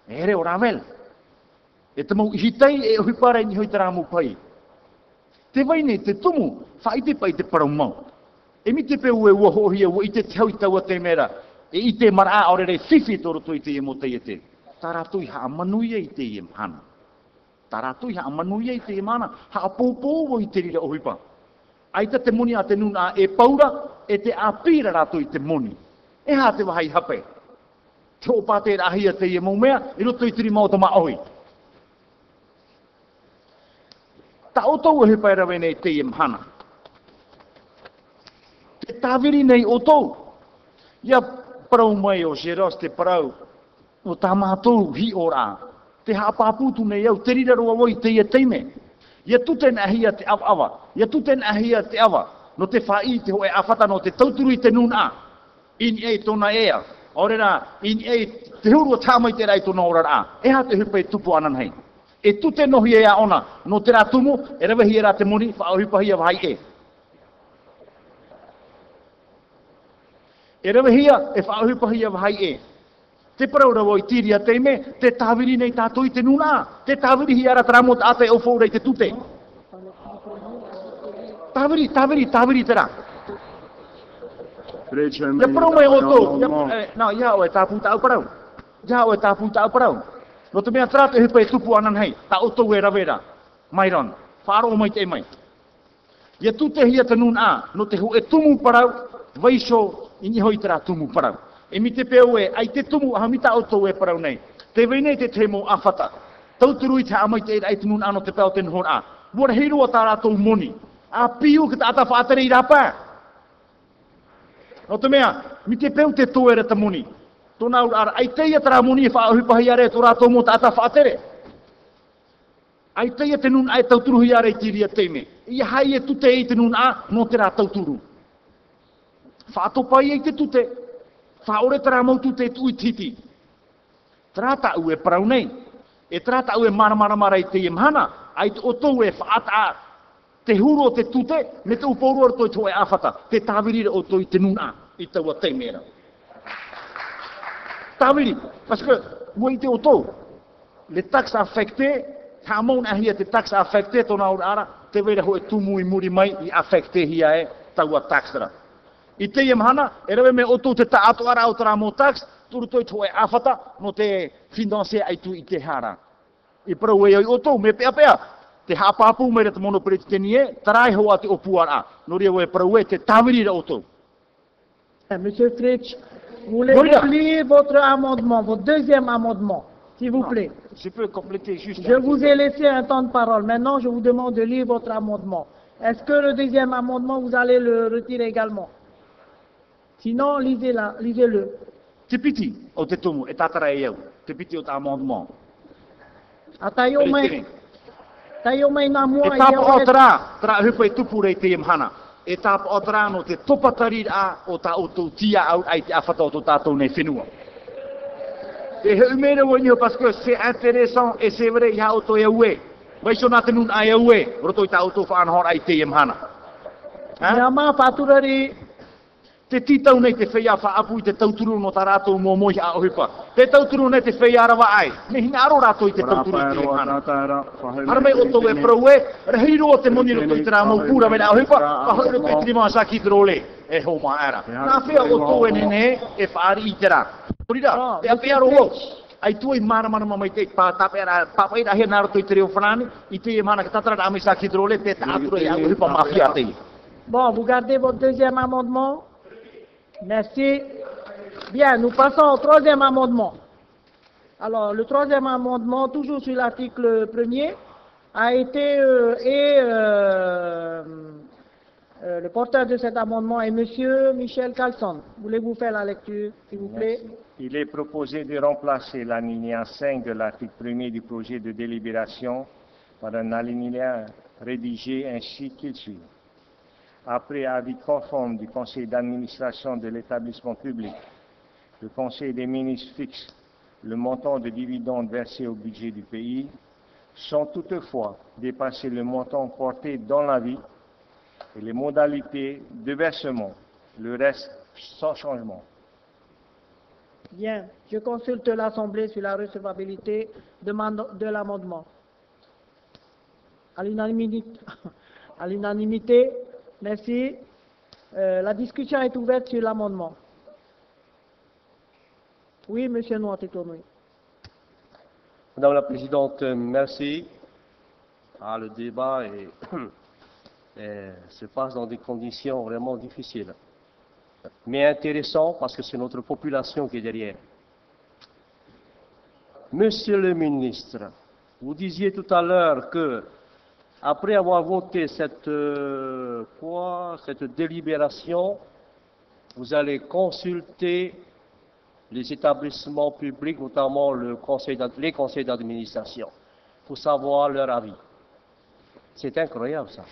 ere o Ravel. E te mau hitei e hui pare ni hoi tara mu pai. Te vai nei te tumu, whaite pai te paraumau. E mi te pe ue ua hohia, ua i te tau i taua te mera e i te mara a orere fifi toro tui te emo te e te. Tā rātui ha amanuia i te e mhana. Tā ha amanuia i te e mana, ha apōpōwo i te rira ohipa. Aita te moni a te nuna e paura, e te apira rātui te moni. E ha te wahai hape. Te opa te rahia te e mea, i roto i tiri mauta ma ohi. Ta o tau e pai rawe nei te e mhana. Te tawiri nei o tau. Ia parau mai o Geros te parau, o tā mātou hi o rā. Te hāpāputu nei au, te rira roa woi te ia teime. Ia tuten ahia te awa awa, ia tuten ahia te awa, no te whai te hoe awhata no te tauturu i te nuna. In e tona ea, ore rā, in e te hurua tāmai te rai tona ora rā. E ha te hupa e tupu anan hei. E tute nohi e a ona, no te rā tumu, e rewa hi e rā te muni, wha au hipa hi a wahai e. E rewa hia e whaahupa hia wahai e. Te paraura woi tiri a te me, te tāwiri nei tātou i te nuna. Te tāwiri hi ara tramo tātai o fōrei te tute. Tāwiri, tāwiri, tāwiri tera. Ia parau mai o tō. Nā, ia o e tā au parau. Ia o e tā au parau. No te mea trātu e hupa e tupu anan hei. Tā o tō e rawera. Mai ron. Whāro mai te mai. Ia tu te hia te nun a. No te hu e tumu parau. Vaiso ini hoi tera tumu parau. E mi te peo e, ai te tumu aha mita o tō e parau nei. Te weinei te te mo awhata. Tauturu i te amai te ai te ano te peo ten hon a. Wara heiru a tā rātou moni. A piu ki ta ata whaatere i rāpā. No te mea, mi te peo te tō ere ta moni. Tōna ura ara, ai teia tara moni e wha ahupahi are tō rātou mo ta ata whaatere. Ai teia te nun ai tauturu hi are i tiria teime. Ia hai e tute i te nun a, no te rā tauturu. Whaatopai ei te tute. Whaore tara mautu te tui titi. Trata ue parau nei. E trata ue mara mara mara i te imhana. Ai te otou e whaata te huro o te tute, me te uporu ar toi toi awhata. Te tāwirire o toi te nuna i taua te mera. Tāwiri, parce que, moi te otou, le tax affecté, ta moun ahia te tax affecté tona ora ara, te vera ho e tumu i muri mai i affecté hia e taua taxera. I te imhana, e rewe me otou te ta ato ara o tara mo tax, turu toi toi awhata, no te finanse ai tu i te hara. I parau oi otou, me pea pea, te hapapu me re te mono pere te nie, tarai hoa te opuara. No ria we parau te tawiri ra otou. Monsieur Fritsch, vous voulez votre amendement, votre deuxième amendement, s'il vous plaît? Je peux compléter juste. Je vous ai laissé un temps de parole. Maintenant, je vous demande de lire votre amendement. Est-ce que le deuxième amendement, vous allez le retirer également? Sinon, lisez-la- lisez-le. Te piti o te tumu, e tatara e au. Te te amendement. A tayo mai, tayo mai na mua E tapa o tara, tara hupa e tupu rei te imhana. E tapa o tara no te topatari a o ta o tau tia au ai te awhata o tō tātou nei whenua. E heu parce que c'est intéressant et c'est vrai ia o tō e ue. Vai so nā te nun ai e ue, roto i tā o tō whaanahor ai te imhana. Mā whāturari. Te titau nei te whea whaapu i te tauturu no tā rātou mō mohi a ohipa. Te tauturu nei te whea arawa ai. Ne hinga aro rātou i te tauturu i te imhana. Hara mai o tō e prau e, rehiro o te moni roto i te rā mau pūra mena ohipa, pa hoi roto i te rima sa ki te role, e ho ma era. Nā whea o tō e nene, e whaari i te rā. Korira, te apea roho. Ai tu i mara mana mamai te pa tape ara pa pa ira hena roto i te reo whanani, i te e mana ka tatara rā mai sa ki te role, te ta atura i a ohipa mafia te. Bon, vous gardez votre deuxième amendement Merci. Bien, nous passons au troisième amendement. Alors, le troisième amendement, toujours sur l'article premier, a été euh, et euh, euh, le porteur de cet amendement est Monsieur Michel Calson. Voulez-vous faire la lecture, s'il vous plaît? Il est proposé de remplacer l'alinéa 5 de l'article 1er du projet de délibération par un alinéa rédigé ainsi qu'il suit. Après avis conforme du conseil d'administration de l'établissement public, le conseil des ministres fixe le montant de dividendes versés au budget du pays, sans toutefois dépasser le montant porté dans l'avis et les modalités de versement, le reste sans changement. Bien, je consulte l'Assemblée sur la recevabilité de, l'amendement. À l'unanimité, merci. Euh, la discussion est ouverte sur l'amendement. Oui, Monsieur Noir-Tétonoui. Madame la Présidente, euh, merci. Ah, le débat se passe dans des conditions vraiment difficiles, mais intéressant parce que c'est notre population qui est derrière. Monsieur le ministre, vous disiez tout à l'heure que après avoir voté cette, euh, quoi, cette délibération, vous allez consulter les établissements publics, notamment le conseil les conseils d'administration, pour savoir leur avis. C'est incroyable ça.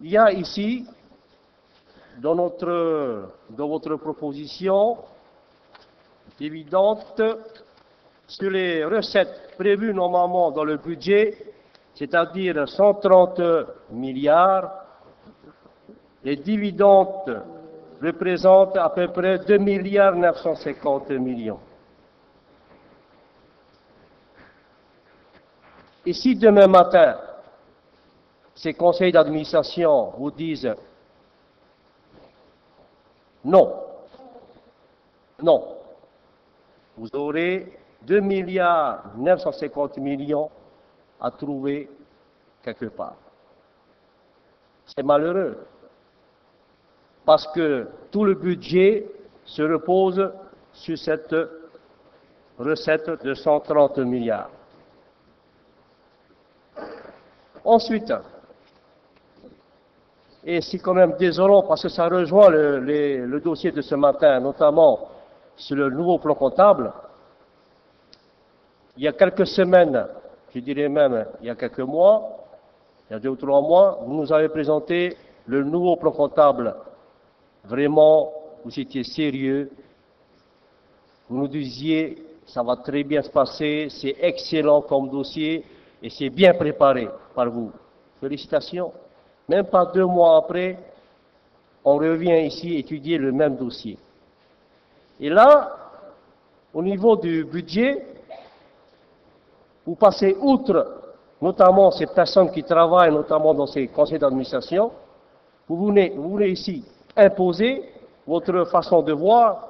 Il y a ici, dans, notre, dans votre proposition évidente, sur les recettes prévues normalement dans le budget, c'est-à-dire 130 milliards, les dividendes représente à peu près 2 milliards 950 millions. Et si demain matin, ces conseils d'administration vous disent non, non, vous aurez 2 milliards 950 millions à trouver quelque part. C'est malheureux, parce que tout le budget se repose sur cette recette de 130 milliards. Ensuite, et c'est quand même désolant parce que ça rejoint le, dossier de ce matin, notamment sur le nouveau plan comptable. Il y a quelques semaines, je dirais même il y a quelques mois, il y a deux ou trois mois, vous nous avez présenté le nouveau plan comptable. Vraiment, vous étiez sérieux. Vous nous disiez, ça va très bien se passer, c'est excellent comme dossier et c'est bien préparé par vous. Félicitations. Même pas deux mois après, on revient ici étudier le même dossier. Et là, au niveau du budget, vous passez outre notamment ces personnes qui travaillent notamment dans ces conseils d'administration, vous venez, vous venez ici imposer votre façon de voir,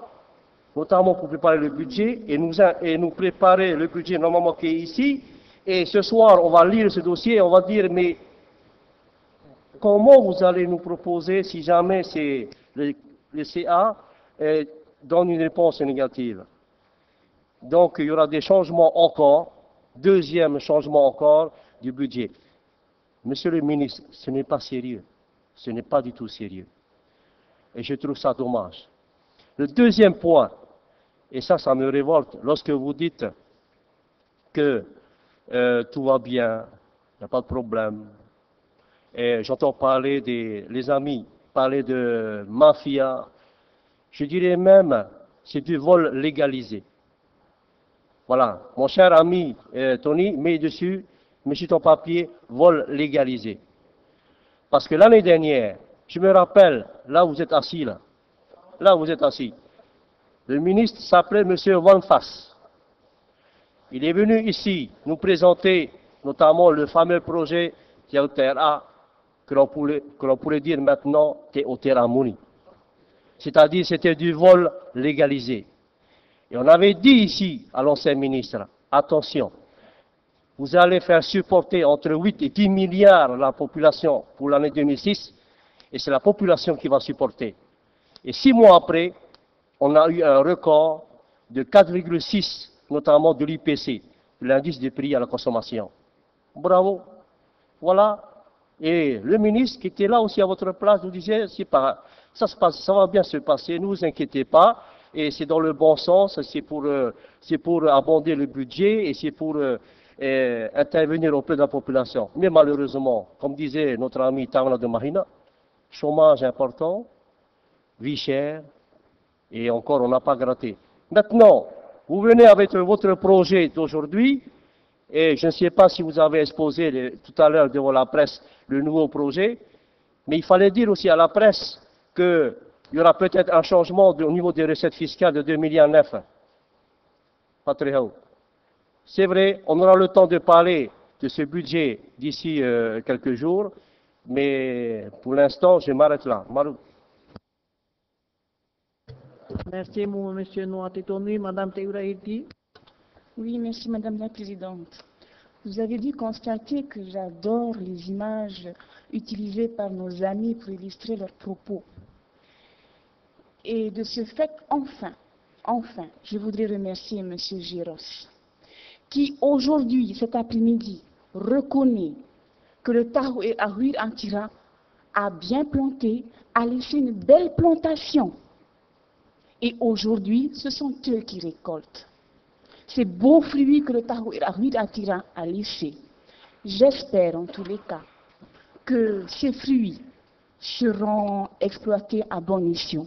notamment pour préparer le budget, et nous, et nous préparer le budget normalement qui est ici, et ce soir, on va lire ce dossier et on va dire, mais comment vous allez nous proposer si jamais le, le, CA donne une réponse négative? Donc, il y aura des changements encore. Deuxième changement encore du budget. Monsieur le ministre, ce n'est pas sérieux. Ce n'est pas du tout sérieux. Et je trouve ça dommage. Le deuxième point, et ça, ça me révolte, lorsque vous dites que euh, tout va bien, il n'y a pas de problème. Et j'entends parler des les amis, parler de mafia. Je dirais même, c'est du vol légalisé. Voilà, mon cher ami euh, Tony, mets dessus, mets sur ton papier, vol légalisé. Parce que l'année dernière, je me rappelle, là vous êtes assis, là, là vous êtes assis, le ministre s'appelait M. Van Fass. Il est venu ici nous présenter notamment le fameux projet Terra, que l'on pourrait, pourrait, dire maintenant Muni. C'est-à-dire c'était du vol légalisé. Et on avait dit ici à l'ancien ministre, attention, vous allez faire supporter entre 8 et 10 milliards la population pour l'année 2006, et c'est la population qui va supporter. Et six mois après, on a eu un record de 4,6 notamment de l'IPC, l'indice des prix à la consommation. Bravo. Voilà. Et le ministre qui était là aussi à votre place nous disait, pas, ça, ça va bien se passer, ne vous inquiétez pas, et c'est dans le bon sens, c'est pour, euh, pour abonder le budget et c'est pour euh, euh, intervenir auprès de la population. Mais malheureusement, comme disait notre ami Tamla de Marina, chômage important, vie chère, et encore on n'a pas gratté. Maintenant, vous venez avec votre projet d'aujourd'hui, et je ne sais pas si vous avez exposé tout à l'heure devant la presse le nouveau projet, mais il fallait dire aussi à la presse qu'il y aura peut-être un changement au niveau des recettes fiscales de 2 milliards Pas très haut. C'est vrai, on aura le temps de parler de ce budget d'ici euh, quelques jours, mais pour l'instant, je m'arrête là. Merci, Monsieur Noatetoni. Madame Teuraïti. Oui, merci, Madame la Présidente. Vous avez dû constater que j'adore les images utilisées par nos amis pour illustrer leurs propos. Et de ce fait, enfin, enfin, je voudrais remercier Monsieur Giros, qui aujourd'hui, cet après-midi, reconnaît que le Tahoe Ahuir Antira a bien planté, a laissé une belle plantation et aujourd'hui, ce sont eux qui récoltent. Ces beaux fruits que le Tahouir Atira a laissés. J'espère en tous les cas que ces fruits seront exploités à bon escient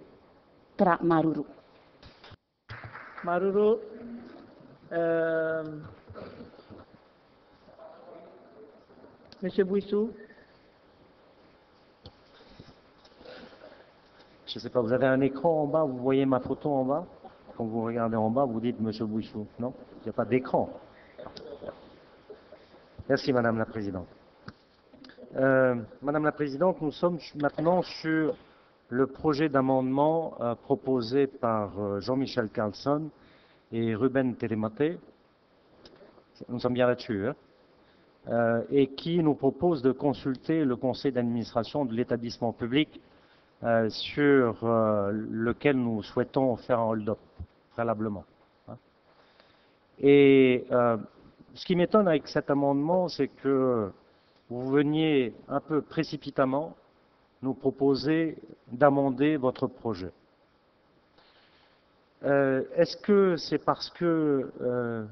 Tara maruru. Maruru. Euh, Monsieur Bouissou. Je ne sais pas, vous avez un écran en bas, vous voyez ma photo en bas? Quand vous regardez en bas, vous dites Monsieur Bouchou. Non? Il n'y a pas d'écran. Merci Madame la Présidente. Euh, Madame la Présidente, nous sommes maintenant sur le projet d'amendement euh, proposé par euh, Jean-Michel Carlson et Ruben Télématé. Nous sommes bien là-dessus. Hein euh, et qui nous propose de consulter le conseil d'administration de l'établissement public sur lequel nous souhaitons faire un hold-up préalablement. Hein. Et ce qui m'étonne avec cet amendement, c'est que vous veniez un peu précipitamment nous proposer d'amender votre projet. Euh, est-ce que c'est parce que euh,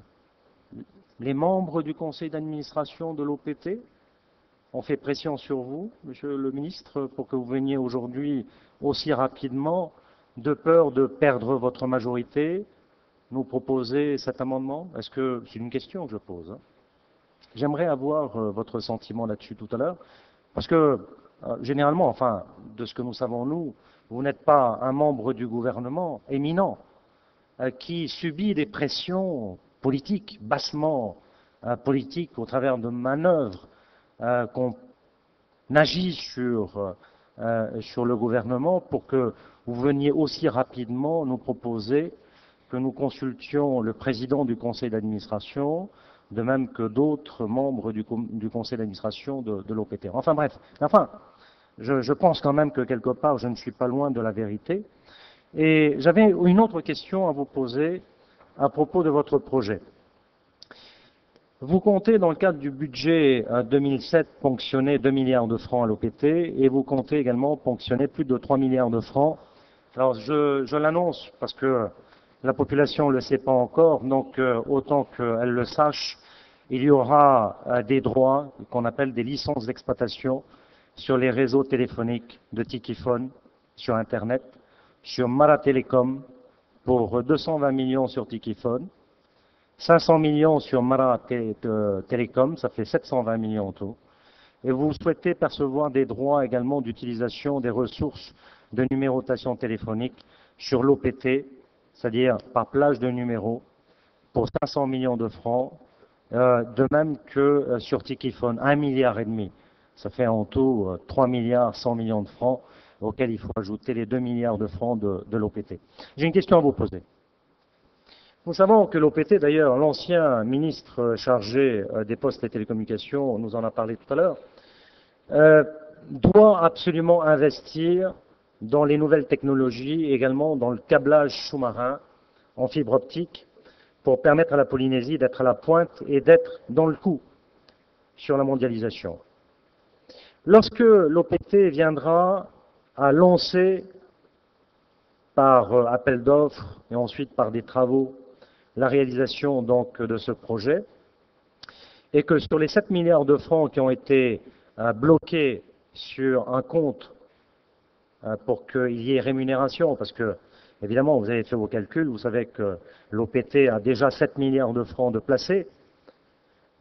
les membres du conseil d'administration de l'OPT ont fait pression sur vous, monsieur le ministre, pour que vous veniez aujourd'hui aussi rapidement, de peur de perdre votre majorité, nous proposer cet amendement? Est-ce que c'est une question que je pose hein? J'aimerais avoir euh, votre sentiment là-dessus tout à l'heure, parce que généralement, enfin, de ce que nous savons nous, vous n'êtes pas un membre du gouvernement éminent euh, qui subit des pressions politiques, bassement politiques, au travers de manœuvres euh, qu'on agisse sur, euh, sur le gouvernement pour que vous veniez aussi rapidement nous proposer que nous consultions le président du conseil d'administration, de même que d'autres membres du, conseil d'administration de, de l'OPT. Enfin bref, enfin, je, pense quand même que quelque part je ne suis pas loin de la vérité. Et j'avais une autre question à vous poser à propos de votre projet. Vous comptez, dans le cadre du budget 2007, euh, ponctionner 2 milliards de francs à l'OPT et vous comptez également ponctionner plus de 3 milliards de francs. Alors, je l'annonce parce que la population ne le sait pas encore, donc euh, autant qu'elle le sache, il y aura euh, des droits qu'on appelle des licences d'exploitation sur les réseaux téléphoniques de Tikiphone, sur Internet, sur Mara Telecom pour 220 millions sur Tikiphone, 500 millions sur Mara Télécom, ça fait 720 millions en tout. Et vous souhaitez percevoir des droits également d'utilisation des ressources de numérotation téléphonique sur l'OPT, c'est-à-dire par plage de numéros, pour 500 millions de francs, euh, de même que euh, sur Tikiphone, 1 milliard et demi. Ça fait en tout euh, 3 milliards 100 millions de francs, auxquels il faut ajouter les 2 milliards de francs de, de l'OPT. J'ai une question à vous poser. Nous savons que l'OPT, d'ailleurs, l'ancien ministre chargé euh, des postes et télécommunications, nous en a parlé tout à l'heure, euh, doit absolument investir dans les nouvelles technologies, également dans le câblage sous-marin en fibre optique, pour permettre à la Polynésie d'être à la pointe et d'être dans le coup sur la mondialisation. Lorsque l'OPT viendra à lancer par euh, appel d'offres et ensuite par des travaux la réalisation donc de ce projet et que sur les 7 milliards de francs qui ont été euh, bloqués sur un compte pour qu'il y ait rémunération, parce que évidemment vous avez fait vos calculs, vous savez que l'OPT a déjà 7 milliards de francs de placés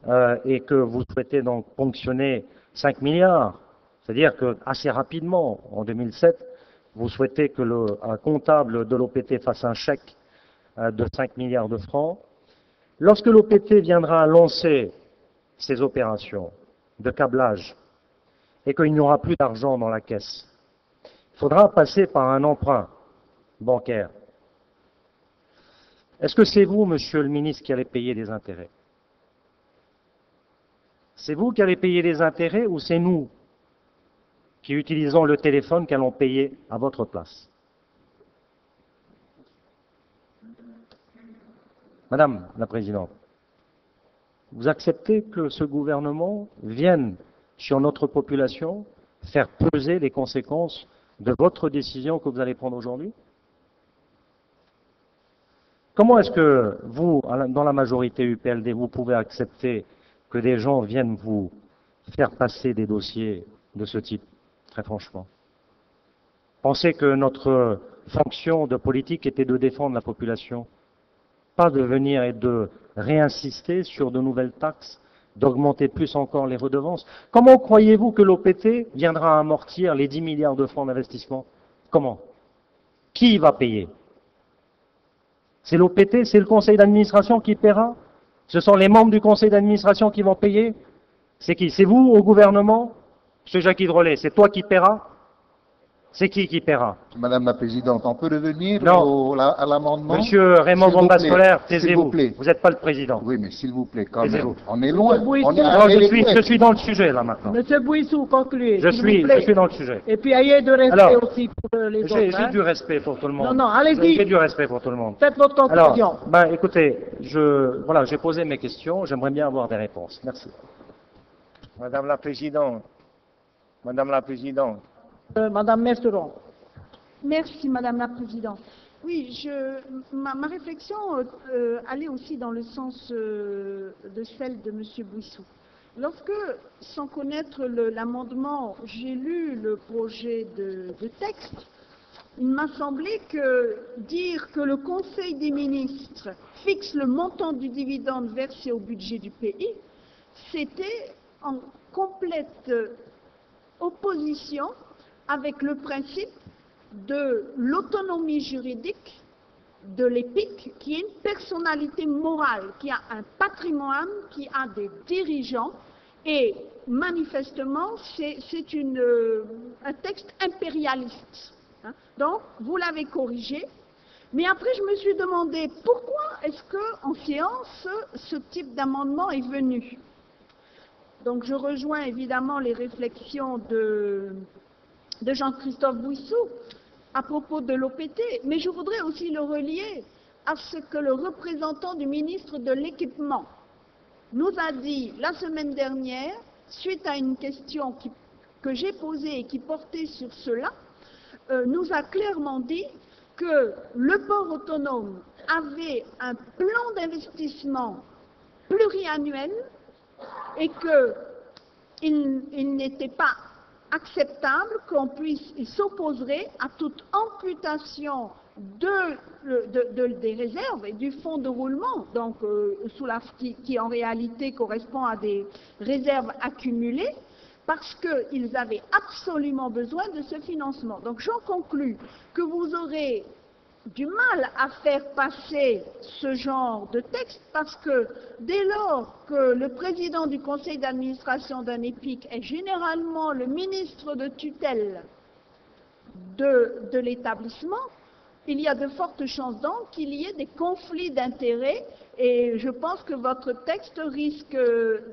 euh, et que vous souhaitez donc ponctionner 5 milliards, c'est-à-dire que assez rapidement, en 2007, vous souhaitez que le un comptable de l'OPT fasse un chèque euh, de 5 milliards de francs. Lorsque l'OPT viendra lancer ces opérations de câblage et qu'il n'y aura plus d'argent dans la caisse, faudra passer par un emprunt bancaire. Est-ce que c'est vous, monsieur le ministre, qui allez payer les intérêts? C'est vous qui allez payer les intérêts ou c'est nous qui utilisons le téléphone qui allons payer à votre place? Madame la Présidente, vous acceptez que ce gouvernement vienne sur notre population faire peser les conséquences de votre décision que vous allez prendre aujourd'hui? Comment est-ce que vous, dans la majorité UPLD, vous pouvez accepter que des gens viennent vous faire passer des dossiers de ce type, très franchement? Pensez que notre fonction de politique était de défendre la population, pas de venir et de réinsister sur de nouvelles taxes, d'augmenter plus encore les redevances. Comment croyez-vous que l'OPT viendra amortir les 10 milliards de francs d'investissement? Comment? Qui va payer? C'est l'OPT, c'est le conseil d'administration qui paiera? Ce sont les membres du conseil d'administration qui vont payer? C'est qui? C'est vous au gouvernement? Monsieur Jacques Hidrolet, c'est toi qui paieras c'est qui qui paiera Madame la Présidente, on peut revenir Non. au- la- à l'amendement Monsieur Raymond S'il vous Bombas plaît, Scolaire, S'il vous taisez-vous. plaît. Vous n'êtes pas le président. Oui, mais s'il vous plaît, quand même. On est loin. Oui, On est non, je suis, je suis dans le sujet là maintenant. Monsieur Bouissou, concluez. Je suis, vous plaît. je suis dans le sujet. Et puis ayez de respect Alors, aussi pour euh, les autres. J'ai j'ai hein. du respect pour tout le monde. Non, non, allez-y. J'ai du respect pour tout le monde. Faites votre conclusion. Alors, ben, écoutez, je, voilà, j'ai posé mes questions. J'aimerais bien avoir des réponses. Merci. Madame la Présidente, Madame la Présidente, Madame Merceron. Merci, Madame la Présidente. Oui, je, ma, réflexion euh, euh, allait aussi dans le sens euh, de celle de Monsieur Bouissou. Lorsque, sans connaître l'amendement, j'ai lu le projet de texte, il m'a semblé que dire que le Conseil des ministres fixe le montant du dividende versé au budget du pays, c'était en complète opposition avec le principe de l'autonomie juridique de l'EPIC, qui est une personnalité morale, qui a un patrimoine, qui a des dirigeants, et manifestement, c'est euh, un texte impérialiste. hein. Donc, vous l'avez corrigé, mais après, je me suis demandé pourquoi est-ce qu'en séance, ce type d'amendement est venu? Donc, je rejoins évidemment les réflexions de, de Jean-Christophe Bouissou à propos de l'OPT, mais je voudrais aussi le relier à ce que le représentant du ministre de l'Équipement nous a dit la semaine dernière, suite à une question que j'ai posée et qui portait sur cela, euh, nous a clairement dit que le port autonome avait un plan d'investissement pluriannuel et qu'il il n'était pas acceptable qu'on puisse, il s'opposerait à toute amputation de, de- de- des réserves et du fonds de roulement, donc euh, qui, qui en réalité correspond à des réserves accumulées, parce qu'ils avaient absolument besoin de ce financement. Donc j'en conclus que vous aurez du mal à faire passer ce genre de texte parce que dès lors que le président du conseil d'administration d'un EPIC est généralement le ministre de tutelle de, l'établissement, il y a de fortes chances donc qu'il y ait des conflits d'intérêts et je pense que votre texte risque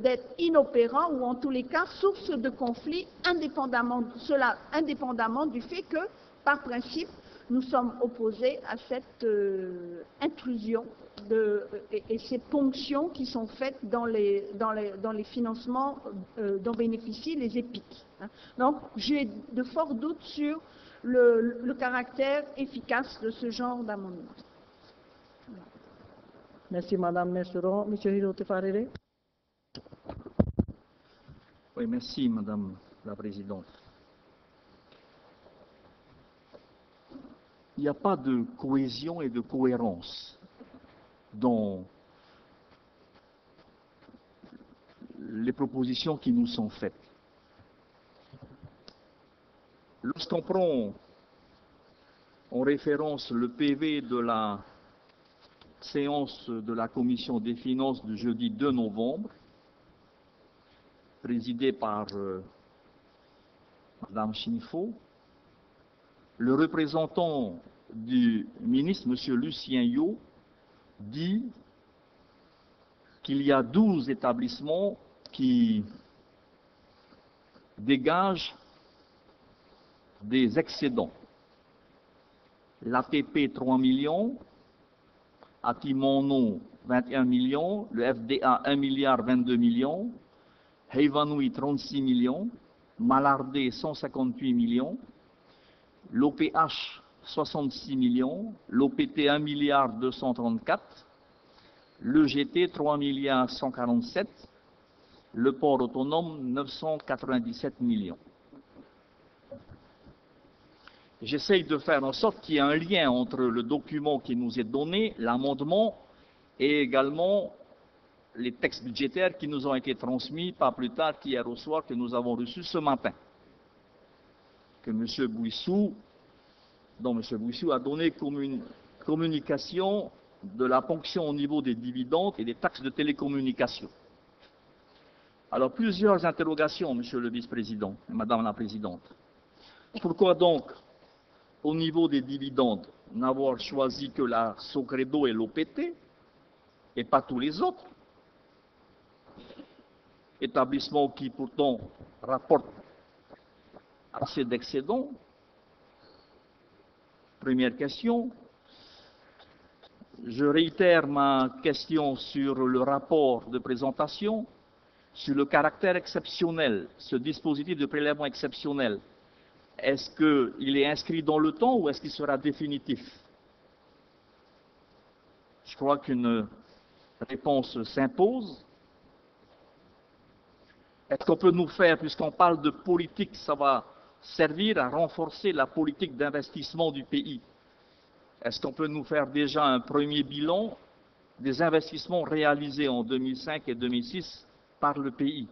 d'être inopérant ou en tous les cas source de conflits cela indépendamment du fait que, par principe, nous sommes opposés à cette euh, intrusion de- et, et ces ponctions qui sont faites dans les, dans les, dans les financements euh, dont bénéficient les EPIC. hein. Donc, j'ai de forts doutes sur le, le caractère efficace de ce genre d'amendement. Merci, Madame Merceron. Monsieur Hirote Farere. Oui, merci, Madame la Présidente. Il n'y a pas de cohésion et de cohérence dans les propositions qui nous sont faites. Lorsqu'on prend en référence le PV de la séance de la Commission des finances du jeudi 2 novembre, présidée par euh, Madame Chinifo, le représentant du ministre, M. Lucien Yo, dit qu'il y a 12 établissements qui dégagent des excédents. L'ATP 3 millions, Atimono 21 millions, le FDA 1 milliard 22 millions, Heivanui 36 millions, Malardé 158 millions, l'OPH 66 millions, l'OPT 1 milliard 234, le GT 3 milliards 147, le port autonome 997 millions. J'essaye de faire en sorte qu'il y ait un lien entre le document qui nous est donné, l'amendement, et également les textes budgétaires qui nous ont été transmis pas plus tard qu'hier au soir que nous avons reçus ce matin. Que M. Bouissou, dont M. Bouissou a donné communication de la ponction au niveau des dividendes et des taxes de télécommunication. Alors, plusieurs interrogations, Monsieur le Vice-président et Madame la Présidente. Pourquoi donc, au niveau des dividendes, n'avoir choisi que la Socredo et l'OPT et pas tous les autres? Établissements qui pourtant rapportent assez d'excédents Première question. Je réitère ma question sur le rapport de présentation, sur le caractère exceptionnel, ce dispositif de prélèvement exceptionnel. Est-ce qu'il est inscrit dans le temps ou est-ce qu'il sera définitif? Je crois qu'une réponse s'impose. Est-ce qu'on peut nous faire, puisqu'on parle de politique, ça va servir à renforcer la politique d'investissement du pays. Est-ce qu'on peut nous faire déjà un premier bilan des investissements réalisés en 2005 et 2006 par le pays?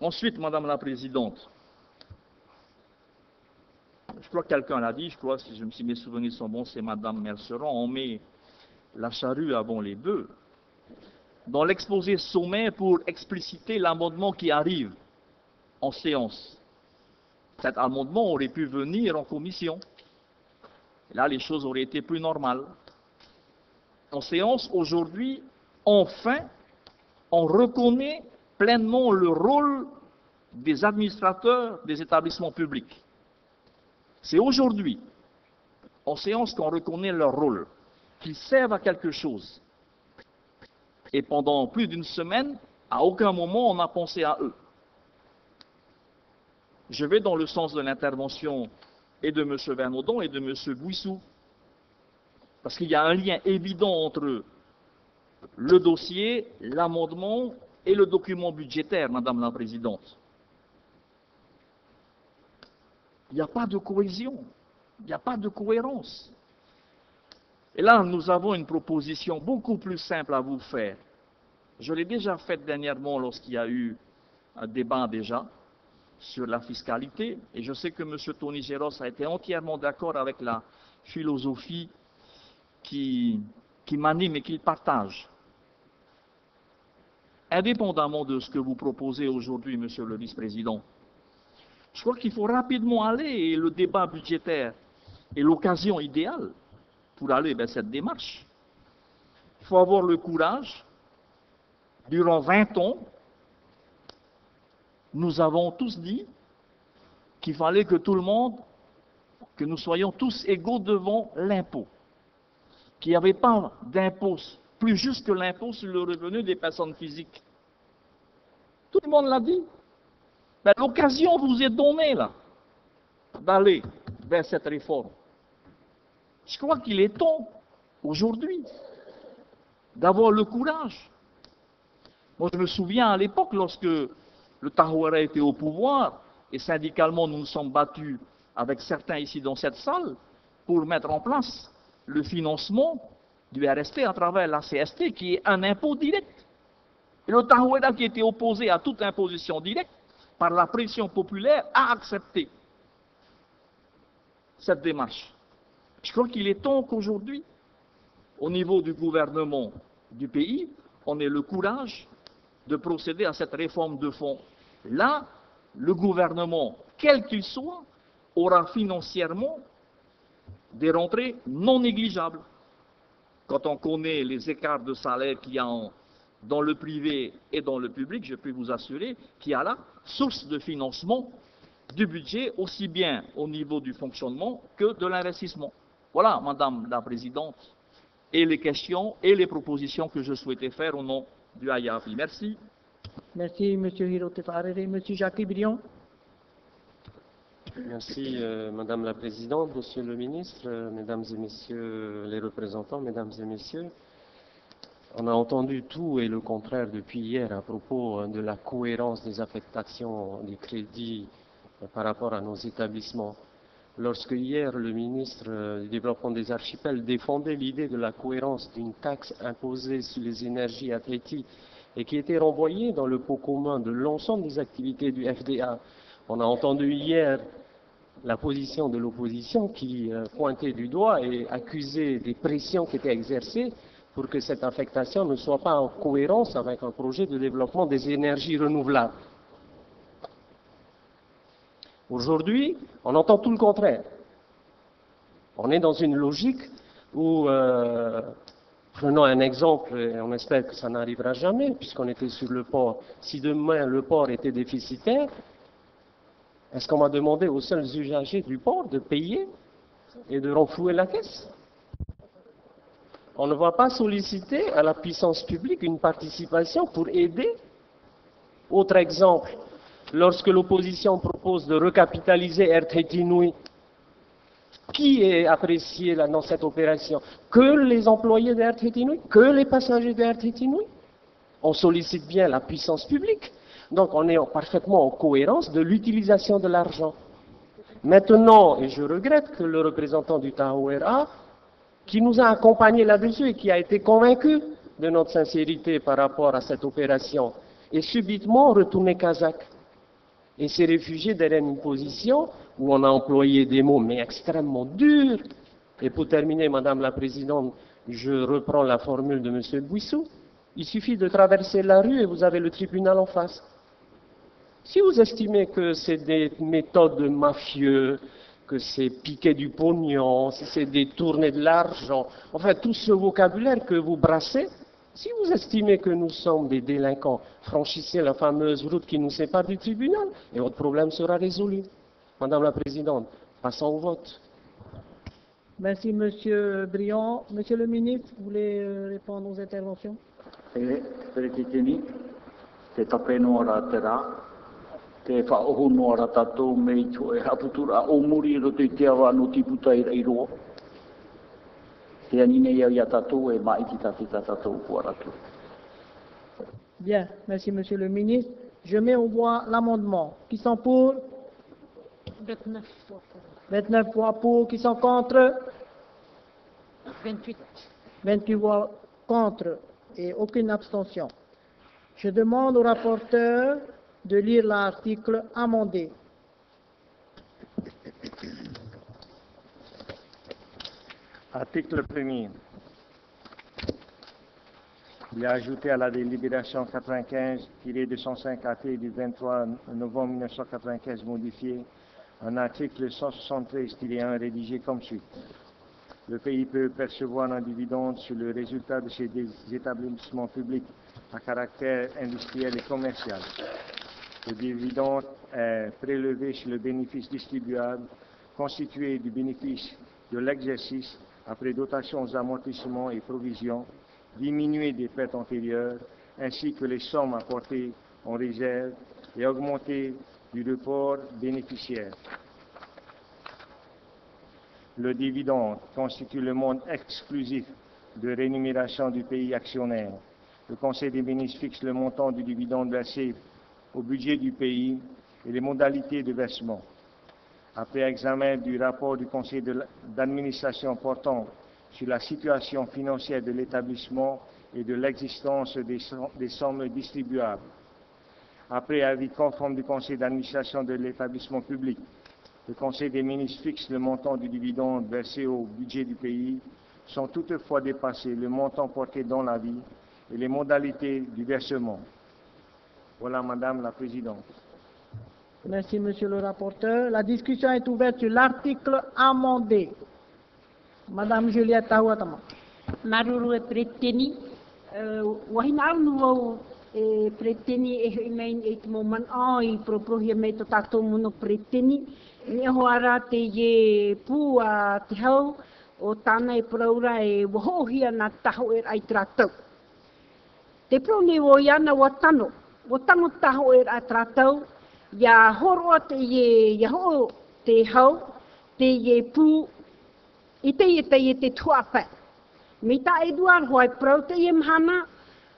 Ensuite, Madame la Présidente, je crois que quelqu'un l'a dit, je crois, si, je, mes souvenirs sont bons, c'est Madame Merceron, on met la charrue avant les bœufs dans l'exposé sommet pour expliciter l'amendement qui arrive en séance. Cet amendement aurait pu venir en commission. Là, les choses auraient été plus normales. En séance, aujourd'hui, enfin, on reconnaît pleinement le rôle des administrateurs des établissements publics. C'est aujourd'hui, en séance, qu'on reconnaît leur rôle, qu'ils servent à quelque chose. Et pendant plus d'une semaine, à aucun moment on n'a pensé à eux. Je vais dans le sens de l'intervention et de M. Vernaudon et de M. Bouissou. Parce qu'il y a un lien évident entre le dossier, l'amendement et le document budgétaire, Madame la Présidente. Il n'y a pas de cohésion, il n'y a pas de cohérence. Et là, nous avons une proposition beaucoup plus simple à vous faire. Je l'ai déjà faite dernièrement lorsqu'il y a eu un débat déjà sur la fiscalité, et je sais que M. Tony Géros a été entièrement d'accord avec la philosophie qui, qui m'anime et qu'il partage. Indépendamment de ce que vous proposez aujourd'hui, Monsieur le Vice-président, je crois qu'il faut rapidement aller, et le débat budgétaire est l'occasion idéale pour aller vers cette démarche. Il faut avoir le courage. Durant 20 ans, nous avons tous dit qu'il fallait que tout le monde, que nous soyons tous égaux devant l'impôt. Qu'il n'y avait pas d'impôt plus juste que l'impôt sur le revenu des personnes physiques. Tout le monde l'a dit. Mais l'occasion vous est donnée là d'aller vers cette réforme. Je crois qu'il est temps, aujourd'hui, d'avoir le courage. Moi, je me souviens à l'époque, lorsque le Tahouara était au pouvoir, et syndicalement, nous nous sommes battus avec certains ici dans cette salle pour mettre en place le financement du RST à travers la CST, qui est un impôt direct. Et le Tahouara, qui était opposé à toute imposition directe, par la pression populaire, a accepté cette démarche. Je crois qu'il est temps qu'aujourd'hui, au niveau du gouvernement du pays, on ait le courage de procéder à cette réforme de fonds. Là, le gouvernement, quel qu'il soit, aura financièrement des rentrées non négligeables. Quand on connaît les écarts de salaire qu'il y a dans le privé et dans le public, je peux vous assurer qu'il y a là source de financement du budget, aussi bien au niveau du fonctionnement que de l'investissement. Voilà, Madame la Présidente, et les questions et les propositions que je souhaitais faire au nom du Hayafi. Merci. Merci, M. Hirote Farere. M. Jacques Brion. Merci, euh, Madame la Présidente, Monsieur le Ministre, euh, Mesdames et Messieurs les représentants, Mesdames et Messieurs. On a entendu tout et le contraire depuis hier à propos euh, de la cohérence des affectations des crédits par rapport à nos établissements. Lorsque hier le ministre euh, du Développement des Archipels défendait l'idée de la cohérence d'une taxe imposée sur les énergies à Tahiti et qui était renvoyée dans le pot commun de l'ensemble des activités du FDA, on a entendu hier la position de l'opposition qui euh, pointait du doigt et accusait des pressions qui étaient exercées pour que cette affectation ne soit pas en cohérence avec un projet de développement des énergies renouvelables. Aujourd'hui, on entend tout le contraire. On est dans une logique où, euh, prenons un exemple, et on espère que ça n'arrivera jamais, puisqu'on était sur le port. Si demain le port était déficitaire, est-ce qu'on va demander aux seuls usagers du port de payer et de renflouer la caisse? On ne va pas solliciter à la puissance publique une participation pour aider Autre exemple, lorsque l'opposition propose de recapitaliser Tahiti Nui, qui est apprécié dans cette opération? Que les employés Tahiti Nui Que les passagers Tahiti Nui On sollicite bien la puissance publique. Donc on est parfaitement en cohérence de l'utilisation de l'argent. Maintenant, et je regrette que le représentant du Tahoera, qui nous a accompagnés là-dessus et qui a été convaincu de notre sincérité par rapport à cette opération, est subitement retourné kazakh et s'est réfugié derrière une position où on a employé des mots mais extrêmement durs. Et pour terminer, Madame la Présidente, je reprends la formule de M. Bouissou. Il suffit de traverser la rue et vous avez le tribunal en face. Si vous estimez que c'est des méthodes de mafieux, que c'est piquer du pognon, si c'est détourner de l'argent, enfin tout ce vocabulaire que vous brassez, si vous estimez que nous sommes des délinquants, franchissez la fameuse route qui nous sépare du tribunal et votre problème sera résolu. Madame la Présidente, passons au vote. Merci, Monsieur Briand. Monsieur le ministre, vous voulez euh, répondre aux interventions? Te tapeno ara te whaohono ara tātou me i tō e haputura o muri ro te te awa no tiputa i rei roa. Te anine ia e. Bien, merci, Monsieur le ministre. Je mets au voix l'amendement. Qui sont pour? 29 fois. 29 voix pour. Qui sont contre? 28. 28 voix contre et aucune abstention. Je demande au rapporteur de lire l'article amendé. Article 1er. Il a ajouté à la délibération 95-205 AT du 23 novembre 1995 modifié un article 173-1 rédigé comme suit. Le pays peut percevoir un dividende sur le résultat de ses établissements publics à caractère industriel et commercial. Le dividende est prélevé sur le bénéfice distribuable constitué du bénéfice de l'exercice après dotation aux amortissements et provisions, diminué des pertes antérieures, ainsi que les sommes apportées en réserve et augmentées du report bénéficiaire. Le dividende constitue le mode exclusif de rémunération du pays actionnaire. Le Conseil des ministres fixe le montant du dividende versé au budget du pays et les modalités de versement. Après examen du rapport du Conseil d'administration portant sur la situation financière de l'établissement et de l'existence des sommes distribuables, après avis conforme du Conseil d'administration de l'établissement public, le Conseil des ministres fixe le montant du dividende versé au budget du pays, sans toutefois dépasser le montant porté dans l'avis et les modalités du versement. Voilà, Madame la Présidente. Merci, Monsieur le rapporteur. La discussion est ouverte sur l'article amendé. Madame Juliette Tahuatama. Maruru e preteni, wahina anu au e preteni e hui mai e te moman ai proprohia mei to mono preteni. Ni ho ara te ye pū a te o tāna e praura e wahohia nā taho e ai tātou. Te pro o iana wa tano, o taho e a tratau, ia horo te ye, ia ho te hau, te ye pū, i te ye te ye te tuape. Me ta e duar hoi prau te ye mhana,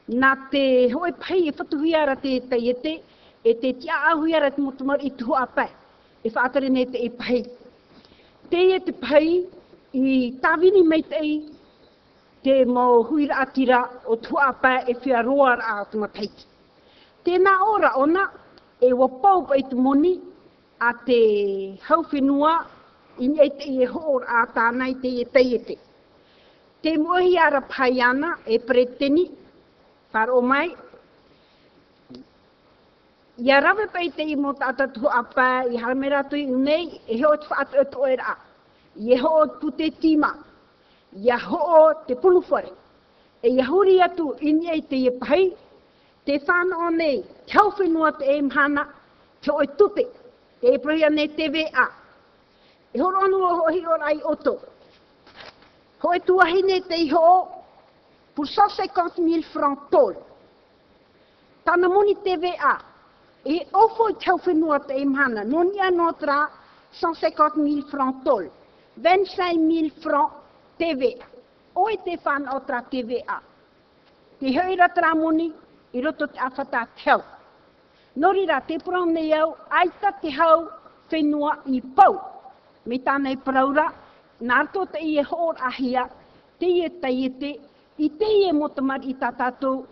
nā te hoi pai e whatuhiara te te ye te, e te tia ahuiara te mutumar i tuape, e whaatare ne te e pai. Te ye te pai, i tawini mei te i, te mo huira atira o tuapa e whiaroa a tumateiti. Tēnā ora ona, e wa pau pa te moni a te hauwhenua i ni te e hor a tānai te e te e te. Te mohi ara pai ana e preteni, par o mai, Ia rawe pa i te i mo tata tu apa i haramera tui unei, e heo te whaata atu e ra. I e ho tu te tima, ia ho te puluwhare. E ia huri atu i e te e pai, te whāna o nei, kiau whenua te e mhana, te oi tupe, te e prohia nei TVA. E horo anu o hohi o rai oto. Ho e tuahi te iho pour 150.000 francs tol. Tana moni TVA. E ofo i kiau whenua te e mhana, noni anō tra 150 000 francs tol. 25.000 francs TV. Oi te whan o tra TVA. Te heira tra moni, i roto te awhata teo. Nori rā, te prong iau, aita te hau whenua i pau. Me tānei praura, nā rato te ie hōr ahia, te ie taiete, i te ie motamar i tā tātou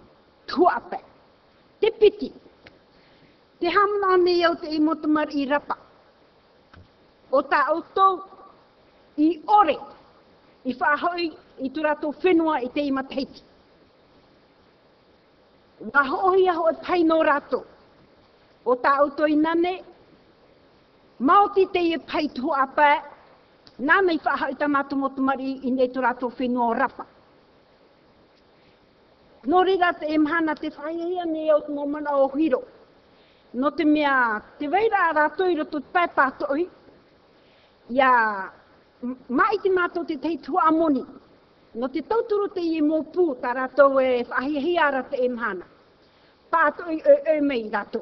tuape. Te piti. Te hamna nei au te i motamar i rapa. O tā autou i ore, i whahoi i tū rato whenua i te ima teiti. Wa hohi aho e pai no rato. O tā auto i nane, maoti te i pai tu apa, nana i whahoi ta matu motumari i nei tu rato whenua o rapa. No reira te emhana te whaihia ne o momana o hiro. No te mea, te weira a rato i roto te pai pātoi, ia mai te mātou te tei tua amoni. No te tauturu te i mōpū tā rātou e whahihiara te e mhana. Pāto i e, e mei rātou.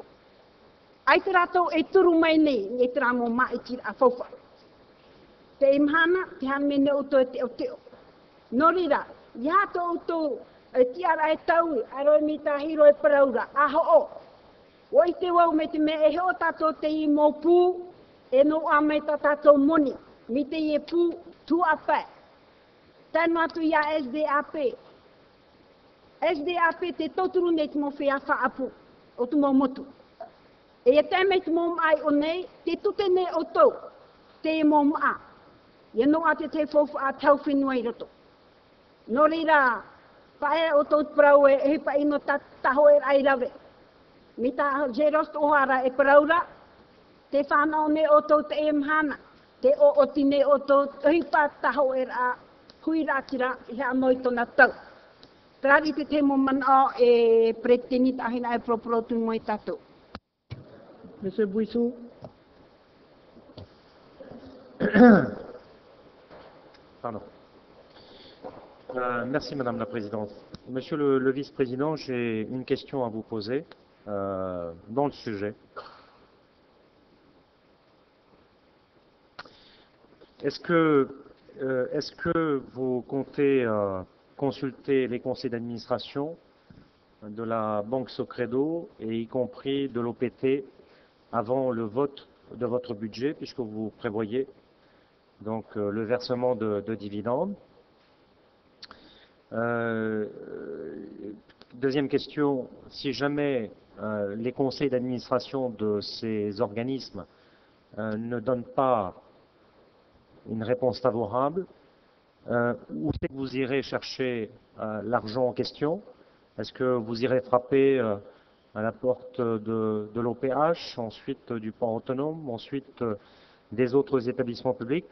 Ai te rātou e turu mai nei, nei te rāmo mai tira a faufa. Te e mhana, te han mene o to e te o teo. Nō rira, i to o tō e ti ara e tau, a roi mi tā hiro e paraura, a ho o. O i te wau me te me e heo tātou te i mōpū, e no a me tā tātou moni, mi te i e pū, tu a whae. Tēnu atu ia SDAP. SDAP te toturu nei te mo whea whaapu o tu motu. E e tēmei te mo mai o nei, te tute nei o tau, te e mō maa. Ia no a te fofu a tau whenua i roto. Nō rira, pae o tau prau e he pa ino taho e rai rawe. Mi ta jeros to hara e praura, te whanau ne o tau te e mhana, te o oti ne o tau hipa taho e rai hui rātira i hea noi tona tau. Trari te te mo mana e preteni tahina e proprotu mo i tatou. Monsieur Bouissou. Pardon. Euh, merci Madame la Présidente. Monsieur le, le Vice-président, j'ai une question à vous poser euh, dans le sujet. Est-ce que, euh, est-ce que vous comptez euh, consulter les conseils d'administration de la Banque Socredo et y compris de l'OPT avant le vote de votre budget, puisque vous prévoyez donc euh, le versement de, de dividendes? Deuxième question, si jamais les conseils d'administration de ces organismes ne donnent pas une réponse favorable, euh, où c'est que vous irez chercher euh, l'argent en question? Est-ce que vous irez frapper euh, à la porte de, l'OPH, ensuite euh, du port autonome, ensuite des autres établissements publics?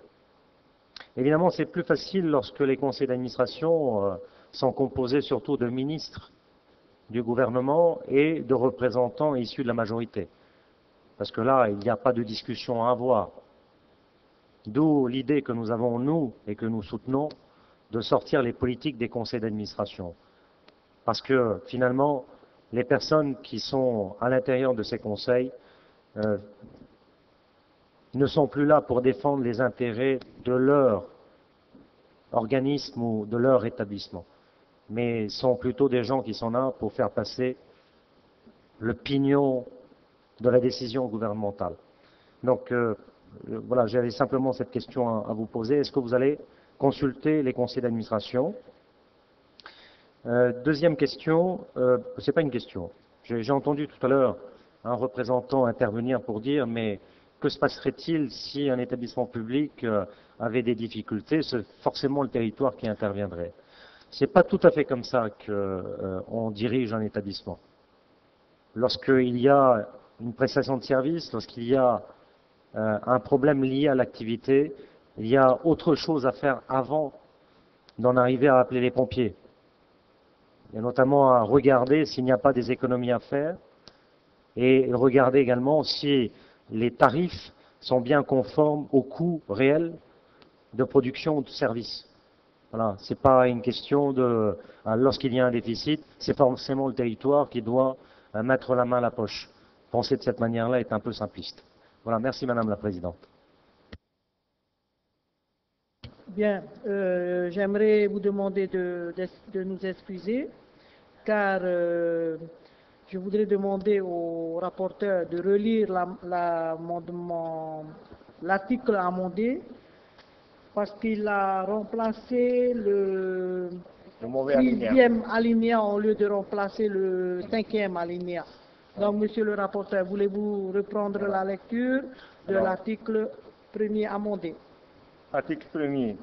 Évidemment, c'est plus facile lorsque les conseils d'administration sont composés surtout de ministres du gouvernement et de représentants issus de la majorité. Parce que là, il n'y a pas de discussion à avoir. D'où l'idée que nous avons, nous, et que nous soutenons, de sortir les politiques des conseils d'administration. Parce que finalement, les personnes qui sont à l'intérieur de ces conseils euh, ne sont plus là pour défendre les intérêts de leur organisme ou de leur établissement, mais sont plutôt des gens qui sont là pour faire passer le pignon de la décision gouvernementale. Donc euh, voilà, j'avais simplement cette question à, vous poser. Est-ce que vous allez consulter les conseils d'administration? Euh, Deuxième question, euh, ce n'est pas une question. J'ai entendu tout à l'heure un représentant intervenir pour dire mais que se passerait-il si un établissement public euh, avait des difficultés? C'est forcément le territoire qui interviendrait. Ce n'est pas tout à fait comme ça qu'on euh, dirige un établissement. Lorsqu'il y a une prestation de service, lorsqu'il y a euh, un problème lié à l'activité, il y a autre chose à faire avant d'en arriver à appeler les pompiers. Il y a notamment à regarder s'il n'y a pas des économies à faire et regarder également si les tarifs sont bien conformes aux coûts réels de production ou de service. Voilà, c'est pas une question de hein, lorsqu'il y a un déficit, c'est forcément le territoire qui doit euh, mettre la main à la poche. Penser de cette manière-là est un peu simpliste. Voilà, merci Madame la Présidente. Bien, euh, j'aimerais vous demander de, nous excuser, car euh, je voudrais demander au rapporteur de relire l'article amendé parce qu'il a remplacé le, sixième alinéa. au lieu de remplacer le cinquième alinéa. Donc, monsieur le rapporteur, voulez-vous reprendre la lecture de l'article premier amendé? Article premier.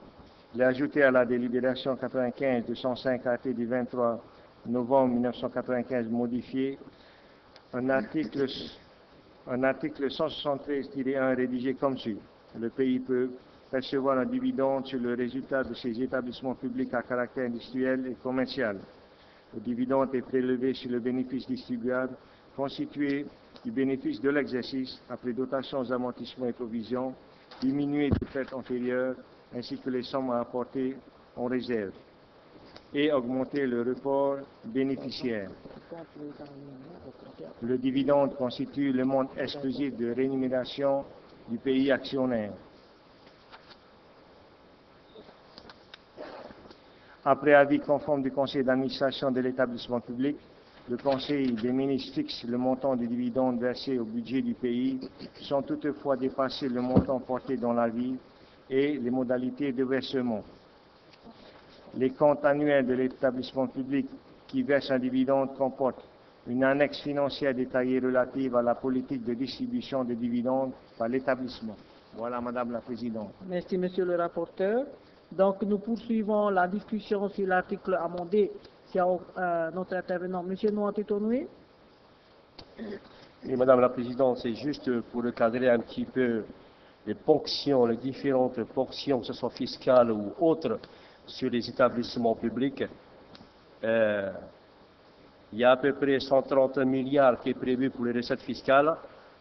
Il est ajouté à la délibération 95 205 AT du 23 novembre 1995 modifié, un article, un article 173-1 rédigé comme suit. Le pays peut percevoir un dividende sur le résultat de ses établissements publics à caractère industriel et commercial. Le dividende est prélevé sur le bénéfice distribuable constitué du bénéfice de l'exercice après dotations, amortissements et provisions, diminué de fêtes antérieures, ainsi que les sommes à apporter en réserve et augmenter le report bénéficiaire. Le dividende constitue le montant exclusif de rémunération du pays actionnaire. Après avis conforme du conseil d'administration de l'établissement public, le conseil des ministres fixe le montant des dividendes versés au budget du pays sans toutefois dépasser le montant porté dans l'avis et les modalités de versement les comptes annuels de l'établissement public qui verse un dividende comportent une annexe financière détaillée relative à la politique de distribution des dividendes par l'établissement. Voilà, Madame la Présidente. Merci, Monsieur le rapporteur. Donc, nous poursuivons la discussion sur l'article amendé. Euh, notre intervenant, Monsieur. Oui, Madame la Présidente, c'est juste pour recadrer un petit peu les ponctions, les différentes ponctions, que ce soit fiscales ou autres, sur les établissements publics. Euh, il y a à peu près 130 milliards qui est prévu pour les recettes fiscales,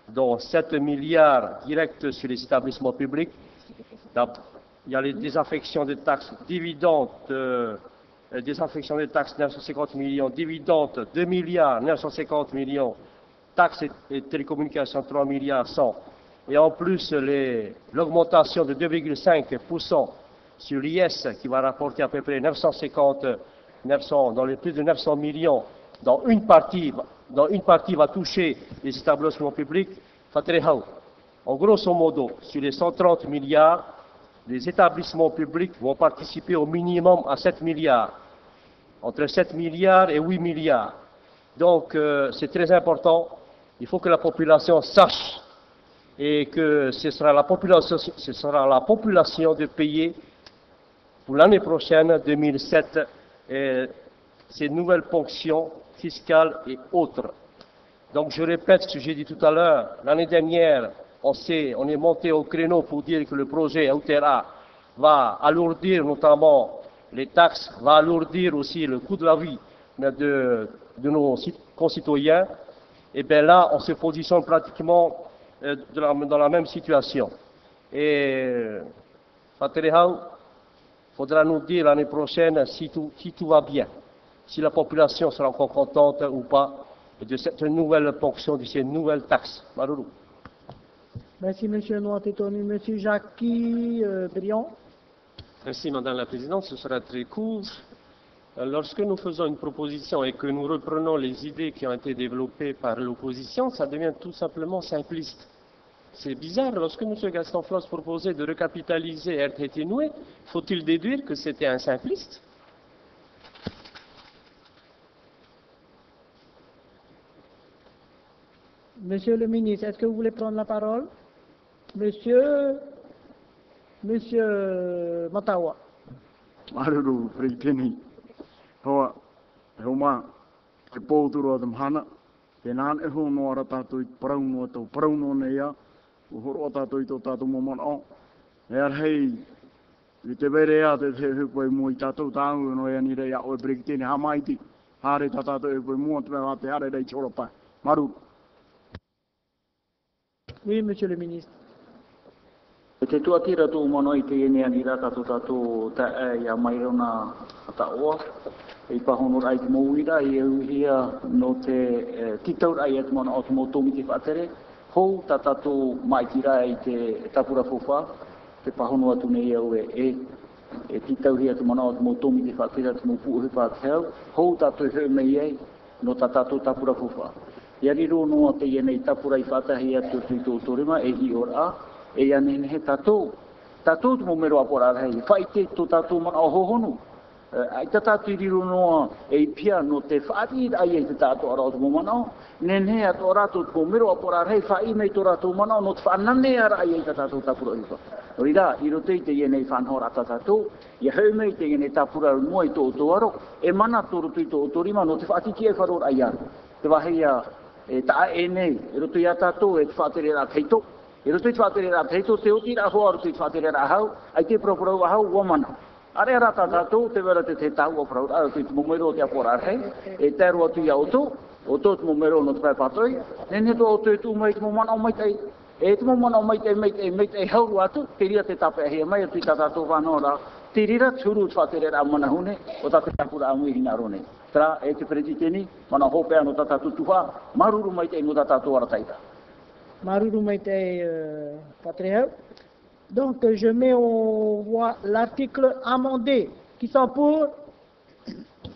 dont 7 milliards directs sur les établissements publics. Il y a les désaffections des taxes dividendes, euh, désaffections des taxes 950 millions, dividendes 2 milliards 950 millions, taxes et, télécommunications 3 milliards 100. Et en plus, l'augmentation de 2,5% sur l'IS qui va rapporter à peu près 950, 900, dans les plus de 900 millions, dans une partie, dans une partie va toucher les établissements publics, en grosso modo, sur les 130 milliards, les établissements publics vont participer au minimum à 7 milliards, entre 7 milliards et 8 milliards. Donc, euh, c'est très important. Il faut que la population sache et que ce sera la population, la population de payer pour l'année prochaine, 2007, ces nouvelles fonctions fiscales et autres. Donc je répète ce que j'ai dit tout à l'heure, l'année dernière, on, on est monté au créneau pour dire que le projet Outera va alourdir notamment les taxes, va alourdir aussi le coût de la vie de, nos concitoyens. Et bien là, on se positionne pratiquement euh, dans la même situation. Et faudra nous dire l'année prochaine si tout, va bien. si la population sera encore contente ou pas de cette nouvelle ponction, de ces nouvelles taxes. Merci, Monsieur Noatetoni. Monsieur Jacques euh, Briand. Merci, Madame la Présidente. Ce sera très court. Euh, Lorsque nous faisons une proposition et que nous reprenons les idées qui ont été développées par l'opposition, ça devient tout simplement simpliste. C'est bizarre, lorsque M. Gaston Floss proposait de recapitaliser RTT Noué, faut-il déduire que c'était un simpliste? Monsieur le ministre, est-ce que vous voulez prendre la parole? Monsieur, Monsieur Matawa. Maruru, Pritini. Hoa, Homa, te pōturo atam hana, te nān e ho no ara tātou i parau no tau parau no nei a, o horo a tātou i tō tātou momon o. E ar hei, i te vere a te te hupo mua i tātou tāngu no e ani rei a oe Pritini, ha maiti, hare tā tātou e i mua te mea te hare rei pai. Maruru. Oui, Monsieur le ministre. Te tuatira tō umano i te ene ani rā tātou tātou ta e a mai rona ta oa. E i pahonor ai te mouira i e uhia no te titaur ai e mana mono o te mō te. Hou tā tātou mai ki rā i te tapura fōwha. Te pahono atu nei au e e. E titau hia te mono o te mō tōmi te whaatere te mō. Hou tātou heu mei ei no tā tātou tapura fōwha. Ia rō noa te ienei tapura i whātahi atu tui tō tōrema e i ora a e ia nene he tatou. Tatou tu mō mero apora rei, whai te tō tatou mana o hohonu. Ai ta tātou riro noa e pia no te whaati ai e te tatou ara o te o. Nene a tō rātou tu mō mero apora rei, whai mei tō rātou mana o no te whanane ara ai e te tatou tapura i wha. Ori rā, i rote i te ienei whanhora ta tatou, i hau mei te ienei tapura mua i tō tō aro, e mana tō roto i tō tō rima no te whaati ki e wharor ai aru. Te wahea e ta e nei, e roto i a tatou e te whaatere rā teito. E roto i te whaatere rā teito, te oti rā hoa roto i te rā hau, ai te proporau a hau wamana. Are rā tā tātou, te wera te te tau o prau, a roto i te mumero o te apora rei, e tēru atu i a oto, o te mumero no te pai patoi, nene tō o tō e tū mai te mumana o mai tei, e te mumana o mai tei, mai tei, mai tei hauru atu, te ria te tape hea mai atu i tā tātou whanau rā, te rira tūru te whātere rā mana hune, o tā te tapura a mui hina rone. Tra e te presideni, mana hope ano tata tuha, maruru mai te no tata tu arataita. Maruru Maite euh, Patrihel. Donc, je mets au voix l'article amendé. Qui sont pour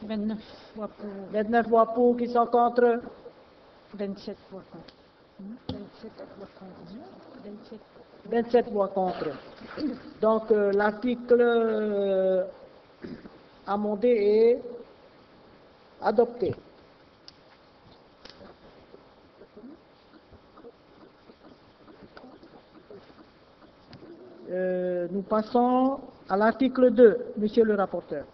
29 voix pour. 29 voix pour, qui sont contre 27 voix contre. 27 voix contre. 27. 27 voix contre. Donc, euh, l'article euh, amendé est adopté. Euh, nous passons à l'article 2, Monsieur le rapporteur.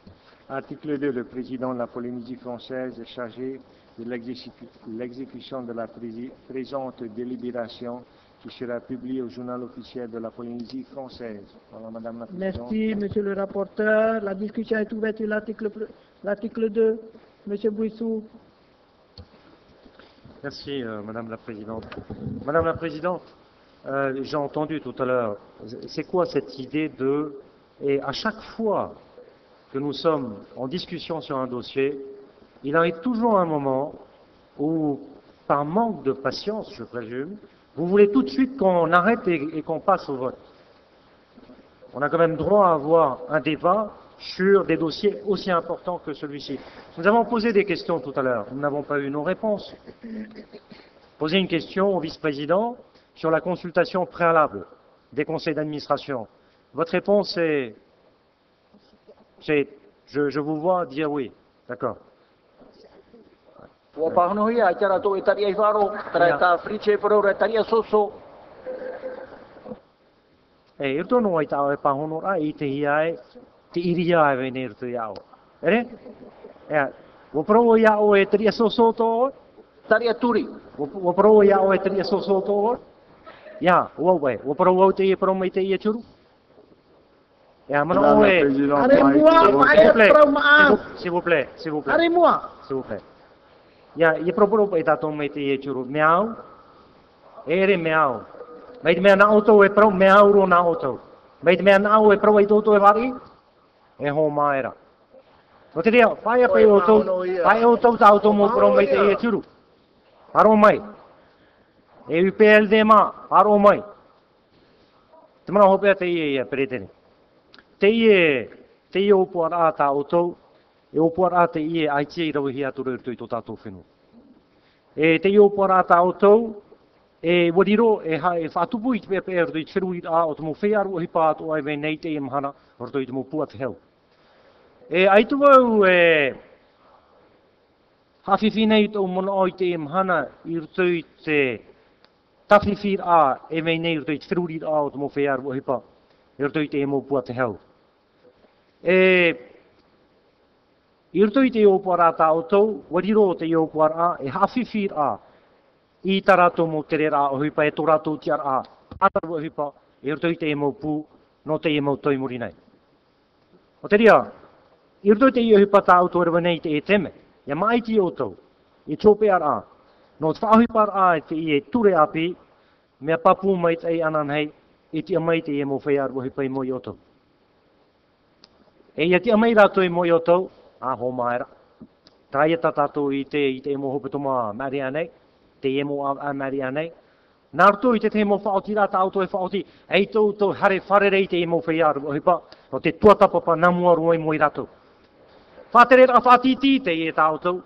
Article 2. Le président de la Polynésie française est chargé de l'exécu- l'exécution de la pré- présente délibération qui sera publiée au journal officiel de la Polynésie française. Voilà, Madame la Présidente. Merci, Monsieur le rapporteur. La discussion est ouverte sur l'article 2. Monsieur Bouissou. Merci, euh, Madame la Présidente. Madame la Présidente, euh, j'ai entendu tout à l'heure, c'est quoi cette idée de... Et à chaque fois que nous sommes en discussion sur un dossier, il arrive toujours un moment où, par manque de patience, je présume, vous voulez tout de suite qu'on arrête et, qu'on passe au vote. On a quand même droit à avoir un débat sur des dossiers aussi importants que celui-ci. Nous avons posé des questions tout à l'heure, nous n'avons pas eu nos réponses. Poser une question au vice-président sur la consultation préalable des conseils d'administration. Votre réponse est, je, je vous vois dire oui. D'accord. E no ai e pahono ra, i te te vene. Ere? E o? Turi. E o? Ya, ua ue, ua parau au te ia parau mai te ia churu. Ia, mana ue. Are mua, s'il vous plaît, s'il vous plaît. Are mua. Sivuple. Ia, ia parau parau pai tato mai te ia churu. Me au, ere me. Mai te mea na auto e parau, me au ro na auto. Mai te mea na au e parau e toto e wari, e ho maera. Ko te reo, pai apai o tau, pai o tau tau tau mo parau mai te ia churu. Parau mai. E u PLD mā, paro mai. Te mana hopea te ie ia peretene. Te ie, te ie opu ar āta o tau, e opu ar āta ie ai tia i rawi hi atu reu tui tō tātou whenua. E te ie opu ar āta o tau, e wadiro e ha e whātupu i te pēr pēr tui whiru i a o te mō whēaru o pātu ai vei nei te ie mahana, o tui te mō pua te heo. E aitu au e hawhiwhi nei tō mona o i te ie mahana i rutu i tafi fir a e mei nei rdoi tfruri a o dmo fe ar wohipa e rdoi te emo pua te hau. E... I te eopo ar a ta o tau, wariro te eopo a e hafi fir a i tarato mo te rera o hipa e torato ti ar a atar wohipa e rdoi te emo pu no te mo toi muri nei. O te ria, i rdoi te eopo ta o tau rewa nei te e teme, ia maiti o tau, i tope ar a, no te whaahui par ai te i e ture api, mea papu mai te ei anan hei, i te amai te emo whaiar o hipa pai mo i o. E ia te amai rātou i mo i o a ho maera. Tai ta tātou i te i te mo hope toma mari anei, te emo a, a mari anei. Nā rātou i te te mo whaoti rā auto e whaoti, ei tau tau hare whare rei te whai whaiaru o hipa, no te tuatapapa namua rua i mo i rātou. Whātere rā whātiti te i e tā auto,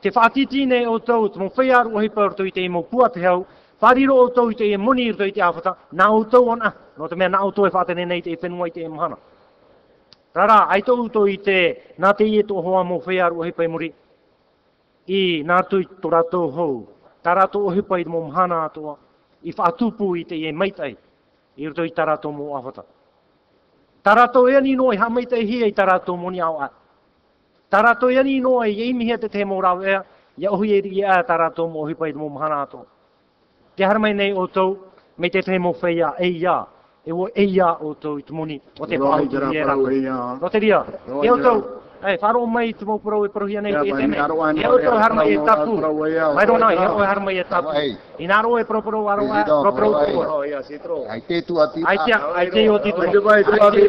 te whaatiti nei o tau, te mo whaiaru o hipa rutu i te emo pua te hau, whariro o tau i te e moni rutu i te awhata, nā o tau ona, no te mea nā tau e whātere nei te e whenua i te e mohana. Rara, ai tau uto i te, nā te ie tō hoa mō whaiaru o hipa i muri, i nā tui tō rātou hou, tā rātou o hipa i mō mhana atoa, i whaatupu i te e maitai, i roto i tā rātou mō awhata. Tā rātou e ni no i ha maitai hia i tā rātou moni au a. Tā rātou e ani noa i eimihia te te mō rau ea, ia ohi e ri a tā rātou mō hipa i mō mhana atoa. Te haramai nei o tau, me te te mō whaia e ia, e o e ia o tau i te moni, o te Roi whau te rā i e parau rātou. e ia. No te ria, Roi e o te tau, rā. e wharo mai te mō parau e paruhia nei Ia, te pai, teme. ngaro ai, E o tau ngaro harma ai, e ngaro tapu. parau e ia, Mai rona, e parau. o harma e tapu. Ai. I nā roe proporo aro a, Presidente, proporo ai. tua. Ai te tu ati. Ai te, ai te o titulu. Ai te vai, tu Ai ati,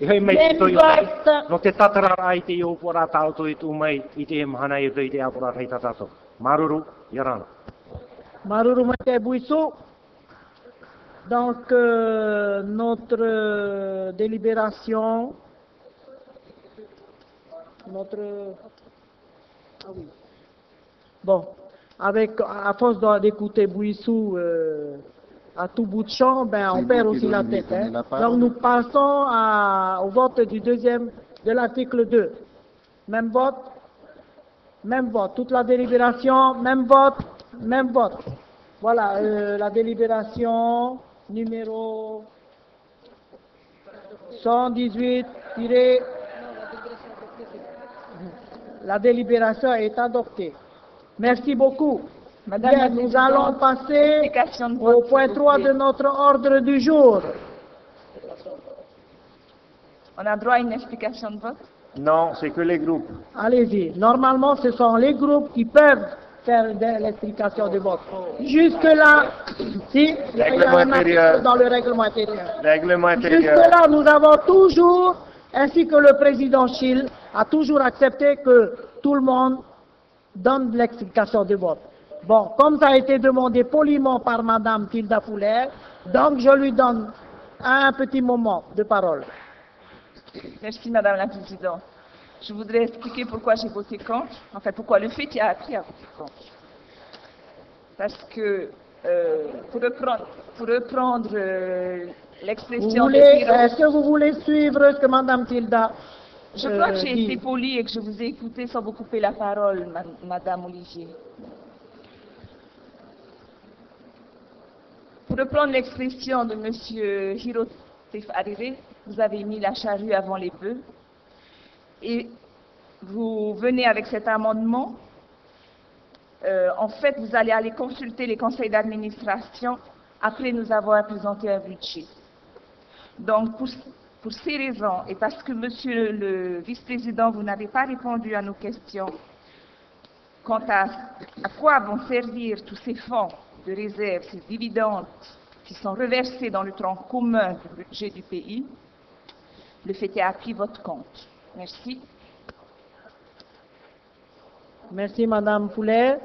Mei te. No te tatara ai te pora tau mai i te i te te tatato. Maruru, Yarana. Maruru Mate Bouissou. Donc, euh, notre euh, délibération, notre... Ah oui. Bon, avec, à force d'écouter Bouissou euh, à tout bout de champ, ben, on perd aussi la tête. hein. Donc, nous passons à- au vote du deuxième, de l'article 2. Même vote même vote. Toute la délibération, même vote, même vote. Voilà, euh, la délibération numéro 118 tiré. La délibération est adoptée. Merci beaucoup. Madame Bien, nous allons passer au point s'il vous 3 plaît. de notre ordre du jour. On a droit à une explication de vote? Non, c'est que les groupes. Allez-y. Normalement, ce sont les groupes qui peuvent faire de l'explication de vote. Jusque-là, si, il y a Règlement un article intérieur. dans le règlement intérieur. Règlement intérieur. Jusque-là, nous avons toujours, ainsi que le président Schill, a toujours accepté que tout le monde donne l'explication de vote. Bon, comme ça a été demandé poliment par Madame Tilda Fouler, donc je lui donne un petit moment de parole. Merci Madame la Présidente. Je voudrais expliquer pourquoi j'ai voté contre, en fait pourquoi le fait a appris à voter contre. Parce que, euh, pour reprendre, pour reprendre euh, l'expression de est-ce que vous voulez suivre ce que Madame Tilda je euh, crois que j'ai été polie et que je vous ai écouté sans vous couper la parole, ma- Madame Olivier. Pour reprendre l'expression de Monsieur Hirotef Harire, vous avez mis la charrue avant les bœufs et vous venez avec cet amendement Euh, en fait, vous allez aller consulter les conseils d'administration après nous avoir présenté un budget. Donc, pour, pour ces raisons, et parce que, monsieur le vice-président, vous n'avez pas répondu à nos questions quant à, à quoi vont servir tous ces fonds de réserve, ces dividendes qui sont reversés dans le tronc commun du budget du pays, le fait est appris votre compte. Merci. Merci, Madame Poulet.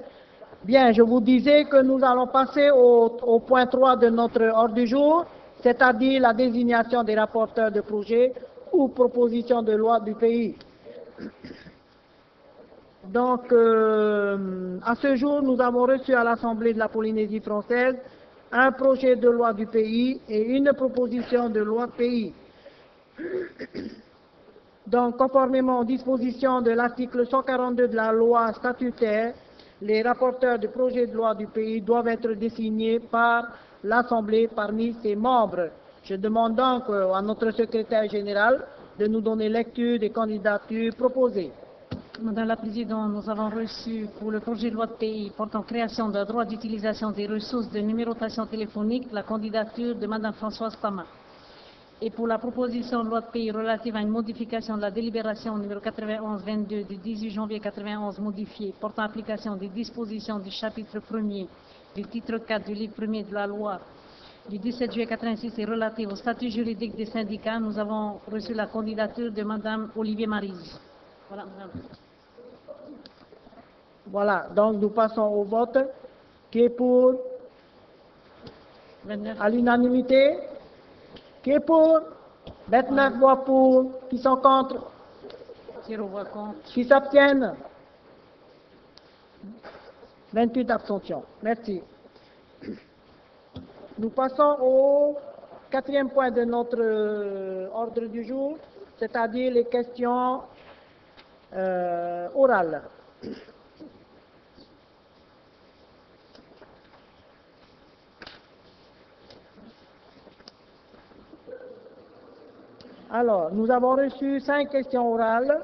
Bien, je vous disais que nous allons passer au, au point 3 de notre ordre du jour, c'est-à-dire la désignation des rapporteurs de projets ou propositions de loi du pays. Donc, euh, à ce jour, nous avons reçu à l'Assemblée de la Polynésie française un projet de loi du pays et une proposition de loi pays. Donc, conformément aux dispositions de l'article 142 de la loi statutaire, les rapporteurs du projet de loi du pays doivent être désignés par l'Assemblée parmi ses membres. Je demande donc euh, à notre secrétaire général de nous donner lecture des candidatures proposées. Madame la Présidente, nous avons reçu pour le projet de loi de pays portant création d'un droit d'utilisation des ressources de numérotation téléphonique la candidature de Madame Françoise Pama. Et pour la proposition de loi de pays relative à une modification de la délibération numéro 91-22 du 18 janvier 91 modifiée portant application des dispositions du chapitre 1er du titre 4 du livre 1er de la loi du 17 juillet 86 et relative au statut juridique des syndicats, nous avons reçu la candidature de Madame Olivier Marise. Voilà, Madame. Voilà, donc nous passons au vote. Qui est pour? 29. À l'unanimité Qui est pour? 29 voix pour. Qui sont contre? Zéro voix contre? Qui s'abstiennent? 28 abstentions. Merci. Nous passons au quatrième point de notre euh, ordre du jour, c'est-à-dire les questions euh, orales. Alors, nous avons reçu cinq questions orales.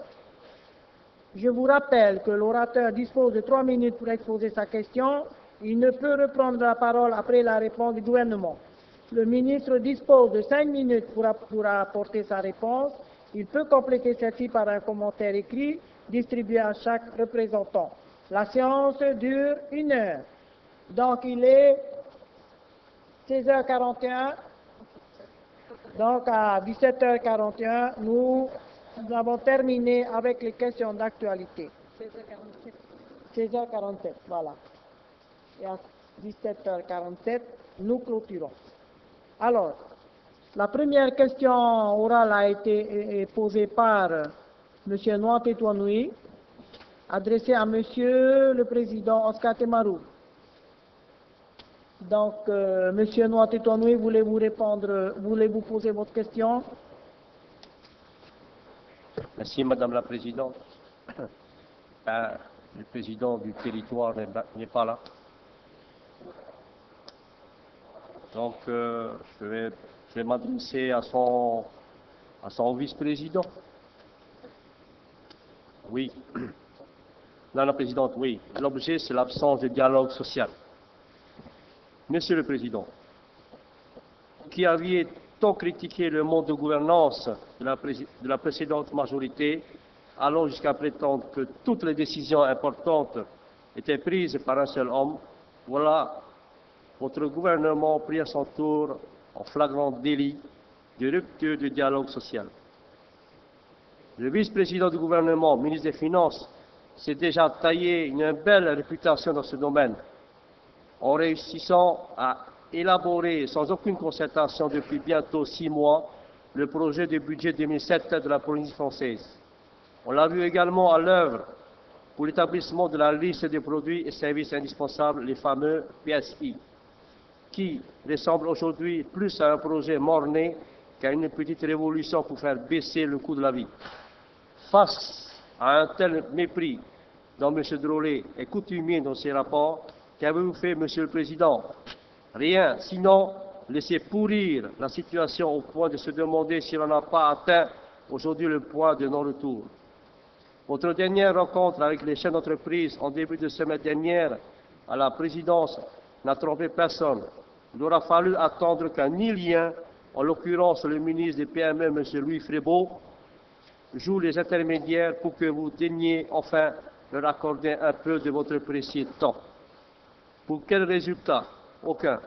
Je vous rappelle que l'orateur dispose de trois minutes pour exposer sa question. Il ne peut reprendre la parole après la réponse du gouvernement. Le ministre dispose de cinq minutes pour, pour apporter sa réponse. Il peut compléter celle-ci par un commentaire écrit distribué à chaque représentant. La séance dure une heure. Donc, il est 16h41. Donc, à 17h41, nous, avons terminé avec les questions d'actualité. 16h47, voilà. Et à 17h47, nous clôturons. Alors, la première question orale a été posée par M. Noate Touanoui, adressée à M. le Président Oscar Temarou. Donc, euh, Monsieur Noate Touanoui, voulez-vous répondre, voulez-vous poser votre question? Merci, Madame la Présidente. Ben, le président du territoire n'est pas- là. Donc, euh, je vais, je vais m'adresser à son, à son vice-président. Oui. Madame la Présidente, oui. L'objet, c'est l'absence de dialogue social. Monsieur le Président, qui aviez tant critiqué le mode de gouvernance de la, prési- de la précédente majorité, allant jusqu'à prétendre que toutes les décisions importantes étaient prises par un seul homme, voilà votre gouvernement pris à son tour en flagrant délit de rupture du dialogue social. Le vice-président du gouvernement, ministre des Finances, s'est déjà taillé une belle réputation dans ce domaine en réussissant à élaborer sans aucune concertation depuis bientôt six mois le projet de budget 2007 de la Polynésie française. On l'a vu également à l'œuvre pour l'établissement de la liste des produits et services indispensables, les fameux PSI, qui ressemble aujourd'hui plus à un projet mort-né qu'à une petite révolution pour faire baisser le coût de la vie. Face à un tel mépris dont M. Drollet est coutumier dans ses rapports, qu'avez-vous fait, Monsieur le Président? Rien, sinon laisser pourrir la situation au point de se demander si l'on n'a pas atteint aujourd'hui le point de non-retour. Votre dernière rencontre avec les chefs d'entreprise en début de semaine dernière à la présidence n'a trompé personne. Il aura fallu attendre qu'un Ilien, en l'occurrence le ministre des PME, M. Louis Frébeau, joue les intermédiaires pour que vous daigniez enfin leur accorder un peu de votre précieux temps. Pour quel résultat Aucun.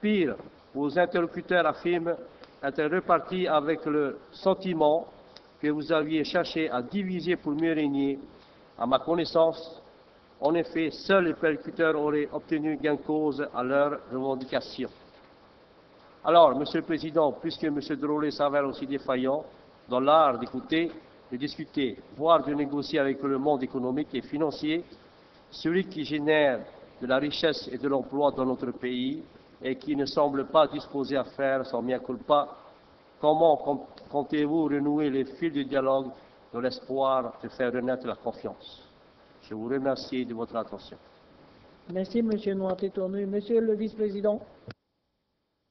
Pire, vos interlocuteurs affirment être repartis avec le sentiment que vous aviez cherché à diviser pour mieux régner. À ma connaissance, en effet, seuls les percuteurs auraient obtenu gain de cause à leurs revendications. Alors, Monsieur le Président, puisque M. Drollet s'avère aussi défaillant dans l'art d'écouter, de discuter, voire de négocier avec le monde économique et financier, celui qui génère de la richesse et de l'emploi dans notre pays et qui ne semble pas disposé à faire son mea culpa, comment comptez-vous renouer les fils du dialogue dans l'espoir de faire renaître la confiance? Je vous remercie de votre attention. Merci, M. Noaté-Tournu. Monsieur le Vice-président.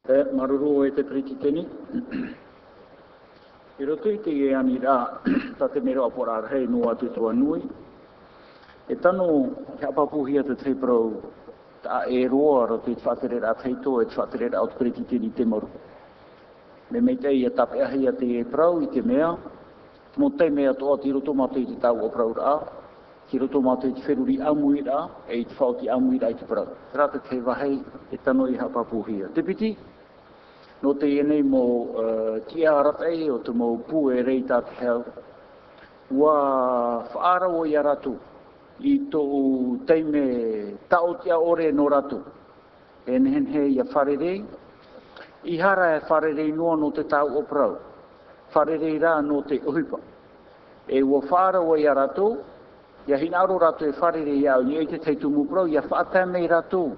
E maruru e te priti teni. I roto i te e ani rā, ta te mero apora hei no atu tua nui. E tanu he apapuhia te te prau ta e roa ro te whatere rā teito e te whatere rā o te ni te maru. Me mei te ia tape ahi a te e prau i te mea, mo te mea toa ti roto mātou i te tau o prau rā, ki roto mātou i te wheruri amui rā, e i te whauti amui rā i te prau. Rata te wahei e tano i hapapuhia. Te piti, no te ene mo uh, tia ratai o te mō pu e rei tā hau, heo. Ua whaara o i ratu i tō teime tau tia ore no ratu. E nehen he ia wharerei. I hara e wharerei noa no te tau o prau. Wharerei rā no te uhipa. E ua whaara o i ratu, ia hinaro ratu e wharerei au, ni eite te tumu prau, ia whaatamei ratu.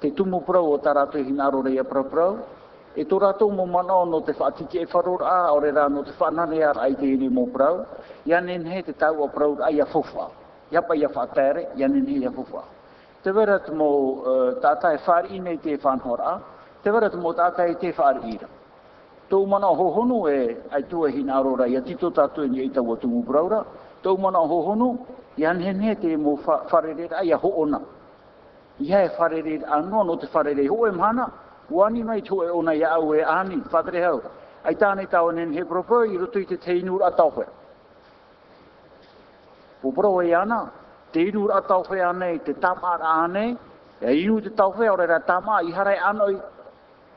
Te tumu prau o ta ratu e hinaro rei a prau prau. E tō rātou mō mana no te whaatiki e wharor a, ore rā no te whanane ar ai te iri mō prau, ia nenhe te tau o prau ai a fufa yapa pa ia whaatere, ia nenhe ia fufa. Te vera te mo uh, tātai e whari ine te whanhora, te vera te mo tātai e te whari ira. Tō mana hohonu e ai tu e hina arora, ia tito tātou e ni eita wa tumu braura, tō mana hohonu, ia nenhe te mo wharerera ai a hoona. Ia e wharerera anō no te wharere ho e mana, Wani mai tō e ona ia au e ani, whakare hau. Ai tāne tau nen he propo i roto i te teinur a tauwhe. Po pro e ana, teinur a tauwhe ane, te tamar ane, e inu te tauwhe ore ra tama i harai anoi.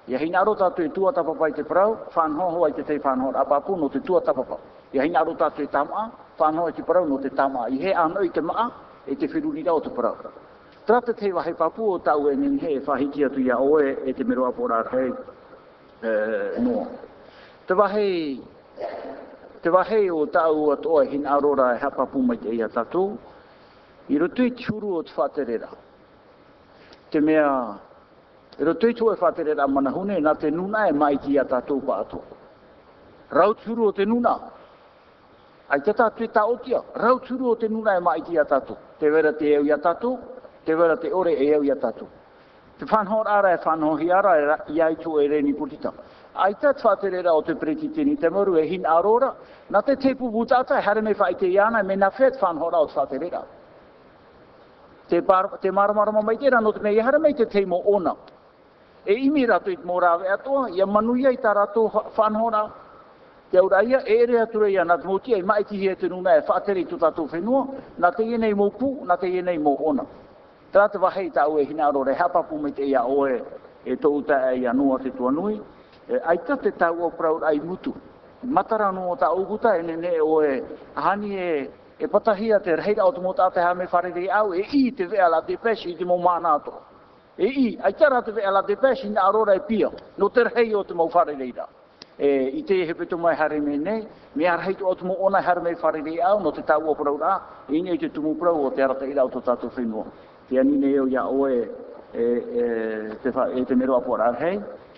Ia hina aro tatu e tua tapapa i te parau, whanhoho ai te te whanhoho apapu no te tua tapapa. Ia hina aro tatu e tama, whanhoho i te parau no te tama. I he anoi te maa, e te whirunira o te parau. Trata te wahe papu o tau e nini he whahiki atu ia oe e te mero apora hei e, no. Te wahe, te wahe o tau at oa hin arora e hapapu mai te ia tatou, i roto i turu o te whaterera. Te mea, i roto i tu e mana manahune, nā te nuna e mai ki ia tatou pa ato. Rau turu o te nuna, ai te tatu e taotia, rau turu o te nuna e mai ki ia tatou. Te vera te eu ia tatou, te wera te ore e au ia tatou. Te whanhor ara e whanhohi ara e iai tu e reni putita. Ai ta twaterera o te pretitini te moru e hin arora, na te tepu butata e hare me whaite iana me na whet whanhora o twaterera. Te, par, te maramarama mai tera no te mei hare mei te teimo ona. E imi rato i mō rawe atoa, ia manuia i tā rato whanhora, te aura ia, e ere atura ia, nā te mōtia i mai tihi e te nuna e whaateri tu tātou whenua, nā te ienei mō pū, nā te ienei mō ona. Tata wahei tā ue hina arore hapapu me te ia oe e tō uta e ia nua te tuanui. E, ai ta te tau o praur ai mutu. Matara no ta uguta e nene oe hani e e patahia te reira o tumo mota te hame wharere au e i te vea la te peshi i te mo mānato. E i, ai tara te vea la te peshi na arora e pia, no te rei o te mo wharere. E, I te hepe tu mai hare me nei, me ar heito o tumo mo ona hare me wharere au, no te tau o prau a, e inge te tumu prau o te arata ira o to tātou whenua te anine eo ia oe e, e, te, e te mero apora hei,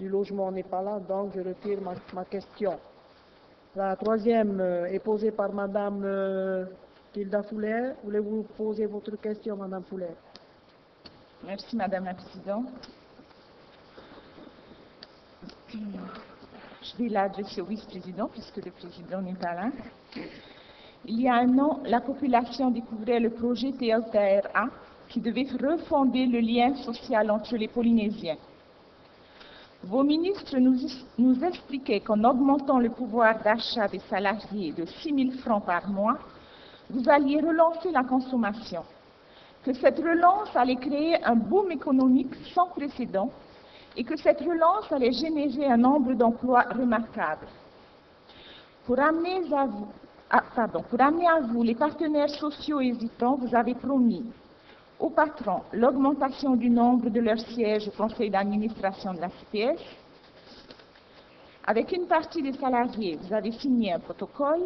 du Logement n'est pas là, donc je retire ma, question. La troisième euh, est posée par Madame euh, Tilda Foulet. Voulez-vous poser votre question, Madame Foulet Merci, Madame la Présidente. Je vais l'adresser au vice-président puisque le président n'est pas là. Il y a un an, la population découvrait le projet TLTRA qui devait refonder le lien social entre les Polynésiens. Vos ministres nous, expliquaient qu'en augmentant le pouvoir d'achat des salariés de 6 000 francs par mois, vous alliez relancer la consommation, que cette relance allait créer un boom économique sans précédent et que cette relance allait générer un nombre d'emplois remarquable. Pour amener, à vous, ah, pardon, pour amener à vous les partenaires sociaux hésitants, vous avez promis aux patrons l'augmentation du nombre de leurs sièges au conseil d'administration de la CPS. Avec une partie des salariés, vous avez signé un protocole.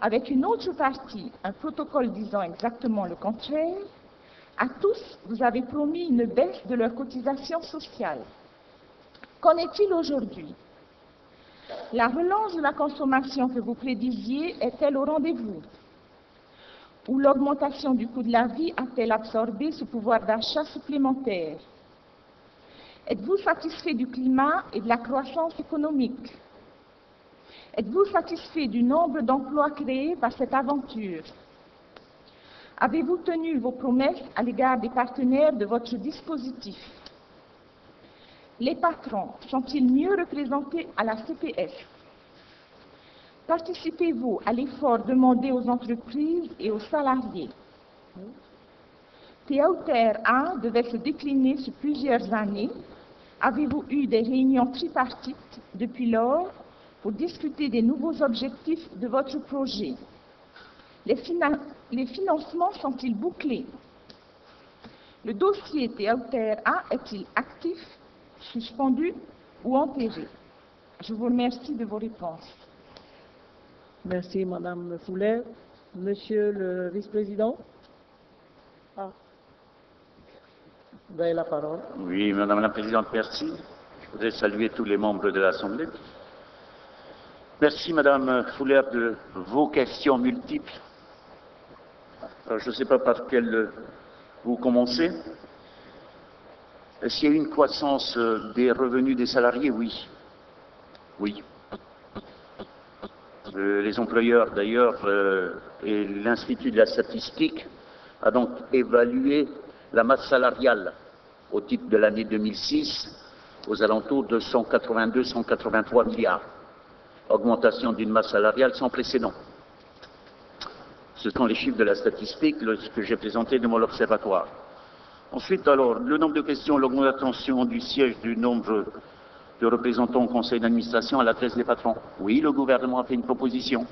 Avec une autre partie, un protocole disant exactement le contraire. À tous, vous avez promis une baisse de leur cotisation sociale. Qu'en est-il aujourd'hui? La relance de la consommation que vous prédisiez est-elle au rendez-vous? Ou l'augmentation du coût de la vie a-t-elle absorbé ce pouvoir d'achat supplémentaire. Êtes-vous satisfait du climat et de la croissance économique? Êtes-vous satisfait du nombre d'emplois créés par cette aventure? Avez-vous tenu vos promesses à l'égard des partenaires de votre dispositif? Les patrons sont-ils mieux représentés à la CPS Participez-vous à l'effort demandé aux entreprises et aux salariés TAUTR 1 devait se décliner sur plusieurs années. Avez-vous eu des réunions tripartites depuis lors pour discuter des nouveaux objectifs de votre projet? Les, finan les financements sont-ils bouclés? Le dossier TAUTR 1 est-il actif, suspendu ou enterré? Je vous remercie de vos réponses. Merci, Madame Foulet. Monsieur le vice-président ah. Vous avez la parole. Oui, Madame la Présidente, merci. Je voudrais saluer tous les membres de l'Assemblée. Merci, Madame Fouler, de vos questions multiples. Je ne sais pas par quelle vous commencez. Est-ce qu'il y a une croissance des revenus des salariés? Oui. Oui. Les employeurs, d'ailleurs, euh, et l'Institut de la statistique a donc évalué la masse salariale au titre de l'année 2006 aux alentours de 182-183 milliards. Augmentation d'une masse salariale sans précédent. Ce sont les chiffres de la statistique que j'ai présenté devant l'Observatoire. Ensuite, alors, le nombre de questions, l'augmentation du siège du nombre de représentants au conseil d'administration à l'adresse des patrons. Oui, le gouvernement a fait une proposition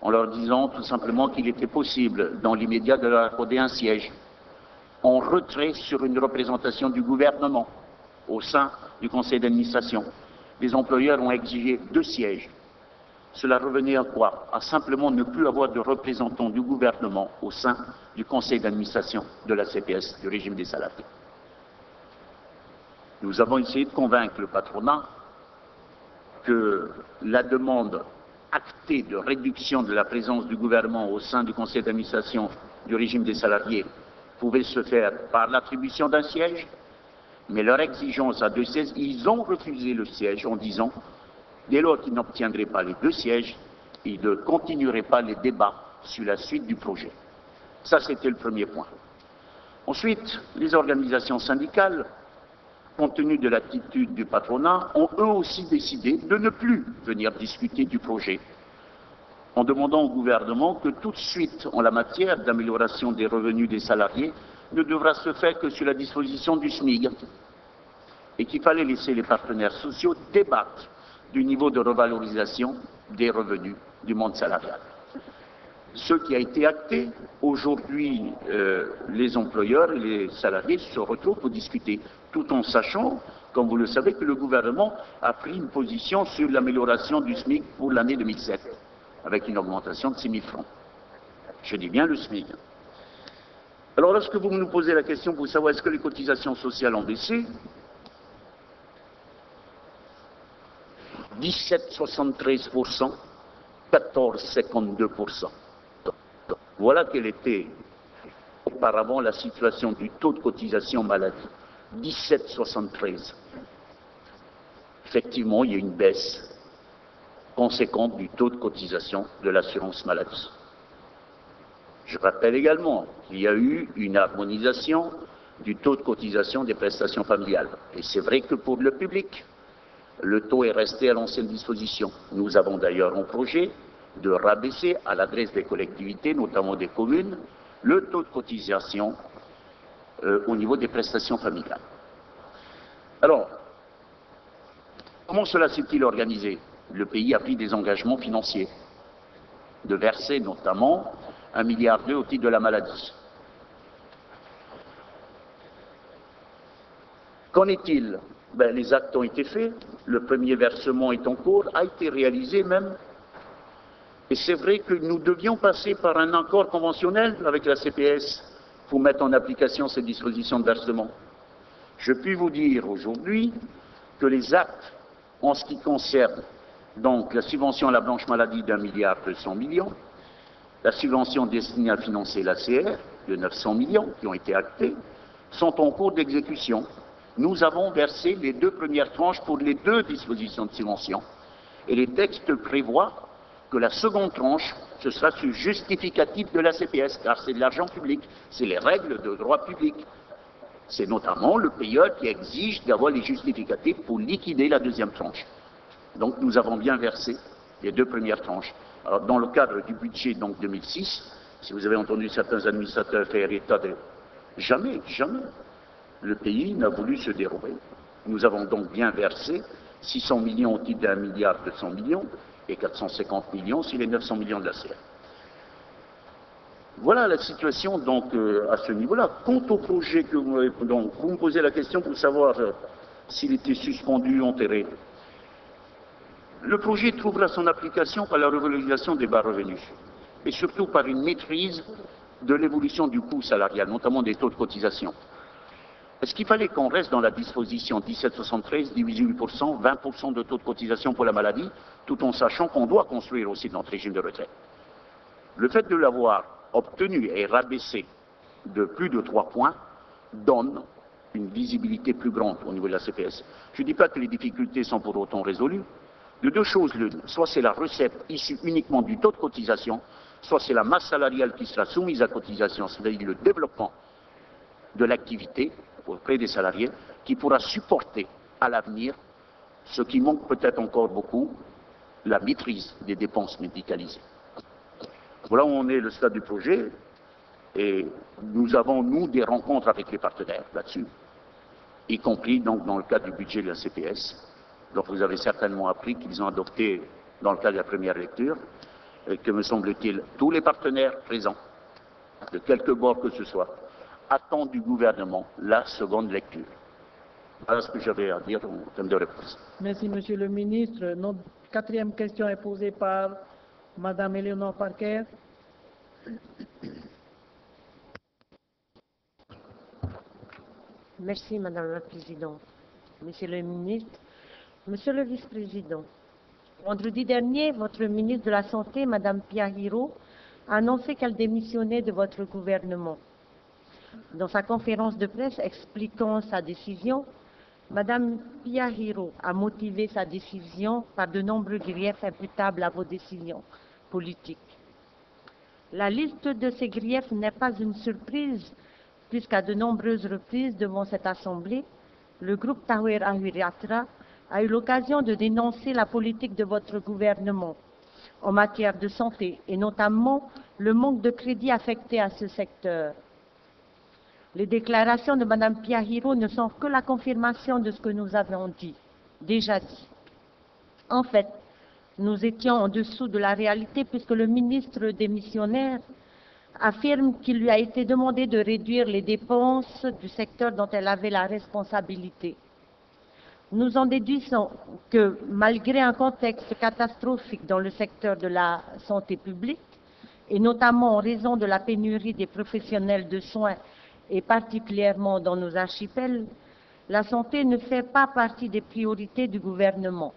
en leur disant tout simplement qu'il était possible, dans l'immédiat, de leur accorder un siège en retrait sur une représentation du gouvernement au sein du conseil d'administration. Les employeurs ont exigé deux sièges. Cela revenait à quoi? À simplement ne plus avoir de représentants du gouvernement au sein du conseil d'administration de la CPS, du régime des salariés. Nous avons essayé de convaincre le patronat que la demande actée de réduction de la présence du gouvernement au sein du conseil d'administration du régime des salariés pouvait se faire par l'attribution d'un siège, mais leur exigence à deux sièges, ils ont refusé le siège en disant, dès lors qu'ils n'obtiendraient pas les deux sièges, ils ne continueraient pas les débats sur la suite du projet. Ça, c'était le premier point. Ensuite, les organisations syndicales, compte tenu de l'attitude du patronat, ont eux aussi décidé de ne plus venir discuter du projet, en demandant au gouvernement que toute suite en la matière d'amélioration des revenus des salariés ne devra se faire que sur la disposition du SMIG, et qu'il fallait laisser les partenaires sociaux débattre du niveau de revalorisation des revenus du monde salarial. Ce qui a été acté, aujourd'hui, euh, les employeurs et les salariés se retrouvent pour discuter, tout en sachant, comme vous le savez, que le gouvernement a pris une position sur l'amélioration du SMIC pour l'année 2007. avec une augmentation de 6 000 francs. Je dis bien le SMIC. Alors lorsque vous nous posez la question pour savoir est-ce que les cotisations sociales ont baissé, 17,73%, 14,52%. Voilà quelle était auparavant la situation du taux de cotisation maladie. 17,73. Effectivement, il y a une baisse conséquente du taux de cotisation de l'assurance maladie. Je rappelle également qu'il y a eu une harmonisation du taux de cotisation des prestations familiales. Et c'est vrai que pour le public, le taux est resté à l'ancienne disposition. Nous avons d'ailleurs un projet de rabaisser à l'adresse des collectivités, notamment des communes, le taux de cotisation euh, au niveau des prestations familiales. Alors, comment cela s'est-il organisé? Le pays a pris des engagements financiers, de verser notamment un milliard d'euros au titre de la maladie. Qu'en est-il? Ben, Les actes ont été faits, le premier versement est en cours, a été réalisé même. Et c'est vrai que nous devions passer par un accord conventionnel avec la CPS pour mettre en application ces dispositions de versement. Je puis vous dire aujourd'hui que les actes en ce qui concerne donc la subvention à la blanche maladie d'un milliard deux cents millions, la subvention destinée à financer la CR de 900 millions qui ont été actés, sont en cours d'exécution. Nous avons versé les deux premières tranches pour les deux dispositions de subvention. Et les textes prévoient que la seconde tranche, ce sera sur justificatif de la CPS, car c'est de l'argent public, c'est les règles de droit public. C'est notamment le payeur qui exige d'avoir les justificatifs pour liquider la deuxième tranche. Donc nous avons bien versé les deux premières tranches. Alors, dans le cadre du budget donc 2006, si vous avez entendu certains administrateurs faire état de jamais, jamais, le pays n'a voulu se dérober. Nous avons donc bien versé 600 millions au titre d'un milliard de 100 millions et 450 millions sur les 900 millions de la CR. Voilà la situation donc euh, à ce niveau-là. Quant au projet que vous, donc, vous me posez la question pour savoir euh, s'il était suspendu ou enterré. Le projet trouvera son application par la revalorisation des bas revenus et surtout par une maîtrise de l'évolution du coût salarial, notamment des taux de cotisation. Est-ce qu'il fallait qu'on reste dans la disposition 1773, 18%, 20% de taux de cotisation pour la maladie, tout en sachant qu'on doit construire aussi notre régime de retraite Le fait de l'avoir obtenu et rabaissé de plus de trois points donne une visibilité plus grande au niveau de la CPS. Je ne dis pas que les difficultés sont pour autant résolues, de deux choses l'une. Soit c'est la recette issue uniquement du taux de cotisation, soit c'est la masse salariale qui sera soumise à cotisation, c'est-à-dire le développement de l'activité auprès des salariés, qui pourra supporter à l'avenir ce qui manque peut-être encore beaucoup, la maîtrise des dépenses médicalisées. Voilà où on est le stade du projet, et nous avons, nous, des rencontres avec les partenaires là-dessus, y compris donc dans le cadre du budget de la CPS, donc vous avez certainement appris qu'ils ont adopté, dans le cadre de la première lecture, et que, me semble-t-il, tous les partenaires présents, de quelque bord que ce soit, attendent du gouvernement la seconde lecture. Voilà ce que j'avais à dire en termes de réponse. Merci, Monsieur le ministre. Notre quatrième question est posée par Madame Eleonore Parker. Merci, Madame la Présidente. Monsieur le ministre, Monsieur le vice-président, vendredi dernier, votre ministre de la Santé, Mme Piahiro, a annoncé qu'elle démissionnait de votre gouvernement. Dans sa conférence de presse expliquant sa décision, Mme Piahiro a motivé sa décision par de nombreux griefs imputables à vos décisions politiques. La liste de ces griefs n'est pas une surprise, puisqu'à de nombreuses reprises devant cette Assemblée, le groupe Tawer Ahuriatra a eu l'occasion de dénoncer la politique de votre gouvernement en matière de santé et notamment le manque de crédit affecté à ce secteur. Les déclarations de Mme Piahiro ne sont que la confirmation de ce que nous avons dit, déjà dit. En fait, nous étions en dessous de la réalité puisque le ministre démissionnaire affirme qu'il lui a été demandé de réduire les dépenses du secteur dont elle avait la responsabilité. Nous en déduisons que malgré un contexte catastrophique dans le secteur de la santé publique, et notamment en raison de la pénurie des professionnels de soins et particulièrement dans nos archipels, la santé ne fait pas partie des priorités du gouvernement.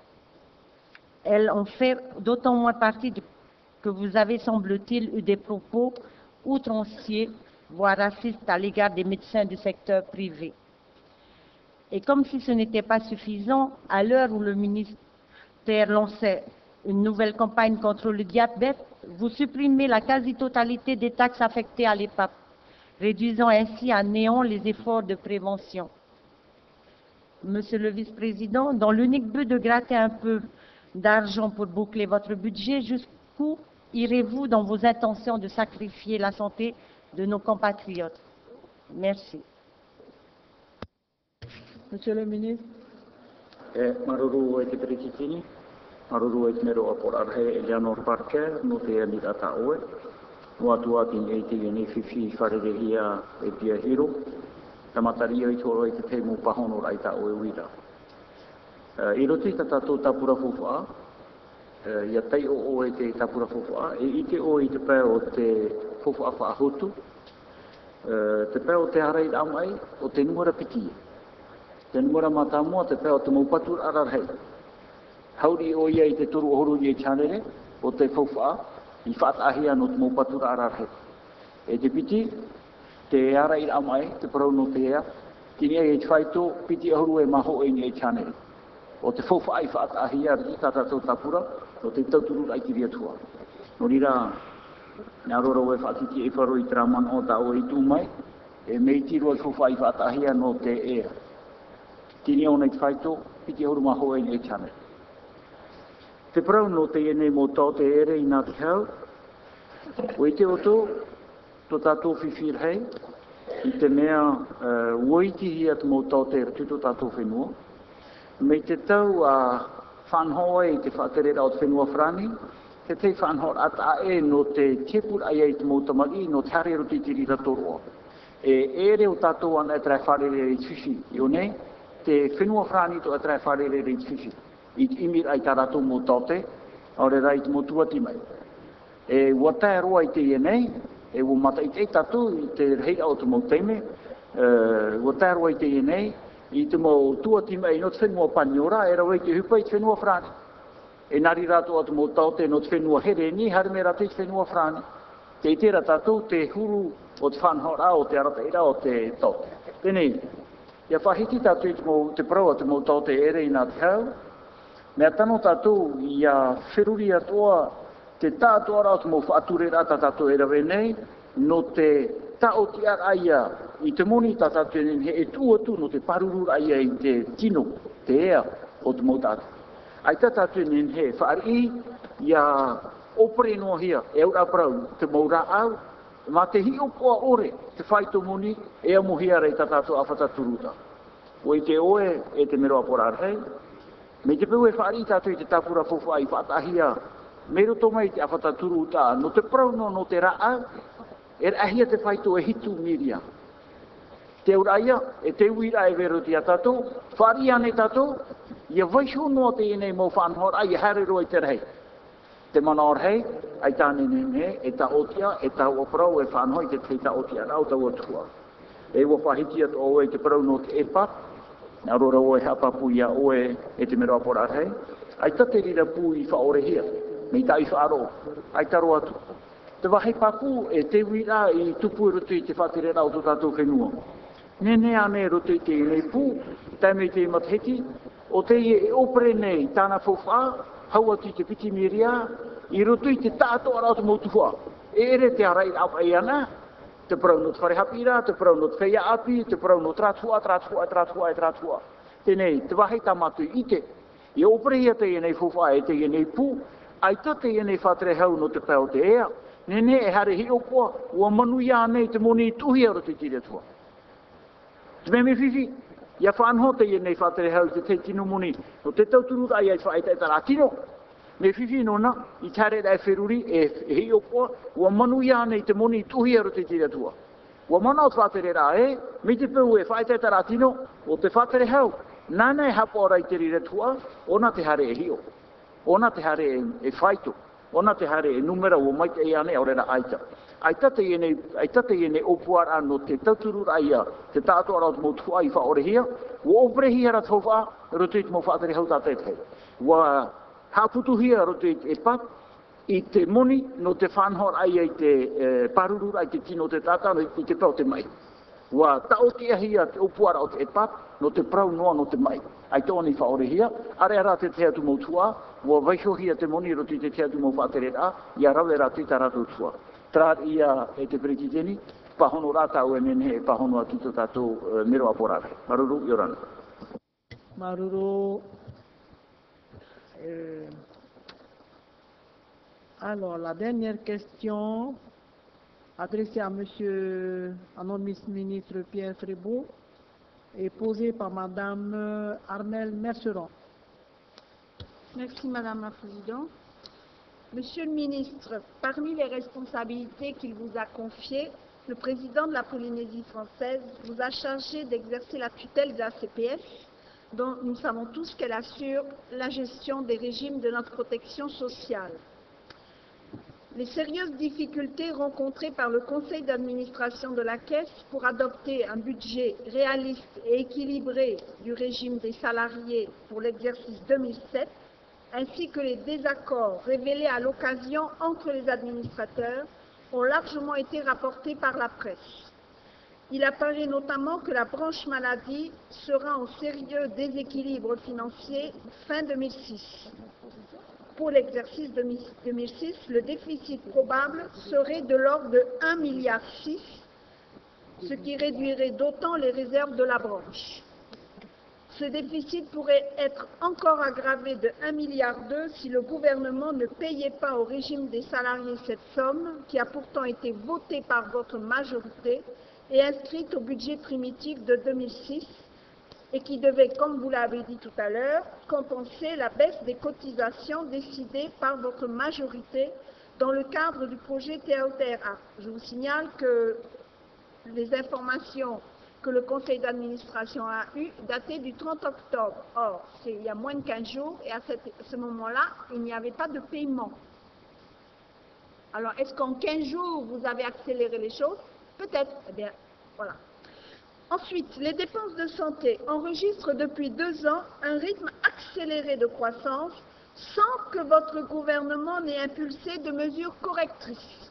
Elle en fait d'autant moins partie que vous avez, semble-t-il, eu des propos outranciers, voire racistes à l'égard des médecins du secteur privé. Et comme si ce n'était pas suffisant, à l'heure où le ministère lançait une nouvelle campagne contre le diabète, vous supprimez la quasi-totalité des taxes affectées à l'EPAP, réduisant ainsi à néant les efforts de prévention. Monsieur le vice-président, dans l'unique but de gratter un peu d'argent pour boucler votre budget, jusqu'où irez-vous dans vos intentions de sacrifier la santé de nos compatriotes? Merci. Monsieur le ministre. E maruru e e Eleanor Parker, no Mua tu atu ni eiti e ni fifi wharerehi e pia hiro. Ta matari oi toro e te te mu pahono rai ta oe wira. I roto i tātou tapura fufua, ia tei o o e te tapura fufua, e i te o i te pē o te fufua wha ahutu, te pē o te harai rāmai o te nuara piti. Te numara matamua, te pē o te maupatu ararhei. Hauri o ia i te toru ohoru i e chanere, o te fufua, i whaatahia no te maupatu ararhei. E te piti, te ara i amai, te parau no te ea, kini e te whaito, piti ohuru e maho e ni e chanere. O te fauwha i whaatahia ri tata tau tapura, o te tauturu ai ki riatua. No rira, Nā rora oe whaatiti e wharo i traman o ta o i tū mai, e mei tiro i whawhai whaatahia no te ea tini ona i whaito, piti horu maho e ni chane. Te parau no te ene mō tau te ere i nā te hau, o i te oto, tō tātou whiwhir hei, i te mea uh, uoiti hi at mo tau te ere tuto tātou whenua, me te tau a uh, whanhoa i te whaterera o te whenua whrani, te te whanhoa at a e no te tepur ai ai te mō tamari, no te hare te tiri ratoroa. E ere o tātou ana e trai wharere i tushi, i o nei, te whenua whrani to atra e whare re reit whiwhi. I te imir ai tā ratu tote, ore re mo mō tuati mai. E wata roa i te nei e wo mata i te tatu, i te rei au te mō teime, wata e roa i te nei i te mō tuati mai no te whenua panyora, e rawa te hupa i te whenua whrani. E nari ratu atu mo tote no te whenua here ni, hare me rate i te whenua whrani. Te tera tatu, te huru o te whanhora o te arata ira o te tote. Tēnei, Ia whahiti tātu te, mo te proa te mo tau te ere i nā te hau. Mea tano tātou i a whiruri atoa te tātua rao o mo whaature rata tātou e rawe nei, no te tao ti ar aia i te moni tātou he e tu atu no te paruru aia i te tino, te ea o te mō tātou. Ai tātou tātu he whaari i a opere noa hia, e ura prau, te mo rā au, Ma te hi upoa ore, te whaito moni, e a muhia rei tatatu a whataturuta. O te oe, e te mero apora arhei. Me te peu e whaari tātou i te tāpura fōwha ai whatahia, Me roto mai te a whataturuta, no te prauno no te raa, e ahia te whaito e hitu miria. Te uraia, e te uira e vero tia tātou, whaari ane tatu, ia vaisho no te ene mo whanhor, ai hare roi te rei. Te mana or hei, ai tāne ne ne, e tā otia, e ta uaprau, e whanhoi te te tā otia. Rau ta ua. E ua whahiti at o e te prauno te epa, na rora oe hapa pui a oe e te mero pora rei ai tate rira pu i whaore hia mi tai whaaro. Ai taro atu. Te wahi paku e te wira i tupu e rutu i te whatire rau tu tatou whenua ne ane rutu i te i nei pu tai mei te matheti o te i e opere nei tāna fofa hau atu i te piti miria i rutu i te tātou arau hua e ere te arai rau ai ana te parau no te whare hapira, te parau no te api, te parau no tratua, tratua, tratua, tratua. Tēnei, te wahi tā matu i te, i opere ia te ienei fufa e te ienei pū, ai ta te ienei whatre hau no te pēo te ea, nene e hare hi opoa, ua manu ia nei te moni i tuhi aro te tire tua. Te me me ia whanho te ienei whatere hau te te tino moni, no te tauturu ai ai whaita e tara tino, me fifi nona, i tare rai feruri e, e o okoa, ua manu ia nei te moni tuhi aro te tira tua. Ua mana o whatere rā e, me te pēu e whaita taratino o te whatere hau, Nāna e hapo ora i te rira tua, ona te hare e hio. Ona te hare e, e whaito. Ona te hare e numera o mai te e ane o rera aita. Aita te ene, aita te ene opuara no te tauturu raia, te tātua rau te motua i wha ore hia, wa opre hia ra tau wha, roto te mo hau tātai te hia ro te e pat, i te moni no te whanhor ai ai te e, paruru ai te tino te tata no i te pau te mai. Wa tau te ahia te upuara o te epat no te prau noa no te mai. Ai tō ni whaore hia, are ara te te atu mautua, wa waiho hia te moni roti te te atu mau whaatere a, i a rawe rati ta ratu tua. Tra ia e te pa pahono rata o e pa e pahono atu to tātou uh, mero aporare. Maruru, Yorana. Maruru. Euh, alors, la dernière question adressée à Monsieur, notre ministre Pierre Frébault est posée par Madame Armelle Merceron. Merci Madame la Présidente. Monsieur le ministre, parmi les responsabilités qu'il vous a confiées, le président de la Polynésie française vous a chargé d'exercer la tutelle de la CPF, dont nous savons tous qu'elle assure la gestion des régimes de notre protection sociale. Les sérieuses difficultés rencontrées par le conseil d'administration de la Caisse pour adopter un budget réaliste et équilibré du régime des salariés pour l'exercice 2007 ainsi que les désaccords révélés à l'occasion entre les administrateurs ont largement été rapportés par la presse. Il apparaît notamment que la branche maladie sera en sérieux déséquilibre financier fin 2006. Pour l'exercice 2006, le déficit probable serait de l'ordre de 1,6 milliard, ce qui réduirait d'autant les réserves de la branche. Ce déficit pourrait être encore aggravé de 1,2 milliard si le gouvernement ne payait pas au régime des salariés cette somme qui a pourtant été votée par votre majorité et inscrite au budget primitif de 2006 et qui devait, comme vous l'avez dit tout à l'heure, compenser la baisse des cotisations décidée par votre majorité dans le cadre du projet TAOTRA. Je vous signale que les informations que le conseil d'administration a eues dataient du 30 octobre. Or, c'est il y a moins de 15 jours et à ce moment-là, il n'y avait pas de paiement. Alors, est-ce qu'en 15 jours, vous avez accéléré les choses? Peut-être. Eh bien, voilà. Ensuite, les dépenses de santé enregistrent depuis deux ans un rythme accéléré de croissance sans que votre gouvernement n'ait impulsé de mesures correctrices.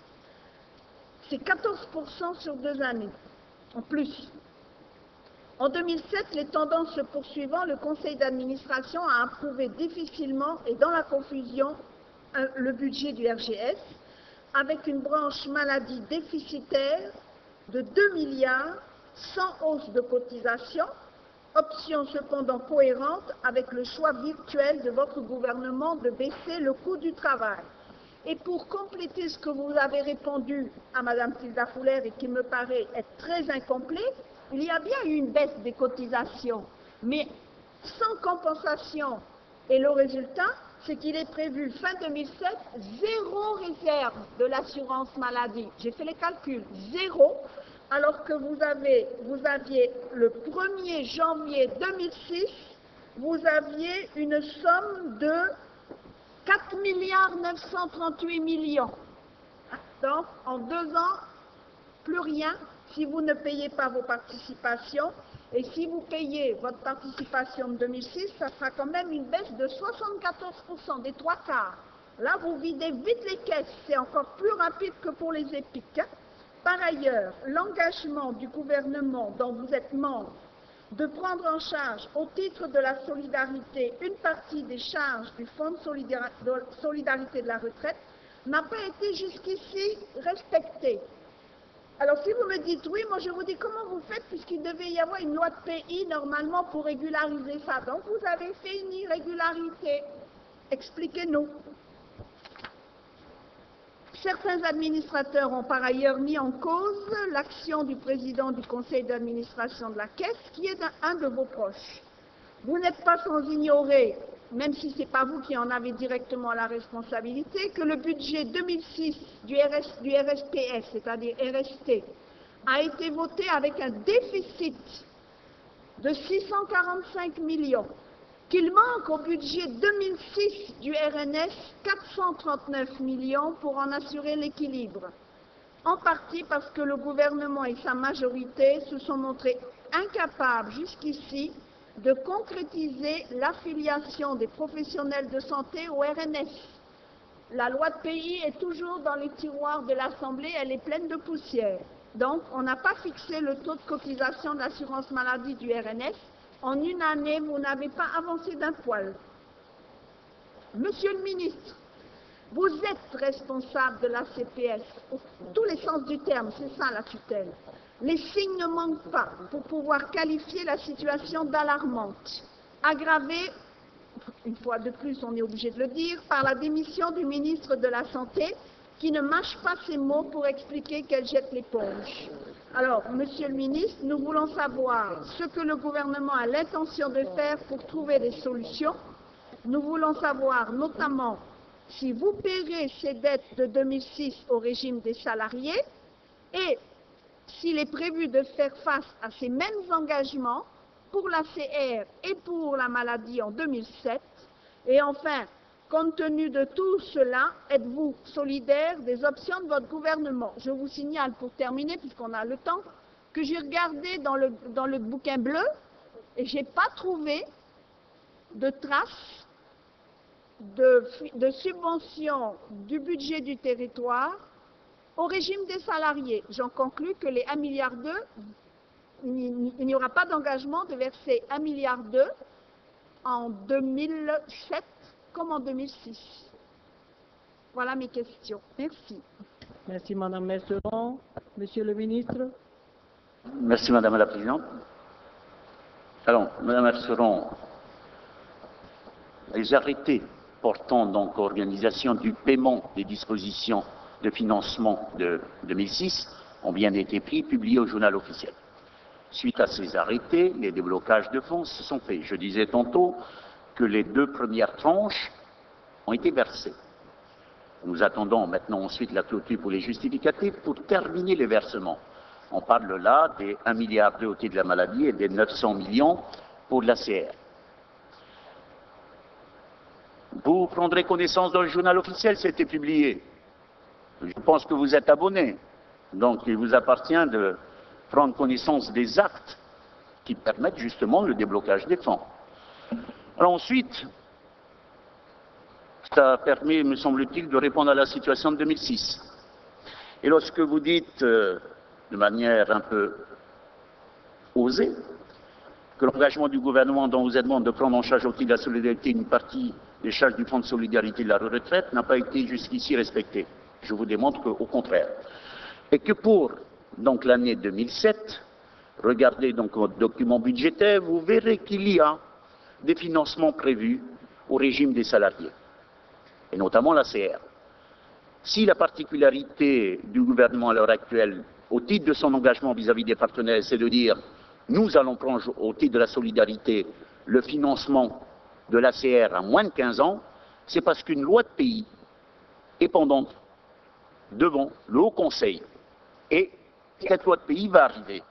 C'est 14% sur deux années, en plus. En 2007, les tendances se poursuivant, le conseil d'administration a approuvé difficilement et dans la confusion un- le budget du RGS avec une branche maladie déficitaire de 2 milliards sans hausse de cotisation, option cependant cohérente avec le choix virtuel de votre gouvernement de baisser le coût du travail. Et pour compléter ce que vous avez répondu à Mme Tilda Fouler et qui me paraît être très incomplet, il y a bien eu une baisse des cotisations, mais sans compensation. Et le résultat, c'est qu'il est prévu fin 2007 zéro réserve de l'assurance maladie. J'ai fait les calculs, zéro, alors que vous, aviez le 1er janvier 2006, vous aviez une somme de 4 milliards 938 millions. Donc, en deux ans, plus rien si vous ne payez pas vos participations. Et si vous payez votre participation de 2006, ça sera quand même une baisse de 74% des trois quarts. Là, vous videz vite les caisses. C'est encore plus rapide que pour les EPIC. hein. Par ailleurs, l'engagement du gouvernement dont vous êtes membre de prendre en charge au titre de la solidarité une partie des charges du Fonds de solidar- de solidarité de la retraite n'a pas été jusqu'ici respecté. Alors si vous me dites oui, moi je vous dis comment vous faites puisqu'il devait y avoir une loi de pays normalement pour régulariser ça? Donc vous avez fait une irrégularité. Expliquez-nous. Certains administrateurs ont par ailleurs mis en cause l'action du président du conseil d'administration de la Caisse, qui est un, de vos proches. Vous n'êtes pas sans ignorer, même si ce n'est pas vous qui en avez directement la responsabilité, que le budget 2006 du, RS du c'est-à-dire RST, a été voté avec un déficit de 645 millions, qu'il manque au budget 2006 du RNS 439 millions pour en assurer l'équilibre, en partie parce que le gouvernement et sa majorité se sont montrés incapables jusqu'ici de concrétiser l'affiliation des professionnels de santé au RNS. La loi de pays est toujours dans les tiroirs de l'Assemblée, elle est pleine de poussière. Donc, on n'a pas fixé le taux de cotisation de l'assurance maladie du RNS. En une année, vous n'avez pas avancé d'un poil. Monsieur le ministre, vous êtes responsable de la CPS, tous les sens du terme, c'est ça la tutelle. Les signes ne manquent pas pour pouvoir qualifier la situation d'alarmante, aggravée, une fois de plus on est obligé de le dire, par la démission du ministre de la Santé qui ne mâche pas ses mots pour expliquer qu'elle jette l'éponge. Alors, Monsieur le ministre, nous voulons savoir ce que le gouvernement a l'intention de faire pour trouver des solutions. Nous voulons savoir notamment si vous paierez ces dettes de 2006 au régime des salariés et s'il est prévu de faire face à ces mêmes engagements pour la CR et pour la maladie en 2007. Et enfin, compte tenu de tout cela, êtes-vous solidaire des options de votre gouvernement? Je vous signale, pour terminer, puisqu'on a le temps, que j'ai regardé dans le, bouquin bleu et je n'ai pas trouvé de traces de, de subvention du budget du territoire au régime des salariés. J'en conclus que les 1,2 milliard, il n'y aura pas d'engagement de verser 1,2 milliard en 2007 comme en 2006. Voilà mes questions. Merci. Merci, Madame Messeron. Monsieur le ministre. Merci Madame la Présidente. Alors, Madame Merceron, les arrêtés portant donc organisation du paiement des dispositions de financement de 2006 ont bien été pris, publiés au journal officiel. Suite à ces arrêtés, les déblocages de fonds se sont faits. Je disais tantôt que les deux premières tranches ont été versées. Nous attendons maintenant ensuite la clôture pour les justificatifs pour terminer les versements. On parle là des 1 milliard de de la maladie et des 900 millions pour la CR. Vous prendrez connaissance dans le journal officiel, c'était publié. Je pense que vous êtes abonné. Donc il vous appartient de prendre connaissance des actes qui permettent justement le déblocage des fonds. Alors ensuite, ça permet, me semble-t-il, de répondre à la situation de 2006. Et lorsque vous dites, euh, de manière un peu osée, que l'engagement du gouvernement dont vous êtes demandé de prendre en charge au titre de la solidarité une partie des charges du Fonds de solidarité de la retraite n'a pas été jusqu'ici respecté. Je vous démontre qu'au contraire. Et que pour donc l'année 2007, regardez donc votre document budgétaire, vous verrez qu'il y a des financements prévus au régime des salariés, et notamment la CR. Si la particularité du gouvernement à l'heure actuelle, au titre de son engagement vis-à-vis des partenaires, c'est de dire nous allons prendre au titre de la solidarité le financement de l'ACR à moins de 15 ans, c'est parce qu'une loi de pays est pendante devant le Haut Conseil. Et cette loi de pays va arriver.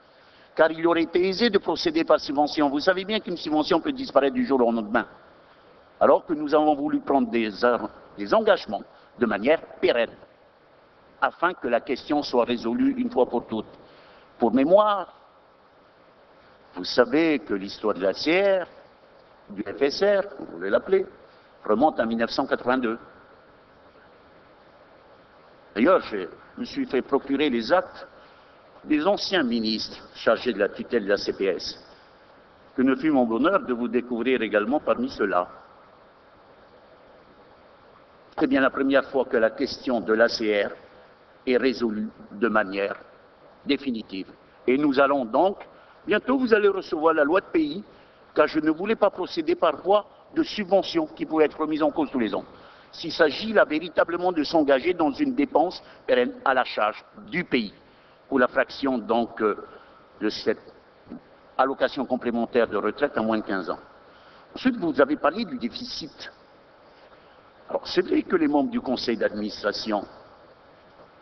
Car il aurait été aisé de procéder par subvention. Vous savez bien qu'une subvention peut disparaître du jour au lendemain. Alors que nous avons voulu prendre des, engagements de manière pérenne, afin que la question soit résolue une fois pour toutes. Pour mémoire, vous savez que l'histoire de la CR, du FSR, vous voulez l'appeler, remonte à 1982. D'ailleurs, je me suis fait procurer les actes des anciens ministres chargés de la tutelle de la CPS, que ne fut mon bonheur de vous découvrir également parmi ceux-là. C'est bien la première fois que la question de l'ACR est résolue de manière définitive. Et nous allons donc, bientôt vous allez recevoir la loi de pays, car je ne voulais pas procéder par voie de subvention qui pouvait être remise en cause tous les ans s'il s'agit là véritablement de s'engager dans une dépense pérenne à la charge du pays pour la fraction donc euh, de cette allocation complémentaire de retraite à moins de 15 ans. Ensuite, vous avez parlé du déficit. Alors, c'est vrai que les membres du conseil d'administration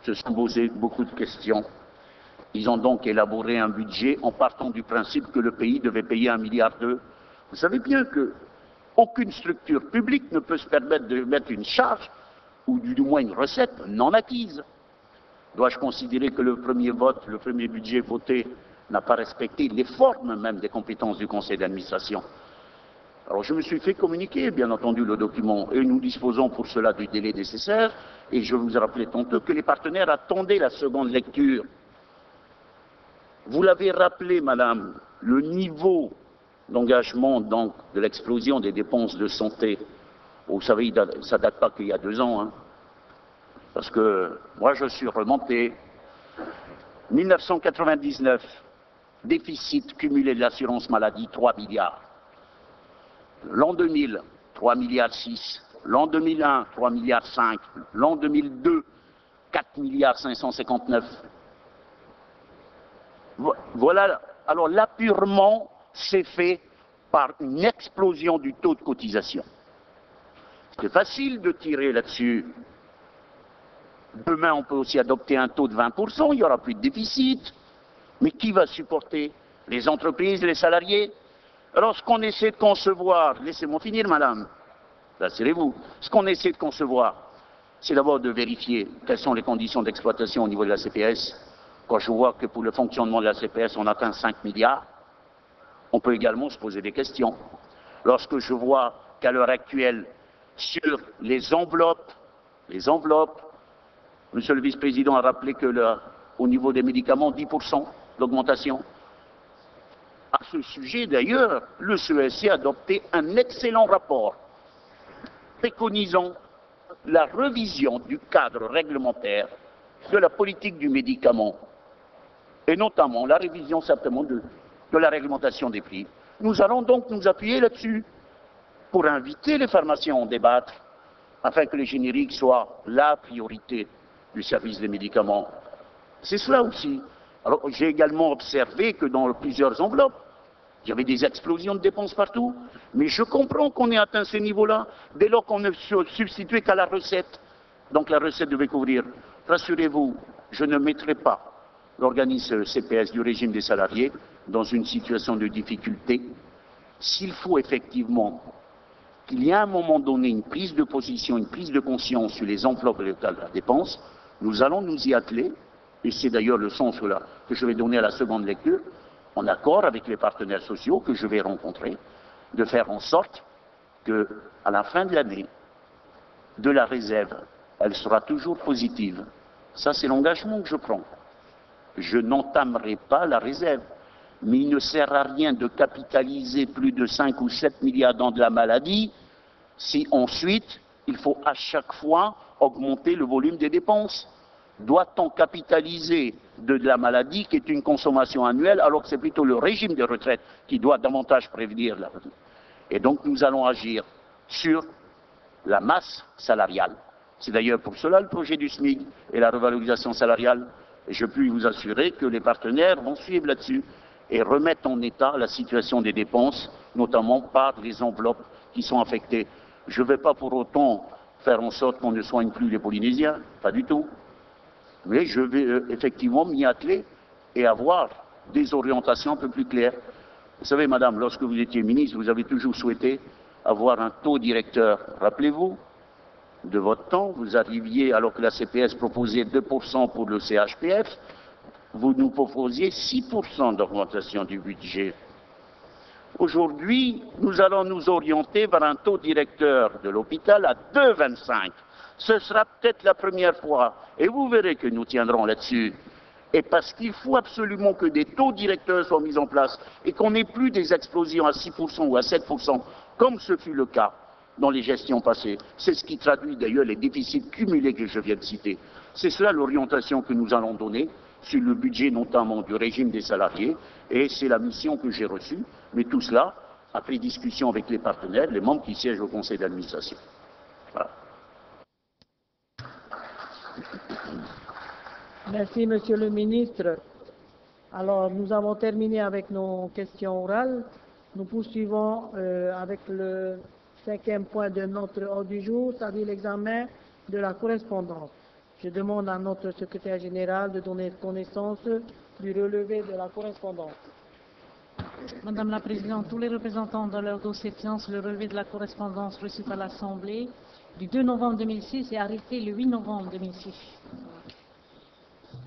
se sont posés beaucoup de questions Ils ont donc élaboré un budget en partant du principe que le pays devait payer un milliard d'euros. Vous savez bien que aucune structure publique ne peut se permettre de mettre une charge ou du moins une recette non acquise. Dois-je considérer que le premier vote, le premier budget voté n'a pas respecté les formes même des compétences du conseil d'administration? Alors je me suis fait communiquer, bien entendu, le document, et nous disposons pour cela du délai nécessaire, et je vous ai rappelé tantôt que les partenaires attendaient la seconde lecture. Vous l'avez rappelé, madame, le niveau d'engagement donc de l'explosion des dépenses de santé, vous savez, ça ne date pas qu'il y a deux ans, hein, parce que moi je suis remonté. 1999, déficit cumulé de l'assurance maladie, 3 milliards. L'an 2000, 3 milliards 6. L'an 2001, 3 milliards 5. L'an 2002, 4 milliards 559. Voilà. Alors l'appurement s'est fait par une explosion du taux de cotisation. C'est facile de tirer là-dessus. Demain, on peut aussi adopter un taux de 20%, il n'y aura plus de déficit. Mais qui va supporter Les entreprises, les salariés? Alors, ce qu'on essaie de concevoir, laissez-moi finir, madame, rassurez-vous, ce qu'on essaie de concevoir, c'est d'abord de vérifier quelles sont les conditions d'exploitation au niveau de la CPS. Quand je vois que pour le fonctionnement de la CPS, on atteint 5 milliards, on peut également se poser des questions. Lorsque je vois qu'à l'heure actuelle, sur les enveloppes, les enveloppes, Monsieur le vice-président a rappelé que au niveau des médicaments, 10% d'augmentation. À ce sujet, d'ailleurs, le CESC a adopté un excellent rapport préconisant la revision du cadre réglementaire de la politique du médicament, et notamment la révision certainement de, de la réglementation des prix. Nous allons donc nous appuyer là-dessus pour inviter les pharmaciens à en débattre, afin que les génériques soient la priorité du service des médicaments. C'est cela aussi. Alors, j'ai également observé que dans plusieurs enveloppes, il y avait des explosions de dépenses partout, mais je comprends qu'on ait atteint ce niveau-là dès lors qu'on ne substituait qu'à la recette. Donc la recette devait couvrir. Rassurez-vous, je ne mettrai pas l'organisme CPS du régime des salariés dans une situation de difficulté. S'il faut effectivement qu'il y ait à un moment donné une prise de position, une prise de conscience sur les enveloppes de la dépense, nous allons nous y atteler, et c'est d'ailleurs le sens que je vais donner à la seconde lecture, en accord avec les partenaires sociaux que je vais rencontrer, de faire en sorte que, à la fin de l'année, de la réserve, elle sera toujours positive. Ça, c'est l'engagement que je prends. Je n'entamerai pas la réserve. Mais il ne sert à rien de capitaliser plus de 5 ou 7 milliards dans de la maladie si ensuite il faut à chaque fois augmenter le volume des dépenses. Doit-on capitaliser de, la maladie qui est une consommation annuelle alors que c'est plutôt le régime de retraite qui doit davantage prévenir la Et donc nous allons agir sur la masse salariale. C'est d'ailleurs pour cela le projet du SMIC et la revalorisation salariale. Et je puis vous assurer que les partenaires vont suivre là-dessus et remettre en état la situation des dépenses, notamment par les enveloppes qui sont affectées. Je ne vais pas pour autant faire en sorte qu'on ne soigne plus les Polynésiens, pas du tout mais je vais euh, effectivement m'y atteler et avoir des orientations un peu plus claires. Vous savez, madame, lorsque vous étiez ministre, vous avez toujours souhaité avoir un taux directeur. Rappelez-vous de votre temps, vous arriviez, alors que la CPS proposait 2% pour le CHPF, vous nous proposiez 6% d'augmentation du budget. Aujourd'hui, nous allons nous orienter vers un taux directeur de l'hôpital à 2,25 ce sera peut-être la première fois. Et vous verrez que nous tiendrons là-dessus. Et parce qu'il faut absolument que des taux directeurs soient mis en place et qu'on n'ait plus des explosions à 6% ou à 7%, comme ce fut le cas dans les gestions passées. C'est ce qui traduit d'ailleurs les déficits cumulés que je viens de citer. C'est cela l'orientation que nous allons donner sur le budget notamment du régime des salariés, et c'est la mission que j'ai reçue, mais tout cela après discussion avec les partenaires, les membres qui siègent au conseil d'administration. Merci, Monsieur le ministre. Alors, nous avons terminé avec nos questions orales. Nous poursuivons euh, avec le cinquième point de notre ordre du jour, c'est-à-dire l'examen de la correspondance. Je demande à notre secrétaire général de donner connaissance du relevé de la correspondance. Madame la Présidente, tous les représentants dans leur dossier de séance le relevé de la correspondance reçue par l'Assemblée du 2 novembre 2006 et arrêté le 8 novembre 2006.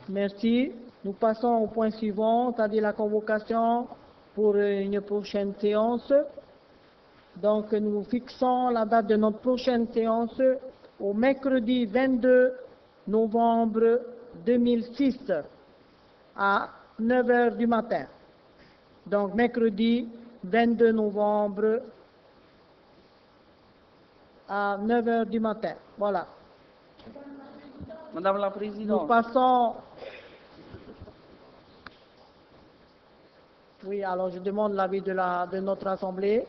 Merci. Nous passons au point suivant, c'est-à-dire la convocation pour une prochaine séance. Donc, nous fixons la date de notre prochaine séance au mercredi 22 novembre 2006 à 9 heures du matin. Donc, mercredi 22 novembre à 9 heures du matin. Voilà. Madame la Nous Présidente, passons. Oui, alors je demande l'avis de, la, de notre Assemblée.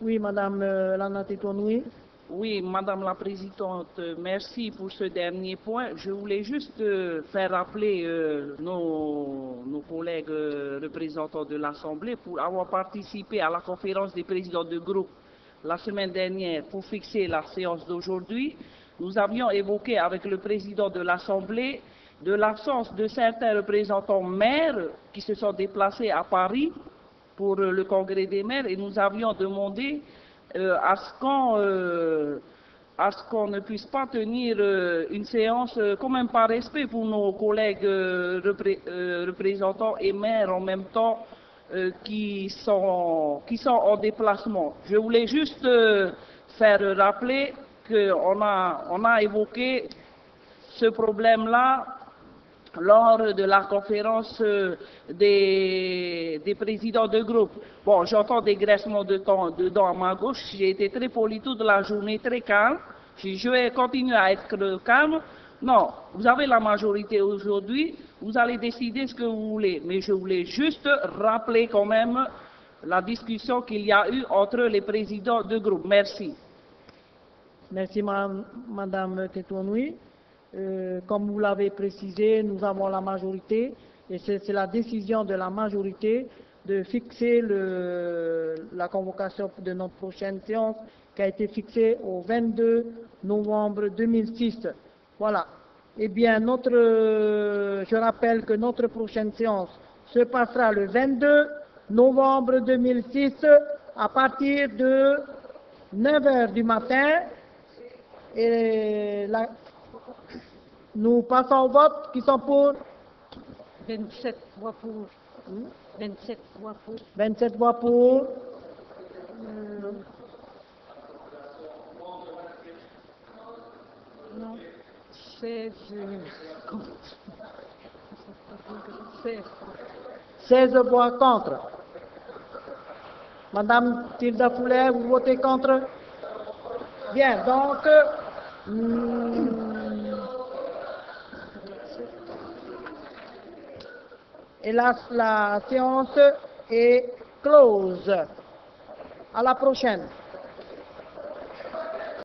Oui, Madame euh, Lana Titonoui. Oui, Madame la Présidente, merci pour ce dernier point. Je voulais juste euh, faire rappeler euh, nos, collègues euh, représentants de l'Assemblée pour avoir participé à la conférence des présidents de groupe la semaine dernière pour fixer la séance d'aujourd'hui. Nous avions évoqué avec le président de l'Assemblée de l'absence de certains représentants maires qui se sont déplacés à Paris pour le congrès des maires et nous avions demandé à ce qu'on euh, à ce qu'on ne puisse pas tenir euh, une séance, euh, quand même par respect pour nos collègues euh, repré- euh, représentants et maires en même temps euh, qui, sont, qui sont en déplacement. Je voulais juste euh, faire rappeler qu'on a, on a évoqué ce problème-là lors de la conférence euh, des, présidents de groupe. Bon, j'entends des graissements de temps dedans à ma gauche. J'ai été très poli toute la journée, très calme. Je vais continuer à être calme. Non, vous avez la majorité aujourd'hui. Vous allez décider ce que vous voulez. Mais je voulais juste rappeler quand même la discussion qu'il y a eu entre les présidents de groupe. Merci. Merci, Madame, Madame Tetonoui. Euh, comme vous l'avez précisé, nous avons la majorité et c'est la décision de la majorité de fixer le- la convocation de notre prochaine séance qui a été fixée au 22 novembre 2006. Voilà. Eh bien, notre, je rappelle que notre prochaine séance se passera le 22 novembre 2006 à partir de 9 heures du matin et la- nous passons au vote qui sont pour? 27 voix pour. 27 voix pour. 27 voix pour. Euh, non. 16 euh, contre. 16. 16 voix contre. Madame Tilda Foulet, vous votez contre? Bien, donc, hmm, hélas, la séance est close. À la prochaine.